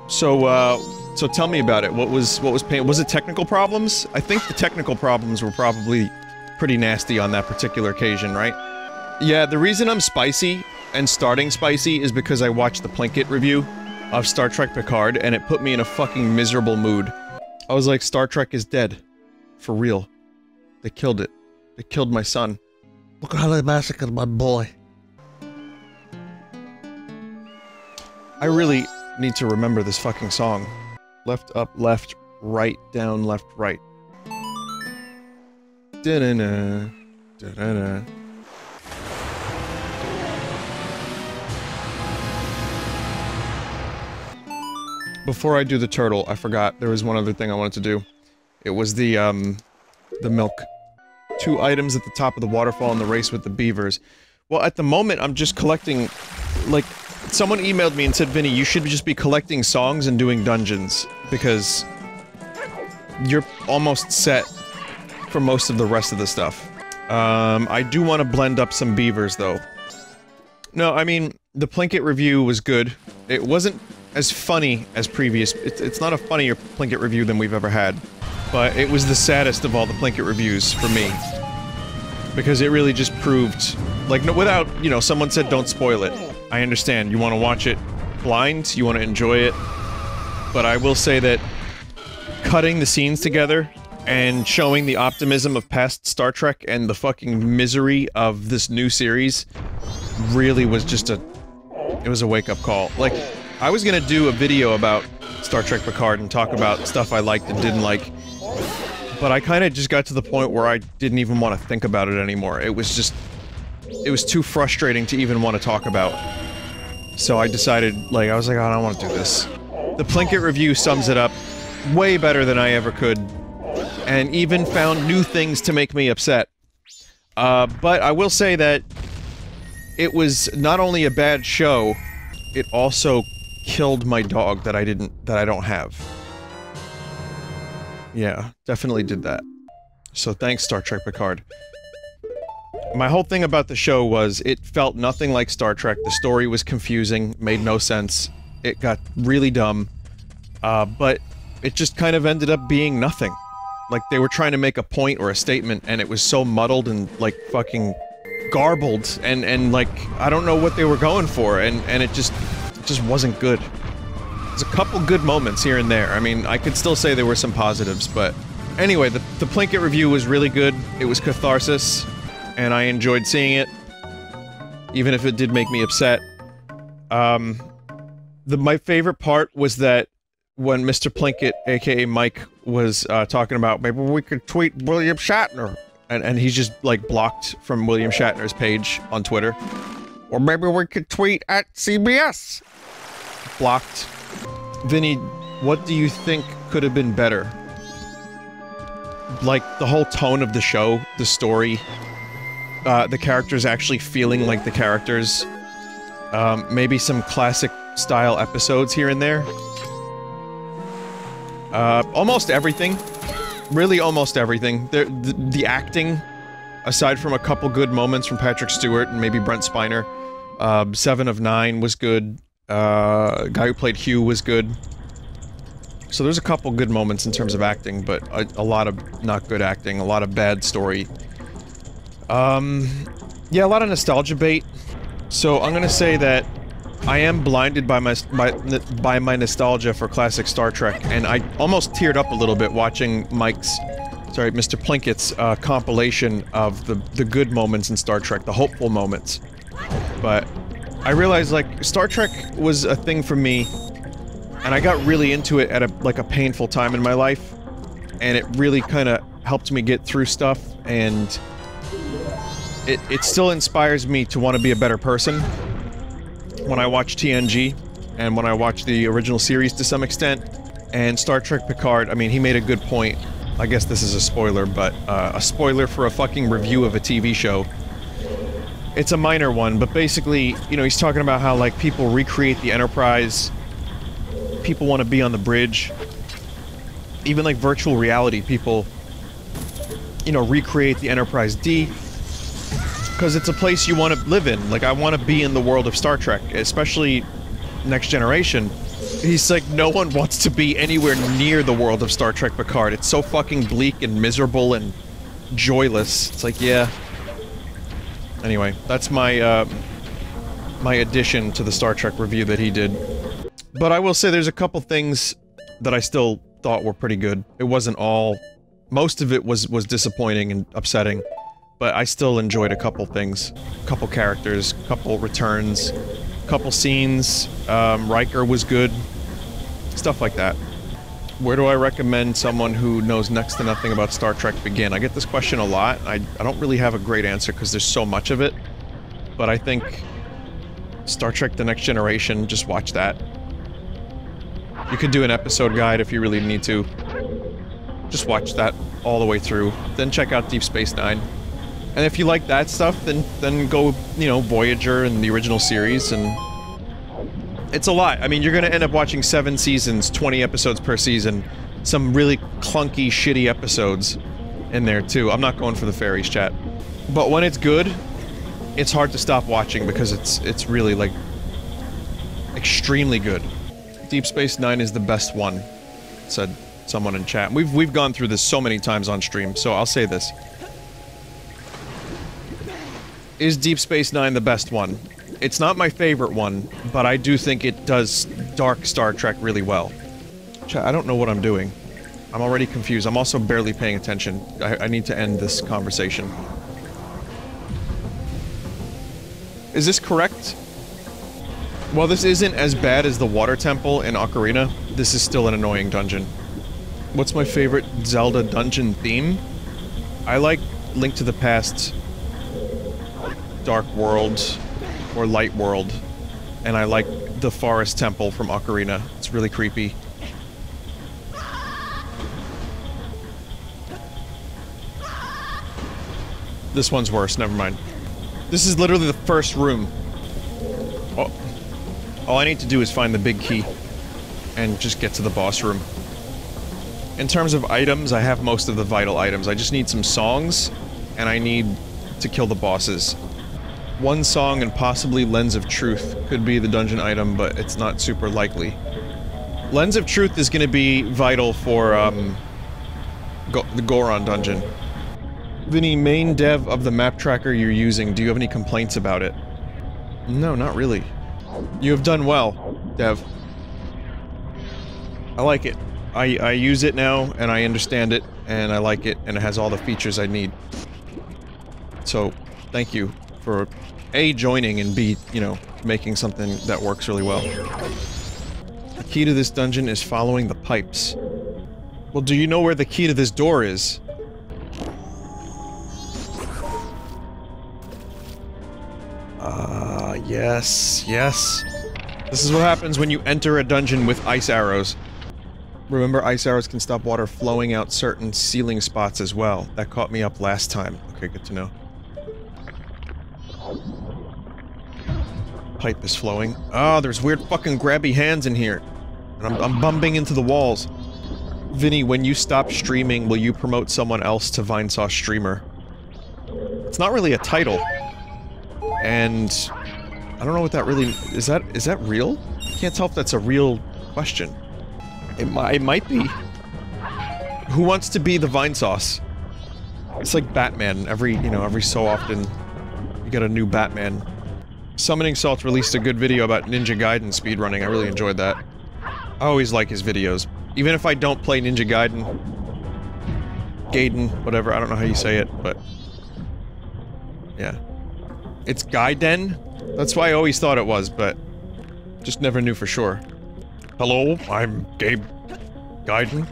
So, uh, so tell me about it. What was, what was pain- was it technical problems? I think the technical problems were probably pretty nasty on that particular occasion, right? Yeah, the reason I'm spicy and starting spicy is because I watched the Plinkett review of Star Trek Picard and it put me in a fucking miserable mood. I was like, Star Trek is dead. For real. They killed it. They killed my son. Look how they massacred my boy. I really need to remember this fucking song. Left, up, left, right, down, left, right. Da-da-da. Da-na-na. Before I do the turtle, I forgot there was one other thing I wanted to do. It was the, um, the milk. Two items at the top of the waterfall in the race with the beavers. Well, at the moment, I'm just collecting, like, someone emailed me and said, Vinny, you should just be collecting songs and doing dungeons, because you're almost set for most of the rest of the stuff. Um, I do want to blend up some beavers, though. No, I mean, the Plinkett review was good. It wasn't as funny as previous- it's, it's not a funnier Plinkett review than we've ever had. But it was the saddest of all the Plinkett reviews for me. Because it really just proved, like, no, without, you know, someone said don't spoil it. I understand, you want to watch it blind, you want to enjoy it. But I will say that cutting the scenes together and showing the optimism of past Star Trek and the fucking misery of this new series really was just a... It was a wake-up call. Like, I was gonna do a video about Star Trek Picard and talk about stuff I liked and didn't like, but I kind of just got to the point where I didn't even want to think about it anymore. It was just... It was too frustrating to even want to talk about. So I decided, like, I was like, I don't want to do this. The Plinkett review sums it up way better than I ever could, and even found new things to make me upset. Uh, but I will say that it was not only a bad show, it also killed my dog that I didn't- that I don't have. Yeah, definitely did that. So thanks, Star Trek Picard. My whole thing about the show was it felt nothing like Star Trek. The story was confusing, made no sense. It got really dumb. Uh, but it just kind of ended up being nothing. Like, they were trying to make a point or a statement, and it was so muddled and, like, fucking garbled, and, and, like, I don't know what they were going for, and, and it just, just wasn't good. There's a couple good moments here and there. I mean, I could still say there were some positives, but Anyway, the, the Plinkett review was really good. It was catharsis, and I enjoyed seeing it, even if it did make me upset. Um, the my favorite part was that when Mr. Plinkett, aka Mike, was uh, talking about maybe we could tweet William Shatner, and and he's just like blocked from William Shatner's page on Twitter, or maybe we could tweet at CBS. Blocked. Vinny, what do you think could have been better? Like the whole tone of the show, the story, uh, the characters actually feeling like the characters. Um, maybe some classic style episodes here and there. Uh, almost everything. Really, almost everything. The, the, the acting, aside from a couple good moments from Patrick Stewart and maybe Brent Spiner, uh, Seven of Nine was good. Uh, guy who played Hugh was good. So there's a couple good moments in terms of acting, but a, a lot of not good acting, a lot of bad story. Um, yeah, a lot of nostalgia bait. So I'm gonna say that I am blinded by my, my by my nostalgia for classic Star Trek, and I almost teared up a little bit watching Mike's, sorry, Mr. Plinkett's uh, compilation of the the good moments in Star Trek, the hopeful moments. But I realized like Star Trek was a thing for me, and I got really into it at a like a painful time in my life, and it really kind of helped me get through stuff, and it it still inspires me to want to be a better person when I watch TNG and when I watch the original series to some extent, and Star Trek Picard, I mean, he made a good point. I guess this is a spoiler, but uh, a spoiler for a fucking review of a TV show. It's a minor one, but basically, you know, he's talking about how, like, people recreate the Enterprise, people want to be on the bridge, even, like, virtual reality, people, you know, recreate the Enterprise D, because it's a place you want to live in. Like, I want to be in the world of Star Trek, especially Next Generation. He's like, no one wants to be anywhere near the world of Star Trek Picard. It's so fucking bleak and miserable and joyless. It's like, yeah. Anyway, that's my, uh, my addition to the Star Trek review that he did. But I will say there's a couple things that I still thought were pretty good. It wasn't all... Most of it was, was disappointing and upsetting but I still enjoyed a couple things. A couple characters, couple returns, couple scenes. Um, Riker was good. Stuff like that. Where do I recommend someone who knows next to nothing about Star Trek begin? I get this question a lot. I, I don't really have a great answer because there's so much of it. But I think Star Trek The Next Generation, just watch that. You could do an episode guide if you really need to. Just watch that all the way through. Then check out Deep Space Nine. And if you like that stuff, then then go, you know, Voyager and the original series, and it's a lot. I mean, you're gonna end up watching seven seasons, 20 episodes per season, some really clunky, shitty episodes in there too. I'm not going for the fairies chat, but when it's good, it's hard to stop watching because it's it's really like extremely good. Deep Space Nine is the best one, said someone in chat. We've we've gone through this so many times on stream, so I'll say this. Is Deep Space Nine the best one? It's not my favorite one, but I do think it does dark Star Trek really well. I don't know what I'm doing. I'm already confused. I'm also barely paying attention. I, I need to end this conversation. Is this correct? While this isn't as bad as the Water Temple in Ocarina, this is still an annoying dungeon. What's my favorite Zelda dungeon theme? I like Link to the Past Dark World or Light World, and I like the Forest Temple from Ocarina. It's really creepy. This one's worse, never mind. This is literally the first room. Oh, all I need to do is find the big key and just get to the boss room. In terms of items, I have most of the vital items. I just need some songs, and I need to kill the bosses. One song and possibly Lens of Truth could be the dungeon item, but it's not super likely. Lens of Truth is going to be vital for um, Go the Goron dungeon. Vinny, main dev of the map tracker you're using, do you have any complaints about it? No, not really. You have done well, dev. I like it. I, I use it now, and I understand it, and I like it, and it has all the features I need. So, thank you for A, joining, and B, you know, making something that works really well. The key to this dungeon is following the pipes. Well, do you know where the key to this door is? Ah, yes, yes. This is what happens when you enter a dungeon with ice arrows. Remember, ice arrows can stop water flowing out certain ceiling spots as well. That caught me up last time. Okay, good to know. Pipe is flowing. Ah, there's weird fucking grabby hands in here. And I'm, I'm bumping into the walls. Vinny, when you stop streaming, will you promote someone else to Vinesauce Streamer? It's not really a title. And... I don't know what that really... Is that- is that real? Can't tell if that's a real question. It, it might be. Who wants to be the Vinesauce? It's like Batman. Every, you know, every so often, you get a new Batman. Summoning Salt released a good video about Ninja Gaiden speedrunning. I really enjoyed that. I always like his videos. Even if I don't play Ninja Gaiden. Gaiden, whatever, I don't know how you say it, but... Yeah. It's Gaiden? That's why I always thought it was, but... Just never knew for sure. Hello, I'm Gabe... Gaiden?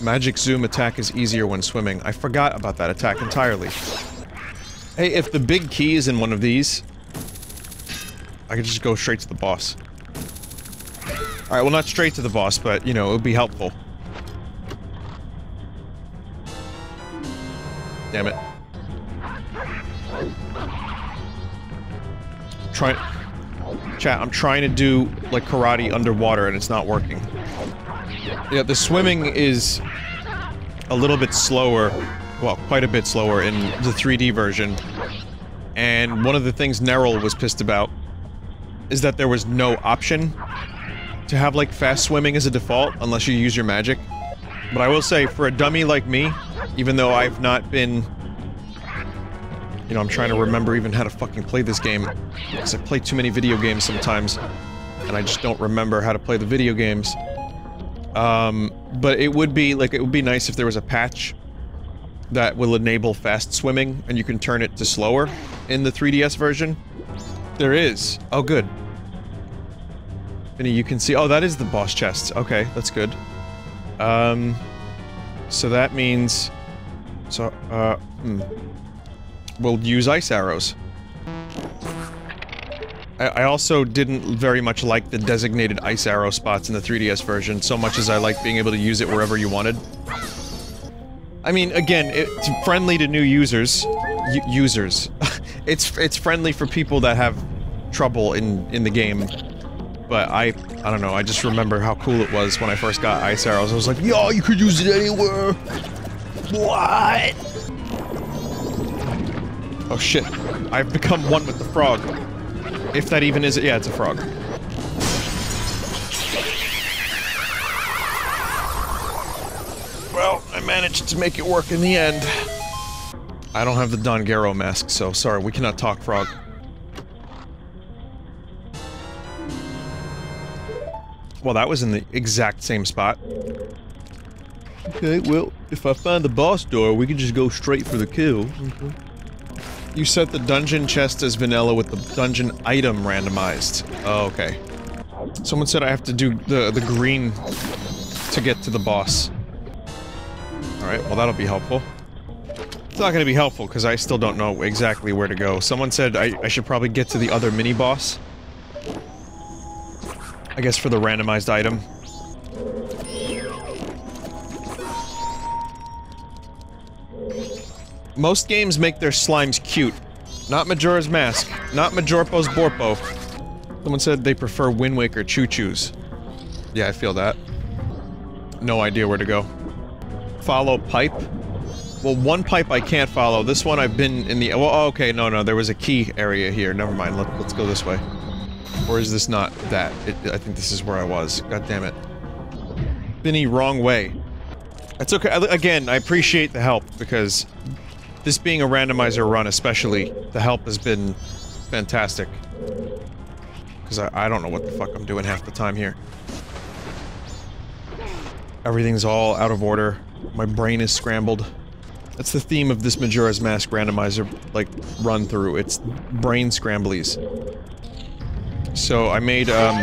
Magic Zoom attack is easier when swimming. I forgot about that attack entirely. Hey, if the big key is in one of these... I could just go straight to the boss. Alright, well not straight to the boss, but, you know, it would be helpful. Damn it. Try- Chat, I'm trying to do, like, karate underwater and it's not working. Yeah, the swimming is a little bit slower, well, quite a bit slower in the 3D version. And one of the things Nerrel was pissed about is that there was no option to have, like, fast swimming as a default, unless you use your magic. But I will say, for a dummy like me, even though I've not been... You know, I'm trying to remember even how to fucking play this game, because I play too many video games sometimes, and I just don't remember how to play the video games. Um, but it would be, like, it would be nice if there was a patch that will enable fast swimming, and you can turn it to slower in the 3DS version. There is. Oh, good. Vinny, you can see- oh, that is the boss chest. Okay, that's good. Um, so that means... So, uh, hmm. We'll use ice arrows. I, I also didn't very much like the designated ice arrow spots in the 3DS version, so much as I like being able to use it wherever you wanted. I mean, again, it's friendly to new users. Users. it's it's friendly for people that have trouble in in the game. But I I don't know. I just remember how cool it was when I first got ice arrows. I was like, yo, you could use it anywhere. What? Oh shit! I've become one with the frog. If that even is it, yeah, it's a frog. Well, I managed to make it work in the end. I don't have the Don Gero mask, so sorry, we cannot talk frog. Well, that was in the exact same spot. Okay, well, if I find the boss door, we can just go straight for the kill. You set the dungeon chest as vanilla with the dungeon item randomized. Oh, okay. Someone said I have to do the, the green to get to the boss. Alright, well that'll be helpful. It's not gonna be helpful, because I still don't know exactly where to go. Someone said I, I should probably get to the other mini-boss. I guess for the randomized item. Most games make their slimes cute. Not Majora's Mask. Not Majorpo's Borpo. Someone said they prefer Wind Waker ChuChus. Yeah, I feel that. No idea where to go. Follow pipe? Well, one pipe I can't follow. This one I've been in the- well, oh, okay, no, no, there was a key area here. Never mind, Let, let's go this way. Or is this not that? It, I think this is where I was. God damn it. Vinny, wrong way. That's okay. Again, I appreciate the help, because this being a randomizer run especially, the help has been fantastic. Because I, I don't know what the fuck I'm doing half the time here. Everything's all out of order. My brain is scrambled. That's the theme of this Majora's Mask randomizer, like, run through. It's brain scramblies. So I made, um...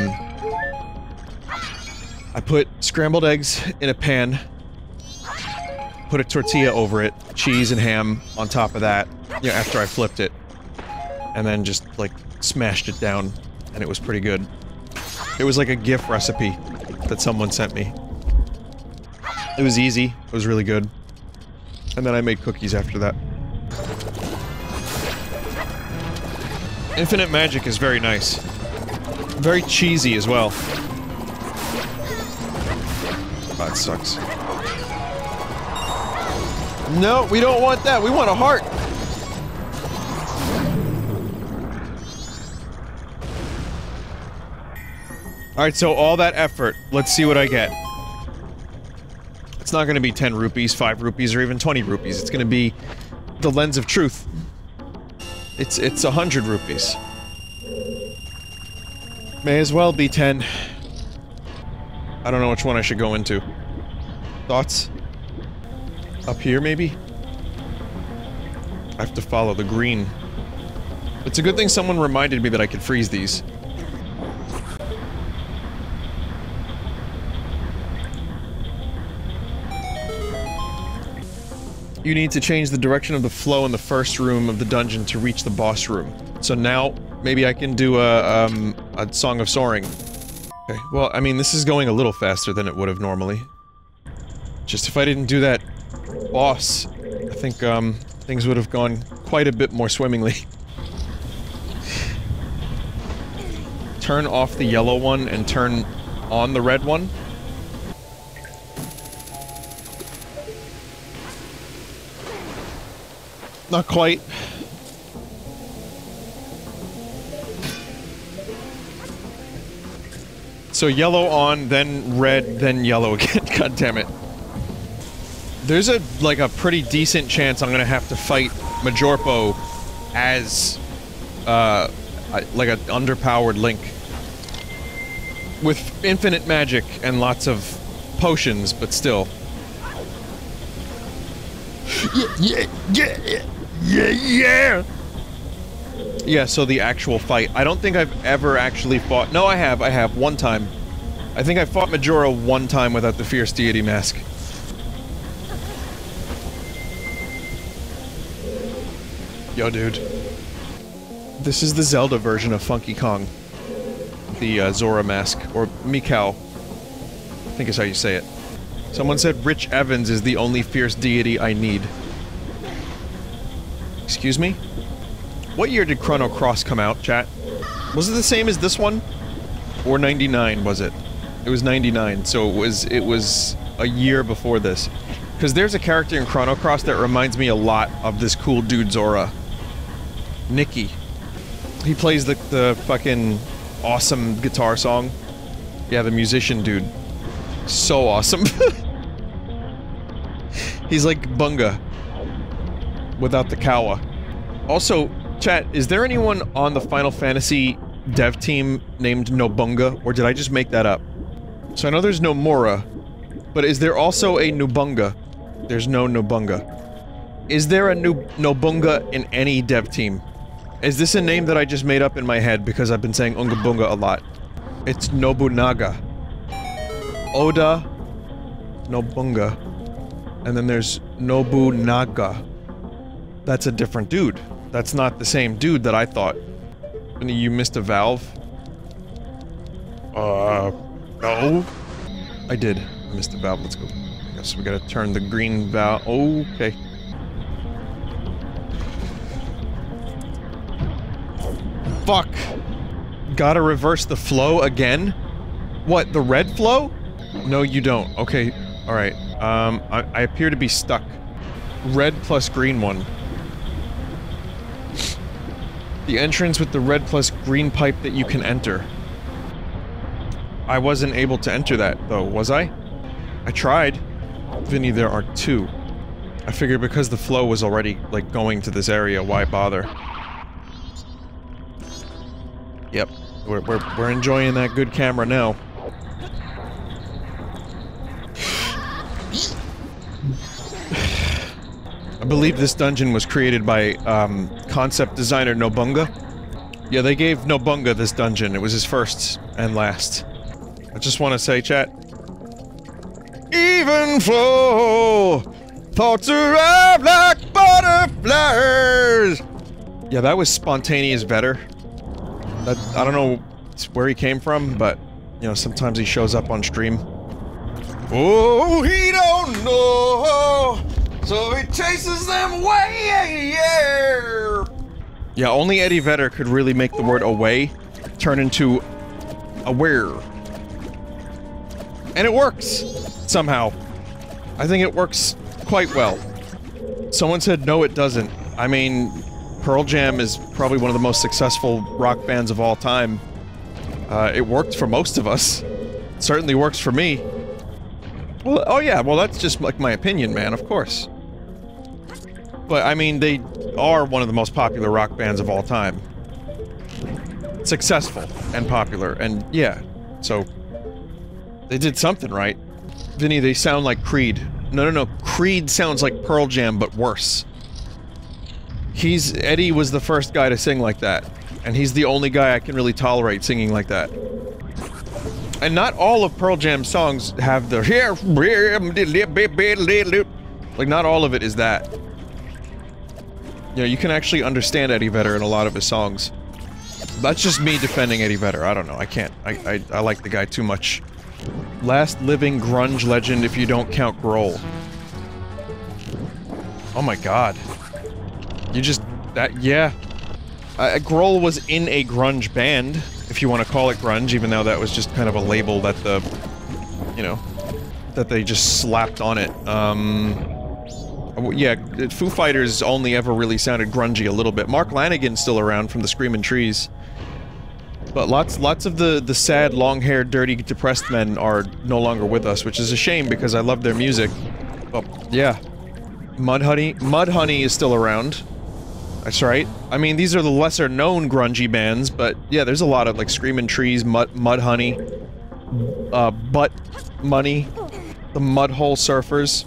I put scrambled eggs in a pan, put a tortilla over it, cheese and ham on top of that, you know, after I flipped it. And then just, like, smashed it down, and it was pretty good. It was like a GIF recipe that someone sent me. It was easy, it was really good. And then I made cookies after that. Infinite Magic is very nice. Very cheesy as well. That sucks. No, we don't want that. We want a heart. Alright, so all that effort. Let's see what I get. It's not gonna be 10 rupees, 5 rupees, or even 20 rupees. It's gonna be the lens of truth. It's- it's hundred rupees. May as well be 10. I don't know which one I should go into. Thoughts? Up here, maybe? I have to follow the green. It's a good thing someone reminded me that I could freeze these. You need to change the direction of the flow in the first room of the dungeon to reach the boss room. So now, maybe I can do a, um, a Song of Soaring. Okay, well, I mean, this is going a little faster than it would have normally. Just if I didn't do that boss, I think, um, things would have gone quite a bit more swimmingly. turn off the yellow one and turn on the red one. Not quite. So yellow on, then red, then yellow again. God damn it. There's a, like, a pretty decent chance I'm gonna have to fight Majorpo as, uh, like an underpowered Link. With infinite magic and lots of potions, but still. Yeah, yeah, yeah, yeah, yeah. Yeah, Yeah, so the actual fight. I don't think I've ever actually fought- No, I have, I have, one time. I think I fought Majora one time without the Fierce Deity mask. Yo, dude. This is the Zelda version of Funky Kong. The uh, Zora mask, or Mikau. I think is how you say it. Someone said Rich Evans is the only Fierce Deity I need. Excuse me? What year did Chrono Cross come out, chat? Was it the same as this one? Or 99, was it? It was 99, so it was- it was a year before this. Because there's a character in Chrono Cross that reminds me a lot of this cool dude Zora. Nikki. He plays the, the fucking awesome guitar song. Yeah, the musician dude. So awesome. He's like Bunga. Without the Kawa. Also, chat, is there anyone on the Final Fantasy dev team named Nobunga, or did I just make that up? So I know there's Nomura, but is there also a Nubunga? There's no Nobunga. Is there a Nobunga in any dev team? Is this a name that I just made up in my head because I've been saying Unga Bunga a lot? It's Nobunaga. Oda Nobunga. And then there's Nobunaga. That's a different dude. That's not the same dude that I thought. And you missed a valve? Uh, no. I did. I missed a valve. Let's go. I guess we gotta turn the green valve. Okay. Fuck. Gotta reverse the flow again? What, the red flow? No, you don't. Okay, alright. Um, I, I appear to be stuck. Red plus green one. The entrance with the red plus green pipe that you can enter. I wasn't able to enter that, though, was I? I tried. Vinny, there are two. I figured because the flow was already, like, going to this area, why bother? Yep. We're, we're, we're enjoying that good camera now. I believe this dungeon was created by um, concept designer Nobunga. Yeah, they gave Nobunga this dungeon. It was his first and last. I just want to say, chat. Even flow, thoughts arrive like butterflies. Yeah, that was spontaneous Vedder. That I don't know where he came from, but you know sometimes he shows up on stream. Oh, he don't know, so he chases them away. Yeah. Only Eddie Vedder could really make the word away turn into aware. And it works, somehow. I think it works quite well. Someone said no it doesn't. I mean, Pearl Jam is probably one of the most successful rock bands of all time. Uh, it worked for most of us. It certainly works for me. Well, oh yeah, well that's just like my opinion, man, of course. But, I mean, they are one of the most popular rock bands of all time. Successful and popular, and yeah, so... They did something right. Vinny, they sound like Creed. No, no, no, Creed sounds like Pearl Jam, but worse. He's- Eddie was the first guy to sing like that. And he's the only guy I can really tolerate singing like that. And not all of Pearl Jam's songs have the like not all of it is that. You know, you can actually understand Eddie Vedder in a lot of his songs. That's just me defending Eddie Vedder. I don't know. I can't. I, I, I like the guy too much. Last living grunge legend if you don't count Grohl. Oh my god. You just... that... yeah. Uh, Grohl was in a grunge band, if you want to call it grunge, even though that was just kind of a label that the... you know... that they just slapped on it. Um... Yeah, Foo Fighters only ever really sounded grungy a little bit. Mark Lanegan's still around from the Screaming Trees. But lots lots of the, the sad, long-haired, dirty, depressed men are no longer with us, which is a shame because I love their music. But, yeah. Mudhoney Mudhoney is still around. That's right. I mean, these are the lesser-known grungy bands, but yeah, there's a lot of, like, Screaming Trees, Mud Mudhoney, uh, Butt Money, the Mudhole Surfers.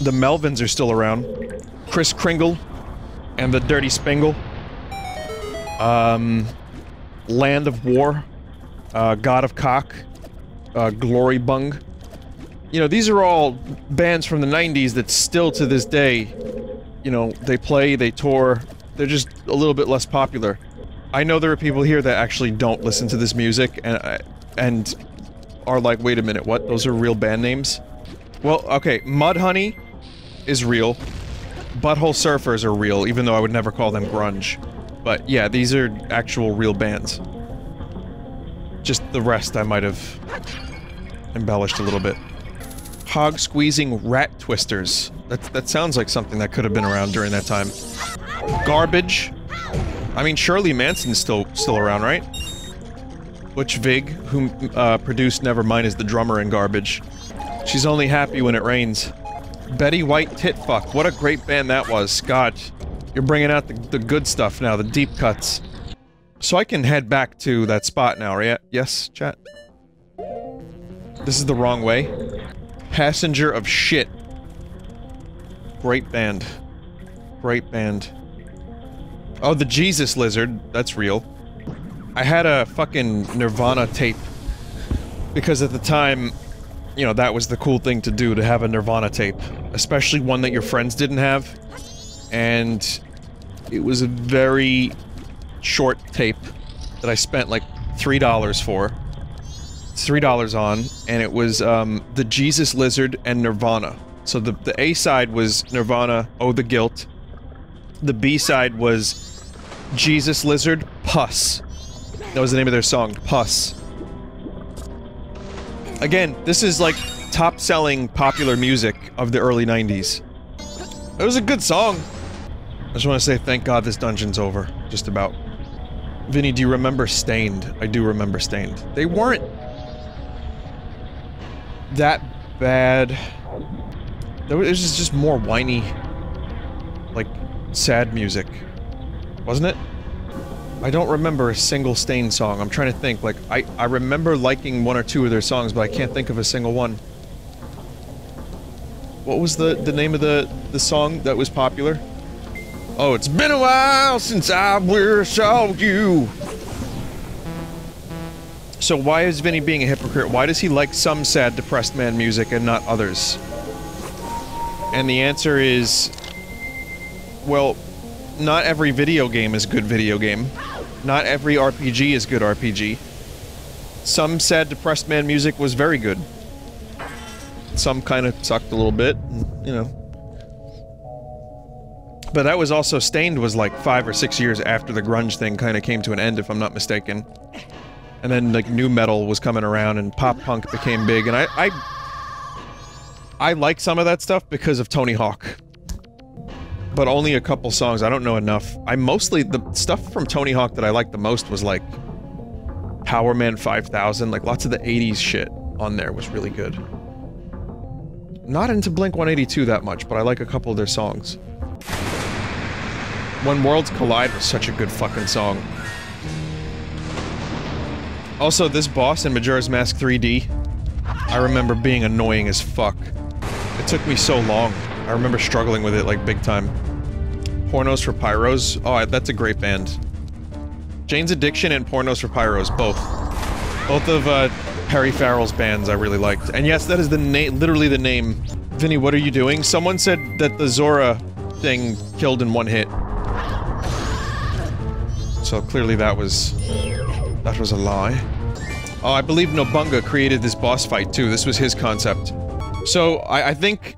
The Melvins are still around. Chris Kringle and the Dirty Spingle. Um, Land of War, uh, God of Cock, uh, Glory Bung. You know, these are all bands from the 90s that still to this day, you know, they play, they tour, they're just a little bit less popular. I know there are people here that actually don't listen to this music and, uh, and are like, wait a minute, what? Those are real band names? Well, okay, Mudhoney is real. Butthole Surfers are real, even though I would never call them grunge. But yeah, these are actual real bands. Just the rest I might have embellished a little bit. Hog squeezing rat twisters. That, that sounds like something that could have been around during that time. Garbage. I mean, Shirley Manson's still still around, right? Butch Vig, who uh, produced Nevermind, is the drummer in Garbage. She's only happy when it rains. Betty White Titfuck. What a great band that was. God, you're bringing out the, the good stuff now, the deep cuts. So I can head back to that spot now, right? Yes, chat? This is the wrong way. Passenger of Shit. Great band. Great band. Oh, the Jesus Lizard. That's real. I had a fucking Nirvana tape. Because at the time, you know, that was the cool thing to do, to have a Nirvana tape. Especially one that your friends didn't have. And it was a very short tape that I spent like $3 for. $3 on, and it was, um, the Jesus Lizard and Nirvana. So the, the A side was Nirvana, Oh the Guilt. The B side was Jesus Lizard, Puss. That was the name of their song, Puss. Again, this is like top-selling popular music of the early 90s. It was a good song. I just want to say thank God this dungeon's over. Just about. Vinny, do you remember Staind? I do remember Staind. They weren't that bad. It was just more whiny, like, sad music. Wasn't it? I don't remember a single Stain song. I'm trying to think. Like, I, I remember liking one or two of their songs, but I can't think of a single one. What was the the name of the the song that was popular? Oh, it's been a while since I were saw you. So why is Vinny being a hypocrite? Why does he like some sad, depressed man music and not others? And the answer is, well, not every video game is good video game. Not every RPG is good RPG. Some sad, depressed man music was very good. Some kind of sucked a little bit, you know. But that was also Staind was like five or six years after the grunge thing kind of came to an end, if I'm not mistaken. And then like nu metal was coming around and pop punk became big, and I I, I like some of that stuff because of Tony Hawk. But only a couple songs. I don't know enough. I mostly the stuff from Tony Hawk that I liked the most was like Power Man 5000, like lots of the 80s shit on there was really good. Not into Blink 182 that much, but I like a couple of their songs. When Worlds Collide was such a good fucking song. Also, this boss in Majora's Mask 3D, I remember being annoying as fuck. It took me so long. I remember struggling with it, like, big time. Pornos for Pyros? Oh, that's a great band. Jane's Addiction and Pornos for Pyros, both. Both of, uh, Perry Farrell's bands I really liked. And yes, that is the name- literally the name. Vinny, what are you doing? Someone said that the Zora thing killed in one hit. So clearly that was... That was a lie. Oh, I believe Nobunga created this boss fight too. This was his concept. So, I, I think...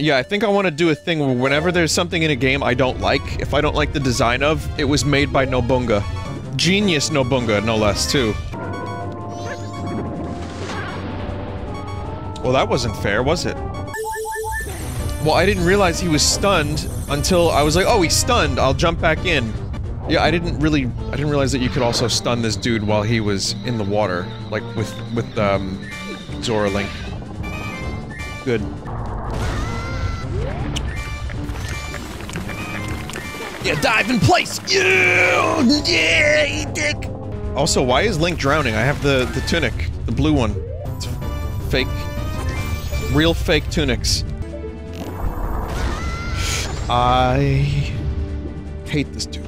Yeah, I think I want to do a thing where whenever there's something in a game I don't like, if I don't like the design of, it was made by Nobunga. Genius Nobunga, no less, too. Well, that wasn't fair, was it? Well, I didn't realize he was stunned until I was like, oh, he's stunned, I'll jump back in. Yeah, I didn't really- I didn't realize that you could also stun this dude while he was in the water. Like, with- with, um, Zora Link. Good. Yeah, dive in place! Yeah! Yeah, dick! Also, why is Link drowning? I have the- the tunic. The blue one. It's fake. Real fake tunics. I... hate this dude.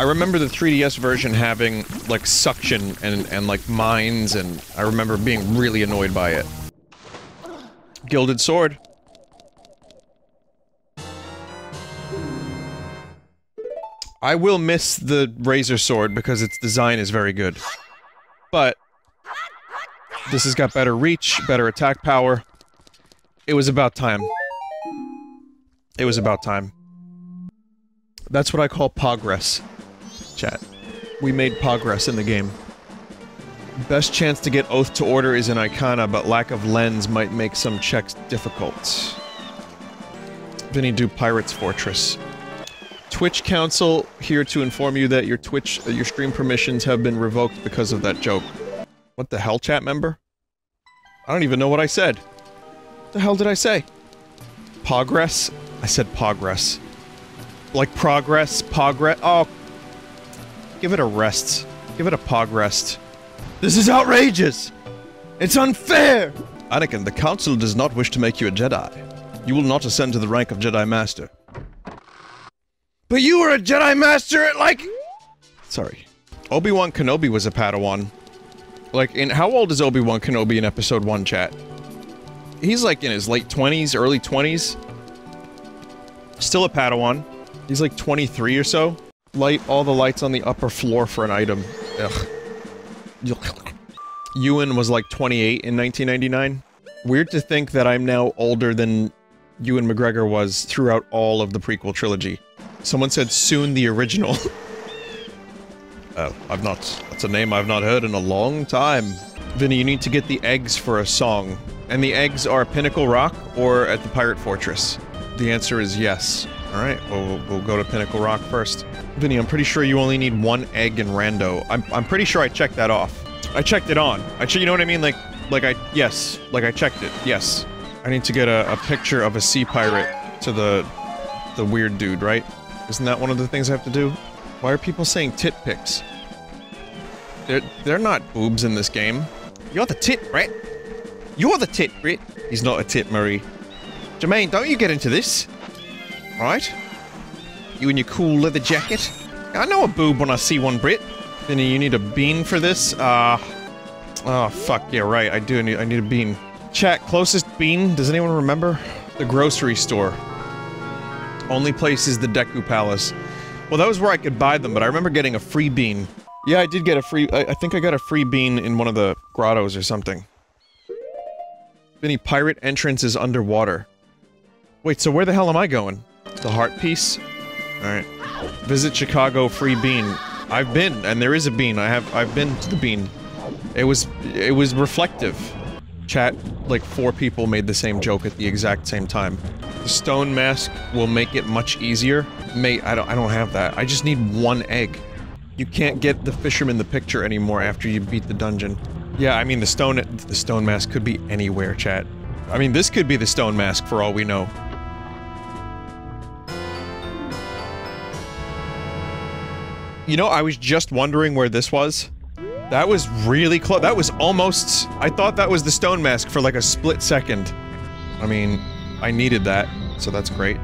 I remember the 3DS version having, like, suction and, and, like, mines, and I remember being really annoyed by it. Gilded Sword. I will miss the Razor Sword because its design is very good. But... This has got better reach, better attack power. It was about time. It was about time. That's what I call progress. Chat. We made progress in the game. Best chance to get Oath to Order is in Ikana, but lack of lens might make some checks difficult. Vinny do Pirates Fortress. Twitch Council here to inform you that your Twitch, uh, your stream permissions have been revoked because of that joke. What the hell, chat member? I don't even know what I said. What the hell did I say? Progress? I said progress. Like progress, progress. Oh, give it a rest. Give it a pog rest. This is outrageous! It's unfair! Anakin, the Council does not wish to make you a Jedi. You will not ascend to the rank of Jedi Master. But you were a Jedi Master at like... Sorry. Obi-Wan Kenobi was a Padawan. Like, in- how old is Obi-Wan Kenobi in Episode 1, chat? He's like in his late 20s, early 20s. Still a Padawan. He's like 23 or so. Light all the lights on the upper floor for an item. Ugh. Ewan was like 28 in 1999. Weird to think that I'm now older than Ewan McGregor was throughout all of the prequel trilogy. Someone said soon the original. oh, I've not- that's a name I've not heard in a long time. Vinny, you need to get the eggs for a song. And the eggs are Pinnacle Rock or at the Pirate Fortress? The answer is yes. Alright, well, we'll, we'll go to Pinnacle Rock first. Vinny, I'm pretty sure you only need one egg in rando. I'm, I'm pretty sure I checked that off. I checked it on. I you know what I mean? Like, like I- yes. Like I checked it. Yes. I need to get a, a picture of a sea pirate to the the weird dude, right? Isn't that one of the things I have to do? Why are people saying tit pics? They're, they're not boobs in this game. You're the tit, Bret. You're the tit, Brit. He's not a tit, Marie. Jemaine, don't you get into this. Right? You in your cool leather jacket. I know a boob when I see one, Brit. Vinny, you need a bean for this? Uh... Oh, fuck, yeah, right, I do need- I need a bean. Chat, closest bean, does anyone remember? The grocery store. Only place is the Deku Palace. Well, that was where I could buy them, but I remember getting a free bean. Yeah, I did get a free- I, I think I got a free bean in one of the grottos or something. Vinny, pirate entrance is underwater. Wait, so where the hell am I going? The heart piece? Alright. Visit Chicago, free bean. I've been, and there is a bean. I have- I've been to the bean. It was- it was reflective. Chat, like four people made the same joke at the exact same time. The stone mask will make it much easier. Mate, I don't- I don't have that. I just need one egg. You can't get the fisherman the picture anymore after you beat the dungeon. Yeah, I mean the stone- the stone mask could be anywhere, chat. I mean, this could be the stone mask for all we know. You know, I was just wondering where this was. That was really close. That was almost- I thought that was the stone mask for like a split second. I mean, I needed that, so that's great.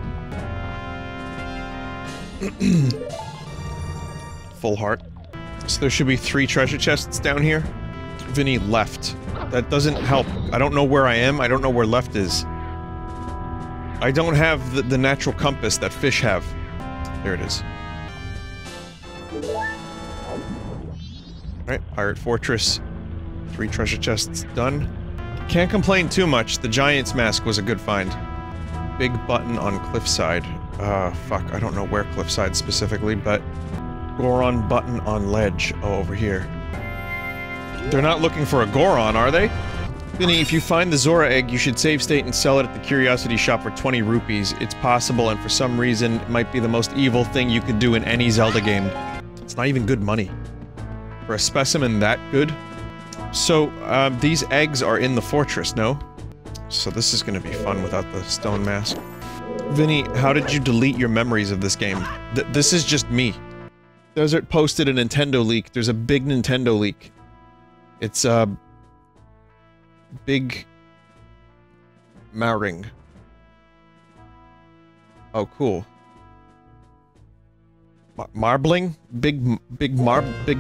Full heart. So there should be three treasure chests down here. Vinny left. That doesn't help. I don't know where I am, I don't know where left is. I don't have the, the natural compass that fish have. There it is. Alright, Pirate Fortress. Three treasure chests done. Can't complain too much, the Giant's Mask was a good find. Big button on Cliffside. Uh, fuck, I don't know where Cliffside specifically, but... Goron button on ledge. Oh, over here. They're not looking for a Goron, are they? Vinny, if you find the Zora egg, you should save state and sell it at the Curiosity Shop for 20 rupees. It's possible, and for some reason, it might be the most evil thing you could do in any Zelda game. Not even good money. For a specimen that good? So, um, these eggs are in the fortress, no? So this is gonna be fun without the stone mask. Vinny, how did you delete your memories of this game? Th this is just me. Desert posted a Nintendo leak. There's a big Nintendo leak. It's, uh... Big... Maring. Oh, cool. Mar marbling? Big, big mar- big...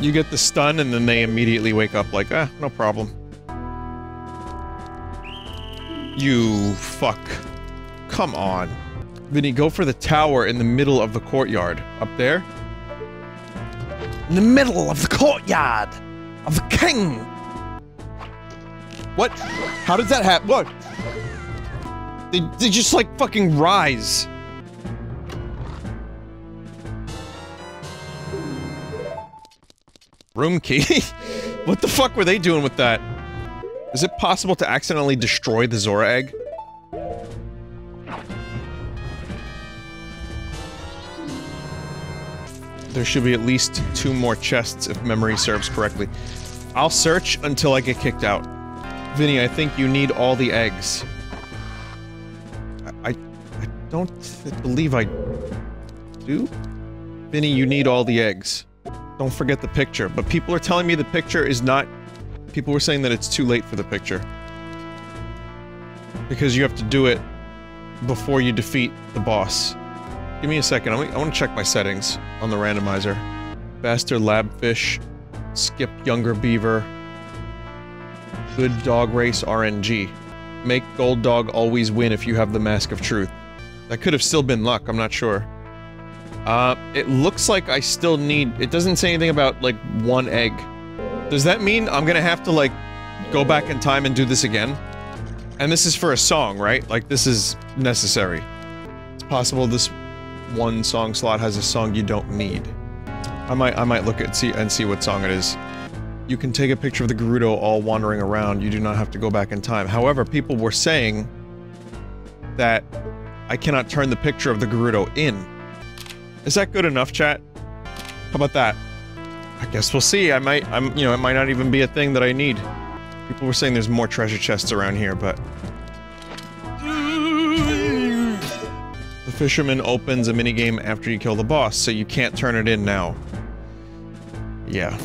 You get the stun and then they immediately wake up like, ah, no problem. You fuck. Come on. Vinny, go for the tower in the middle of the courtyard. Up there? In the middle of the courtyard of the king. What? How does that happen? What? They, they just like fucking rise. Room key? what the fuck were they doing with that? Is it possible to accidentally destroy the Zora egg? There should be at least two more chests if memory serves correctly. I'll search until I get kicked out. Vinny, I think you need all the eggs. Don't believe I do? Vinny, you need all the eggs. Don't forget the picture, but people are telling me the picture is not... People were saying that it's too late for the picture. Because you have to do it before you defeat the boss. Give me a second, I want, to check my settings on the randomizer. Faster Labfish, Skip Younger Beaver, Good Dog Race RNG. Make Gold Dog always win if you have the Mask of Truth. That could have still been luck, I'm not sure. Uh, it looks like I still need- it doesn't say anything about, like, one egg. Does that mean I'm gonna have to, like, go back in time and do this again? And this is for a song, right? Like, this is necessary. It's possible this one song slot has a song you don't need. I might- I might look at see and see what song it is. You can take a picture of the Gerudo all wandering around, you do not have to go back in time. However, people were saying that I cannot turn the picture of the Gerudo in. Is that good enough, chat? How about that? I guess we'll see. I might, I'm, you know, it might not even be a thing that I need. People were saying there's more treasure chests around here, but... The fisherman opens a minigame after you kill the boss, so you can't turn it in now. Yeah.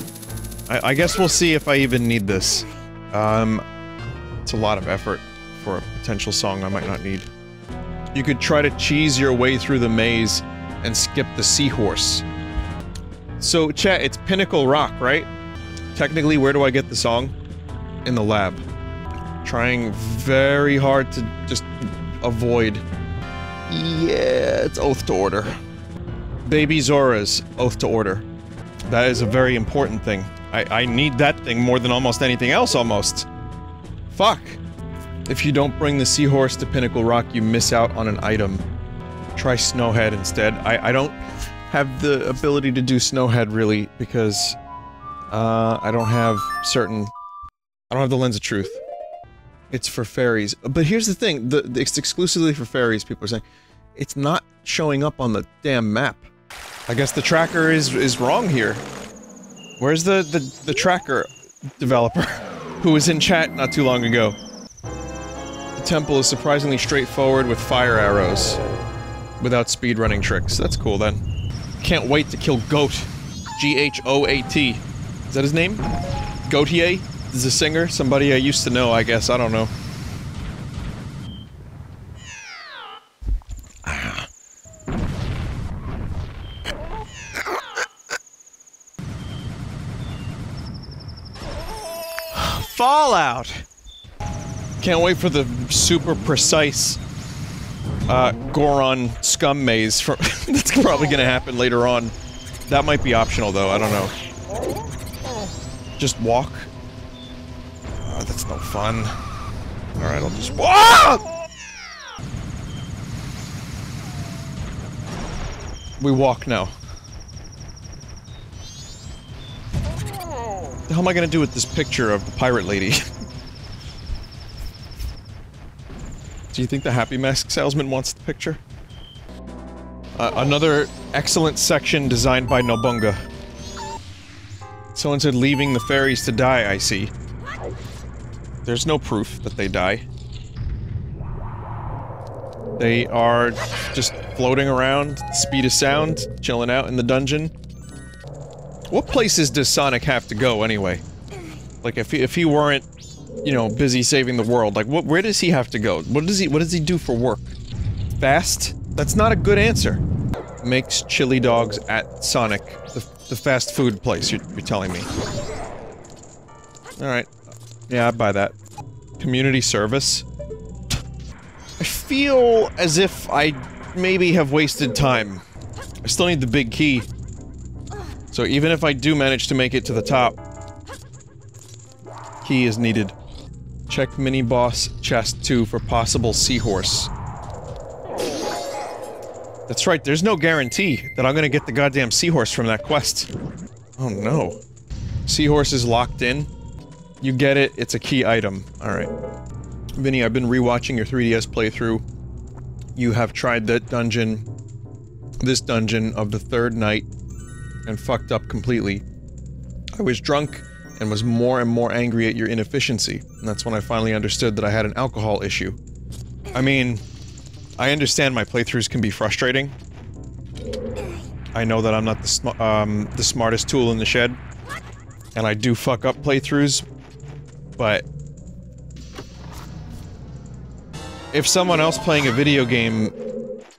I, I guess we'll see if I even need this. Um, it's a lot of effort for a potential song I might not need. You could try to cheese your way through the maze and skip the seahorse. So, chat, it's Pinnacle Rock, right? Technically, where do I get the song? In the lab. Trying very hard to just avoid. Yeah, it's Oath to Order. Baby Zora's Oath to Order. That is a very important thing. I, I need that thing more than almost anything else, almost. Fuck. If you don't bring the seahorse to Pinnacle Rock, you miss out on an item. Try Snowhead instead. I, I don't have the ability to do Snowhead, really, because... Uh, I don't have certain... I don't have the Lens of Truth. It's for fairies. But here's the thing, the, the- it's exclusively for fairies, people are saying. It's not showing up on the damn map. I guess the tracker is is wrong here. Where's the, the, the tracker developer who was in chat not too long ago? Temple is surprisingly straightforward with fire arrows. Without speedrunning tricks. That's cool then. Can't wait to kill Goat. G-H-O-A-T. Is that his name? Gotye? Is a singer? Somebody I used to know, I guess. I don't know. Fallout! Can't wait for the super precise uh, Goron scum maze that's probably gonna happen later on. That might be optional though, I don't know. Just walk? Oh, that's no fun. Alright, I'll just walk! We walk now. How am I gonna do with this picture of the pirate lady? Do you think the Happy Mask salesman wants the picture? Uh, another excellent section designed by Nobunga. Someone said leaving the fairies to die, I see. There's no proof that they die. They are just floating around, speed of sound, chilling out in the dungeon. What places does Sonic have to go anyway? Like if he, if he weren't, you know, busy saving the world, like what where does he have to go? What does he what does he do for work? Fast? That's not a good answer. Makes chili dogs at Sonic, the, the fast food place, you're, you're telling me. Alright. Yeah, I buy that. Community service? I feel as if I maybe have wasted time. I still need the big key. So even if I do manage to make it to the top, key is needed. Check mini-boss chest 2 for possible seahorse. That's right, there's no guarantee that I'm gonna get the goddamn seahorse from that quest. Oh no. Seahorse is locked in. You get it, it's a key item. Alright. Vinny, I've been rewatching your 3DS playthrough. You have tried that dungeon, this dungeon of the third night, and fucked up completely. I was drunk and was more and more angry at your inefficiency, and that's when I finally understood that I had an alcohol issue. I mean, I understand my playthroughs can be frustrating. I know that I'm not the, sm um, the smartest tool in the shed, and I do fuck up playthroughs, but... If someone else playing a video game,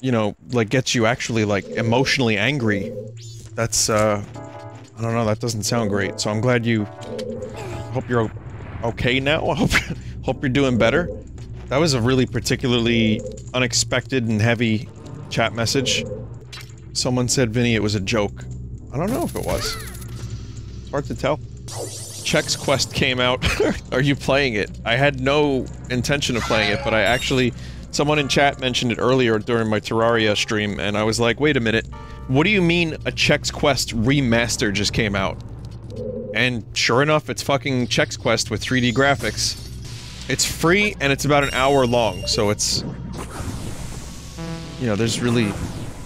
you know, like, gets you actually, like, emotionally angry, that's, uh... I don't know, that doesn't sound great, so I'm glad you... Hope you're okay now? I hope, hope you're doing better. That was a really particularly unexpected and heavy chat message. Someone said, Vinny, it was a joke. I don't know if it was. It's hard to tell. Chex Quest came out. Are you playing it? I had no intention of playing it, but I actually... Someone in chat mentioned it earlier during my Terraria stream, and I was like, wait a minute. What do you mean a Chex Quest remaster just came out? And sure enough, it's fucking Chex Quest with 3D graphics. It's free, and it's about an hour long, so it's... You know, there's really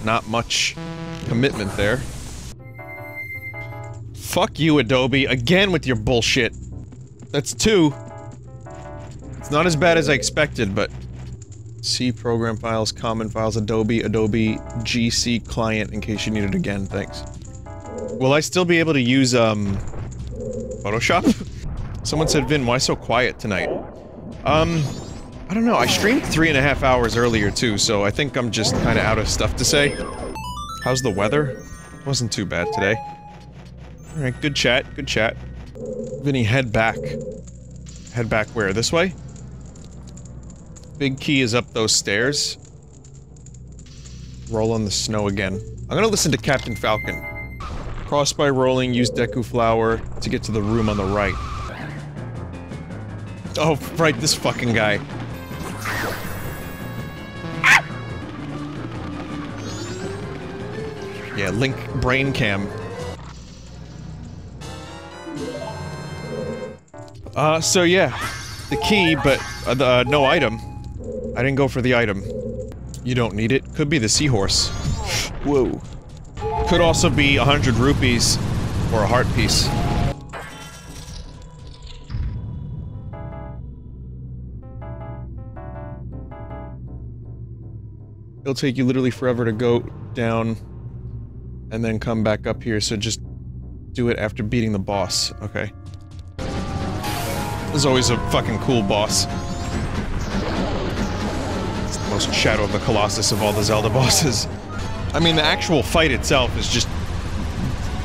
not much commitment there. Fuck you, Adobe, again with your bullshit. That's two. It's not as bad as I expected, but... C program files, common files, Adobe, Adobe GC client in case you need it again. Thanks. Will I still be able to use, um, Photoshop? Someone said, Vin, why so quiet tonight? Um, I don't know. I streamed three and a half hours earlier too, so I think I'm just kind of out of stuff to say. How's the weather? Wasn't too bad today. Alright, good chat, good chat. Vinny, head back. Head back where? This way? Big key is up those stairs. Roll on the snow again. I'm gonna listen to Captain Falcon. Cross by rolling, use Deku Flower to get to the room on the right. Oh, right, this fucking guy. Yeah, Link Brain Cam. Uh, so yeah. The key, but uh, the, uh, no item. I didn't go for the item. You don't need it. Could be the seahorse. Whoa. Could also be a hundred rupees or a heart piece. It'll take you literally forever to go down and then come back up here, so just do it after beating the boss, okay? There's always a fucking cool boss. Most Shadow of the Colossus of all the Zelda bosses. I mean, the actual fight itself is just,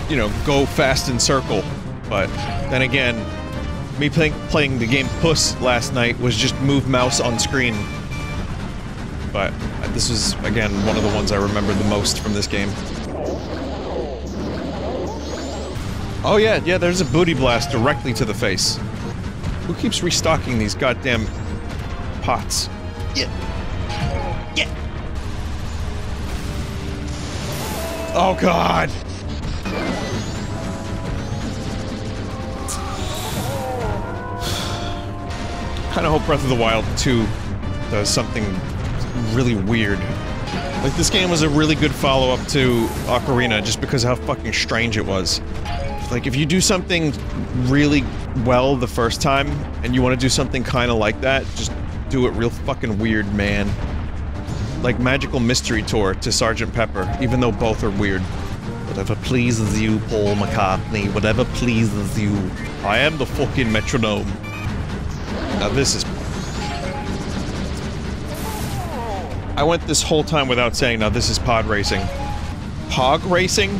you know, go fast and circle. But then again, me playing playing the game Puss last night was just move mouse on screen. But this was, again, one of the ones I remember the most from this game. Oh yeah, yeah, there's a booty blast directly to the face. Who keeps restocking these goddamn pots? Yeah. Yeah. Oh god. Kind of hope Breath of the Wild 2 does something really weird. Like, this game was a really good follow-up to Ocarina just because how fucking strange it was. Like, if you do something really well the first time, and you want to do something kind of like that, just do it real fucking weird, man. Like Magical Mystery Tour to Sergeant Pepper, even though both are weird. Whatever pleases you, Paul McCartney, whatever pleases you. I am the fucking metronome. Now this is... I went this whole time without saying, now this is pod racing. Pog racing?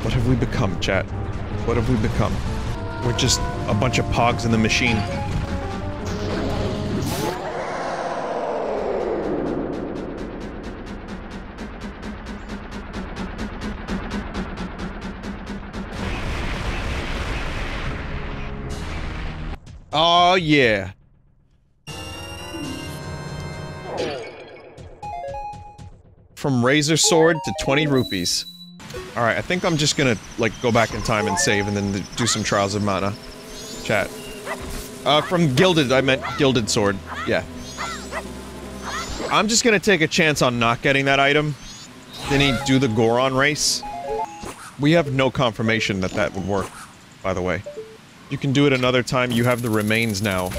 What have we become, chat? What have we become? We're just a bunch of pogs in the machine. Oh, yeah. From Razor Sword to 20 rupees. Alright, I think I'm just gonna, like, go back in time and save and then do some Trials of Mana. Chat. Uh, from Gilded, I meant Gilded Sword. Yeah. I'm just gonna take a chance on not getting that item. Then he do the Goron race. We have no confirmation that that would work, by the way. You can do it another time, you have the remains now.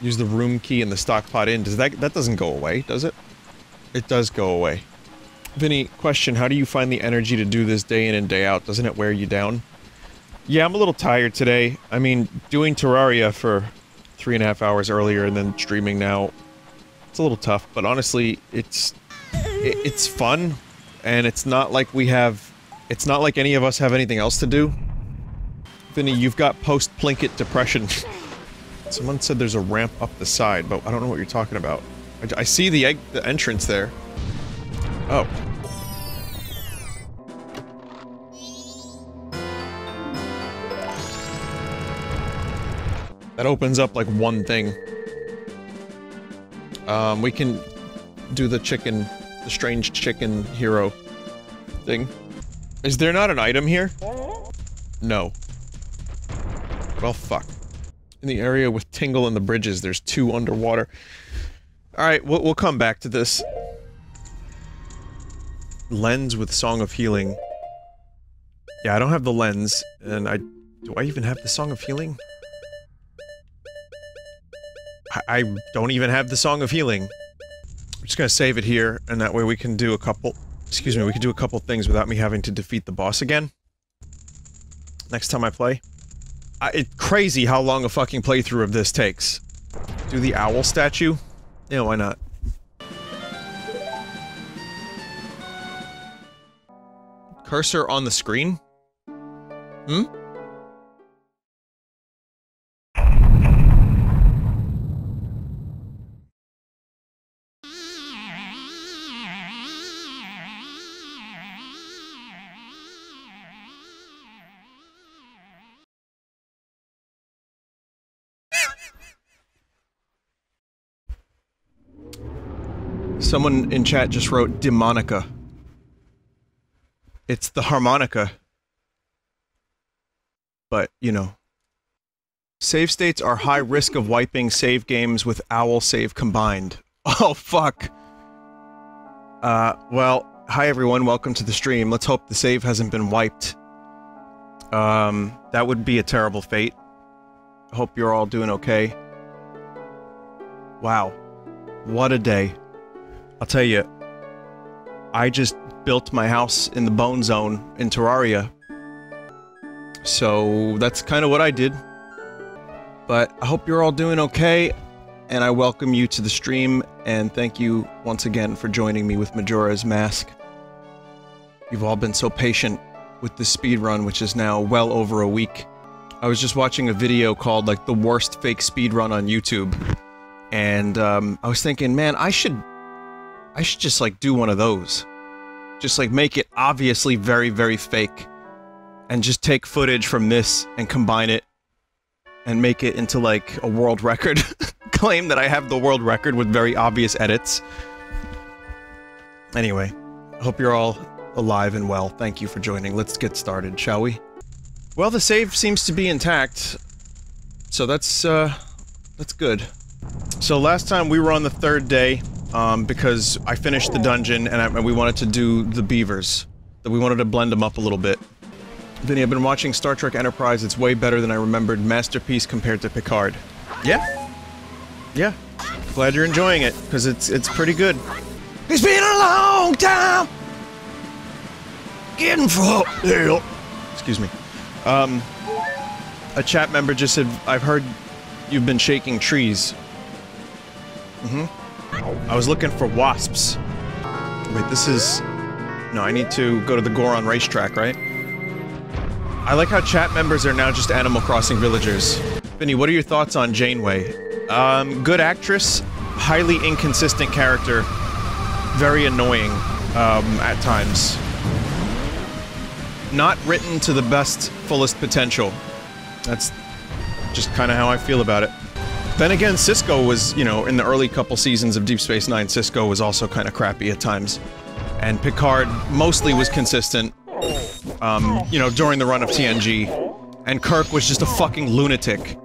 Use the room key and the Stock Pot Inn. Does that- that doesn't go away, does it? It does go away. Vinny, question, how do you find the energy to do this day in and day out? Doesn't it wear you down? Yeah, I'm a little tired today. I mean, doing Terraria for three and a half hours earlier and then streaming now, it's a little tough, but honestly, it's... It, it's fun, and it's not like we have... It's not like any of us have anything else to do. Vinny, you've got post-Plinkett depression. Someone said there's a ramp up the side, but I don't know what you're talking about. I, I see the, egg, the entrance there. Oh. That opens up like one thing. Um, we can do the chicken, the strange chicken hero thing. Is there not an item here? No. Well, fuck. In the area with Tingle and the bridges, there's two underwater. Alright, we'll, we'll come back to this. Lens with Song of Healing. Yeah, I don't have the lens, and I... Do I even have the Song of Healing? I, I don't even have the Song of Healing. I'm just gonna save it here, and that way we can do a couple... Excuse me, we can do a couple things without me having to defeat the boss again. Next time I play. I, it's crazy how long a fucking playthrough of this takes. Do the owl statue? Yeah, why not? Cursor on the screen? Hmm? Someone in chat just wrote demonica. It's the harmonica. But, you know. Save states are high risk of wiping save games with owl save combined. Oh, fuck. Uh, well, hi everyone, welcome to the stream. Let's hope the save hasn't been wiped. Um, that would be a terrible fate. Hope you're all doing okay. Wow. What a day. I'll tell you, I just built my house in the Bone Zone in Terraria. So that's kind of what I did. But I hope you're all doing okay, and I welcome you to the stream, and thank you once again for joining me with Majora's Mask. You've all been so patient with this speed run, which is now well over a week. I was just watching a video called like the worst fake speed run on YouTube, and um, I was thinking, man, I should, I should just like do one of those, just like make it obviously very very fake, and just take footage from this and combine it, and make it into like a world record. Claim that I have the world record with very obvious edits. Anyway, I hope you're all alive and well. Thank you for joining. Let's get started, shall we? Well, the save seems to be intact, so that's, uh, that's good. So last time we were on the third day, um, because I finished the dungeon and, I, and we wanted to do the beavers. That we wanted to blend them up a little bit. Vinny, I've been watching Star Trek Enterprise. It's way better than I remembered. Masterpiece compared to Picard. Yeah. Yeah. Glad you're enjoying it, because it's it's pretty good. It's been a long time getting full. Excuse me. Um, a chat member just said, I've heard you've been shaking trees. Mm-hmm. I was looking for wasps. Wait, this is... No, I need to go to the Goron racetrack, right? I like how chat members are now just Animal Crossing villagers. Vinny, what are your thoughts on Janeway? Um, good actress, highly inconsistent character, very annoying, um, at times. Not written to the best, fullest potential. That's just kind of how I feel about it. Then again, Sisko was, you know, in the early couple seasons of Deep Space Nine, Sisko was also kind of crappy at times. And Picard mostly was consistent, um, you know, during the run of TNG. And Kirk was just a fucking lunatic.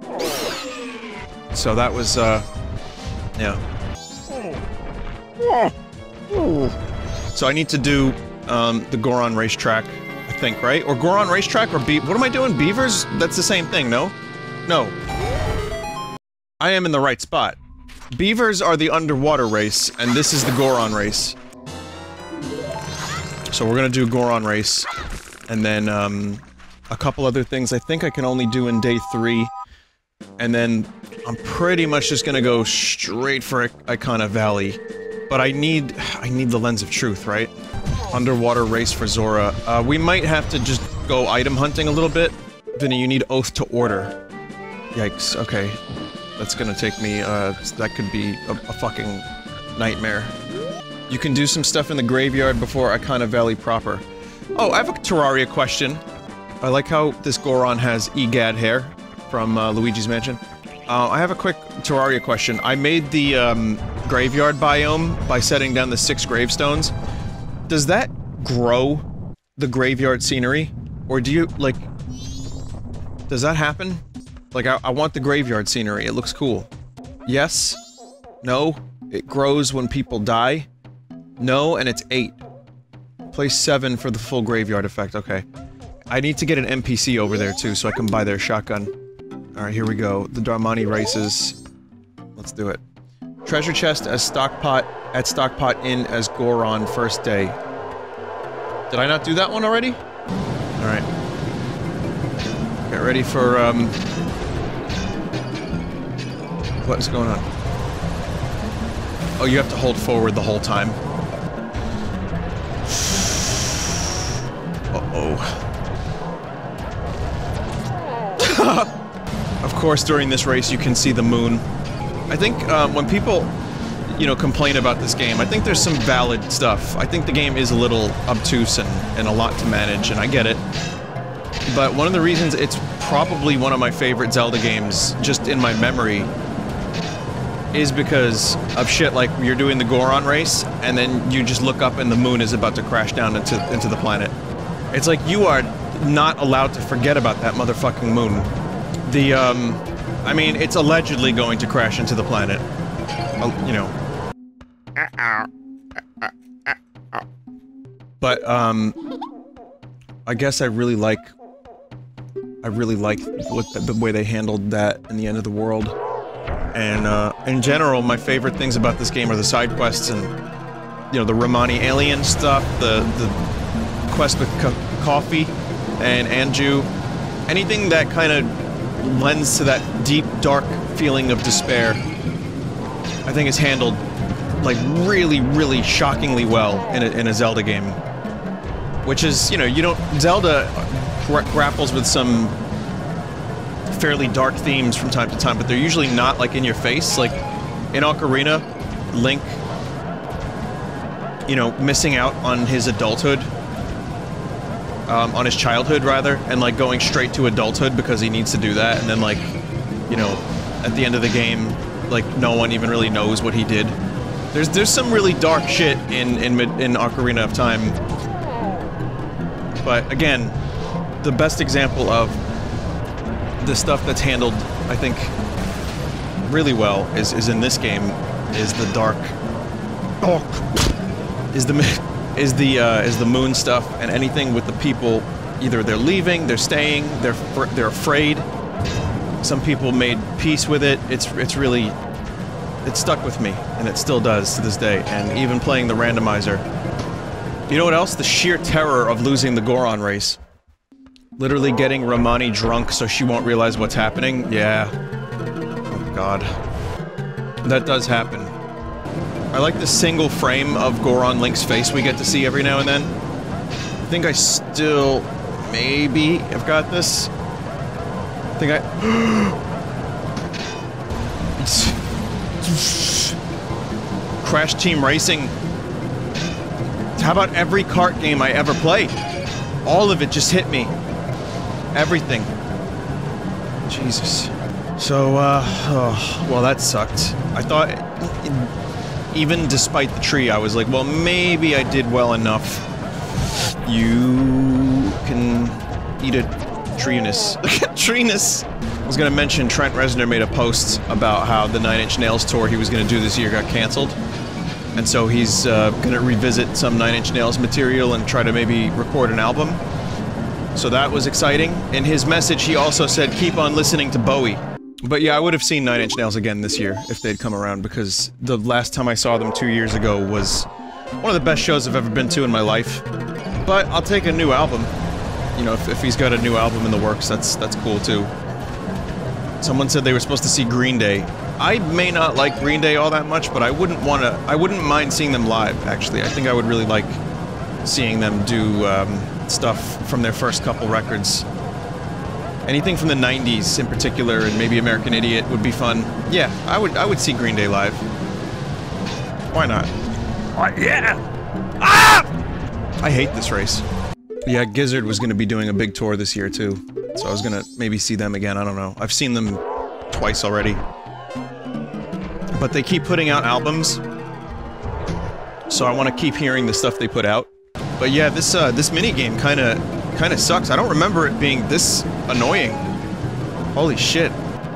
So that was, uh, yeah. So I need to do, um, the Goron racetrack, I think, right? Or Goron racetrack or Be- what am I doing? Beavers? That's the same thing, no? No. I am in the right spot. Beavers are the underwater race, and this is the Goron race. So we're gonna do Goron race, and then, um, a couple other things I think I can only do in day three, and then I'm pretty much just gonna go straight for Ikana Valley. But I need- I need the Lens of Truth, right? Underwater race for Zora. Uh, we might have to just go item hunting a little bit. Vinny, you need Oath to Order. Yikes, okay. That's gonna take me, uh, that could be a, a fucking nightmare. You can do some stuff in the graveyard before Ikana Valley proper. Oh, I have a Terraria question. I like how this Goron has EGAD hair from uh, Luigi's Mansion. Uh, I have a quick Terraria question. I made the um, graveyard biome by setting down the six gravestones. Does that grow the graveyard scenery? Or do you, like... Does that happen? Like, I, I want the graveyard scenery. It looks cool. Yes? No? It grows when people die? No, and it's 8. Place 7 for the full graveyard effect, okay. I need to get an NPC over there too, so I can buy their shotgun. Alright, here we go. The Darmani races. Let's do it. Treasure chest as stockpot at Stock Pot Inn as Goron first day. Did I not do that one already? All right. Get ready for um. What is going on? Oh, you have to hold forward the whole time. Uh oh. of course, during this race, you can see the moon. I think um, when people, you know, complain about this game, I think there's some valid stuff. I think the game is a little obtuse and, and a lot to manage, and I get it. But one of the reasons it's probably one of my favorite Zelda games, just in my memory, is because of shit like you're doing the Goron race, and then you just look up and the moon is about to crash down into, into the planet. It's like you are not allowed to forget about that motherfucking moon. The, um, I mean, it's allegedly going to crash into the planet. You know. But, um, I guess I really like, I really like what the, the way they handled that in the end of the world. And, uh, in general, my favorite things about this game are the side quests and, you know, the Romani alien stuff, the, the quest with co Kafei and Anju. Anything that kind of lends to that deep, dark feeling of despair, I think is handled, like, really, really shockingly well in a, in a Zelda game. Which is, you know, you don't... Zelda gra grapples with some fairly dark themes from time to time, but they're usually not, like, in your face. Like, in Ocarina, Link, you know, missing out on his adulthood um, on his childhood rather, and like going straight to adulthood because he needs to do that, and then like, you know, at the end of the game, like no one even really knows what he did. There's there's some really dark shit in in in Ocarina of Time, but again, the best example of the stuff that's handled, I think, really well is is in this game, is the dark, dark, is the is the uh, is the moon stuff and anything with the people. Either they're leaving, they're staying, they're they're afraid. Some people made peace with it. It's it's really it stuck with me, and it still does to this day. And even playing the randomizer. You know what else? The sheer terror of losing the Goron race. Literally getting Romani drunk so she won't realize what's happening. Yeah. Oh God. That does happen. I like the single frame of Goron Link's face we get to see every now and then. I think I still... maybe have got this. I think I... Crash Team Racing. How about every kart game I ever played? All of it just hit me. Everything. Jesus. So, uh, oh, well that sucked. I thought even despite the tree, I was like, well, maybe I did well enough. You can eat a treenus. treenus! I was gonna mention Trent Reznor made a post about how the Nine Inch Nails tour he was gonna do this year got cancelled. And so he's uh, gonna revisit some Nine Inch Nails material and try to maybe record an album. So that was exciting. In his message, he also said, keep on listening to Bowie. But yeah, I would have seen Nine Inch Nails again this year if they'd come around because the last time I saw them two years ago was one of the best shows I've ever been to in my life. But I'll take a new album. You know, if, if he's got a new album in the works, that's that's cool too. Someone said they were supposed to see Green Day. I may not like Green Day all that much, but I wouldn't want to. I wouldn't mind seeing them live. Actually, I think I would really like seeing them do um, stuff from their first couple records. Anything from the 90s in particular, and maybe American Idiot would be fun. Yeah, I would I would see Green Day live. Why not? Oh, yeah! Ah! I hate this race. Yeah, Gizzard was gonna be doing a big tour this year too. So I was gonna maybe see them again, I don't know. I've seen them twice already. But they keep putting out albums. So I want to keep hearing the stuff they put out. But yeah, this uh, this mini game kind of kind of sucks. I don't remember it being this annoying. Holy shit.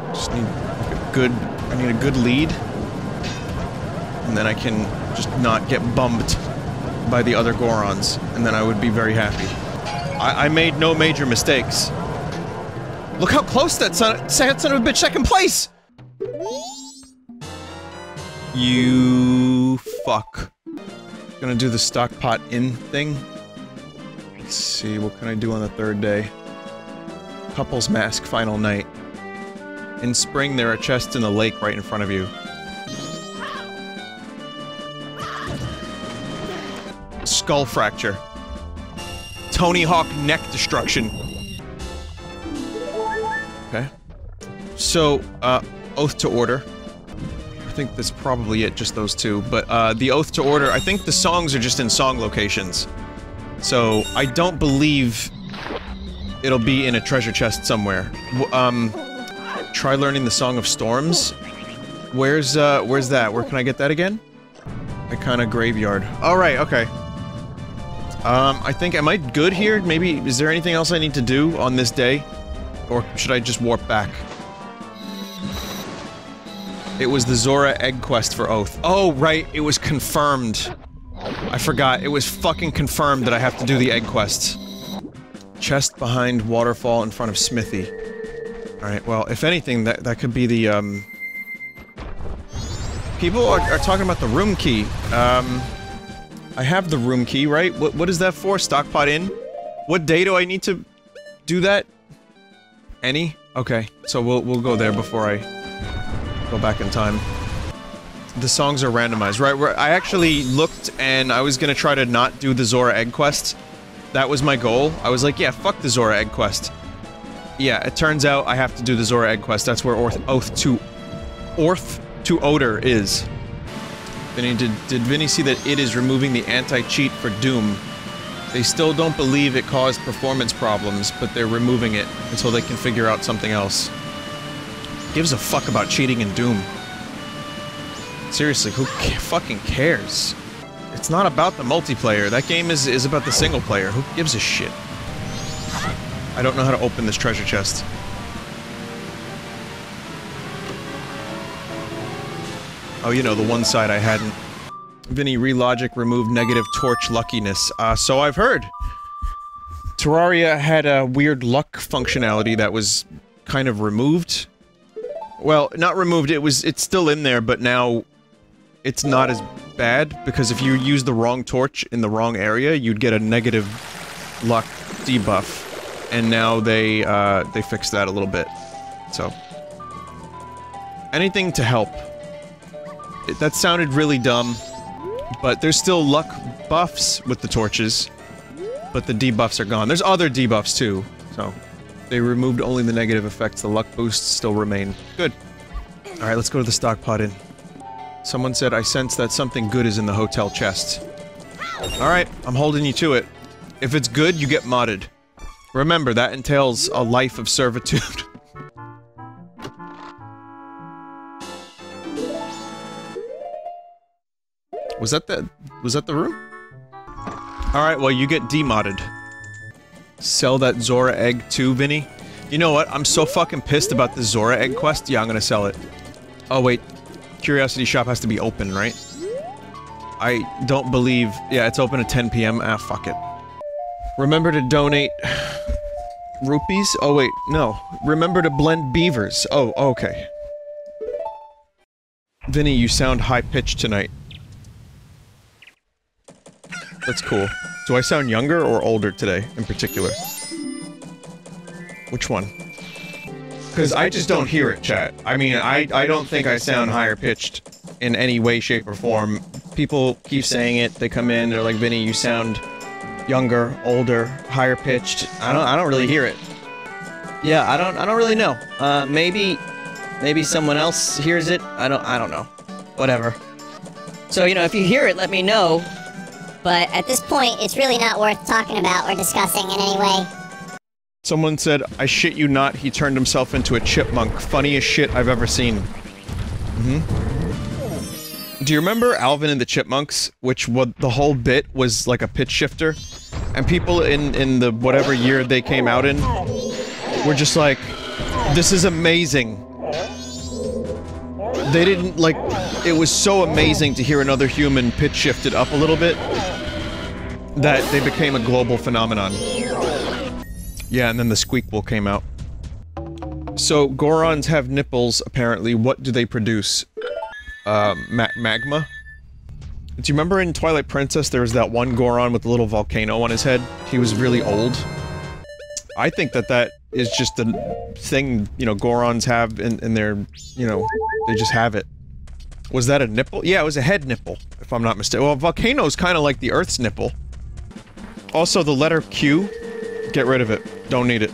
Just need a good, I need a good lead. And then I can just not get bumped by the other Gorons. And then I would be very happy. I, I made no major mistakes. Look how close that son, that son of a bitch second place! You fuck. Gonna do the Stock Pot Inn thing. Let's see, what can I do on the third day? Couples mask final night. In spring, there are chests in the lake right in front of you. Skull fracture. Tony Hawk neck destruction. Okay. So, uh, Oath to Order. I think that's probably it, just those two. But, uh, the Oath to Order, I think the songs are just in song locations. So, I don't believe it'll be in a treasure chest somewhere. Um, try learning the Song of Storms. Where's, uh, where's that? Where can I get that again? Ikana Graveyard. Alright, okay. Um, I think, am I good here? Maybe, is there anything else I need to do on this day? Or should I just warp back? It was the Zora egg quest for Oath. Oh, right, it was confirmed. I forgot, it was fucking confirmed that I have to do the egg quest. Chest behind waterfall in front of Smithy. Alright, well, if anything, that, that could be the, um... People are, are talking about the room key. Um... I have the room key, right? What, what is that for? Stock Pot Inn? What day do I need to do that? Any? Okay, so we'll, we'll go there before I go back in time. The songs are randomized, right? Where I actually looked and I was gonna try to not do the Zora Egg Quest. That was my goal. I was like, yeah, fuck the Zora Egg Quest. Yeah, it turns out I have to do the Zora Egg Quest. That's where Orth Oath to... Orth to Odor is. Vinny, did, did Vinny see that it is removing the anti-cheat for Doom? They still don't believe it caused performance problems, but they're removing it until they can figure out something else. Gives a fuck about cheating in Doom. Seriously, who ca fucking cares? It's not about the multiplayer. That game is, is about the single player. Who gives a shit? I don't know how to open this treasure chest. Oh, you know, the one side I hadn't. Vinny Relogic removed negative torch luckiness. Uh, so I've heard. Terraria had a weird luck functionality that was kind of removed. Well, not removed, it was- it's still in there, but now it's not as bad, because if you use the wrong torch in the wrong area, you'd get a negative luck debuff. And now they, uh, they fixed that a little bit. So. Anything to help. It- that sounded really dumb, but there's still luck buffs with the torches, but the debuffs are gone. There's other debuffs too, so they removed only the negative effects. The luck boosts still remain. Good. Alright, let's go to the Stock Pot Inn. Someone said, I sense that something good is in the hotel chest. Alright, I'm holding you to it. If it's good, you get modded. Remember, that entails a life of servitude. Was that the- was that the room? Alright, well you get demodded. Sell that Zora egg too, Vinny? You know what? I'm so fucking pissed about the Zora egg quest. Yeah, I'm gonna sell it. Oh wait. Curiosity shop has to be open, right? I don't believe- yeah, it's open at 10 p.m. Ah, fuck it. Remember to donate... Rupees? Oh wait, no. Remember to blend beavers. Oh, okay. Vinny, you sound high-pitched tonight. That's cool. Do I sound younger or older today, in particular? Which one? Because I just don't hear it, chat. I mean, I, I don't think I sound higher pitched in any way, shape, or form. People keep saying it. They come in, they're like, Vinny, you sound younger, older, higher pitched. I don't I don't really hear it. Yeah, I don't I don't really know. Uh maybe maybe someone else hears it. I don't I don't know. Whatever. So, you know, if you hear it, let me know. But at this point, it's really not worth talking about or discussing in any way. Someone said, I shit you not, he turned himself into a chipmunk. Funniest shit I've ever seen. Mm-hmm. Do you remember Alvin and the Chipmunks? Which what the whole bit was like a pitch shifter? And people in, in the whatever year they came out in were just like, this is amazing. They didn't, like, it was so amazing to hear another human pitch shifted up a little bit that they became a global phenomenon. Yeah, and then the Squeakquel came out. So, Gorons have nipples, apparently. What do they produce? uh, ma magma. Do you remember in Twilight Princess there was that one Goron with the little volcano on his head? He was really old. I think that that is just the thing, you know, Gorons have in, in their, you know, they just have it. Was that a nipple? Yeah, it was a head nipple, if I'm not mistaken. Well, volcano's kind of like the Earth's nipple. Also, the letter Q, get rid of it. Don't need it.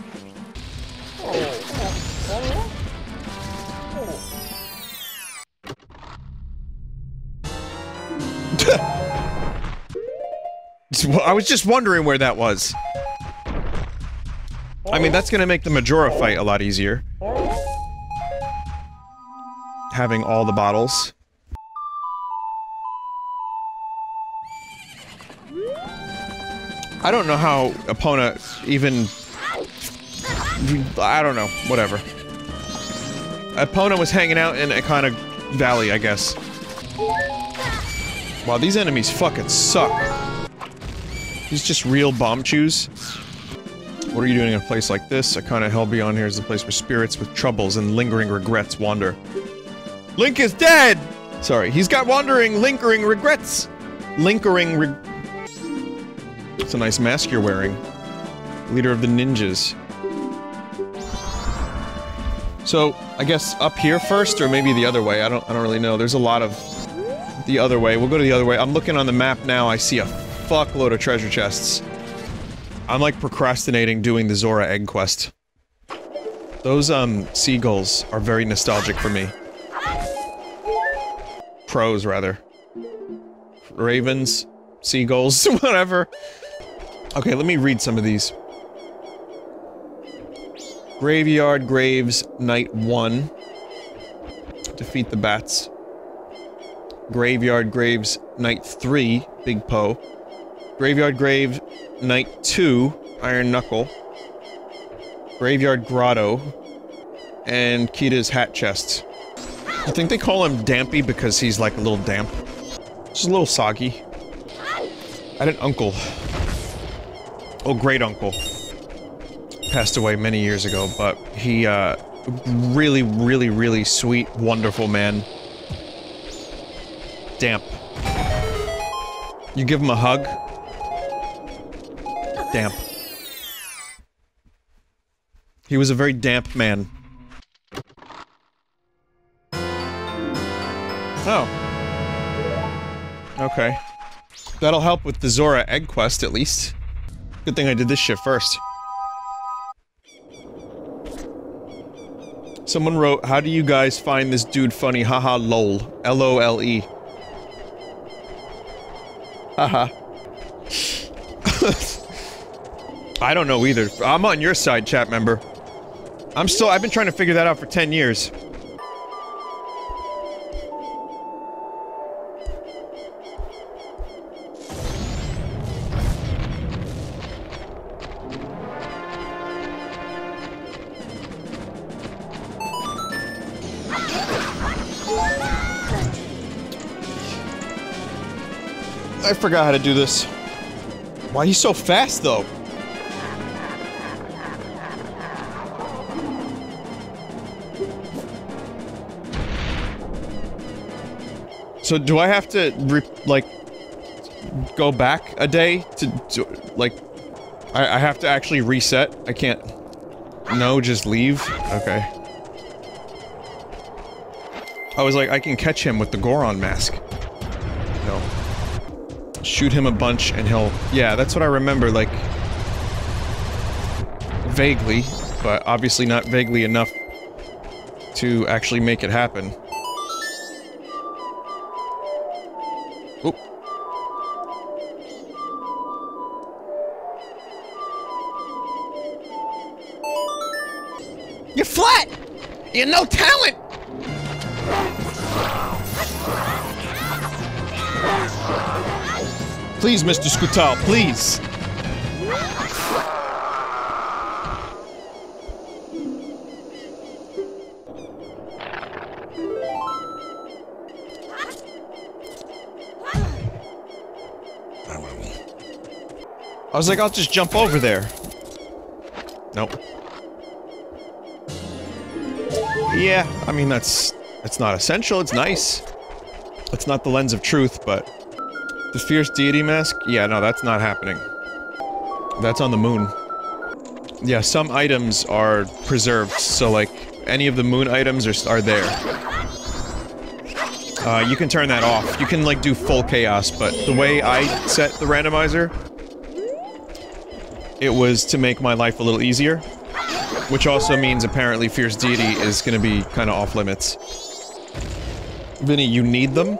I was just wondering where that was. I mean, that's gonna make the Majora fight a lot easier. Having all the bottles. I don't know how Epona even... I don't know. Whatever. Epona was hanging out in a kind of valley, I guess. Wow, these enemies fucking suck. These just real Bombchus. What are you doing in a place like this? A kind of hell beyond here is the place where spirits with troubles and lingering regrets wander. Link is dead! Sorry, he's got wandering, lingering regrets. Linkering It's a nice mask you're wearing. Leader of the ninjas. So, I guess up here first, or maybe the other way, I don't- I don't really know. There's a lot of... The other way. We'll go to the other way. I'm looking on the map now, I see a fuckload of treasure chests. I'm like procrastinating doing the Zora egg quest. Those, um, seagulls are very nostalgic for me. Crows, rather. Ravens, seagulls, whatever. Okay, let me read some of these. Graveyard Graves, Night 1. Defeat the bats. Graveyard Graves, Night 3, Big Poe. Graveyard Grave, Night 2, Iron Knuckle. Graveyard Grotto. And Kita's Hat Chest. I think they call him Dampé because he's like a little damp. Just a little soggy. I had an uncle. Oh, great uncle. Passed away many years ago, but he, uh, really, really, really sweet, wonderful man. Damp. You give him a hug. Damp. He was a very damp man. Oh. Okay. That'll help with the Zora egg quest, at least. Good thing I did this shit first. Someone wrote, how do you guys find this dude funny? Haha lol. L-O-L-E. Haha. I don't know either. I'm on your side, chat member. I'm still- I've been trying to figure that out for 10 years. I forgot how to do this. Why he's so fast, though? So do I have to, like, go back a day to, like, I, I have to actually reset? I can't... No, just leave? Okay. I was like, I can catch him with the Goron mask. No. Shoot him a bunch and he'll... Yeah, that's what I remember, like... Vaguely, but obviously not vaguely enough to actually make it happen. You're flat! You're no talent! Please, Mr. Scutal, please! I was like, I'll just jump over there. Nope. Yeah, I mean, that's... It's not essential, it's nice. It's not the lens of truth, but the fierce deity mask? Yeah, no, that's not happening. That's on the moon. Yeah, some items are preserved, so like any of the moon items are are there. Uh, you can turn that off. You can like do full chaos, but the way I set the randomizer, it was to make my life a little easier, which also means apparently fierce deity is going to be kind of off limits. Vinny, you need them?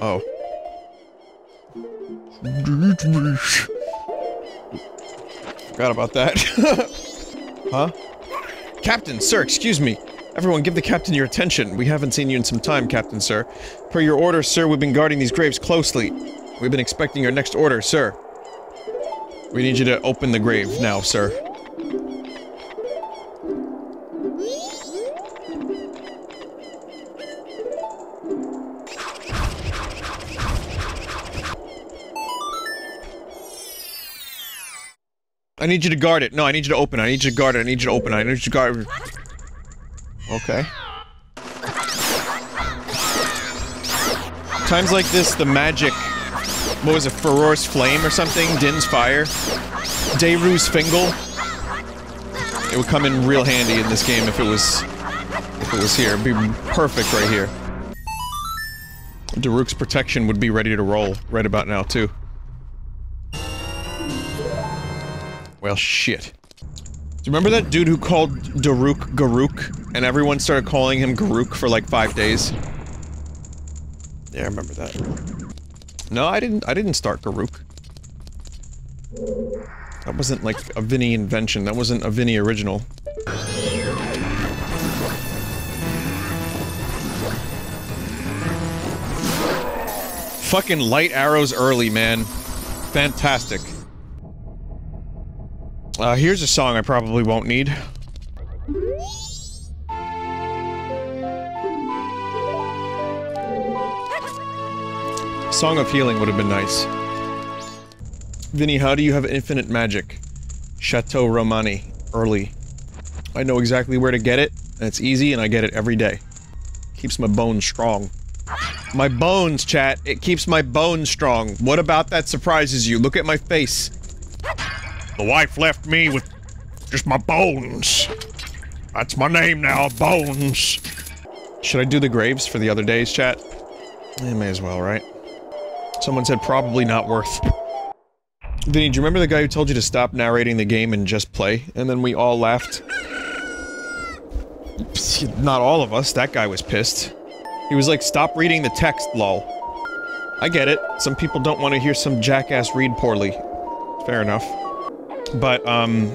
Oh. Forgot about that. huh? Captain, sir, excuse me. Everyone, give the captain your attention. We haven't seen you in some time, Captain, sir. Per your order, sir, we've been guarding these graves closely. We've been expecting your next order, sir. We need you to open the grave now, sir. I need you to guard it. No, I need you to open it. I need you to guard it. I need you to open it. I need you to guard it. Okay. Times like this, the magic... What was it? Furor's Flame or something? Din's Fire? Dayru's Fingal? It would come in real handy in this game if it was... If it was here. It'd be perfect right here. Daruk's protection would be ready to roll right about now, too. Well, shit. Do you remember that dude who called Daruk Garuk? And everyone started calling him Garuk for like five days? Yeah, I remember that. No, I didn't- I didn't start Garuk. That wasn't like a Vinny invention, that wasn't a Vinny original. Fucking light arrows early, man. Fantastic. Uh, here's a song I probably won't need. Song of Healing would have been nice. Vinny, how do you have infinite magic? Chateau Romani. Early. I know exactly where to get it, and it's easy, and I get it every day. Keeps my bones strong. My bones, chat. It keeps my bones strong. What about that surprises you? Look at my face. The wife left me with just my bones. That's my name now, Bones. Should I do the graves for the other days, chat? I may as well, right? Someone said probably not worth. Vinny, do you remember the guy who told you to stop narrating the game and just play? And then we all laughed? Not all of us, that guy was pissed. He was like, stop reading the text, lol. I get it. Some people don't want to hear some jackass read poorly. Fair enough. But, um,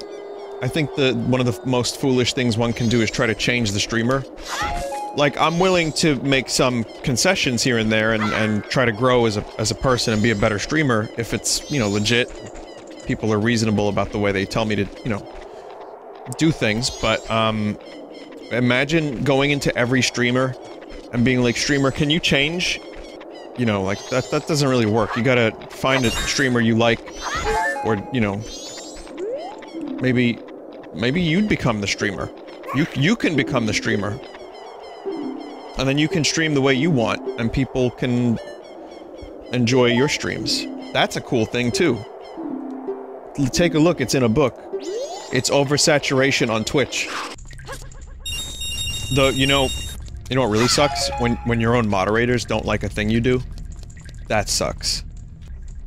I think the one of the most foolish things one can do is try to change the streamer. Like, I'm willing to make some concessions here and there and, and try to grow as a, as a person and be a better streamer if it's, you know, legit. People are reasonable about the way they tell me to, you know, do things, but, um, imagine going into every streamer and being like, streamer, can you change? You know, like, that, that doesn't really work. You gotta find a streamer you like, or, you know, maybe, maybe you'd become the streamer. You, you can become the streamer. And then you can stream the way you want, and people can enjoy your streams. That's a cool thing, too. Take a look, it's in a book. It's oversaturation on Twitch. The, you know, you know what really sucks? When, when your own moderators don't like a thing you do? That sucks.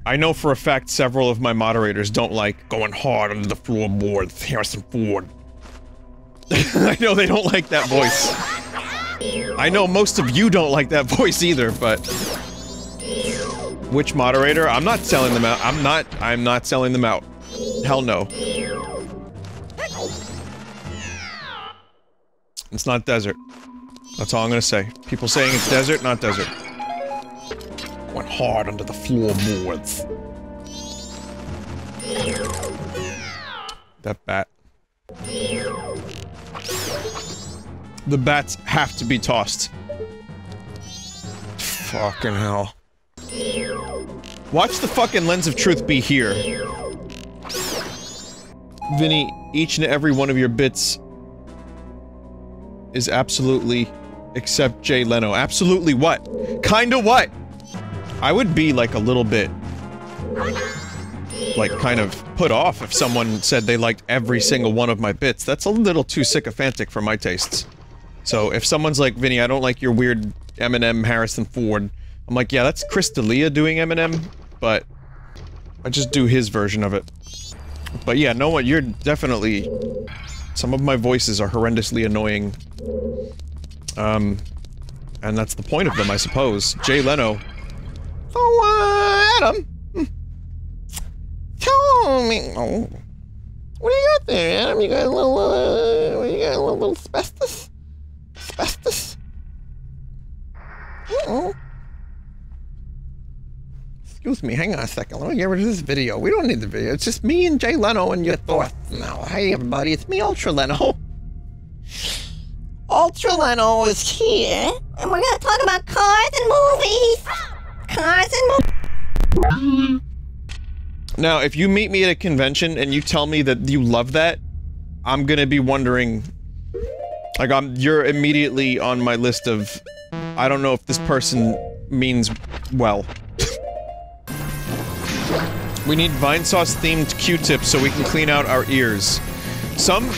I know for a fact several of my moderators don't like going hard under the floorboards, Harrison Ford. I know they don't like that voice. I know most of you don't like that voice either, but... Which moderator? I'm not selling them out. I'm not- I'm not selling them out. Hell no. It's not desert. That's all I'm gonna say. People saying it's desert, not desert. Went hard under the floorboards. That bat. The bats have to be tossed. Fucking hell. Watch the fucking lens of truth be here. Vinny, each and every one of your bits is absolutely except Jay Leno. Absolutely what? Kinda what? I would be like a little bit like kind of put off if someone said they liked every single one of my bits. That's a little too sycophantic for my tastes. So if someone's like, Vinny, I don't like your weird Eminem Harrison Ford, I'm like, yeah, that's Chris D'Elia doing Eminem, but I just do his version of it. But yeah, no one, you're definitely... Some of my voices are horrendously annoying. Um, and that's the point of them, I suppose. Jay Leno. Oh, uh, Adam. Tell me. Oh. What do you got there, Adam? You got a little, uh, what you got? A little, little asbestos? Asbestos? Uh-oh. Excuse me, hang on a second. Let me get rid of this video. We don't need the video. It's just me and Jay Leno and your thoughts now. Hey, everybody, it's me, Ultra Leno. Ultra Leno is here, and we're gonna talk about cars and movies. Now, if you meet me at a convention and you tell me that you love that, I'm gonna be wondering... Like, I'm- you're immediately on my list of... I don't know if this person means well. we need Vinesauce themed Q-tips so we can clean out our ears. Some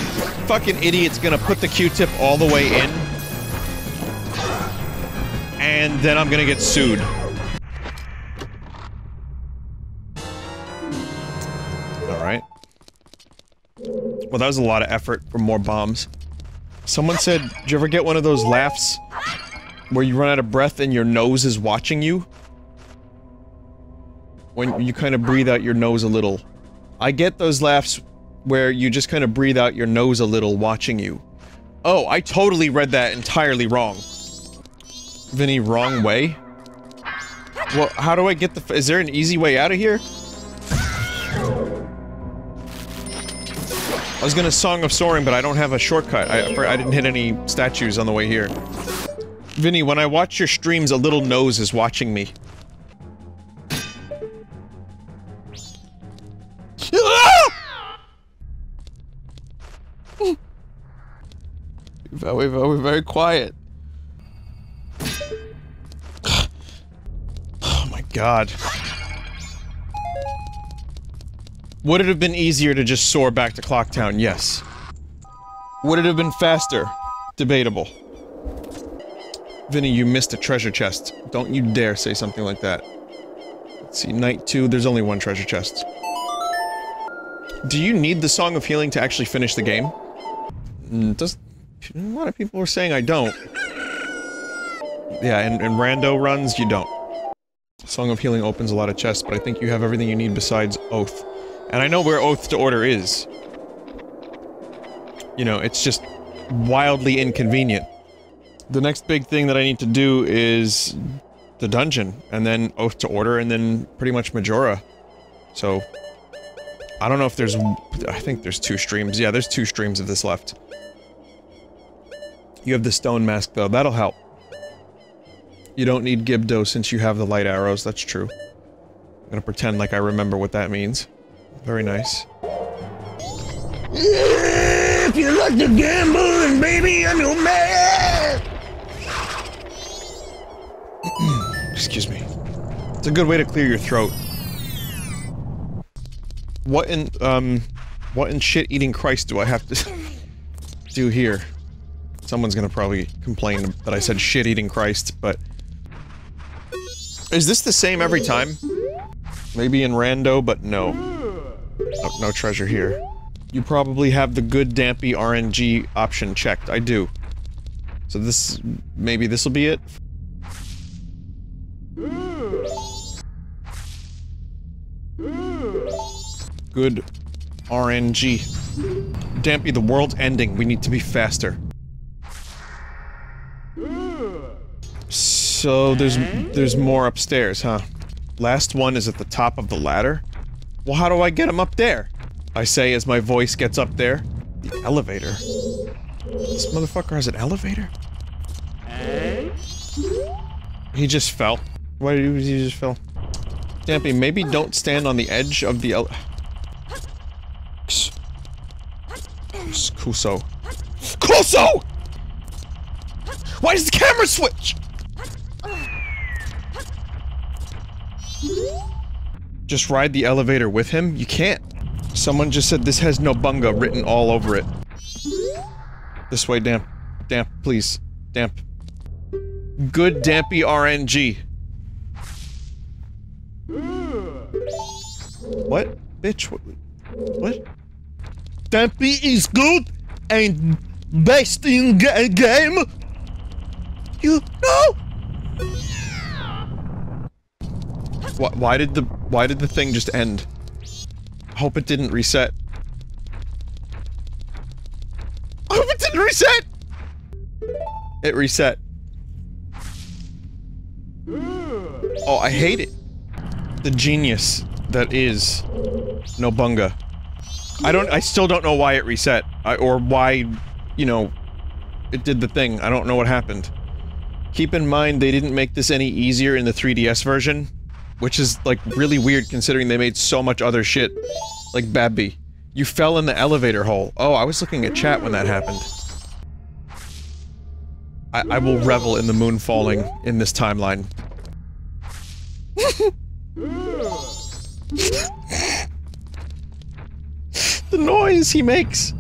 fucking idiot's gonna put the Q-tip all the way in. And then I'm gonna get sued. Well, that was a lot of effort for more bombs. Someone said, did you ever get one of those laughs where you run out of breath and your nose is watching you? When you kind of breathe out your nose a little. I get those laughs where you just kind of breathe out your nose a little watching you. Oh, I totally read that entirely wrong. Vinny, wrong way? Well, how do I get the is there an easy way out of here? Was gonna Song of Soaring, but I don't have a shortcut. I, I didn't hit any statues on the way here. Vinny, when I watch your streams, a little nose is watching me. Very, very, very quiet. Oh my god. Would it have been easier to just soar back to Clocktown? Yes. Would it have been faster? Debatable. Vinny, you missed a treasure chest. Don't you dare say something like that. Let's see, night two, there's only one treasure chest. Do you need the Song of Healing to actually finish the game? Mm, does a lot of people are saying I don't. Yeah, and, in rando runs, you don't. Song of Healing opens a lot of chests, but I think you have everything you need besides Oath. And I know where Oath to Order is. You know, it's just wildly inconvenient. The next big thing that I need to do is the dungeon, and then Oath to Order, and then pretty much Majora. So, I don't know if there's... I think there's two streams. Yeah, there's two streams of this left. You have the stone mask, though. That'll help. You don't need Gibdo since you have the light arrows. That's true. I'm gonna pretend like I remember what that means. Very nice. If you like to gamble, and baby, I'm your man. Excuse me. It's a good way to clear your throat. What in, um, what in shit-eating Christ do I have to do here? Someone's gonna probably complain that I said shit-eating Christ, but... Is this the same every time? Maybe in rando, but no. No, no treasure here. You probably have the good dampy RNG option checked. I do. So this... maybe this'll be it? Good RNG. Dampé, the world's ending. We need to be faster. So there's there's more upstairs, huh? Last one is at the top of the ladder? Well, how do I get him up there? I say as my voice gets up there. The elevator. This motherfucker has an elevator? He just fell. Why did he just fell? Dampé, maybe don't stand on the edge of the ele- Kuso. Kuso! Why does the camera switch? Just ride the elevator with him? You can't. Someone just said this has no bunga written all over it. This way, damp. Damp, please. Damp. Good dampy RNG. What? Bitch, what? What? Dampé is good and best in ga game. You know? Why, why did the why did the thing just end? Hope it didn't reset. I hope it didn't reset. It reset. Oh, I hate it. The genius that is Nobunga. I don't- I still don't know why it reset. I, or why, you know, it did the thing. I don't know what happened. Keep in mind they didn't make this any easier in the 3DS version. Which is, like, really weird considering they made so much other shit. Like Babby. You fell in the elevator hole. Oh, I was looking at chat when that happened. I, I will revel in the moon falling in this timeline. the noise he makes!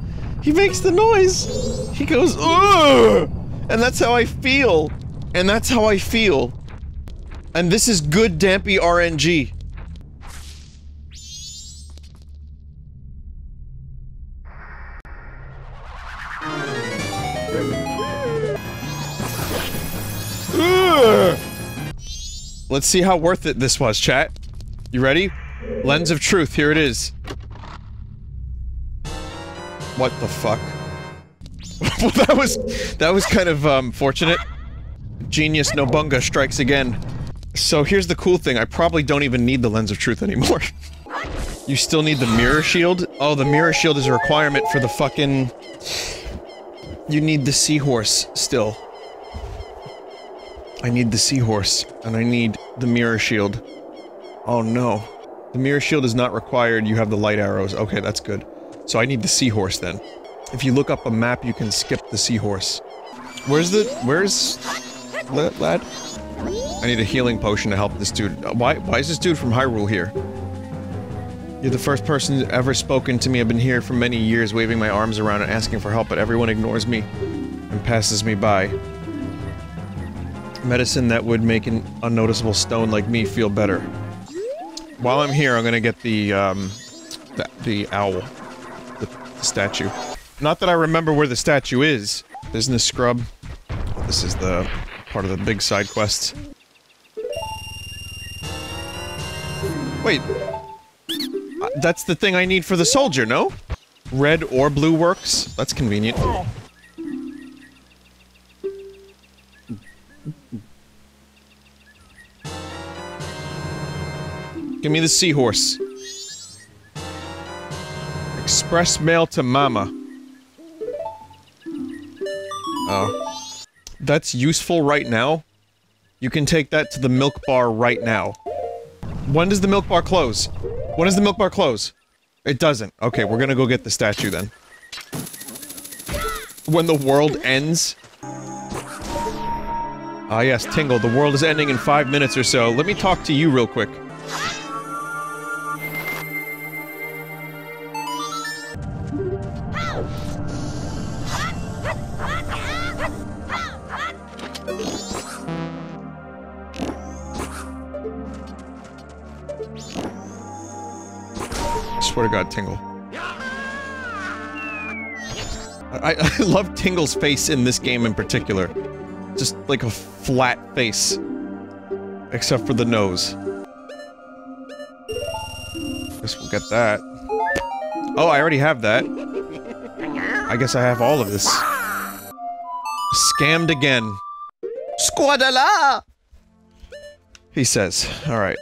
He makes the noise! He goes, Ugh! And that's how I feel! And that's how I feel. And this is good dampy RNG. Let's see how worth it this was, chat. You ready? Lens of truth, here it is. What the fuck? well, that was- that was kind of, um, fortunate. Genius Nobunga strikes again. So here's the cool thing, I probably don't even need the Lens of Truth anymore. you still need the Mirror Shield? Oh, the Mirror Shield is a requirement for the fucking... You need the Seahorse, still. I need the Seahorse, and I need the Mirror Shield. Oh no. The Mirror Shield is not required, you have the light arrows. Okay, that's good. So I need the Seahorse then. If you look up a map, you can skip the Seahorse. Where's the- where's... lad? I need a healing potion to help this dude. Why- why is this dude from Hyrule here? You're the first person ever spoken to me. I've been here for many years, waving my arms around and asking for help, but everyone ignores me and passes me by. Medicine that would make an unnoticeable stone like me feel better. While I'm here, I'm gonna get the, um, the, the owl. The statue. Not that I remember where the statue is. Business scrub. This is the part of the big side quest. Wait. Uh, That's the thing I need for the soldier, no? Red or blue works? That's convenient. Give me the seahorse. Express mail to Mama. Oh. That's useful right now? You can take that to the milk bar right now. When does the milk bar close? When does the milk bar close? It doesn't. Okay, we're gonna go get the statue then. When the world ends? Ah yes, Tingle, the world is ending in five minutes or so. Let me talk to you real quick. Swear to God, Tingle. I, I love Tingle's face in this game in particular. Just like a flat face. Except for the nose. Guess we'll get that. Oh, I already have that. I guess I have all of this. Scammed again. Squadala! He says. Alright.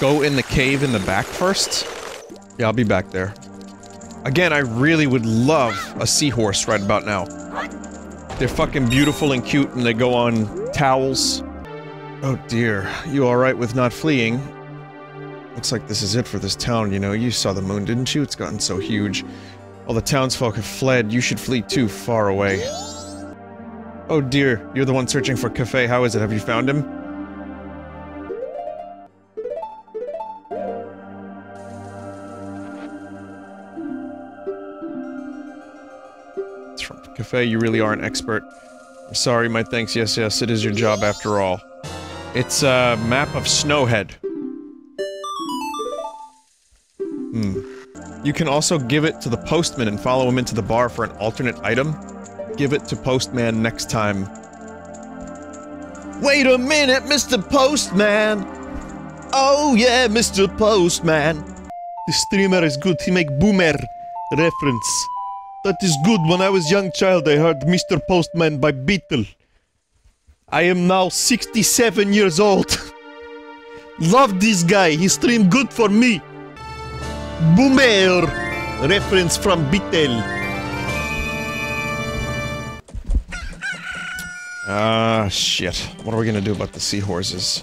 Go in the cave in the back first? Yeah, I'll be back there. Again, I really would love a seahorse right about now. They're fucking beautiful and cute and they go on towels. Oh dear. You alright with not fleeing? Looks like this is it for this town, you know. You saw the moon, didn't you? It's gotten so huge. All the townsfolk have fled. You should flee too far away. Oh dear, you're the one searching for Kafei. How is it? Have you found him? Kafei, you really are an expert. Sorry, my thanks, yes, yes, it is your job after all. It's a map of Snowhead. Hmm. You can also give it to the postman and follow him into the bar for an alternate item. Give it to postman next time. Wait a minute, Mr. Postman! Oh yeah, Mr. Postman! The streamer is good, he make boomer reference. That is good, when I was young child I heard Mr. Postman by Beatle. I am now 67 years old. Love this guy, he stream good for me. Boomer! Reference from Beatle. Ah, shit. What are we gonna do about the seahorses?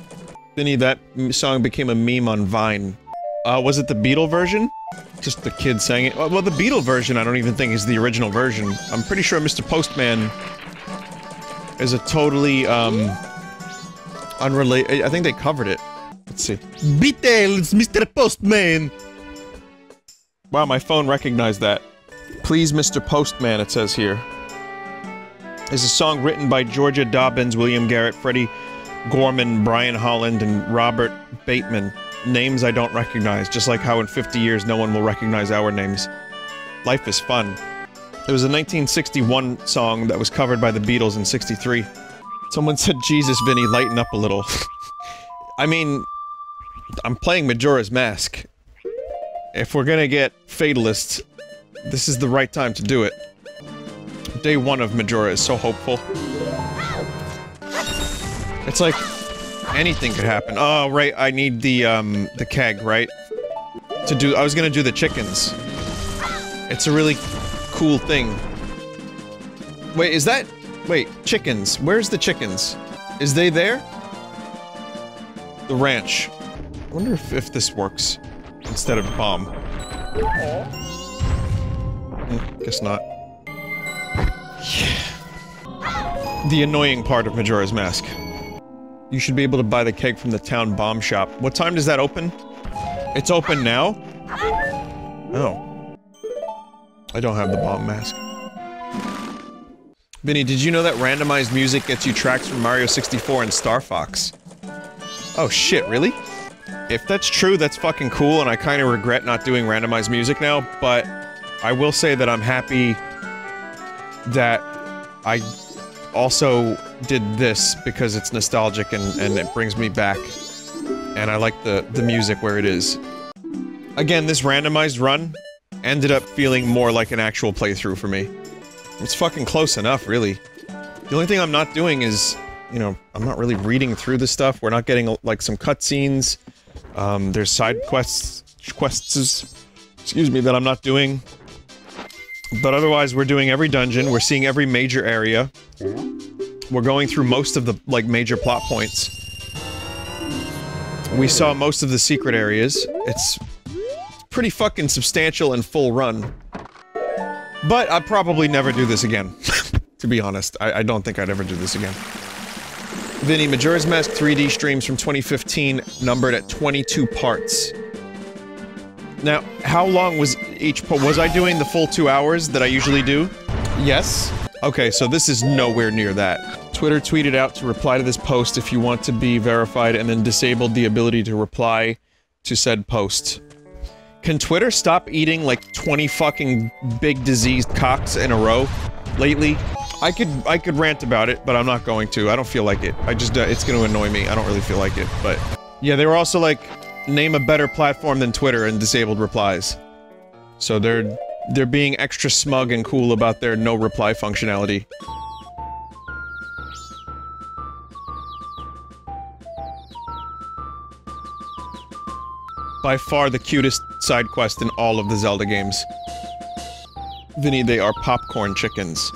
Vinny, that song became a meme on Vine. Uh, was it the Beatle version? Just the kid sang it? Well, the Beatle version I don't even think is the original version. I'm pretty sure Mr. Postman is a totally, um... Unrelated- I think they covered it. Let's see. Beatles, Mr. Postman! Wow, my phone recognized that. Please, Mr. Postman, it says here. Is a song written by Georgia Dobbins, William Garrett, Freddie Gorman, Brian Holland, and Robert Bateman. Names I don't recognize, just like how in 50 years no one will recognize our names. Life is fun. It was a 1961 song that was covered by the Beatles in 63. Someone said, Jesus, Vinny, lighten up a little. I mean, I'm playing Majora's Mask. If we're gonna get fatalists, this is the right time to do it. Day one of Majora is so hopeful. It's like anything could happen. Oh, right, I need the, um, the keg, right? To do- I was gonna do the chickens. It's a really cool thing. Wait, is that- wait, chickens. Where's the chickens? Is they there? The ranch. I wonder if, if this works instead of bomb. Hmm, guess not. The annoying part of Majora's Mask. You should be able to buy the keg from the town bomb shop. What time does that open? It's open now? Oh. I don't have the bomb mask. Vinny, did you know that randomized music gets you tracks from Mario 64 and Star Fox? Oh shit, really? If that's true, that's fucking cool, and I kind of regret not doing randomized music now, but I will say that I'm happy that I also did this because it's nostalgic and, and it brings me back. And I like the, the music where it is. Again, this randomized run ended up feeling more like an actual playthrough for me. It's fucking close enough, really. The only thing I'm not doing is, you know, I'm not really reading through the stuff. We're not getting, like, some cutscenes. Um, there's side quests, quests, excuse me, that I'm not doing. But otherwise, we're doing every dungeon, we're seeing every major area. We're going through most of the, like, major plot points. We saw most of the secret areas. It's pretty fucking substantial and full run. But I'd probably never do this again. to be honest, I, I don't think I'd ever do this again. Vinny, Majora's Mask 3D streams from 2015 numbered at 22 parts. Now, how long was each part? Was I doing the full two hours that I usually do? Yes. Okay, so this is nowhere near that. Twitter tweeted out to reply to this post if you want to be verified and then disabled the ability to reply to said post. Can Twitter stop eating like 20 fucking big diseased cocks in a row lately? I could I could rant about it, but I'm not going to. I don't feel like it. I just uh, it's going to annoy me. I don't really feel like it, but yeah, they were also like name a better platform than Twitter and disabled replies. So they're they're being extra smug and cool about their no reply functionality. By far the cutest side quest in all of the Zelda games. Vinny, they are popcorn chickens.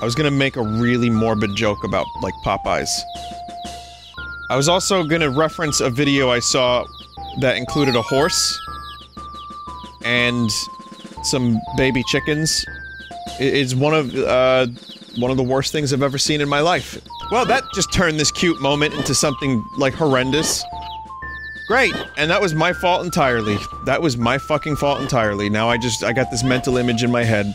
I was gonna make a really morbid joke about, like, Popeyes. I was also gonna reference a video I saw that included a horse and some baby chickens. It's one of, uh, one of the worst things I've ever seen in my life. Well, that just turned this cute moment into something, like, horrendous. Great, and that was my fault entirely. That was my fucking fault entirely. Now I just- I got this mental image in my head.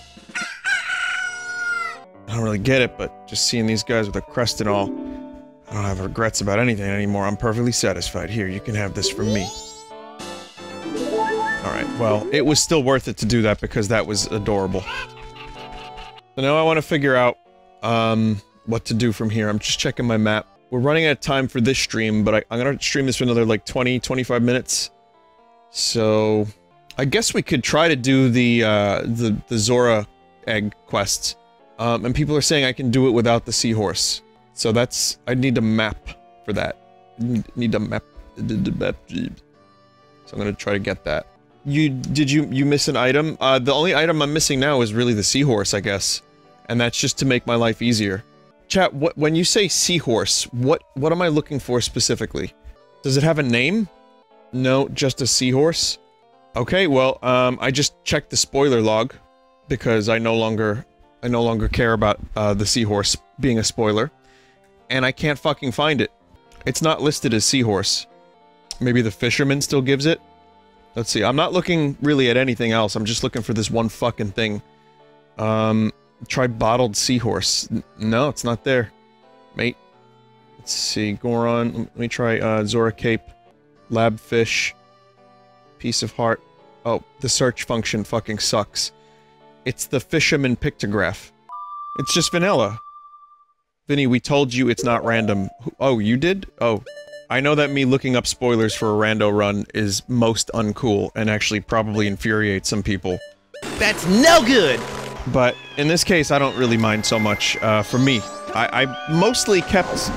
I don't really get it, but just seeing these guys with a crest and all, I don't have regrets about anything anymore. I'm perfectly satisfied. Here, you can have this from me. Alright, well, it was still worth it to do that because that was adorable. So now I want to figure out, um, what to do from here. I'm just checking my map. We're running out of time for this stream, but I, I'm gonna stream this for another, like, 20, 25 minutes. So... I guess we could try to do the, uh, the, the Zora egg quests. Um, and people are saying I can do it without the seahorse. So that's- I need a map for that. Need, need a map. map. So I'm gonna try to get that. You- did you- you miss an item? Uh, the only item I'm missing now is really the seahorse, I guess. And that's just to make my life easier. Chat, what- when you say seahorse, what- what am I looking for specifically? Does it have a name? No, just a seahorse? Okay, well, um, I just checked the spoiler log, because I no longer- I no longer care about, uh, the seahorse being a spoiler. And I can't fucking find it. It's not listed as seahorse. Maybe the fisherman still gives it? Let's see, I'm not looking really at anything else, I'm just looking for this one fucking thing. Um, try bottled seahorse. No, it's not there. Mate. Let's see, Goron, let me try, uh, Zora Cape. Lab fish. Piece of heart. Oh, the search function fucking sucks. It's the fisherman pictograph. It's just vanilla. Vinny, we told you it's not random. Oh, you did? Oh. I know that me looking up spoilers for a rando run is most uncool and actually probably infuriates some people. That's no good! But in this case, I don't really mind so much, uh, for me. I, I mostly kept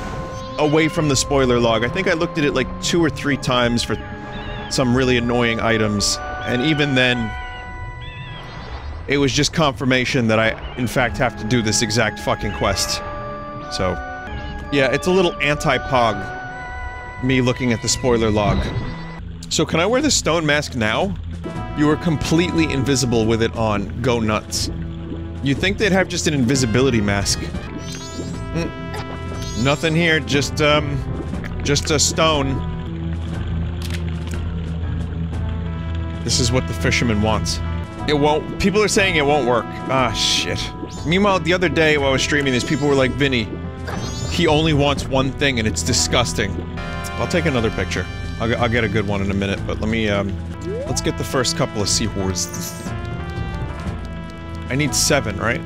away from the spoiler log. I think I looked at it like two or three times for some really annoying items, and even then, it was just confirmation that I, in fact, have to do this exact fucking quest. So, yeah, it's a little anti-pog, me looking at the spoiler log. So can I wear the stone mask now? You are completely invisible with it on. Go nuts. You think they'd have just an invisibility mask. Mm. Nothing here, just, um... Just a stone. This is what the fisherman wants. It won't- people are saying it won't work. Ah, shit. Meanwhile, the other day while I was streaming this, people were like, Vinny, he only wants one thing and it's disgusting. I'll take another picture. I'll, I'll get a good one in a minute, but let me, um... Let's get the first couple of seahorses. I need seven, right?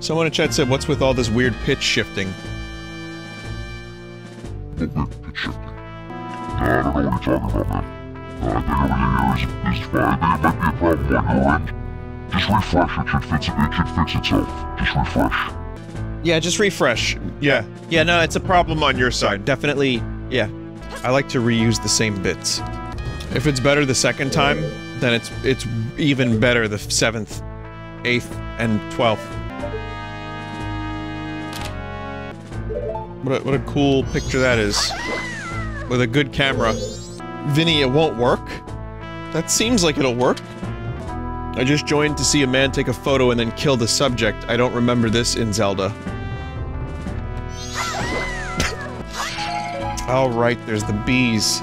Someone in chat said, what's with all this weird pitch shifting? Yeah, just refresh. Yeah. Yeah, no, it's a problem on your side. Definitely, yeah. I like to reuse the same bits. If it's better the second time, then it's it's even better the seventh, eighth, and twelfth. What a, what a cool picture that is. With a good camera. Vinny, it won't work? That seems like it'll work. I just joined to see a man take a photo and then kill the subject. I don't remember this in Zelda. Alright, there's the bees.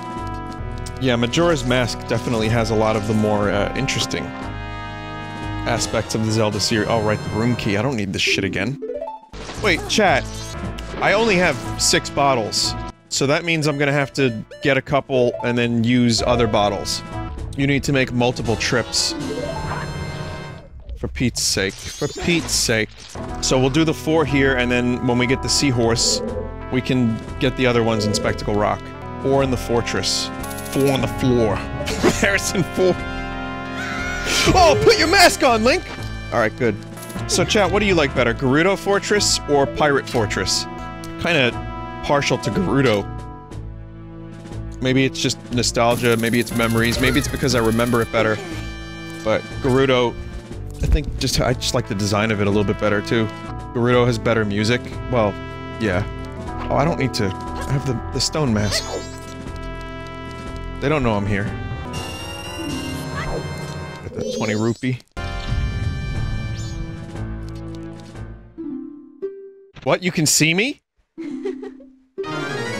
Yeah, Majora's Mask definitely has a lot of the more, uh, interesting aspects of the Zelda series. Oh, right, the room key. I don't need this shit again. Wait, chat. I only have six bottles. So that means I'm gonna have to get a couple and then use other bottles. You need to make multiple trips. For Pete's sake. For Pete's sake. So we'll do the four here, and then when we get the seahorse, we can get the other ones in Spectacle Rock. Four in the fortress. Four on the floor. Harrison, four. Oh, put your mask on, Link! Alright, good. So, chat, what do you like better, Gerudo Fortress or Pirate Fortress? Kinda partial to Gerudo. Maybe it's just nostalgia, maybe it's memories, maybe it's because I remember it better. But Gerudo, I think just I just like the design of it a little bit better too. Gerudo has better music. Well, yeah. Oh, I don't need to I have the, the stone mask. They don't know I'm here. Get that 20 rupee. What? You can see me?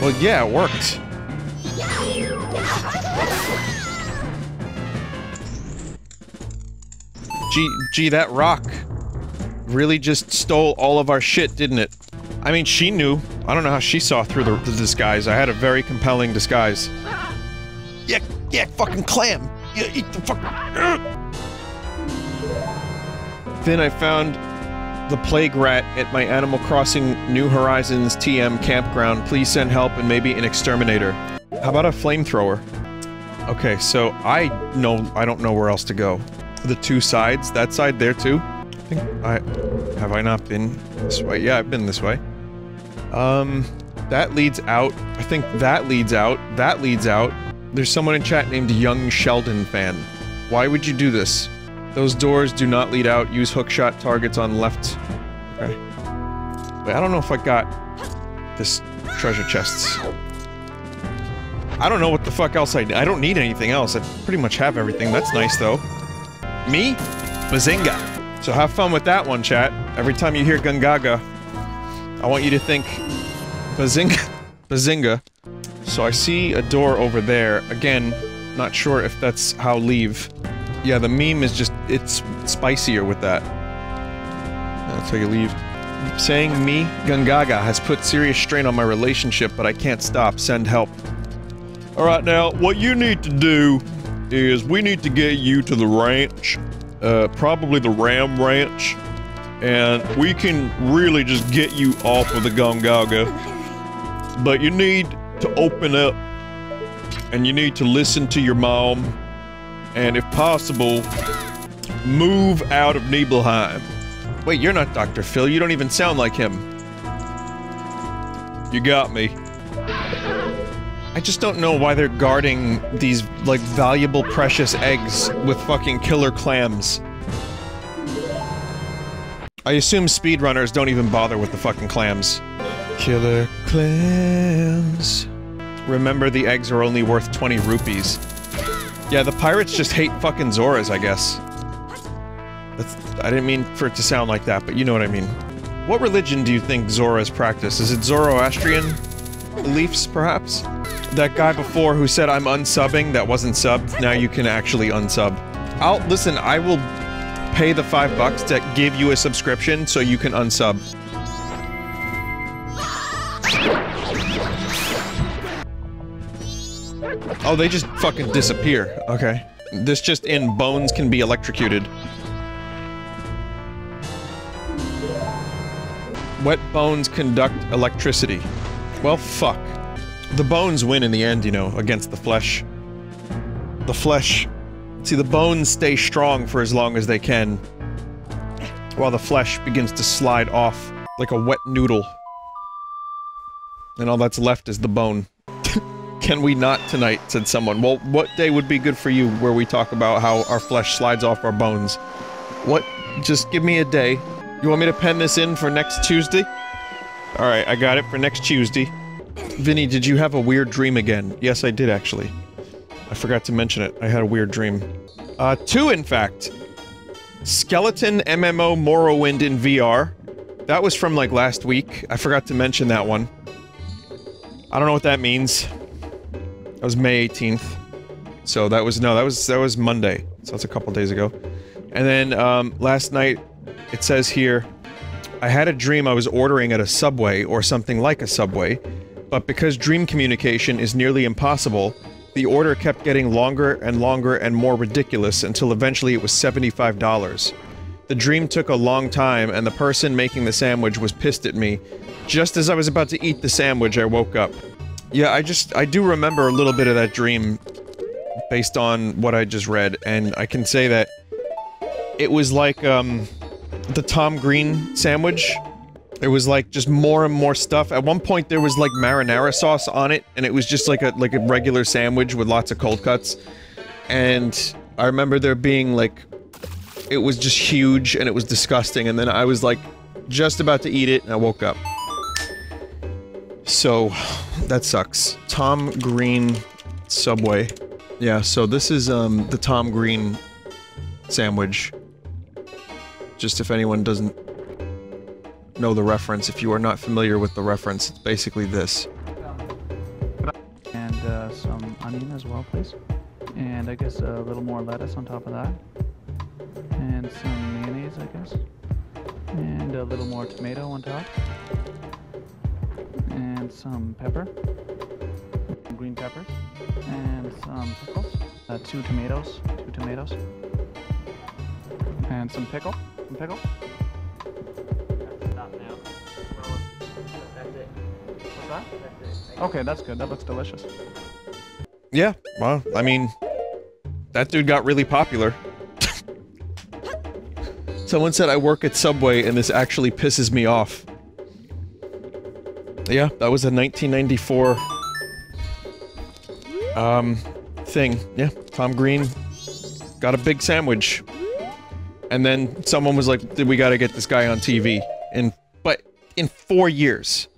Well, yeah, it worked. Gee, gee, that rock really just stole all of our shit, didn't it? I mean, she knew. I don't know how she saw through the, the disguise. I had a very compelling disguise. Yeah, yeah, fucking clam. Yeah, eat the fuck. Then I found the plague rat at my Animal Crossing New Horizons TM campground. Please send help and maybe an exterminator. How about a flamethrower? Okay, so I know I don't know where else to go. The two sides, that side there too. I think I have I not been this way? Yeah, I've been this way. Um, that leads out. I think that leads out. That leads out. There's someone in chat named Young Sheldon fan. Why would you do this? Those doors do not lead out. Use hookshot targets on left. Okay. Wait, I don't know if I got this treasure chests. I don't know what the fuck else I I don't need anything else. I pretty much have everything. That's nice though. Me? Bazinga. So have fun with that one, chat. Every time you hear Gungaga, I want you to think Bazinga. Bazinga. So I see a door over there. Again, not sure if that's how leave. Yeah, the meme is just, it's spicier with that. That's how you leave. Saying me, Gungaga, has put serious strain on my relationship, but I can't stop. Send help. Alright, now, what you need to do is we need to get you to the ranch, uh, probably the Ram Ranch, and we can really just get you off of the Gungaga. But you need to open up, and you need to listen to your mom, and if possible, move out of Nibelheim. Wait, you're not Dr. Phil. You don't even sound like him. You got me. I just don't know why they're guarding these, like, valuable, precious eggs with fucking killer clams. I assume speedrunners don't even bother with the fucking clams. Killer clams. Remember, the eggs are only worth 20 rupees. Yeah, the pirates just hate fucking Zoras, I guess. That's- I didn't mean for it to sound like that, but you know what I mean. What religion do you think Zoras practice? Is it Zoroastrian beliefs, perhaps? That guy before who said I'm unsubbing, that wasn't subbed, now you can actually unsub. I'll- listen, I will pay the five bucks to give you a subscription so you can unsub. Oh, they just fucking disappear. Okay. This just in, bones can be electrocuted. Wet bones conduct electricity. Well, fuck. The bones win in the end, you know, against the flesh. The flesh... See, the bones stay strong for as long as they can, while the flesh begins to slide off like a wet noodle. And all that's left is the bone. Can we not tonight, said someone. Well, what day would be good for you where we talk about how our flesh slides off our bones? What? Just give me a day. You want me to pen this in for next Tuesday? Alright, I got it for next Tuesday. Vinny, did you have a weird dream again? Yes, I did actually. I forgot to mention it. I had a weird dream. Uh, two in fact. Skeleton MMO Morrowind in VR. That was from like last week. I forgot to mention that one. I don't know what that means. That was May 18th. So that was, no, that was, that was Monday. So that's a couple days ago. And then, um, last night, it says here, I had a dream I was ordering at a Subway, or something like a Subway, but because dream communication is nearly impossible, the order kept getting longer and longer and more ridiculous until eventually it was $75. The dream took a long time, and the person making the sandwich was pissed at me. Just as I was about to eat the sandwich, I woke up. Yeah, I just- I do remember a little bit of that dream based on what I just read, and I can say that it was like, um, the Tom Green sandwich. It was like just more and more stuff. At one point there was like marinara sauce on it, and it was just like a like a regular sandwich with lots of cold cuts. And I remember there being like it was just huge and it was disgusting, and then I was like just about to eat it and I woke up. So that sucks. Tom Green Subway. Yeah, so this is um the Tom Green sandwich. Just if anyone doesn't know the reference. If you are not familiar with the reference, it's basically this. And uh, some onion as well, please. And I guess a little more lettuce on top of that. And some mayonnaise, I guess. And a little more tomato on top. And some pepper. Green peppers. And some pickles. Uh, two tomatoes. Two tomatoes. And some pickle. Some pickle. What's that? Okay, that's good. That looks delicious. Yeah, well, I mean, that dude got really popular. Someone said I work at Subway and this actually pisses me off. Yeah, that was a 1994 um thing. Yeah, Tom Green got a big sandwich. And then someone was like, we gotta get this guy on TV. And but in four years.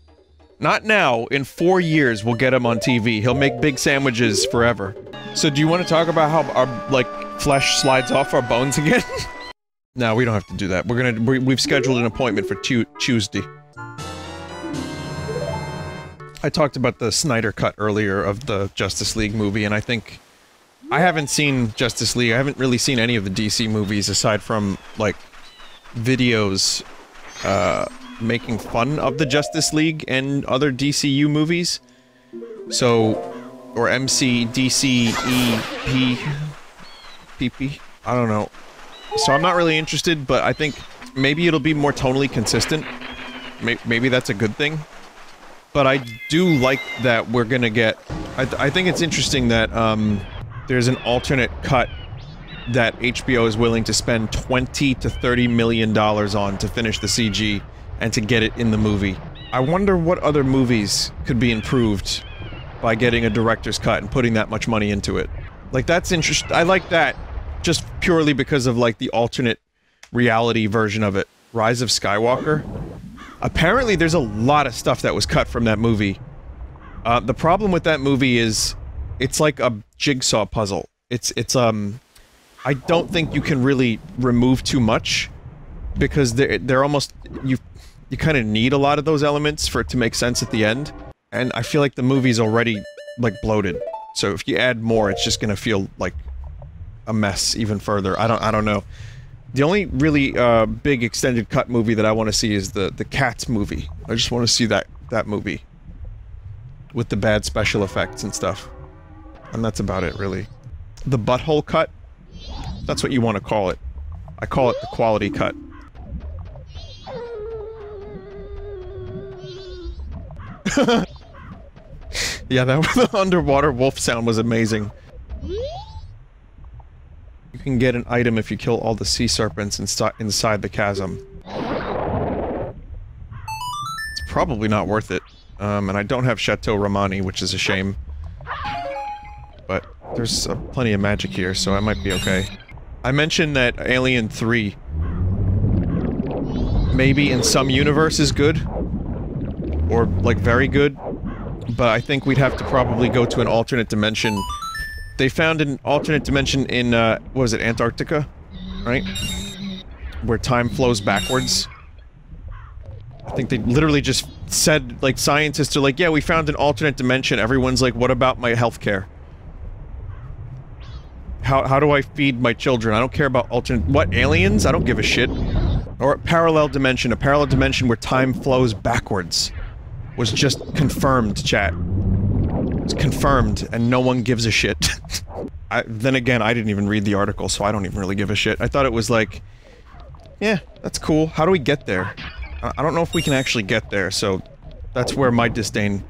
Not now, in four years we'll get him on TV. He'll make big sandwiches forever. So do you want to talk about how our, like, flesh slides off our bones again? no, we don't have to do that. We're gonna- we, we've scheduled an appointment for Tu- Tuesday. I talked about the Snyder cut earlier of the Justice League movie, and I think I haven't seen Justice League. I haven't really seen any of the DC movies aside from like videos uh, making fun of the Justice League and other DCU movies. So, or MC, DC, E, P, PP. I don't know. So I'm not really interested, but I think maybe it'll be more tonally consistent. Maybe that's a good thing but I do like that we're gonna get. I, th I think it's interesting that um, there's an alternate cut that HBO is willing to spend 20 to 30 million dollars on to finish the CG and to get it in the movie. I wonder what other movies could be improved by getting a director's cut and putting that much money into it. Like that's interesting. I like that just purely because of like the alternate reality version of it. Rise of Skywalker. Apparently, there's a lot of stuff that was cut from that movie. Uh, the problem with that movie is, it's like a jigsaw puzzle. It's it's um, I don't think you can really remove too much, because they're they're almost you you kind of need a lot of those elements for it to make sense at the end. And I feel like the movie's already like bloated. So if you add more, it's just gonna feel like a mess even further. I don't I don't know. The only really uh, big extended cut movie that I want to see is the the Cats movie. I just want to see that that movie with the bad special effects and stuff. And that's about it, really. The butthole cut. That's what you want to call it. I call it the quality cut. yeah, that the underwater wolf sound was amazing. Can get an item if you kill all the sea serpents insi inside the chasm. It's probably not worth it. Um, and I don't have Chateau Romani, which is a shame. But there's uh, plenty of magic here, so I might be okay. I mentioned that Alien 3 maybe in some universe is good. Or, like, very good. But I think we'd have to probably go to an alternate dimension they found an alternate dimension in, uh, what was it, Antarctica? Right? Where time flows backwards. I think they literally just said, like, scientists are like, yeah, we found an alternate dimension. Everyone's like, what about my healthcare? How, how do I feed my children? I don't care about alternate- what, aliens? I don't give a shit. Or a parallel dimension, a parallel dimension where time flows backwards. Was just confirmed, chat. Confirmed, and no one gives a shit. I, then again, I didn't even read the article, so I don't even really give a shit. I thought it was like, yeah, that's cool. How do we get there? I, I don't know if we can actually get there, so that's where my disdain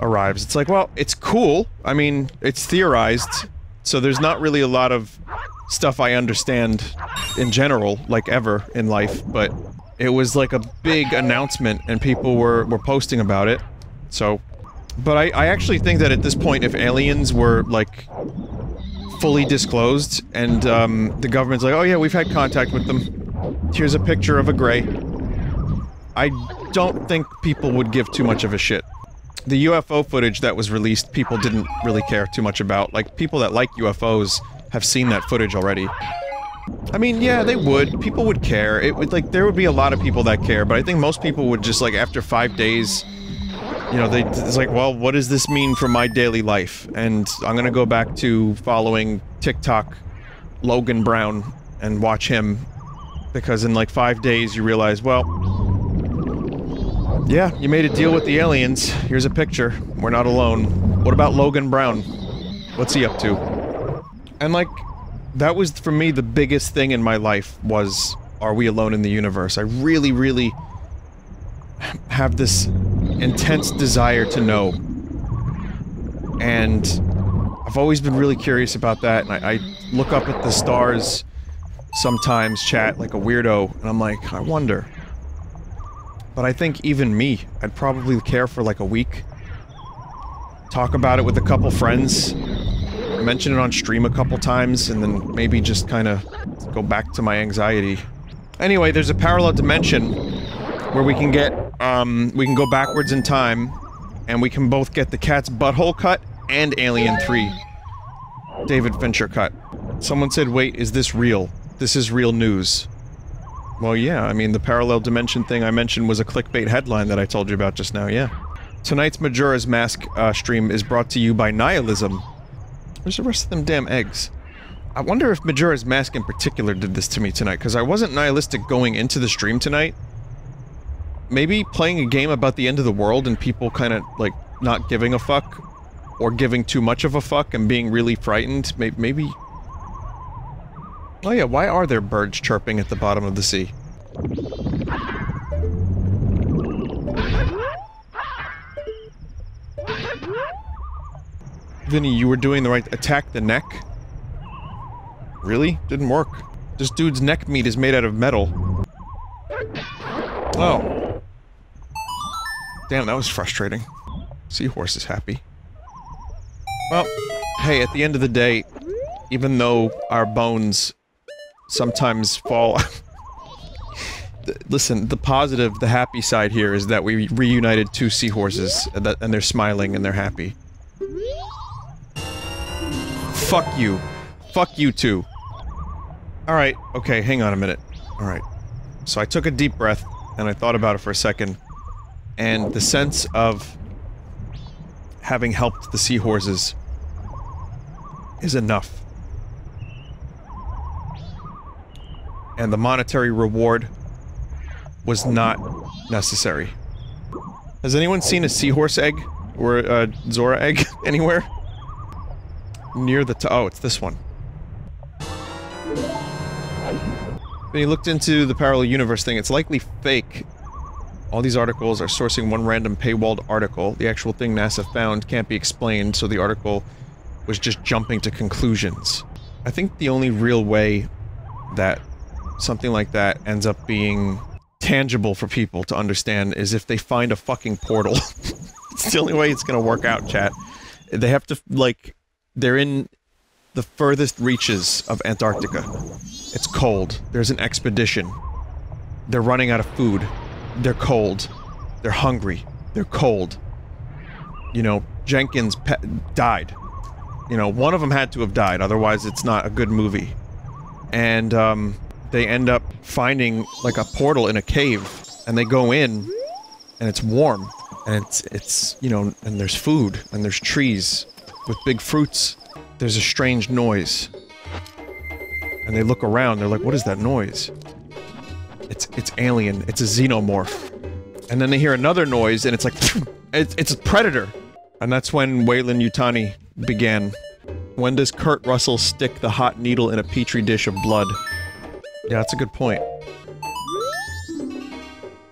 arrives. It's like, well, it's cool. I mean, it's theorized, so there's not really a lot of stuff I understand in general, like ever in life, but it was like a big announcement and people were, were posting about it, so but I, I actually think that at this point, if aliens were, like, fully disclosed, and, um, the government's like, oh yeah, we've had contact with them. Here's a picture of a gray. I don't think people would give too much of a shit. The UFO footage that was released, people didn't really care too much about. Like, people that like UFOs have seen that footage already. I mean, yeah, they would. People would care. It would like there would be a lot of people that care, but I think most people would just like after five days, you know, they it's like, well, what does this mean for my daily life? And I'm gonna go back to following TikTok, Logan Brown, and watch him, because in like five days you realize, well, yeah, you made a deal with the aliens. Here's a picture. We're not alone. What about Logan Brown? What's he up to? And like, that was for me the biggest thing in my life was, are we alone in the universe? I really, really have this intense desire to know. And I've always been really curious about that, and I, I look up at the stars sometimes, chat like a weirdo, and I'm like, I wonder. But I think even me, I'd probably care for like a week. Talk about it with a couple friends. Mention it on stream a couple times, and then maybe just kind of go back to my anxiety. Anyway, there's a parallel dimension where we can get, um, we can go backwards in time, and we can both get the cat's butthole cut and Alien 3. David Fincher cut. Someone said, wait, is this real? This is real news. Well, yeah, I mean, the parallel dimension thing I mentioned was a clickbait headline that I told you about just now, yeah. Tonight's Majora's Mask uh, stream is brought to you by Nihilism. Where's the rest of them damn eggs? I wonder if Majora's Mask in particular did this to me tonight, because I wasn't nihilistic going into the stream tonight. Maybe playing a game about the end of the world and people kind of, like, not giving a fuck, or giving too much of a fuck and being really frightened, may maybe... Oh yeah, why are there birds chirping at the bottom of the sea? Vinny, you were doing the right- attack the neck? Really? Didn't work. This dude's neck meat is made out of metal. Oh. Damn, that was frustrating. Seahorse is happy. Well, hey, at the end of the day, even though our bones sometimes fall... Listen, the positive, the happy side here is that we reunited two seahorses, and, they're smiling and they're happy. Fuck you. Fuck you too. Alright, okay, hang on a minute. Alright. So I took a deep breath, and I thought about it for a second, and the sense of having helped the seahorses is enough. And the monetary reward was not necessary. Has anyone seen a seahorse egg? Or a Zora egg anywhere? Near the oh, it's this one. When you looked into the parallel universe thing, it's likely fake. All these articles are sourcing one random paywalled article. The actual thing NASA found can't be explained, so the article was just jumping to conclusions. I think the only real way that something like that ends up being tangible for people to understand is if they find a fucking portal. it's the only way it's gonna work out, chat. They have to, like, they're in the furthest reaches of Antarctica. It's cold. There's an expedition. They're running out of food. They're cold. They're hungry. They're cold. You know, Jenkins died. You know, one of them had to have died, otherwise it's not a good movie. And, um, they end up finding, like, a portal in a cave, and they go in, and it's warm, and it's, it's, you know, and there's food, and there's trees with big fruits. There's a strange noise. And they look around, they're like, what is that noise? It's, it's alien, it's a xenomorph. And then they hear another noise, and it's like, it's, it's a predator! And that's when Weyland-Yutani began. When does Kurt Russell stick the hot needle in a petri dish of blood? Yeah, that's a good point.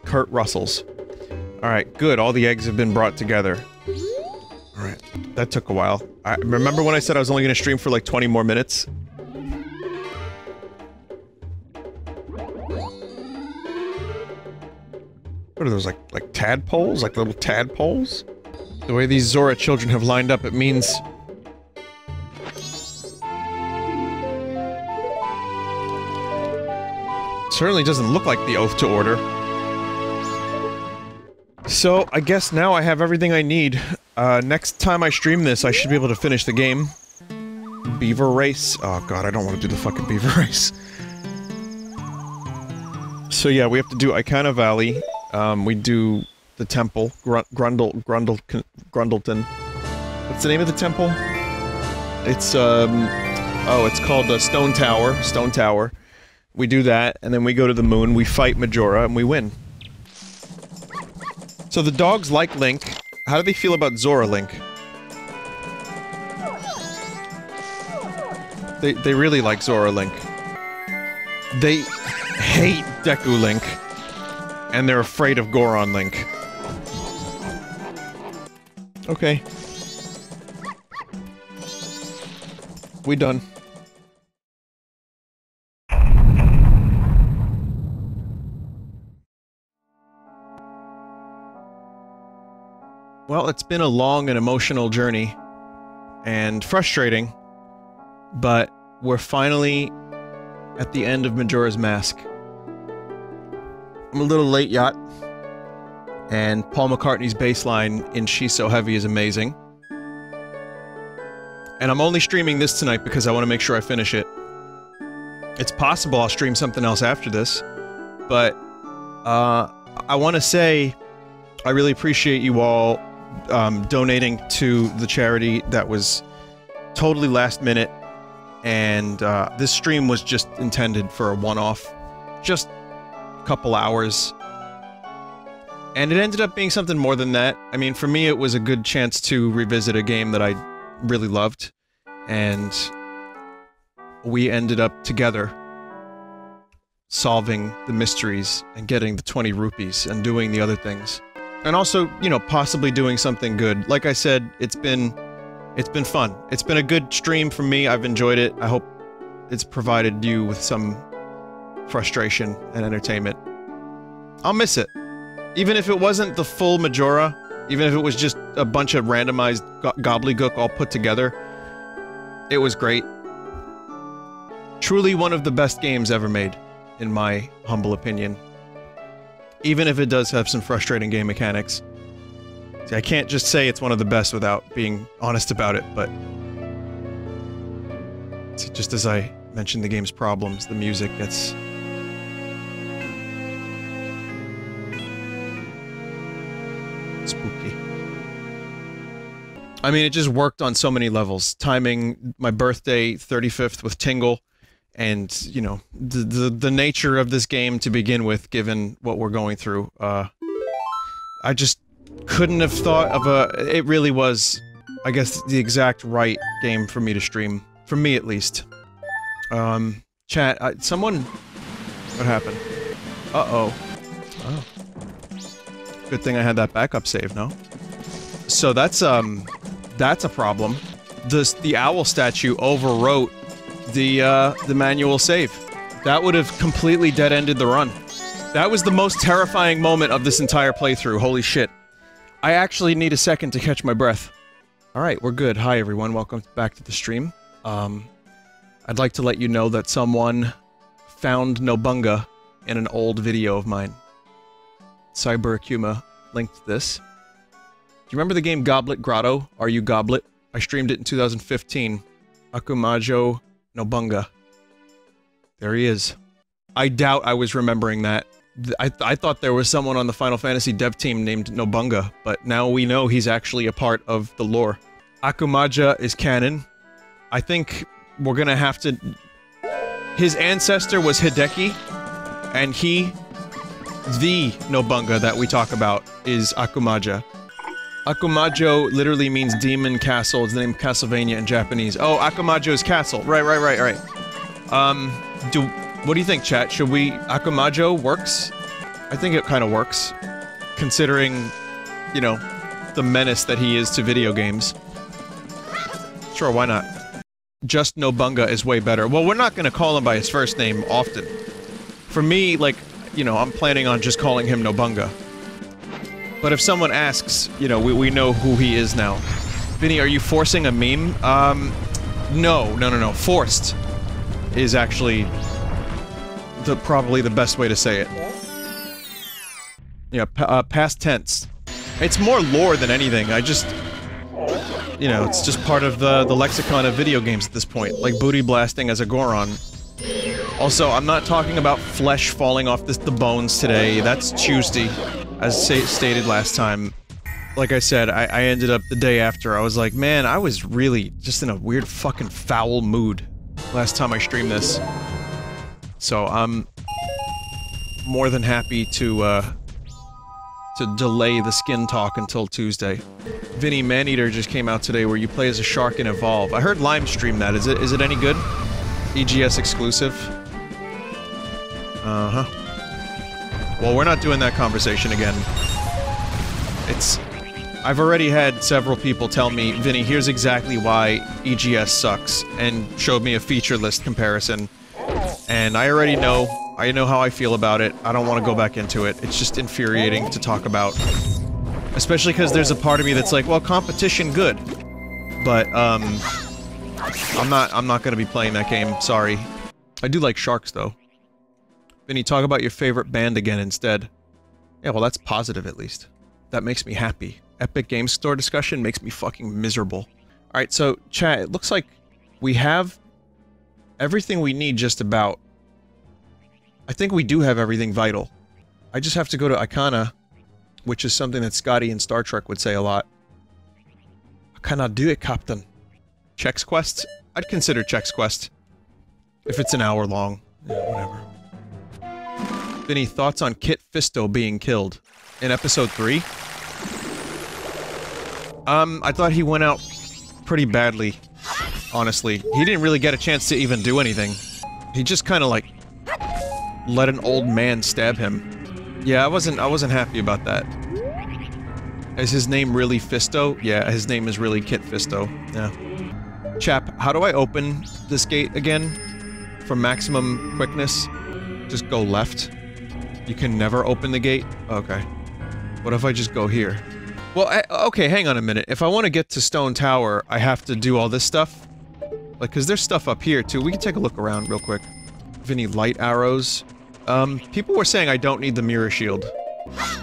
Kurt Russell's. Alright, good. All the eggs have been brought together. Alright. That took a while. I remember when I said I was only gonna stream for like 20 more minutes? What are those, like, like tadpoles? Like little tadpoles? The way these Zora children have lined up, it means... Certainly doesn't look like the Oath to Order. So, I guess now I have everything I need. Uh, next time I stream this, I should be able to finish the game. Beaver Race. Oh god, I don't want to do the fucking Beaver Race. So yeah, we have to do Ikana Valley. Um, we do the temple, Grun Grundle, Grundle, Grundleton. What's the name of the temple? It's um, oh, it's called the Stone Tower. Stone Tower. We do that, and then we go to the moon. We fight Majora, and we win. So the dogs like Link. How do they feel about Zora Link? They they really like Zora Link. They hate Deku Link, and they're afraid of Goron Link. Okay. We done. Well, it's been a long and emotional journey, and frustrating, but we're finally at the end of Majora's Mask. I'm a little late, Yacht, and Paul McCartney's bass line in She's So Heavy is amazing. And I'm only streaming this tonight because I want to make sure I finish it. It's possible I'll stream something else after this, but uh, I want to say I really appreciate you all um, donating to the charity that was totally last minute, and uh, this stream was just intended for a one-off, just a couple hours. And it ended up being something more than that. I mean, for me, it was a good chance to revisit a game that I really loved, and we ended up together solving the mysteries and getting the 20 rupees and doing the other things. And also, you know, possibly doing something good. Like I said, it's been it's been fun. It's been a good stream for me. I've enjoyed it. I hope it's provided you with some frustration and entertainment. I'll miss it. Even if it wasn't the full Majora, even if it was just a bunch of randomized go gobbledygook all put together, it was great. Truly one of the best games ever made, in my humble opinion. Even if it does have some frustrating game mechanics. See, I can't just say it's one of the best without being honest about it, but... Just as I mentioned the game's problems, the music gets... Spooky. I mean, it just worked on so many levels. Timing my birthday, 35th, with Tingle, and, you know, the, the, the nature of this game to begin with, given what we're going through, uh... I just couldn't have thought of a... It really was, I guess, the exact right game for me to stream. For me, at least. Um, chat, uh, someone... What happened? Uh-oh. Oh. Good thing I had that backup save, no? So that's, um... That's a problem. This, the owl statue overwrote the, uh, the manual save. That would have completely dead-ended the run. That was the most terrifying moment of this entire playthrough, holy shit. I actually need a second to catch my breath. Alright, we're good. Hi everyone, welcome back to the stream. Um, I'd like to let you know that someone found Nobunga in an old video of mine. Cyber Akuma linked this. Do you remember the game Goblet Grotto? Are You Goblet? I streamed it in 2015. Akumajo Nobunga. There he is. I doubt I was remembering that. I, th I thought there was someone on the Final Fantasy dev team named Nobunga, but now we know he's actually a part of the lore. Akumajo is canon. I think we're gonna have to... His ancestor was Hideki, and he, the Nobunga that we talk about, is Akumaja. Akumajo literally means demon castle. It's the name of Castlevania in Japanese. Oh, Akumajo's castle. Right, right, right, right. Um, do what do you think, chat? Should we Akumajo works? I think it kind of works, considering, you know, the menace that he is to video games. Sure, why not? Just Nobunga is way better. Well, we're not gonna call him by his first name often. For me, like, you know, I'm planning on just calling him Nobunga. But if someone asks, you know, we, we know who he is now. Vinny, are you forcing a meme? Um, no, no, no, no. Forced is actually the probably the best way to say it. Yeah, uh, past tense. It's more lore than anything. I just, you know, it's just part of the the lexicon of video games at this point, like booty blasting as a Goron. Also, I'm not talking about flesh falling off the bones today. That's Tuesday, as stated last time. Like I said, I, I ended up the day after. I was like, man, I was really just in a weird fucking foul mood last time I streamed this. So I'm more than happy to uh, to delay the skin talk until Tuesday. Vinny Maneater just came out today where you play as a shark and Evolve. I heard Lime stream that. Is it is it any good? EGS exclusive? Uh-huh. Well, we're not doing that conversation again. It's... I've already had several people tell me, Vinny, here's exactly why EGS sucks, and showed me a feature list comparison. And I already know, I know how I feel about it, I don't want to go back into it. It's just infuriating to talk about. Especially because there's a part of me that's like, well, competition good. But, um... I'm not, I'm not gonna be playing that game, sorry. I do like sharks, though. Vinny, talk about your favorite band again instead. Yeah, well that's positive at least. That makes me happy. Epic Games Store discussion makes me fucking miserable. Alright, so, chat, it looks like we have everything we need just about. I think we do have everything vital. I just have to go to Ikana, which is something that Scotty in Star Trek would say a lot. I cannot do it, Captain. Chex Quest? I'd consider Chex Quest. If it's an hour long. Yeah, whatever. Vinny, thoughts on Kit Fisto being killed? In episode 3? Um, I thought he went out pretty badly, honestly. He didn't really get a chance to even do anything. He just kind of like let an old man stab him. Yeah, I wasn't I wasn't happy about that. Is his name really Fisto? Yeah, his name is really Kit Fisto. Yeah. Chap, how do I open this gate again? For maximum quickness? Just go left? You can never open the gate? Okay. What if I just go here? Well, I, okay, hang on a minute. If I want to get to Stone Tower, I have to do all this stuff? Like, cause there's stuff up here, too. We can take a look around real quick. Have any light arrows? Um, people were saying I don't need the mirror shield.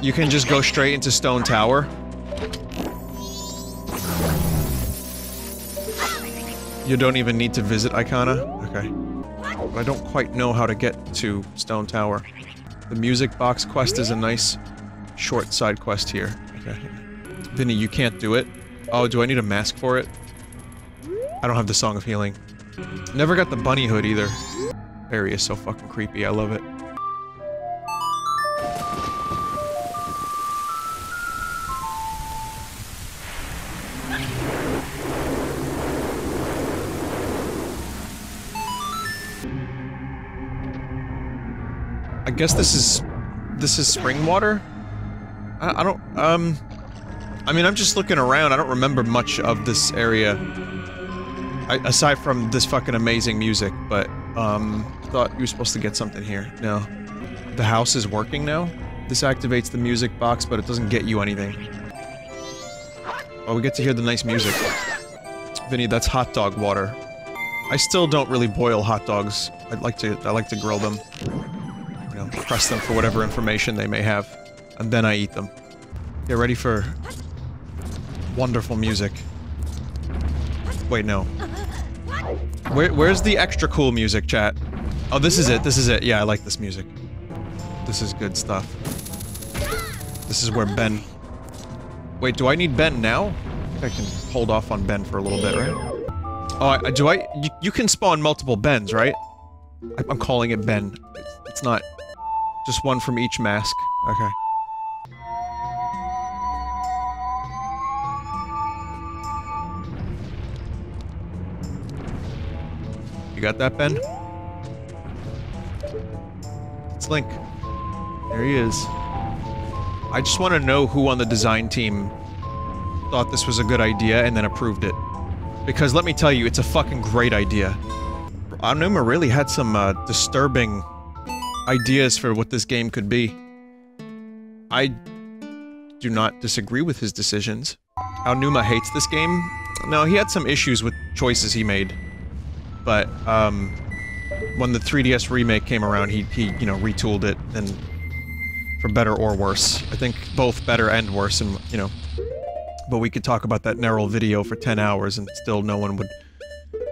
You can just go straight into Stone Tower. You don't even need to visit Ikana? Okay. But I don't quite know how to get to Stone Tower. The music box quest is a nice, short side quest here. Okay. Vinny, you can't do it. Oh, do I need a mask for it? I don't have the Song of Healing. Never got the bunny hood either. Area is so fucking creepy, I love it. I guess this is... This is spring water? I, I don't... Um... I mean, I'm just looking around. I don't remember much of this area. I, aside from this fucking amazing music, but, um... Thought you were supposed to get something here. No. The house is working now? This activates the music box, but it doesn't get you anything. Oh, we get to hear the nice music. Vinny, that's hot dog water. I still don't really boil hot dogs. I'd like to- I like to grill them you know, press them for whatever information they may have, and then I eat them. Get ready for wonderful music. Wait, no. Where, where's the extra cool music, chat? Oh, this is it, this is it. Yeah, I like this music. This is good stuff. This is where Ben... Wait, do I need Ben now? I I can hold off on Ben for a little bit, right? Oh, I, do I- you, you can spawn multiple Bens, right? I, I'm calling it Ben. It's not... Just one from each mask. Okay. You got that, Ben? It's Link. There he is. I just want to know who on the design team thought this was a good idea and then approved it. Because let me tell you, it's a fucking great idea. Aonuma really had some, uh, disturbing ideas for what this game could be. I do not disagree with his decisions. Aonuma hates this game. No, he had some issues with choices he made. But, um, when the 3DS remake came around, he, he, you know, retooled it, and for better or worse. I think both better and worse, and, you know, but we could talk about that Nerrel video for 10 hours and still no one would,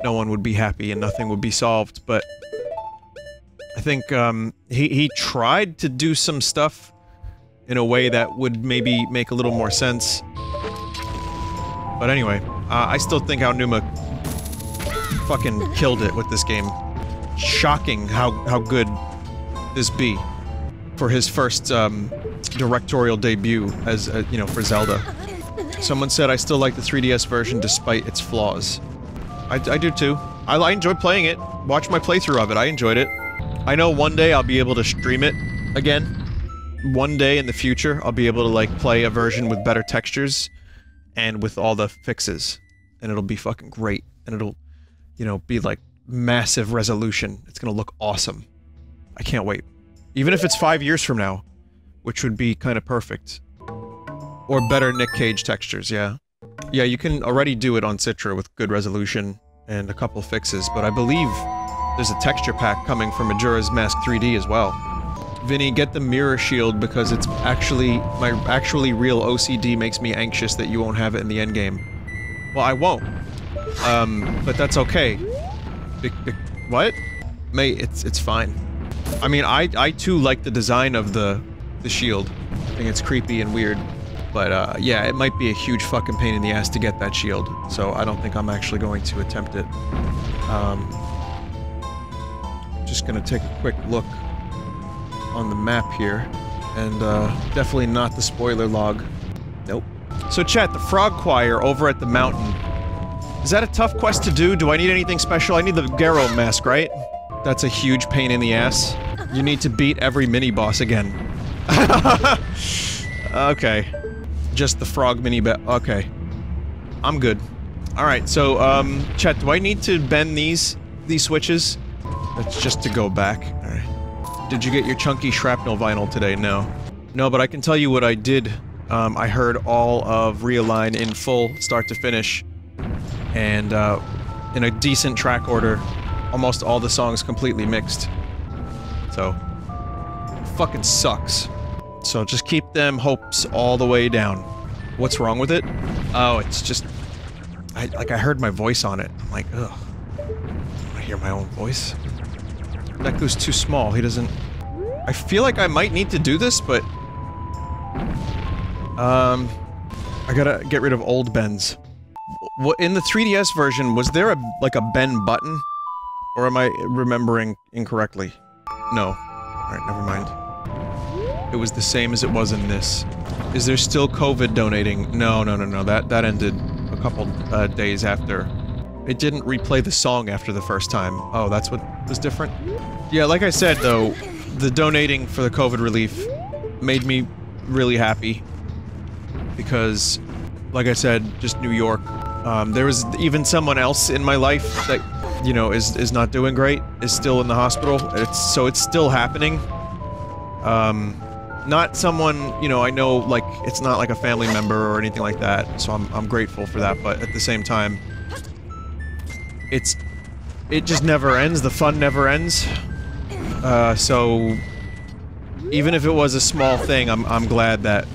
no one would be happy and nothing would be solved, but I think um, he he tried to do some stuff in a way that would maybe make a little more sense. But anyway, uh, I still think Aonuma fucking killed it with this game. Shocking how how good this be for his first um, directorial debut as uh, you know for Zelda. Someone said I still like the 3DS version despite its flaws. I, I do too. I, I enjoyed playing it. Watch my playthrough of it. I enjoyed it. I know one day I'll be able to stream it again. One day in the future, I'll be able to like play a version with better textures and with all the fixes. And it'll be fucking great. And it'll, you know, be like massive resolution. It's gonna look awesome. I can't wait. Even if it's five years from now, which would be kind of perfect. Or better Nick Cage textures, yeah. Yeah, you can already do it on Citra with good resolution and a couple fixes, but I believe there's a texture pack coming for Majora's Mask 3D as well. Vinny, get the mirror shield because it's actually- my actually real OCD makes me anxious that you won't have it in the endgame. Well, I won't. Um, but that's okay. Be what? Mate, it's- it's fine. I mean, I- I too like the design of the- the shield. I think it's creepy and weird. But, uh, yeah, it might be a huge fucking pain in the ass to get that shield, so I don't think I'm actually going to attempt it. Um, just gonna take a quick look on the map here, and, uh, definitely not the spoiler log. Nope. So chat, the Frog Choir over at the mountain. Is that a tough quest to do? Do I need anything special? I need the Garrow mask, right? That's a huge pain in the ass. You need to beat every mini-boss again. okay. Just the frog mini ba- okay. I'm good. Alright, so, um, chat, do I need to bend these, these switches? That's just to go back. Alright. Did you get your chunky shrapnel vinyl today? No. No, but I can tell you what I did. Um, I heard all of Realign in full, start to finish. And, uh, in a decent track order, almost all the songs completely mixed. So, fucking sucks. So just keep them hopes all the way down. What's wrong with it? Oh, it's just... I, like, I heard my voice on it. I'm like, ugh. Hear my own voice. Deku's too small. He doesn't... I feel like I might need to do this, but... Um... I gotta get rid of old bends. What in the 3DS version, was there a, like, a bend button? Or am I remembering incorrectly? No. Alright, never mind. It was the same as it was in this. Is there still COVID donating? No, no, no, no. That that ended a couple uh, days after. It didn't replay the song after the first time. Oh, that's what was different? Yeah, like I said, though, the donating for the COVID relief made me really happy. Because, like I said, just New York. Um, there was even someone else in my life that, you know, is, is not doing great, is still in the hospital. It's So it's still happening. Um, not someone, you know, I know, like, it's not like a family member or anything like that, so I'm, I'm grateful for that, but at the same time, it's, it just never ends, the fun never ends. Uh, so, even if it was a small thing, I'm, I'm glad that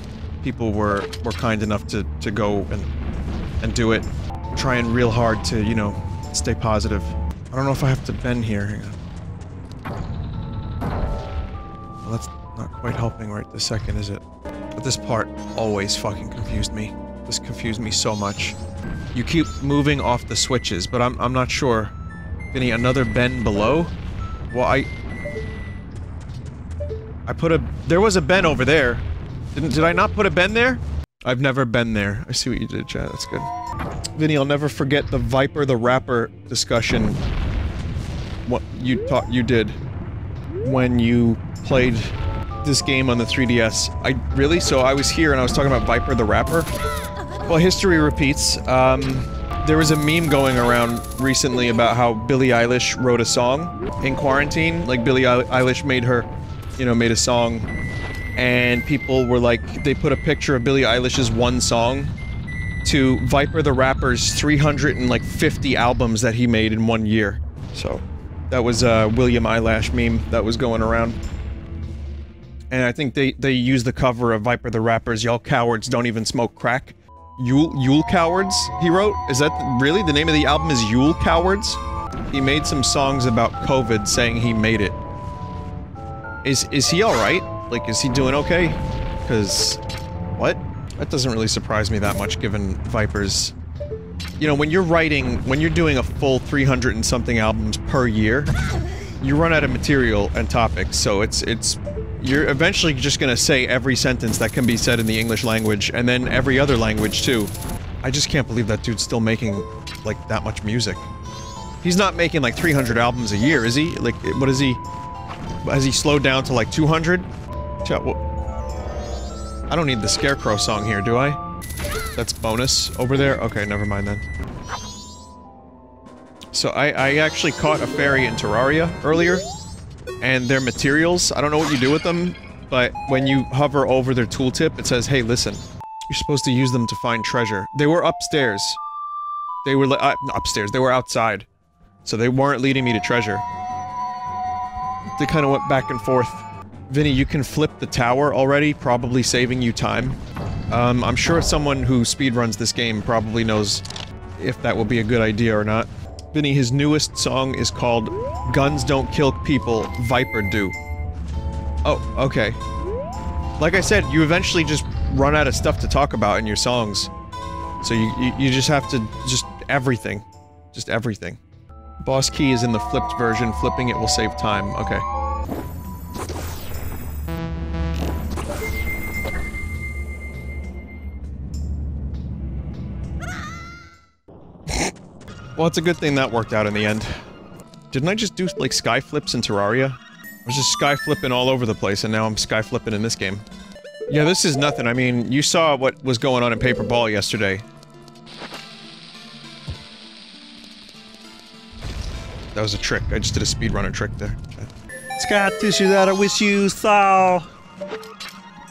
people were, were kind enough to, to go and, and do it. Trying real hard to, you know, stay positive. I don't know if I have to bend here, hang on. Well, that's not quite helping right this second, is it? But this part always fucking confused me. This confused me so much. You keep moving off the switches, but I'm, I'm not sure. Vinny, another bend below? Well, I... I put a... There was a bend over there. Didn't, did I not put a bend there? I've never been there. I see what you did, chat. That's good. Vinny, I'll never forget the Viper the Rapper discussion. What you taught you did when you played this game on the 3DS. I really so I was here and I was talking about Viper the Rapper. Well, history repeats. Um, there was a meme going around recently about how Billie Eilish wrote a song in quarantine. Like Billie Eilish made her, you know, made a song, and people were like, they put a picture of Billie Eilish's one song to Viper the Rapper's 350 albums that he made in one year. So that was a William Eyelash meme that was going around. And I think they, they used the cover of Viper the Rapper's Y'all Cowards Don't Even Smoke Crack. Yule, Yule Cowards, he wrote? Is that really? The name of the album is Yule Cowards? He made some songs about COVID saying he made it. Is is he all right? Like, is he doing okay? Because what? That doesn't really surprise me that much, given Viper's. You know, when you're writing, when you're doing a full 300 and something albums per year, you run out of material and topics. So it's it's you're eventually just gonna say every sentence that can be said in the English language, and then every other language too. I just can't believe that dude's still making like that much music. He's not making like 300 albums a year, is he? Like, what is he? Has he slowed down to like 200? Chat, what? I don't need the Scarecrow song here, do I? That's bonus over there? Okay, never mind then. So I, I actually caught a fairy in Terraria earlier, and their materials, I don't know what you do with them, but when you hover over their tooltip, it says, hey, listen, you're supposed to use them to find treasure. They were upstairs. They were uh, upstairs, they were outside. So they weren't leading me to treasure. They kind of went back and forth. Vinny, you can flip the tower already, probably saving you time. Um, I'm sure someone who speedruns this game probably knows if that will be a good idea or not. His newest song is called Guns Don't Kill People, Viper Do. Oh, okay. Like I said, you eventually just run out of stuff to talk about in your songs. So you, you, you just have to, just everything. Just everything. Boss key is in the flipped version, flipping it will save time, okay. Well, it's a good thing that worked out in the end. Didn't I just do, like, sky flips in Terraria? I was just sky flipping all over the place, and now I'm sky flipping in this game. Yeah, this is nothing. I mean, you saw what was going on in Paper Ball yesterday. That was a trick. I just did a speedrunner trick there. Sky tissue that I wish you saw.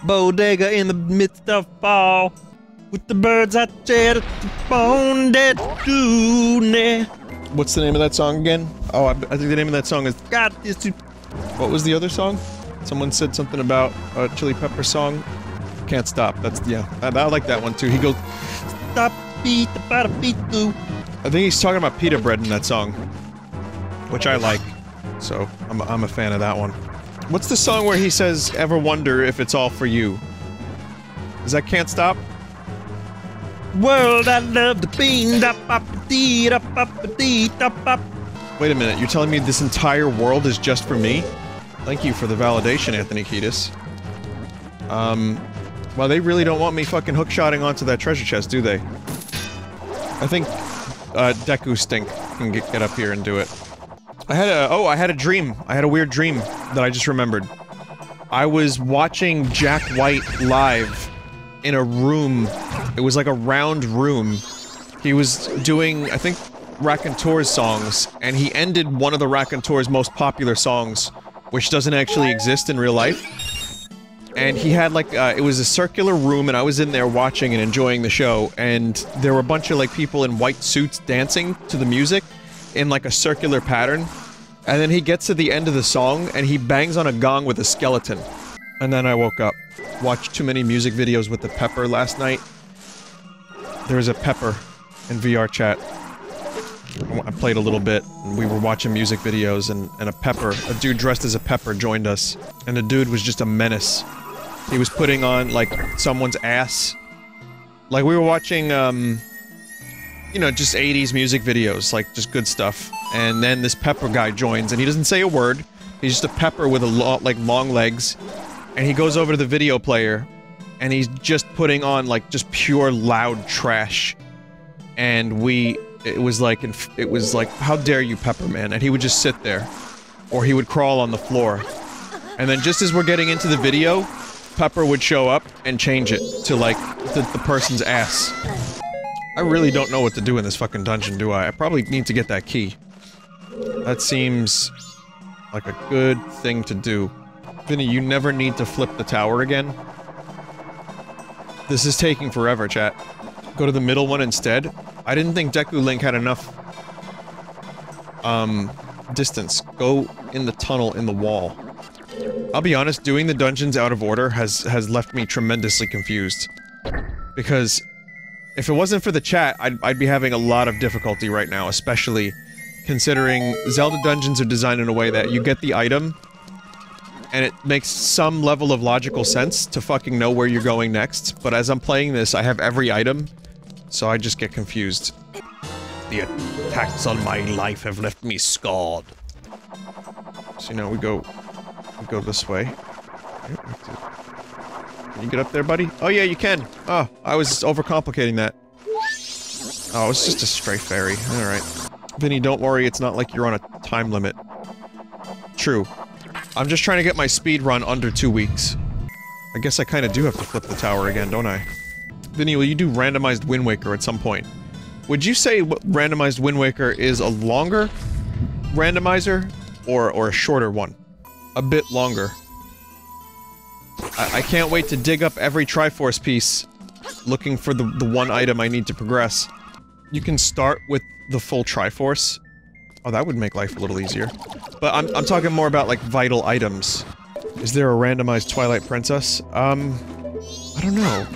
Bodega in the midst of fall. With the birds I chat at the bone dead tune. What's the name of that song again? Oh, I, I think the name of that song is Got this. What was the other song? Someone said something about a Chili Pepper song. Can't stop. That's yeah. I, I like that one too. He goes, Stop beat the bada beat do. I think he's talking about pita bread in that song, which I like. So I'm I'm a fan of that one. What's the song where he says, "Ever wonder if it's all for you"? Is that "Can't Stop"? World I love da ba. Wait a minute. You're telling me this entire world is just for me? Thank you for the validation, Anthony Kiedis. Um, well, they really don't want me fucking hookshotting onto that treasure chest, do they? I think, uh, Deku Link can get, get up here and do it. I had a- oh, I had a dream. I had a weird dream that I just remembered. I was watching Jack White live in a room. It was like a round room. He was doing, I think, Raconteur's songs, and he ended one of the Raconteur's most popular songs, which doesn't actually exist in real life. And he had like, uh, it was a circular room, and I was in there watching and enjoying the show, and there were a bunch of like people in white suits dancing to the music in like a circular pattern. And then he gets to the end of the song, and he bangs on a gong with a skeleton. And then I woke up. Watched too many music videos with the pepper last night. There was a pepper in VR chat. I played a little bit, and we were watching music videos, and, and a pepper, a dude dressed as a pepper joined us. And the dude was just a menace. He was putting on, like, someone's ass. Like, we were watching, um... You know, just 80s music videos, like, just good stuff. And then this pepper guy joins, and he doesn't say a word. He's just a pepper with a lot, like, long legs. And he goes over to the video player, and he's just putting on, like, just pure loud trash. And we... It was like, it was like, how dare you, Pepperman? And he would just sit there. Or he would crawl on the floor. And then just as we're getting into the video, Pepper would show up and change it to, like, the, the person's ass. I really don't know what to do in this fucking dungeon, do I? I probably need to get that key. That seems like a good thing to do. Vinny, you never need to flip the tower again. This is taking forever, chat. Go to the middle one instead. I didn't think Deku Link had enough, um, distance. Go in the tunnel in the wall. I'll be honest, doing the dungeons out of order has, has left me tremendously confused. Because if it wasn't for the chat, I'd, I'd be having a lot of difficulty right now, especially considering Zelda dungeons are designed in a way that you get the item, and it makes some level of logical sense to fucking know where you're going next, but as I'm playing this, I have every item, so I just get confused. The attacks on my life have left me scarred. So now we go, we go this way. Can you get up there, buddy? Oh yeah, you can. Oh, I was overcomplicating that. Oh, it's just a stray fairy. Alright. Vinny, don't worry, it's not like you're on a time limit. True. I'm just trying to get my speed run under two weeks. I guess I kinda do have to flip the tower again, don't I? Vinny, will you do randomized Wind Waker at some point? Would you say randomized Wind Waker is a longer randomizer or, or a shorter one? A bit longer. I, I can't wait to dig up every Triforce piece looking for the, the one item I need to progress. You can start with the full Triforce. Oh, that would make life a little easier. But I'm, I'm talking more about, like, vital items. Is there a randomized Twilight Princess? Um, I don't know.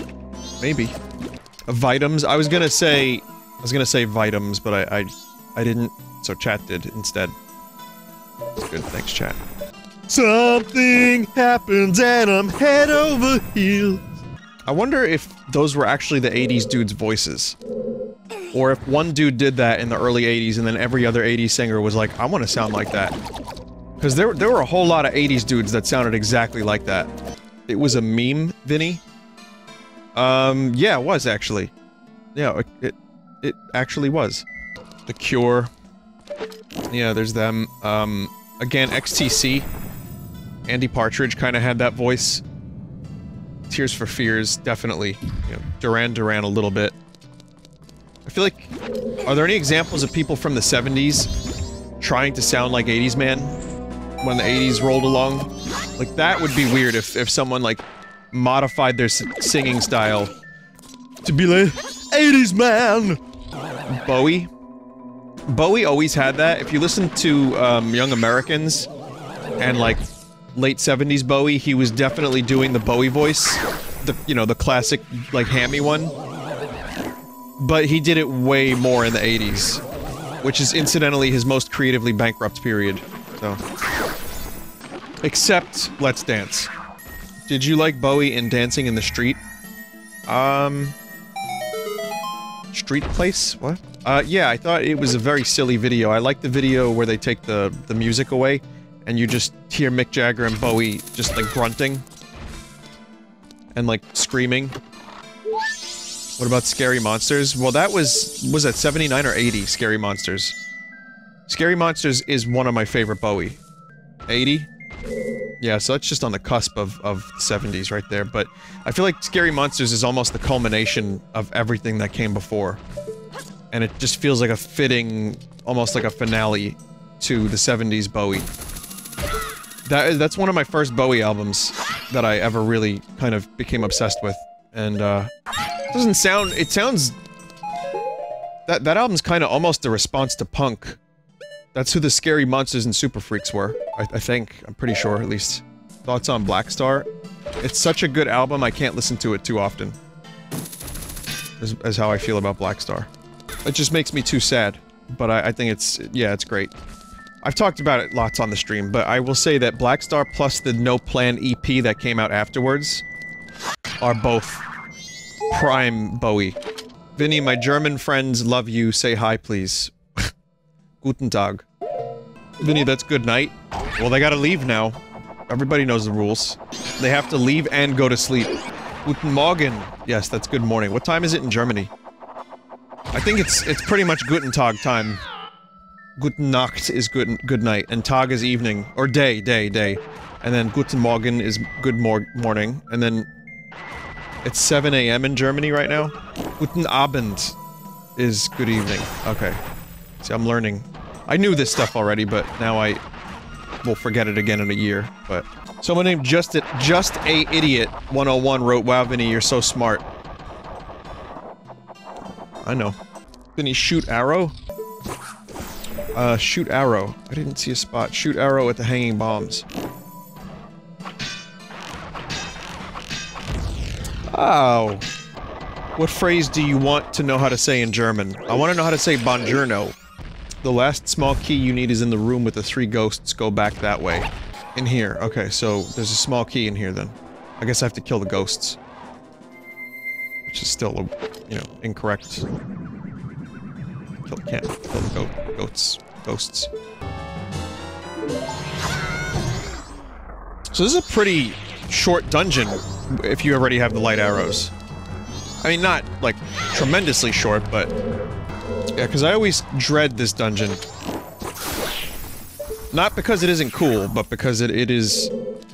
Maybe. Vitums? I was gonna say... I was gonna say Vitums, but I, I, I didn't, so chat did instead. Good, thanks chat. Something happens and I'm head over heels. I wonder if those were actually the 80s dude's voices. Or if one dude did that in the early 80s and then every other 80s singer was like, I want to sound like that. Because there, there were a whole lot of 80s dudes that sounded exactly like that. It was a meme, Vinny? Um, yeah, it was actually. Yeah, it, it, actually was. The Cure. Yeah, there's them. Um, again, XTC. Andy Partridge kind of had that voice. Tears for Fears, definitely. You know, Duran Duran a little bit. I feel like... Are there any examples of people from the 70s trying to sound like 80s man? When the 80s rolled along? Like, that would be weird if, if someone, like, modified their singing style to be like, 80s man! Bowie? Bowie always had that. If you listen to, um, Young Americans, and, like, late 70s Bowie, he was definitely doing the Bowie voice. The, you know, the classic, like, hammy one. But he did it way more in the 80s. Which is incidentally his most creatively bankrupt period. So. Except Let's Dance. Did you like Bowie in Dancing in the Street? Um... Street Place? What? Uh, yeah, I thought it was a very silly video. I like the video where they take the, the music away, and you just hear Mick Jagger and Bowie just, like, grunting. And, like, screaming. What about Scary Monsters? Well, that was... was that 79 or 80, Scary Monsters? Scary Monsters is one of my favorite Bowie. 80? Yeah, so that's just on the cusp of, of 70s right there, but I feel like Scary Monsters is almost the culmination of everything that came before. And it just feels like a fitting, almost like a finale to the 70s Bowie. That is, that's one of my first Bowie albums that I ever really kind of became obsessed with. And, uh, doesn't sound- it sounds... That, that album's kinda almost a response to punk. That's who the Scary Monsters and Super Freaks were, I, I think. I'm pretty sure, at least. Thoughts on Black Star? It's such a good album, I can't listen to it too often. As, as how I feel about Black Star. It just makes me too sad. But I, I think it's- yeah, it's great. I've talked about it lots on the stream, but I will say that Black Star plus the No Plan EP that came out afterwards are both prime Bowie. Vinny, my German friends love you. Say hi, please. Guten Tag. Vinny, that's good night. Well, they gotta leave now. Everybody knows the rules. They have to leave and go to sleep. Guten Morgen. Yes, that's good morning. What time is it in Germany? I think it's it's pretty much Guten Tag time. Guten Nacht is good good night, and Tag is evening or day, day, day, and then Guten Morgen is good mor morning, and then it's 7 a.m. in Germany right now. Guten Abend is good evening. Okay, see, I'm learning. I knew this stuff already, but now I will forget it again in a year. But someone named Just a, Just a Idiot 101 wrote, "Wow, Vinny, you're so smart." I know. Vinny, shoot arrow. Uh, shoot arrow. I didn't see a spot. Shoot arrow at the hanging bombs. Oh. What phrase do you want to know how to say in German? I want to know how to say buongiorno. The last small key you need is in the room with the three ghosts. Go back that way. In here. Okay, so there's a small key in here then. I guess I have to kill the ghosts. Which is still, a, you know, incorrect. Kill, can't kill the goat, goats, ghosts. So this is a pretty short dungeon if you already have the light arrows. I mean, not, like, tremendously short, but... Yeah, because I always dread this dungeon. Not because it isn't cool, but because it, it is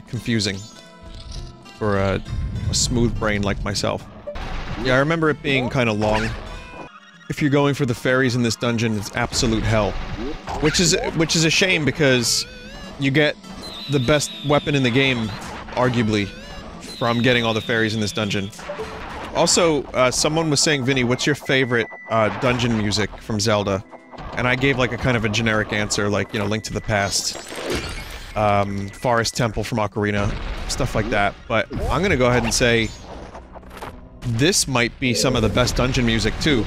confusing. For a, a smooth brain like myself. Yeah, I remember it being kind of long. If you're going for the fairies in this dungeon, it's absolute hell. Which is which is a shame because you get the best weapon in the game, arguably, from getting all the fairies in this dungeon. Also, uh, someone was saying, Vinny, what's your favorite uh, dungeon music from Zelda? And I gave like a kind of a generic answer, like, you know, Link to the Past, um, Forest Temple from Ocarina, stuff like that. But I'm gonna go ahead and say this might be some of the best dungeon music too.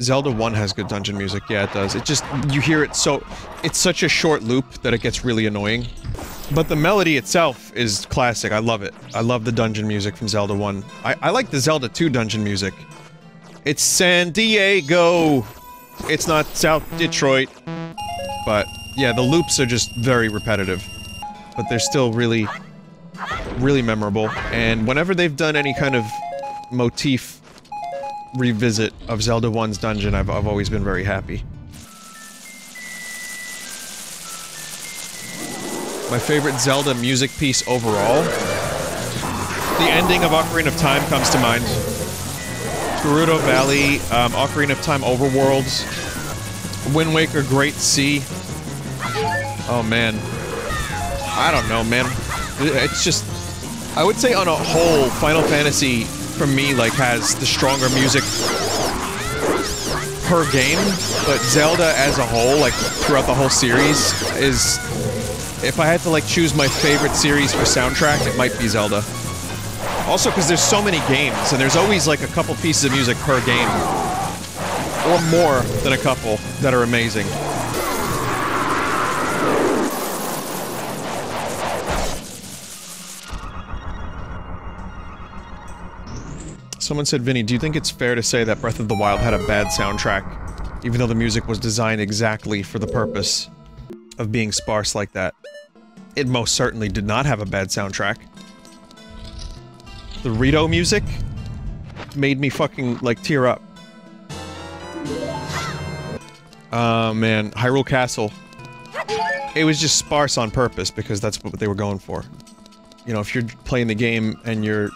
Zelda 1 has good dungeon music, yeah it does. It just, you hear it so, it's such a short loop that it gets really annoying. But the melody itself is classic, I love it. I love the dungeon music from Zelda 1. I, I like the Zelda 2 dungeon music. It's San Diego! It's not South Detroit. But, yeah, the loops are just very repetitive. But they're still really, really memorable. And whenever they've done any kind of motif revisit of Zelda 1's dungeon, I've, I've always been very happy. My favorite Zelda music piece overall? The ending of Ocarina of Time comes to mind. Gerudo Valley, um, Ocarina of Time Overworlds, Wind Waker Great Sea. Oh man. I don't know, man. It's just... I would say on a whole, Final Fantasy, for me, like, has the stronger music per game, but Zelda as a whole, like, throughout the whole series, is... If I had to, like, choose my favorite series for soundtrack, it might be Zelda. Also, because there's so many games, and there's always, like, a couple pieces of music per game. Or more than a couple that are amazing. Someone said, Vinny, do you think it's fair to say that Breath of the Wild had a bad soundtrack, even though the music was designed exactly for the purpose of being sparse like that? It most certainly did not have a bad soundtrack. The Rito music made me fucking, like, tear up. Oh man, Hyrule Castle. It was just sparse on purpose because that's what they were going for. You know, if you're playing the game and you're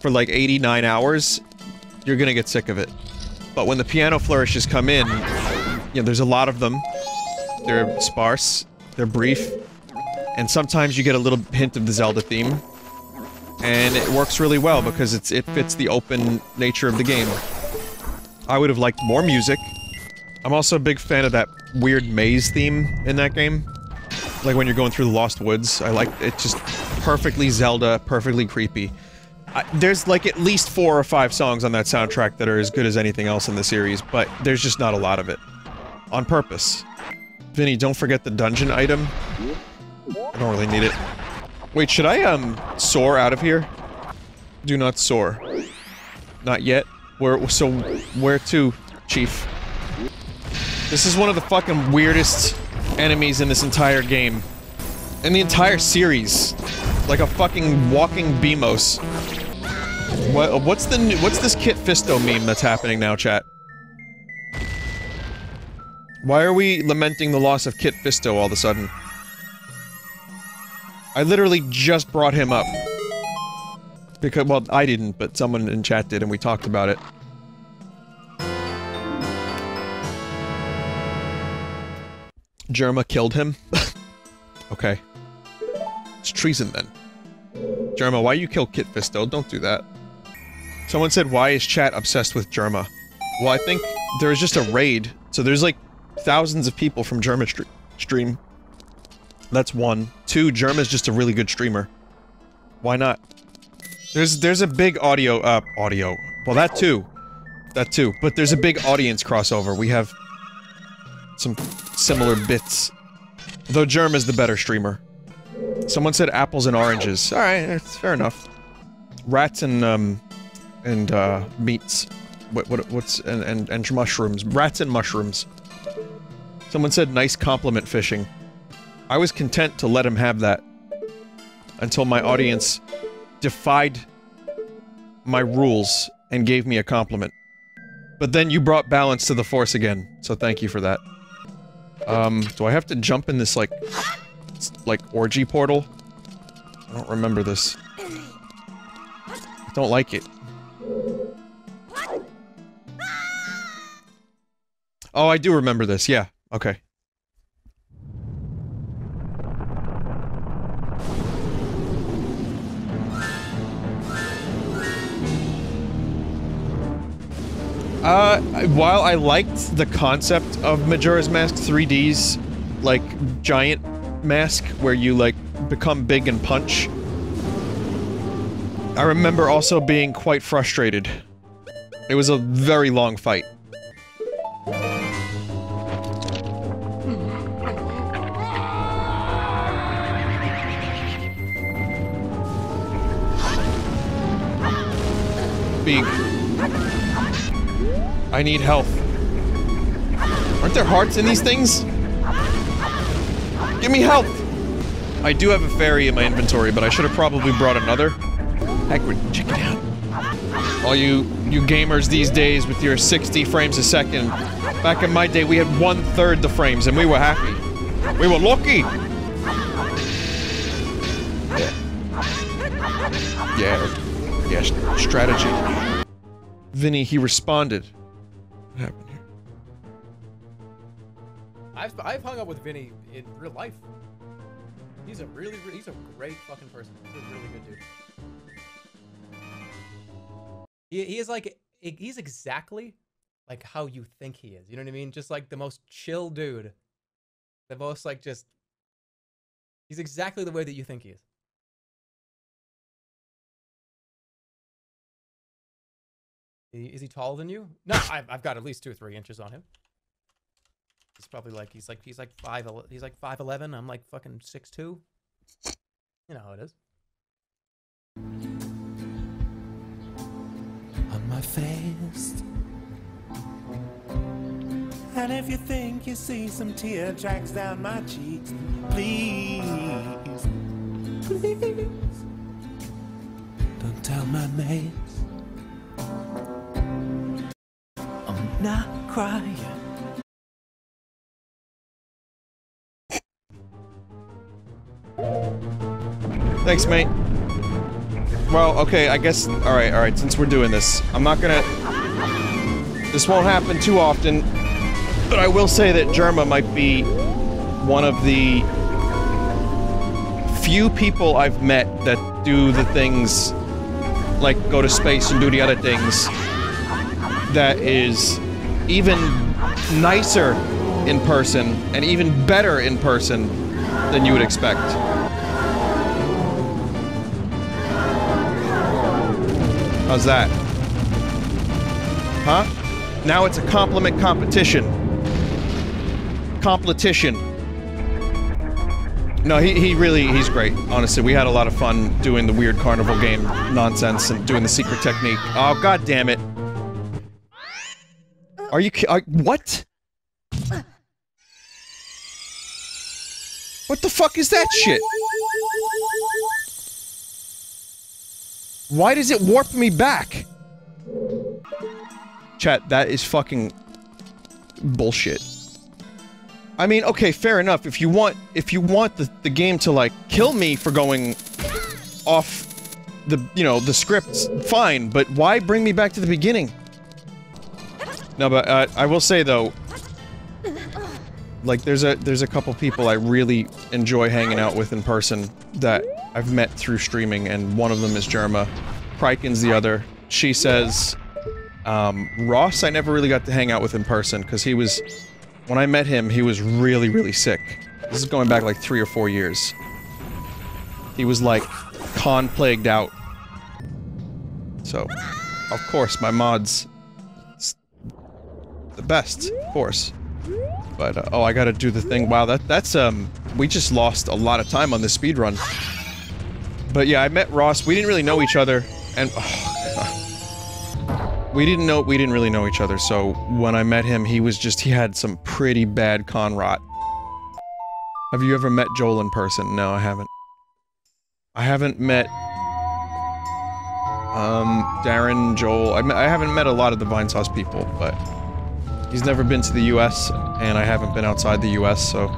for like 89 hours, you're gonna get sick of it. But when the piano flourishes come in, you know, there's a lot of them. They're sparse, they're brief, and sometimes you get a little hint of the Zelda theme. And it works really well because it's it fits the open nature of the game. I would have liked more music. I'm also a big fan of that weird maze theme in that game. Like when you're going through the Lost Woods, I like it just perfectly Zelda, perfectly creepy. I, there's like at least four or five songs on that soundtrack that are as good as anything else in the series, but there's just not a lot of it. On purpose. Vinny, don't forget the dungeon item. I don't really need it. Wait, should I, um, soar out of here? Do not soar. Not yet? Where- so, where to, Chief? This is one of the fucking weirdest enemies in this entire game. In the entire series. Like a fucking walking Beamos. What, what's the new- what's this Kit Fisto meme that's happening now, chat? Why are we lamenting the loss of Kit Fisto all of a sudden? I literally just brought him up. Because, well, I didn't, but someone in chat did and we talked about it. Jerma killed him? okay. It's treason then. Jerma, why you kill Kit Fisto? Don't do that. Someone said, why is chat obsessed with Jerma? Well, I think there's just a raid. So there's like thousands of people from Jerma stre stream. That's one. Two, Jerma's just a really good streamer. Why not? There's there's a big audio, uh, audio. Well, that too. That too. But there's a big audience crossover. We have some similar bits. Though Germ is the better streamer. Someone said apples and oranges. Alright, that's fair enough. Rats and, um, and, uh, meats. What, what, what's, and, and, and mushrooms. Rats and mushrooms. Someone said nice compliment fishing. I was content to let him have that. Until my audience defied my rules and gave me a compliment. But then you brought balance to the force again, so thank you for that. Um, do I have to jump in this, like, like, orgy portal? I don't remember this. I don't like it. Oh, I do remember this, yeah. Okay. Uh, while I liked the concept of Majora's Mask 3D's, like, giant mask where you, like, become big and punch, I remember also being quite frustrated. It was a very long fight. Big. I need health. Aren't there hearts in these things? Give me health! I do have a fairy in my inventory, but I should have probably brought another. Heck, we're- it out. All you, you gamers these days with your 60 frames a second. Back in my day, we had one third the frames and we were happy. We were lucky! Yeah. Yeah. Yeah, strategy. Vinny, he responded. What happened here? I've, I've hung up with Vinny in real life. He's a really, really he's a great fucking person. He's a really good dude. He, he is like he's exactly like how you think he is. You know what I mean? Just like the most chill dude. The most like just he's exactly the way that you think he is. Is he- taller than you? No, I've, I've got at least two or three inches on him. He's probably like he's like he's like five he's like five eleven. I'm like fucking six two. You know how it is. on my face. And if you think you see some tear tracks down my cheeks, please, please, don't tell my mates. Not crying. Thanks, mate. Well, okay, I guess. Alright, alright, since we're doing this, I'm not gonna. This won't happen too often, but I will say that Jerma might be one of the few people I've met that do the things like go to space and do the other things that is even nicer in person and even better in person than you would expect. How's that? Huh? Now it's a compliment competition. Competition. No, he, he really, he's great. Honestly, we had a lot of fun doing the weird carnival game nonsense and doing the secret technique. Oh, god damn it. Are you are, what? What the fuck is that shit? Why does it warp me back? Chat, that is fucking bullshit. I mean, okay, fair enough. If you want, if you want the, the game to, like, kill me for going off the, you know, the scripts, fine, but why bring me back to the beginning? No, but, uh, I will say, though, like, there's a, there's a couple people I really enjoy hanging out with in person that I've met through streaming, and one of them is Jerma. Prykin's the other. She says, um, Ross I never really got to hang out with in person, because he was, when I met him, he was really, really sick. This is going back like three or four years. He was like, con-plagued out. So, of course, my mods, the best, of course. But, uh, oh, I gotta do the thing. Wow, that that's, um, we just lost a lot of time on this speed run. But yeah, I met Ross. We didn't really know each other, and we didn't know we didn't really know each other. So when I met him, he was just he had some pretty bad con rot. Have you ever met Joel in person? No, I haven't. I haven't met um Darren, Joel. I, I haven't met a lot of the Vinesauce people, but he's never been to the U.S. and I haven't been outside the U.S. So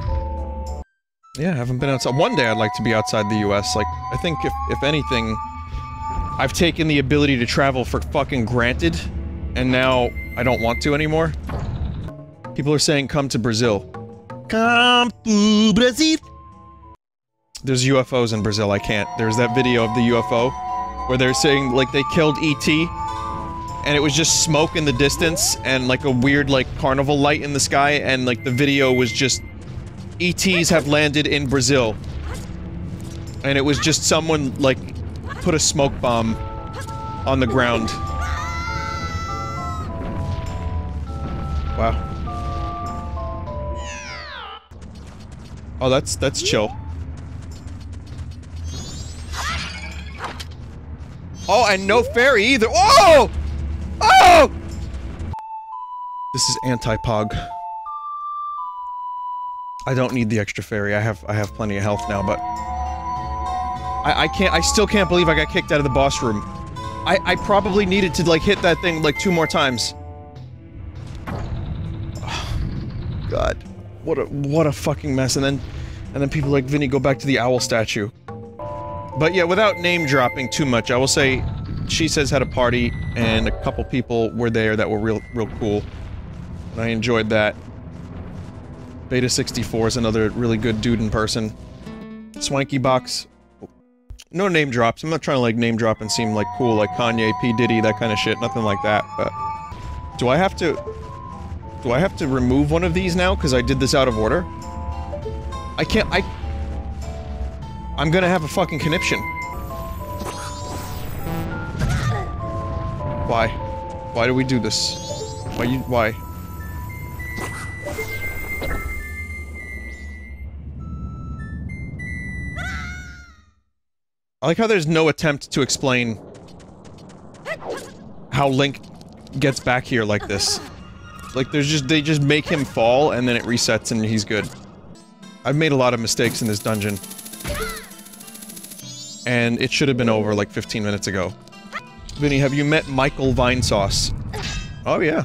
yeah, I haven't been outside. One day I'd like to be outside the U.S. Like I think if if anything, I've taken the ability to travel for fucking granted, and now I don't want to anymore. People are saying come to Brazil. Come to Brazil. There's UFOs in Brazil. I can't. There's that video of the UFO where they're saying like they killed ET and it was just smoke in the distance and like a weird like carnival light in the sky and like the video was just ETs have landed in Brazil. And it was just someone like put a smoke bomb on the ground. Wow. Oh, that's that's chill. Oh, and no fairy either. Oh! Oh! This is anti-pog. I don't need the extra fairy. I have I have plenty of health now, but I, I can't I still can't believe I got kicked out of the boss room. I, I probably needed to like hit that thing like two more times. God. What a what a fucking mess. And then and then people like Vinny go back to the owl statue. But yeah, without name dropping too much, I will say she says had a party and a couple people were there that were real real cool. And I enjoyed that. Beta 64 is another really good dude in person. Swanky Box. No name drops. I'm not trying to like name drop and seem like cool like Kanye, P. Diddy, that kind of shit. Nothing like that, but... Do I have to... Do I have to remove one of these now because I did this out of order? I can't- I... I'm gonna have a fucking conniption. Why? Why do we do this? Why you- why? I like how there's no attempt to explain how Link gets back here like this. Like, there's just- they just make him fall, and then it resets and he's good. I've made a lot of mistakes in this dungeon. And it should have been over like 15 minutes ago. Vinny, have you met Michael Vinesauce? Oh yeah.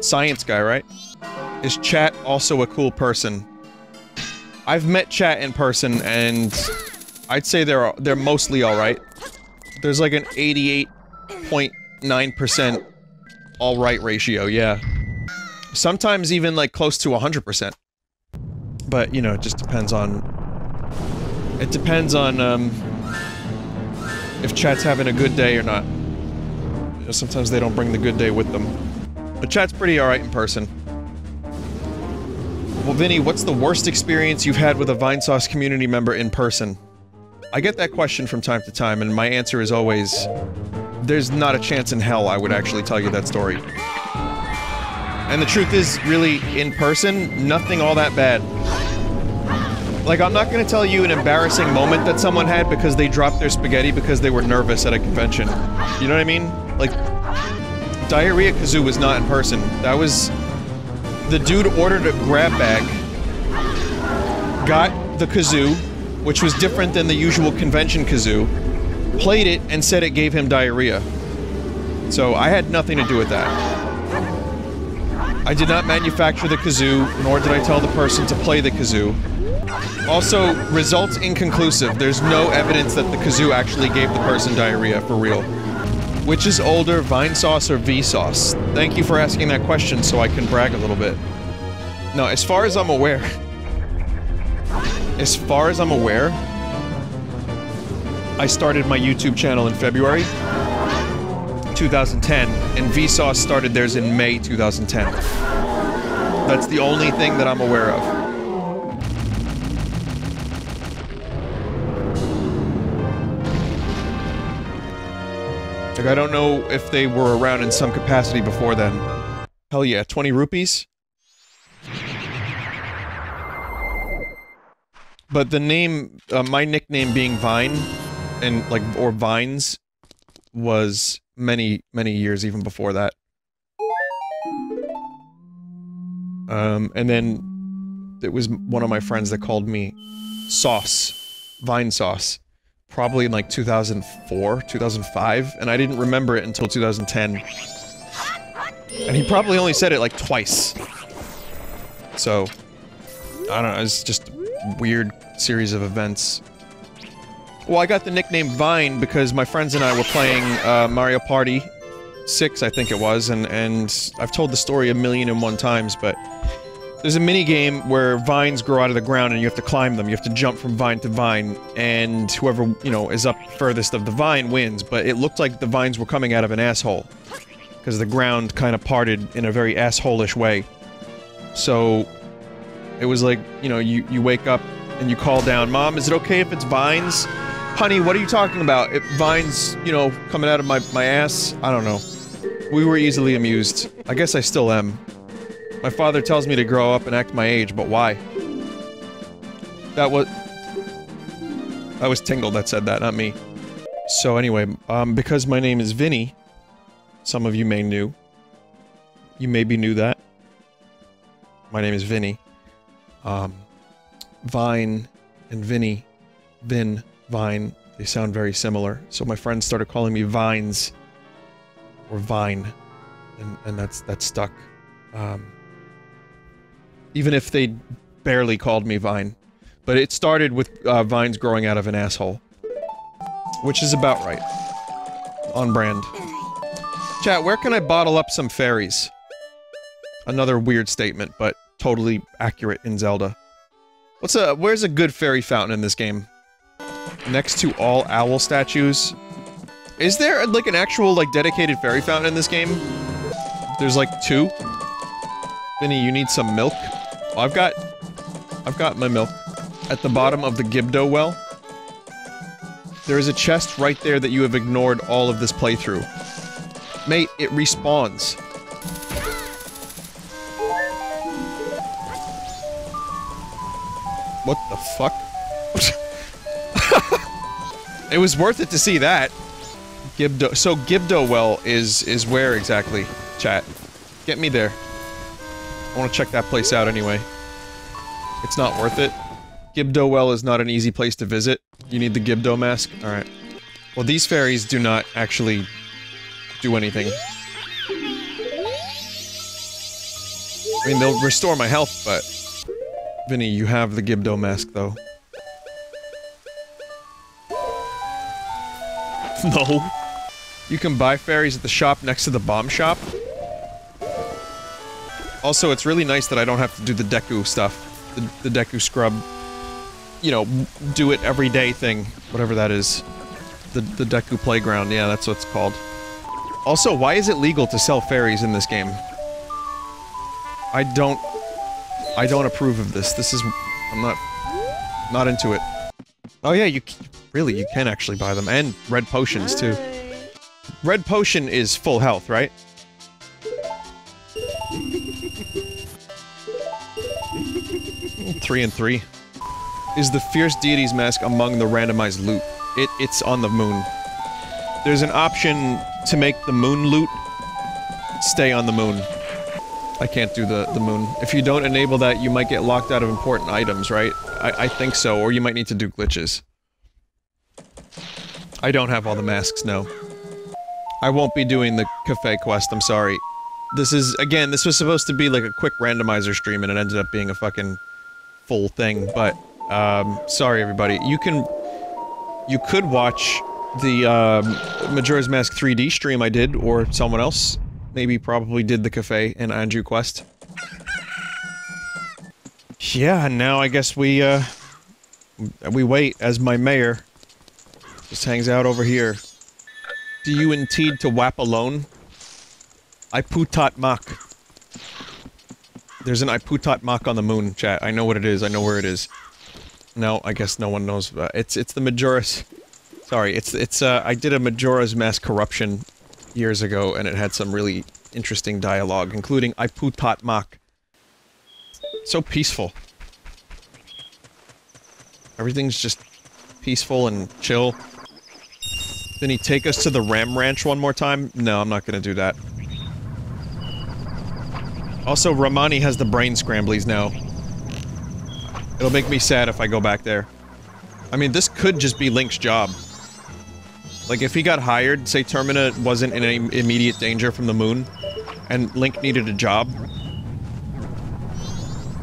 Science guy, right? Is Chat also a cool person? I've met Chat in person, and I'd say they're they're mostly all right. There's like an 88.9% all right ratio, yeah. Sometimes even like close to 100%. But, you know, it just depends on it depends on um if chat's having a good day or not. You know, sometimes they don't bring the good day with them. But chat's pretty alright in person. Well, Vinny, what's the worst experience you've had with a Vinesauce community member in person? I get that question from time to time, and my answer is always... There's not a chance in hell I would actually tell you that story. And the truth is, really, in person, nothing all that bad. Like, I'm not gonna tell you an embarrassing moment that someone had because they dropped their spaghetti because they were nervous at a convention. You know what I mean? Like, Diarrhea Kazoo was not in person. That was... The dude ordered a grab bag, got the kazoo, which was different than the usual convention kazoo, played it, and said it gave him diarrhea. So I had nothing to do with that. I did not manufacture the kazoo, nor did I tell the person to play the kazoo. Also, results inconclusive. There's no evidence that the kazoo actually gave the person diarrhea, for real. Which is older, Vinesauce or Vsauce? Thank you for asking that question so I can brag a little bit. No, as far as I'm aware... As far as I'm aware... I started my YouTube channel in February 2010, and Vsauce started theirs in May 2010. That's the only thing that I'm aware of. Like, I don't know if they were around in some capacity before then. Hell yeah, 20 rupees? But the name, uh, my nickname being Vine, and like, or Vines, was many, many years even before that. Um, and then it was one of my friends that called me Sauce, Vine Sauce probably in like 2004, 2005, and I didn't remember it until 2010. And he probably only said it like twice. So, I don't know, it's just weird series of events. Well, I got the nickname Vine because my friends and I were playing uh, Mario Party 6, I think it was, and, and I've told the story a million and one times, but there's a mini game where vines grow out of the ground and you have to climb them. You have to jump from vine to vine, and whoever, you know, is up furthest of the vine wins, but it looked like the vines were coming out of an asshole. Because the ground kind of parted in a very asshole-ish way. So, it was like, you know, you, you wake up and you call down, Mom, is it okay if it's vines? Honey, what are you talking about? It, vines, you know, coming out of my, my ass? I don't know. We were easily amused. I guess I still am. My father tells me to grow up and act my age, but why? That was... That was Tingle that said that, not me. So anyway, um, because my name is Vinny, some of you may knew. You maybe knew that. My name is Vinny. Um, Vine and Vinny, Vin, Vine, they sound very similar. So my friends started calling me Vines or Vine, and and that's that stuck. Um, even if they barely called me Vine, but it started with uh, vines growing out of an asshole, which is about right. On brand. Chat, where can I bottle up some fairies? Another weird statement, but totally accurate in Zelda. What's a- where's a good fairy fountain in this game? Next to all owl statues? Is there, like, an actual, like, dedicated fairy fountain in this game? There's, like, two? Vinny, you need some milk? I've got... I've got my milk. At the bottom of the Gibdo well. There is a chest right there that you have ignored all of this playthrough. Mate, it respawns. What the fuck? it was worth it to see that. Gibdo- so Gibdo well is- is where exactly? Chat. Get me there. I want to check that place out anyway. It's not worth it. Gibdo well is not an easy place to visit. You need the Gibdo mask? Alright. Well, these fairies do not actually do anything. I mean, they'll restore my health, but... Vinny, you have the Gibdo mask, though. no. You can buy fairies at the shop next to the bomb shop. Also, it's really nice that I don't have to do the Deku stuff. The, the Deku scrub. You know, do it every day thing. Whatever that is. The, the Deku playground, yeah, that's what it's called. Also, why is it legal to sell fairies in this game? I don't... I don't approve of this. This is... I'm not... Not into it. Oh yeah, you... Really, you can actually buy them. And red potions, too. Red potion is full health, right? Three and three. Is the Fierce Deity's mask among the randomized loot? It, it's on the moon. There's an option to make the moon loot stay on the moon. I can't do the, the moon. If you don't enable that, you might get locked out of important items, right? I, I think so, or you might need to do glitches. I don't have all the masks, no. I won't be doing the Kafei quest, I'm sorry. This is, again, this was supposed to be like a quick randomizer stream and it ended up being a fucking full thing, but, um, sorry everybody. You can, you could watch the, um, Majora's Mask 3D stream I did, or someone else maybe probably did the Kafei and Anju quest. Yeah, and now I guess we, uh, we wait as my mayor just hangs out over here. Do you intend to wap alone? I putat mak. There's an I putat mak on the moon, chat. I know what it is. I know where it is. No, I guess no one knows. Uh, it's it's the Majora's. Sorry, it's it's. Uh, I did a Majora's Mask corruption years ago, and it had some really interesting dialogue, including I putat mak. So peaceful. Everything's just peaceful and chill. Then he take us to the Ram Ranch one more time? No, I'm not gonna do that. Also, Romani has the brain scramblies now. It'll make me sad if I go back there. I mean, this could just be Link's job. Like, if he got hired, say Termina wasn't in any immediate danger from the moon, and Link needed a job,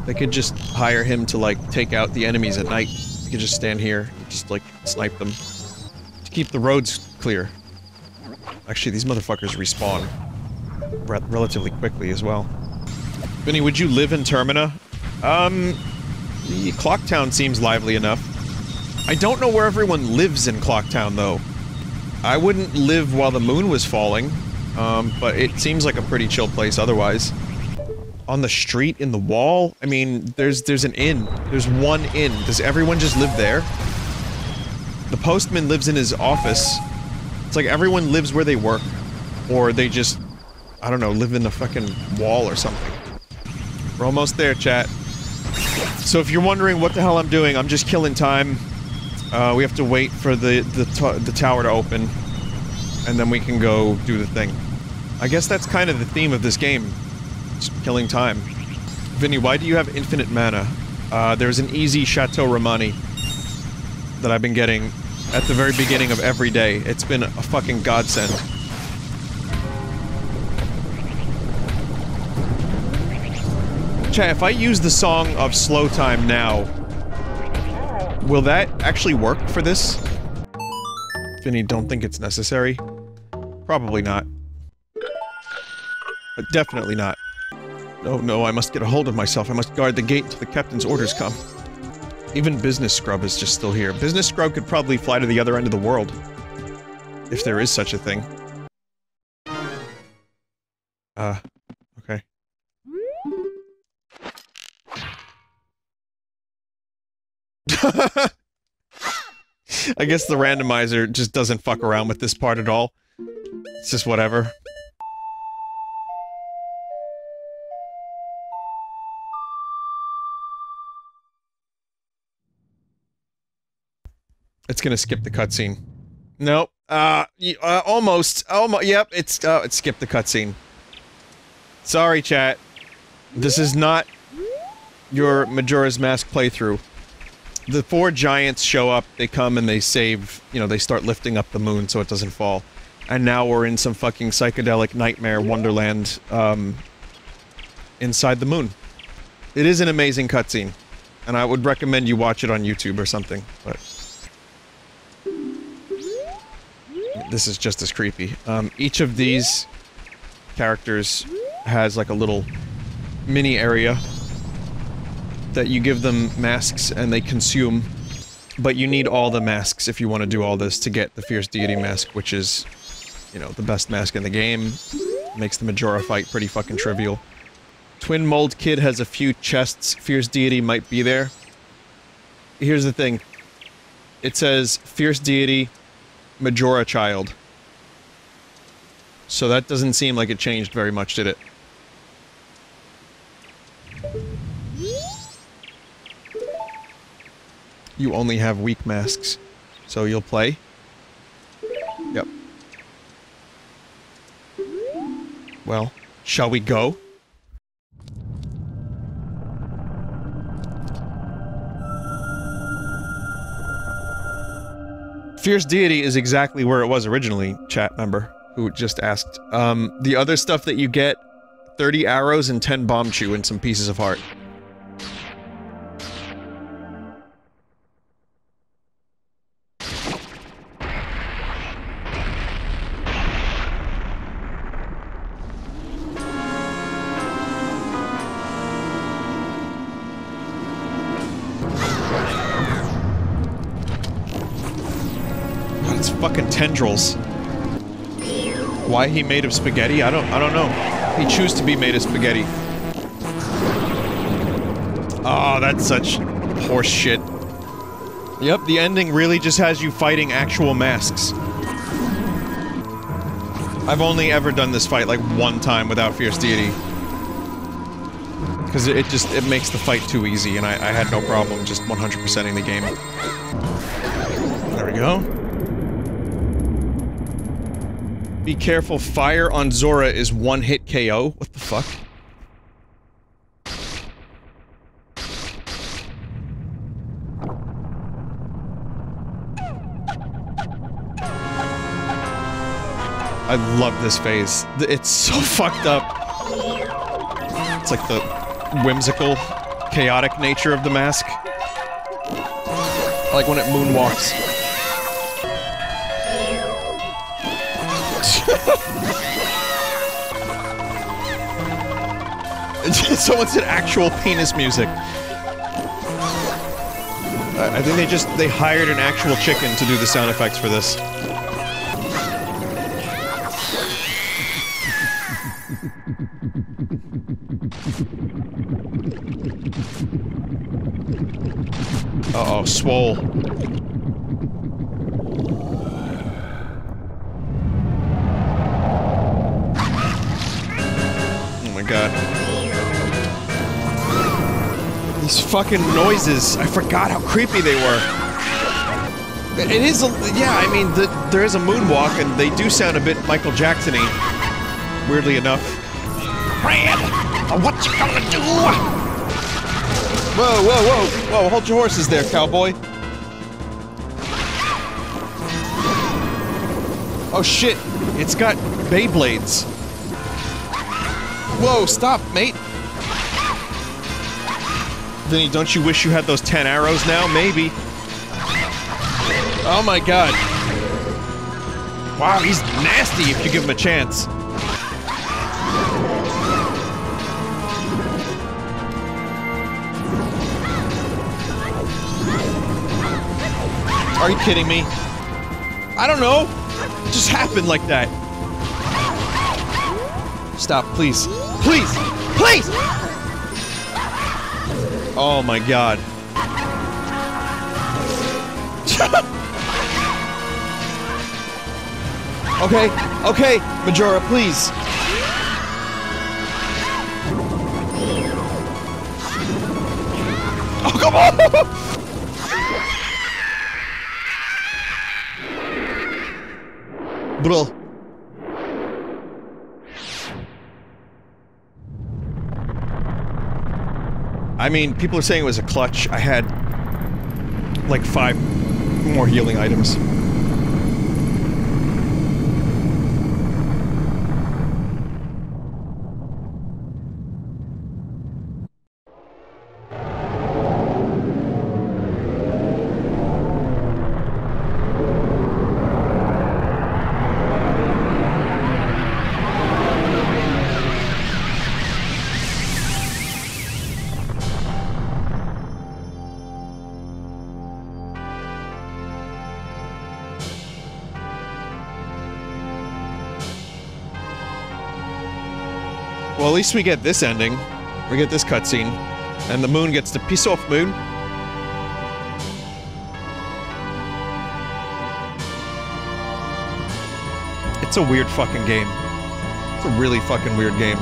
they could just hire him to, like, take out the enemies at night. He could just stand here, just, like, snipe them. To keep the roads clear. Actually, these motherfuckers respawn re relatively quickly as well. Vinny, would you live in Termina? Um, Clocktown seems lively enough. I don't know where everyone lives in Clocktown, though. I wouldn't live while the moon was falling, um, but it seems like a pretty chill place otherwise. On the street, in the wall? I mean, there's there's an inn. There's one inn. Does everyone just live there? The postman lives in his office. It's like everyone lives where they work. Or they just, I don't know, live in the fucking wall or something. We're almost there, chat. So if you're wondering what the hell I'm doing, I'm just killing time. Uh, we have to wait for the, the, the tower to open. And then we can go do the thing. I guess that's kind of the theme of this game. Killing time. Vinny, why do you have infinite mana? Uh, there's an easy Chateau Romani that I've been getting at the very beginning of every day. It's been a fucking godsend. Chat, if I use the song of slow time now, will that actually work for this? Vinny, don't think it's necessary? Probably not. But definitely not. No, no, I must get a hold of myself. I must guard the gate until the captain's orders come. Even Business Scrub is just still here. Business Scrub could probably fly to the other end of the world. If there is such a thing. Uh, okay. I guess the randomizer just doesn't fuck around with this part at all. It's just whatever. It's gonna skip the cutscene. Nope. Uh, uh, almost. Almost. Yep. It's uh, it skipped the cutscene. Sorry, chat. This is not your Majora's Mask playthrough. The four giants show up. They come and they save. You know, they start lifting up the moon so it doesn't fall. And now we're in some fucking psychedelic nightmare wonderland. Um, inside the moon. It is an amazing cutscene, and I would recommend you watch it on YouTube or something. But. this is just as creepy. Um, each of these characters has like a little mini area that you give them masks and they consume, but you need all the masks if you want to do all this to get the Fierce Deity mask, which is, you know, the best mask in the game. Makes the Majora fight pretty fucking trivial. Twin Mold Kid has a few chests. Fierce Deity might be there. Here's the thing. It says Fierce Deity, Majora Child. So that doesn't seem like it changed very much, did it? You only have weak masks. So you'll play? Yep. Well, shall we go? Fierce Deity is exactly where it was originally, chat member, who just asked. Um, the other stuff that you get, 30 arrows and 10 Bombchu and some pieces of heart. Tendrils. Why he made of spaghetti? I don't I don't know. He choose to be made of spaghetti. Oh, that's such horse shit. Yep, the ending really just has you fighting actual masks. I've only ever done this fight like one time without Fierce Deity. Because it, it just, it makes the fight too easy, and I, I had no problem just 100%ing the game. There we go. Be careful, fire on Zora is one hit KO. What the fuck? I love this phase. It's so fucked up. It's like the whimsical, chaotic nature of the mask. I like when it moonwalks. Someone said actual penis music. I think they just they hired an actual chicken to do the sound effects for this. Uh oh, swole. Fucking noises. I forgot how creepy they were. It is a, yeah, I mean, the, there is a moonwalk and they do sound a bit Michael Jackson-y. Weirdly enough. Fred! What you gonna do? Whoa, whoa, whoa! Whoa, hold your horses there, cowboy. Oh shit, it's got Beyblades. Whoa, stop, mate. Vinny, don't you wish you had those 10 arrows now? Maybe. Oh my god. Wow, he's nasty if you give him a chance. Are you kidding me? I don't know. It just happened like that. Stop, please. Please! Please! Oh my god. okay, okay, Majora, please. Oh, come on! Bro. Mean, people are saying it was a clutch. I had like five more healing items. Least we get this ending. We get this cutscene. And the moon gets to piss off, moon. It's a weird fucking game. It's a really fucking weird game.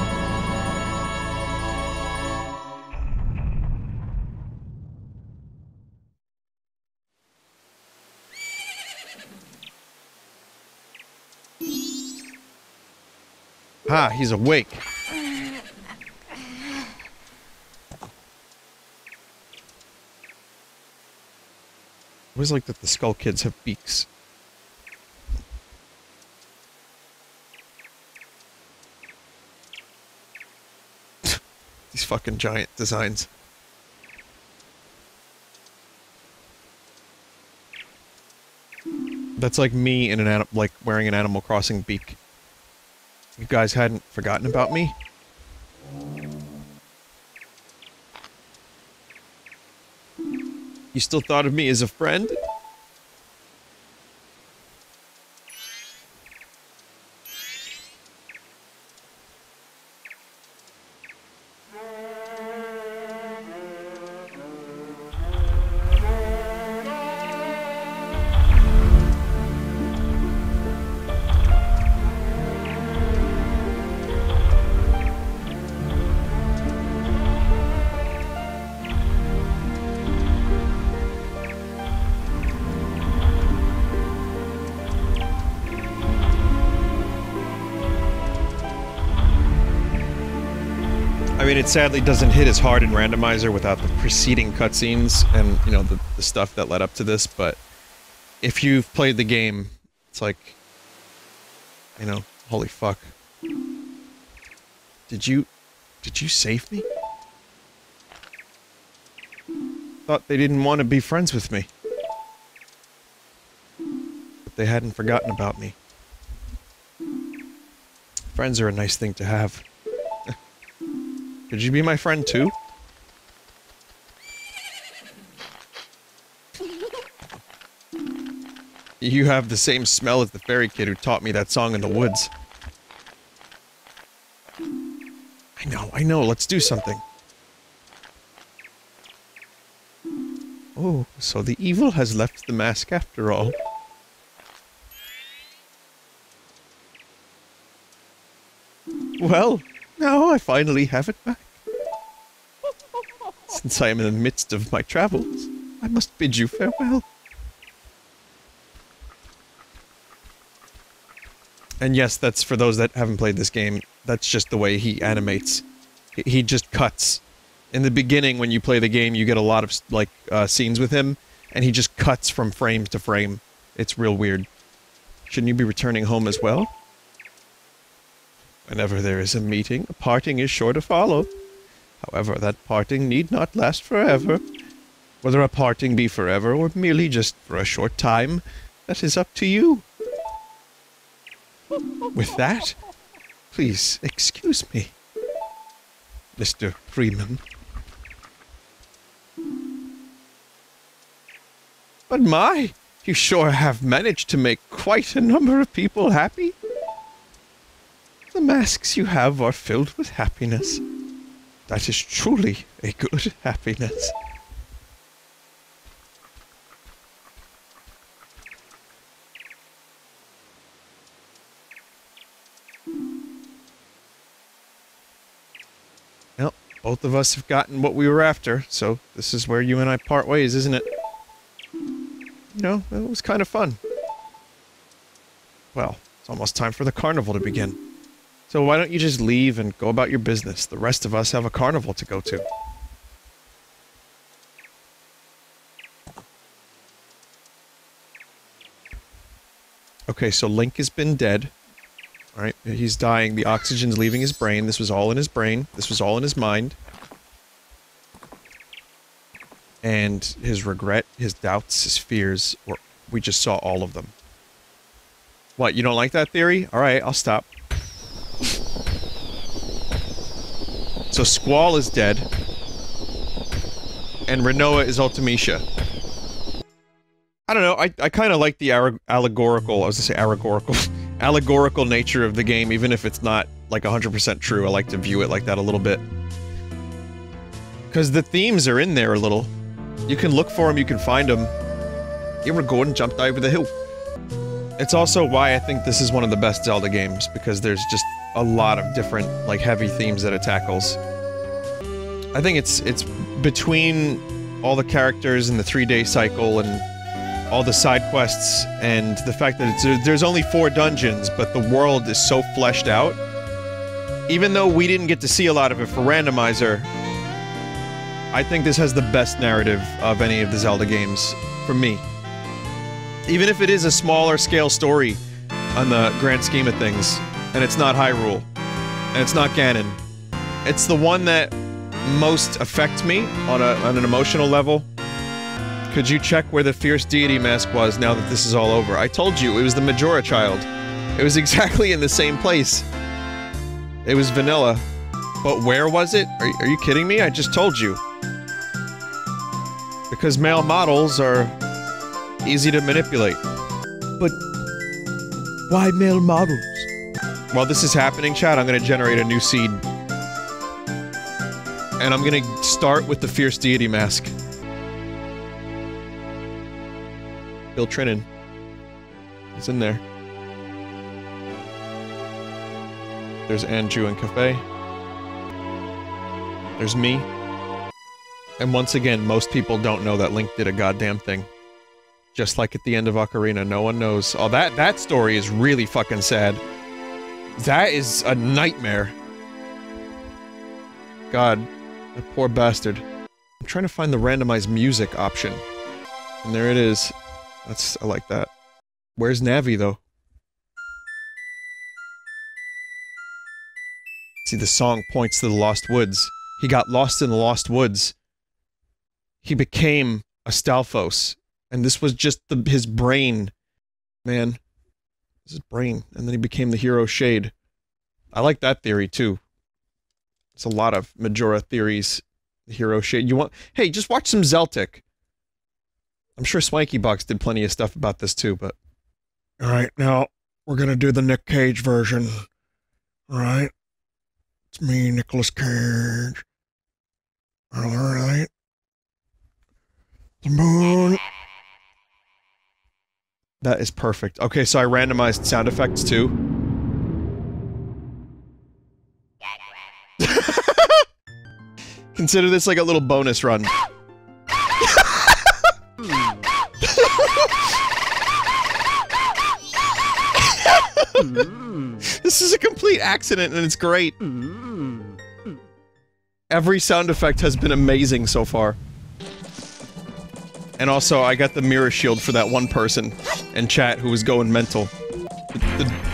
Ah, he's awake. Always like that the Skull Kids have beaks. These fucking giant designs. That's like me in an like wearing an Animal Crossing beak. You guys hadn't forgotten about me? You still thought of me as a friend? Sadly doesn't hit as hard in randomizer without the preceding cutscenes and, you know, the, the stuff that led up to this, but if you've played the game, it's like, you know, holy fuck. Did you, did you save me? Thought they didn't want to be friends with me. But they hadn't forgotten about me. Friends are a nice thing to have. Could you be my friend too? You have the same smell as the fairy kid who taught me that song in the woods. I know, I know, let's do something. Oh, so the evil has left the mask after all. Well, now I finally have it back. Since I am in the midst of my travels, I must bid you farewell. And yes, that's for those that haven't played this game, that's just the way he animates. He- just cuts. In the beginning, when you play the game, you get a lot of, like, uh, scenes with him, and he just cuts from frame to frame. It's real weird. Shouldn't you be returning home as well? Whenever there is a meeting, a parting is sure to follow. However, that parting need not last forever. Whether a parting be forever or merely just for a short time, that is up to you. With that, please excuse me, Mr. Freeman. But my, you sure have managed to make quite a number of people happy. The masks you have are filled with happiness. That is truly a good happiness. Well, both of us have gotten what we were after, so this is where you and I part ways, isn't it? You know, it was kind of fun. Well, it's almost time for the carnival to begin. So why don't you just leave and go about your business? The rest of us have a carnival to go to. Okay, so Link has been dead. Alright, he's dying. The oxygen's leaving his brain. This was all in his brain. This was all in his mind. And his regret, his doubts, his fears, were, we just saw all of them. What, you don't like that theory? Alright, I'll stop. So Squall is dead. And Rinoa is Ultimecia. I don't know, I, I kind of like the allegorical, I was gonna say allegorical, allegorical nature of the game, even if it's not, like, 100% true. I like to view it like that a little bit. Because the themes are in there a little. You can look for them, you can find them. You were going jumped over the hill. It's also why I think this is one of the best Zelda games, because there's just a lot of different, like, heavy themes that it tackles. I think it's it's between all the characters and the three-day cycle and all the side quests and the fact that there's only four dungeons, but the world is so fleshed out. Even though we didn't get to see a lot of it for randomizer, I think this has the best narrative of any of the Zelda games for me. Even if it is a smaller scale story on the grand scheme of things, and it's not Hyrule, and it's not Ganon, it's the one that most affects me on, a, on an emotional level. Could you check where the fierce deity mask was now that this is all over? I told you, it was the Majora child. It was exactly in the same place. It was vanilla. But where was it? Are, are you kidding me? I just told you. Because male models are easy to manipulate. But why male models? While this is happening, Chad, I'm gonna generate a new seed. And I'm gonna start with the Fierce Deity mask. Bill Trinan. He's in there. There's Anju and Kafei. There's me. And once again, most people don't know that Link did a goddamn thing. Just like at the end of Ocarina, no one knows. Oh, that that story is really fucking sad. That is a nightmare. god. That poor bastard. I'm trying to find the randomized music option. And there it is. That's- I like that. Where's Navi, though? See, the song points to the Lost Woods. He got lost in the Lost Woods. He became a Stalfos. And this was just the, his brain. Man. His brain. And then he became the hero Shade. I like that theory, too. It's a lot of Majora theories. The hero Shade. You want- Hey, just watch some Zeltik. I'm sure Swanky Box did plenty of stuff about this, too, but... Alright, now, we're gonna do the Nick Cage version. Alright? It's me, Nicolas Cage. Alright. The moon. That is perfect. Okay, so I randomized sound effects too. Consider this like a little bonus run. this is a complete accident and it's great. Every sound effect has been amazing so far. And also, I got the mirror shield for that one person in chat who was going mental. The- the-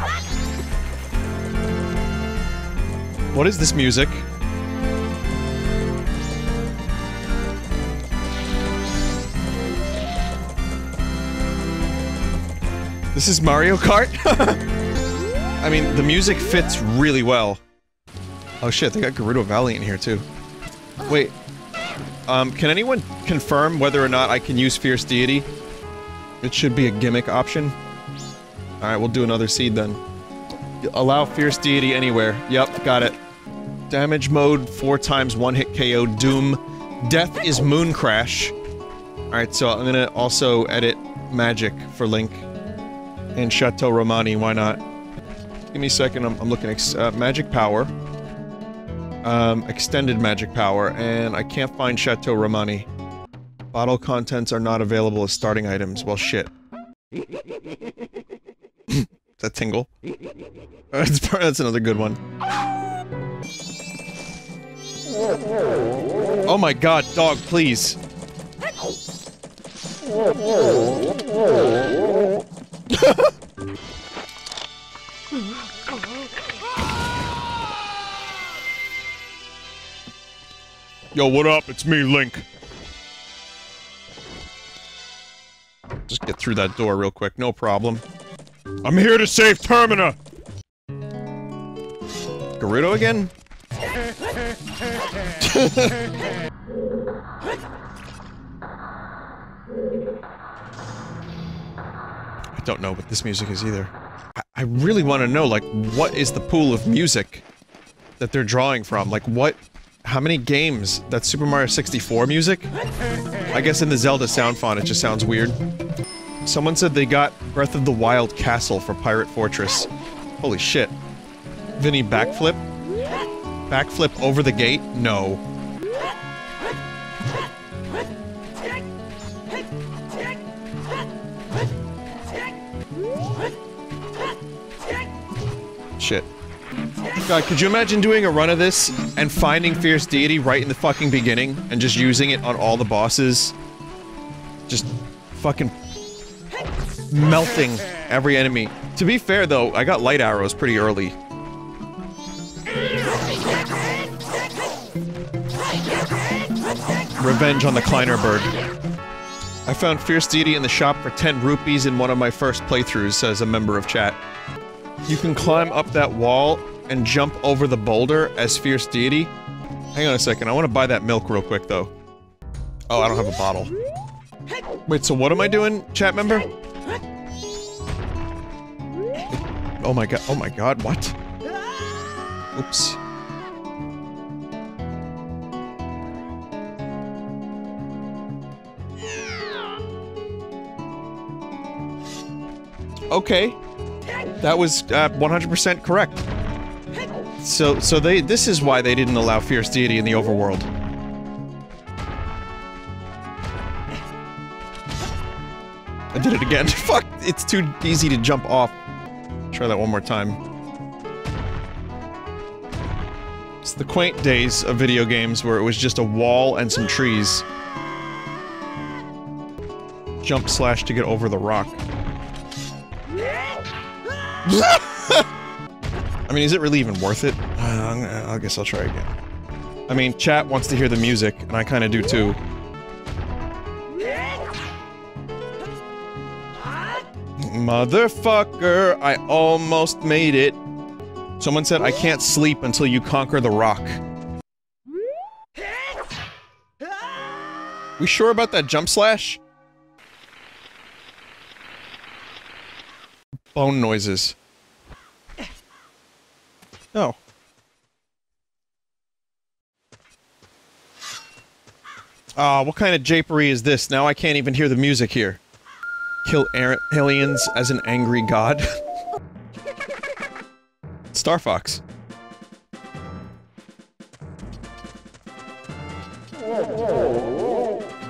What is this music? This is Mario Kart? I mean, the music fits really well. Oh shit, they got Gerudo Valley in here too. Wait. Um, can anyone confirm whether or not I can use Fierce Deity? It should be a gimmick option. Alright, we'll do another seed then. Allow Fierce Deity anywhere. Yep, got it. Damage mode, 4 times 1 hit KO, Doom. Death is Moon Crash. Alright, so I'm gonna also edit Magic for Link. And Chateau Romani, why not? Give me a second, I'm, I'm looking at uh, Magic Power. Um, extended Magic Power, and I can't find Chateau Romani. Bottle contents are not available as starting items. Well, shit. That Tingle? That's, that's another good one. Oh my god, dog, please. Yo, what up? It's me, Link. Just get through that door real quick, no problem. I'm here to save Termina! Gerudo again? I don't know what this music is either. I, I really want to know, like, what is the pool of music that they're drawing from? Like, what... How many games? That's Super Mario 64 music? I guess in the Zelda sound font it just sounds weird. Someone said they got Breath of the Wild Castle for Pirate Fortress. Holy shit. Vinny backflip? Backflip over the gate? No. Shit. God, could you imagine doing a run of this and finding Fierce Deity right in the fucking beginning and just using it on all the bosses? Just fucking melting every enemy. To be fair though, I got light arrows pretty early. Revenge on the Kleiner Bird. I found Fierce Deity in the shop for 10 rupees in one of my first playthroughs, says a member of chat. You can climb up that wall and jump over the boulder as Fierce Deity. Hang on a second, I want to buy that milk real quick though. Oh, I don't have a bottle. Wait, so what am I doing, chat member? Oh my god, oh my god, what? Oops. Okay. That was uh, 100% correct. So, so they- this is why they didn't allow Fierce Deity in the overworld. I did it again. Fuck, it's too easy to jump off. Try that one more time. It's the quaint days of video games where it was just a wall and some trees. Jump slash to get over the rock. I mean, is it really even worth it? Uh, I guess I'll try again. I mean, chat wants to hear the music, and I kind of do too. Motherfucker, I almost made it. Someone said I can't sleep until you conquer the rock. We sure about that jump slash? Bone noises. No. Ah, what kind of japery is this? Now I can't even hear the music here. Kill aliens as an angry god. Star Fox.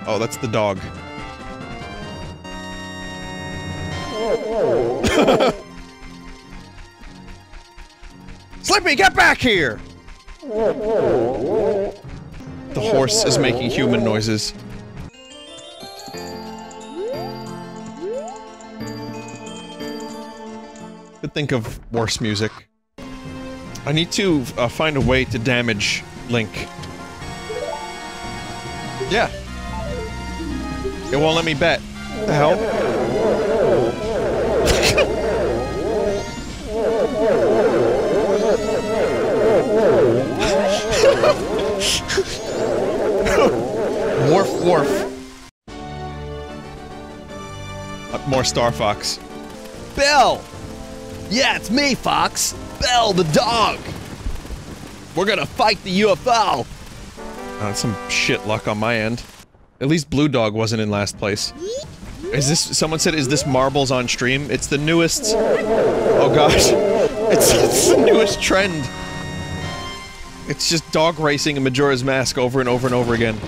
Oh, that's the dog. Slippy, get back here! The horse is making human noises. Could think of worse music. I need to uh, find a way to damage Link. Yeah. It won't let me bet. The hell? Wharf, wharf. Uh, more Star Fox. Bell! Yeah, it's me, Fox. Bell the dog. We're gonna fight the UFO. Uh, some shit luck on my end. At least Blue Dog wasn't in last place. Is this- someone said, is this Marbles on stream? It's the newest- Oh gosh. It's, it's the newest trend. It's just dog racing in Majora's Mask over and over and over again.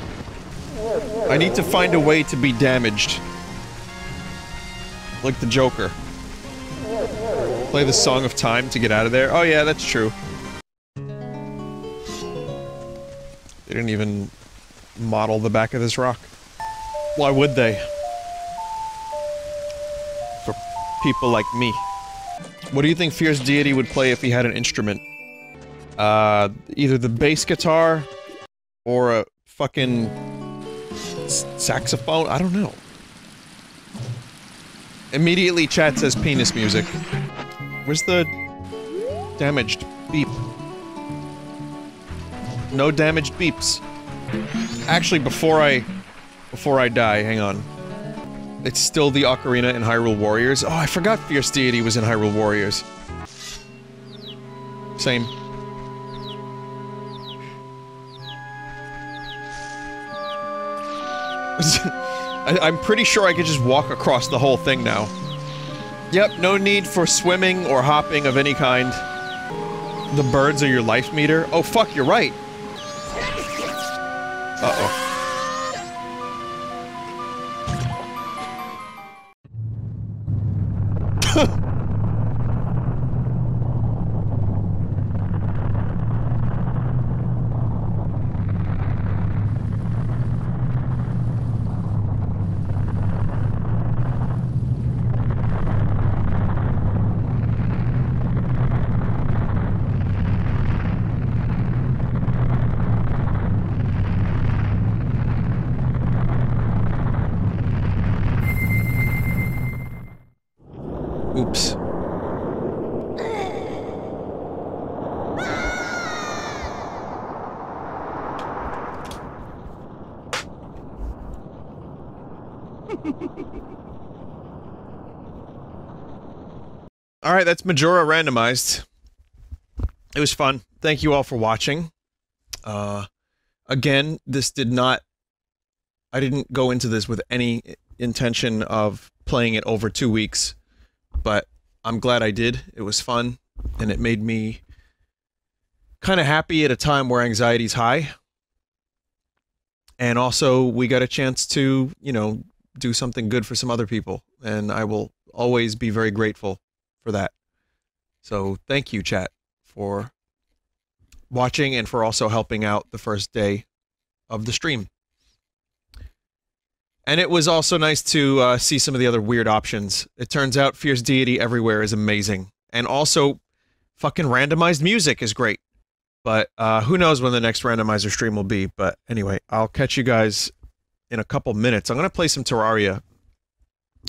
I need to find a way to be damaged. Like the Joker. Play the Song of Time to get out of there? Oh yeah, that's true. They didn't even model the back of this rock. Why would they? For people like me. What do you think Fierce Deity would play if he had an instrument? Uh, either the bass guitar or a fucking saxophone? I don't know. Immediately chat says penis music. Where's the damaged beep? No damaged beeps. Actually, before I... Before I die, hang on. It's still the Ocarina in Hyrule Warriors. Oh, I forgot Fierce Deity was in Hyrule Warriors. Same. I, I'm pretty sure I could just walk across the whole thing now. Yep, no need for swimming or hopping of any kind. The birds are your life meter? Oh fuck, you're right! Uh-oh. Alright, that's Majora randomized. It was fun. Thank you all for watching. Uh, again, this did not... I didn't go into this with any intention of playing it over two weeks, but I'm glad I did. It was fun, and it made me kind of happy at a time where anxiety's high. And also, we got a chance to, you know, do something good for some other people, and I will always be very grateful for that. So, thank you, chat, for watching and for also helping out the first day of the stream. And it was also nice to uh, see some of the other weird options. It turns out Fierce Deity Everywhere is amazing. And also, fucking randomized music is great. But uh, who knows when the next randomizer stream will be. But anyway, I'll catch you guys in a couple minutes. I'm going to play some Terraria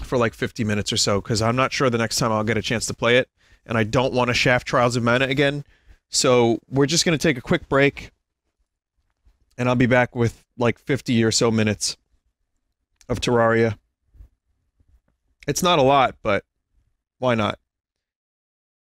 for like 50 minutes or so because I'm not sure the next time I'll get a chance to play it. And I don't want to shaft Trials of Mana again. So we're just going to take a quick break. And I'll be back with like 50 or so minutes of Terraria. It's not a lot, but why not?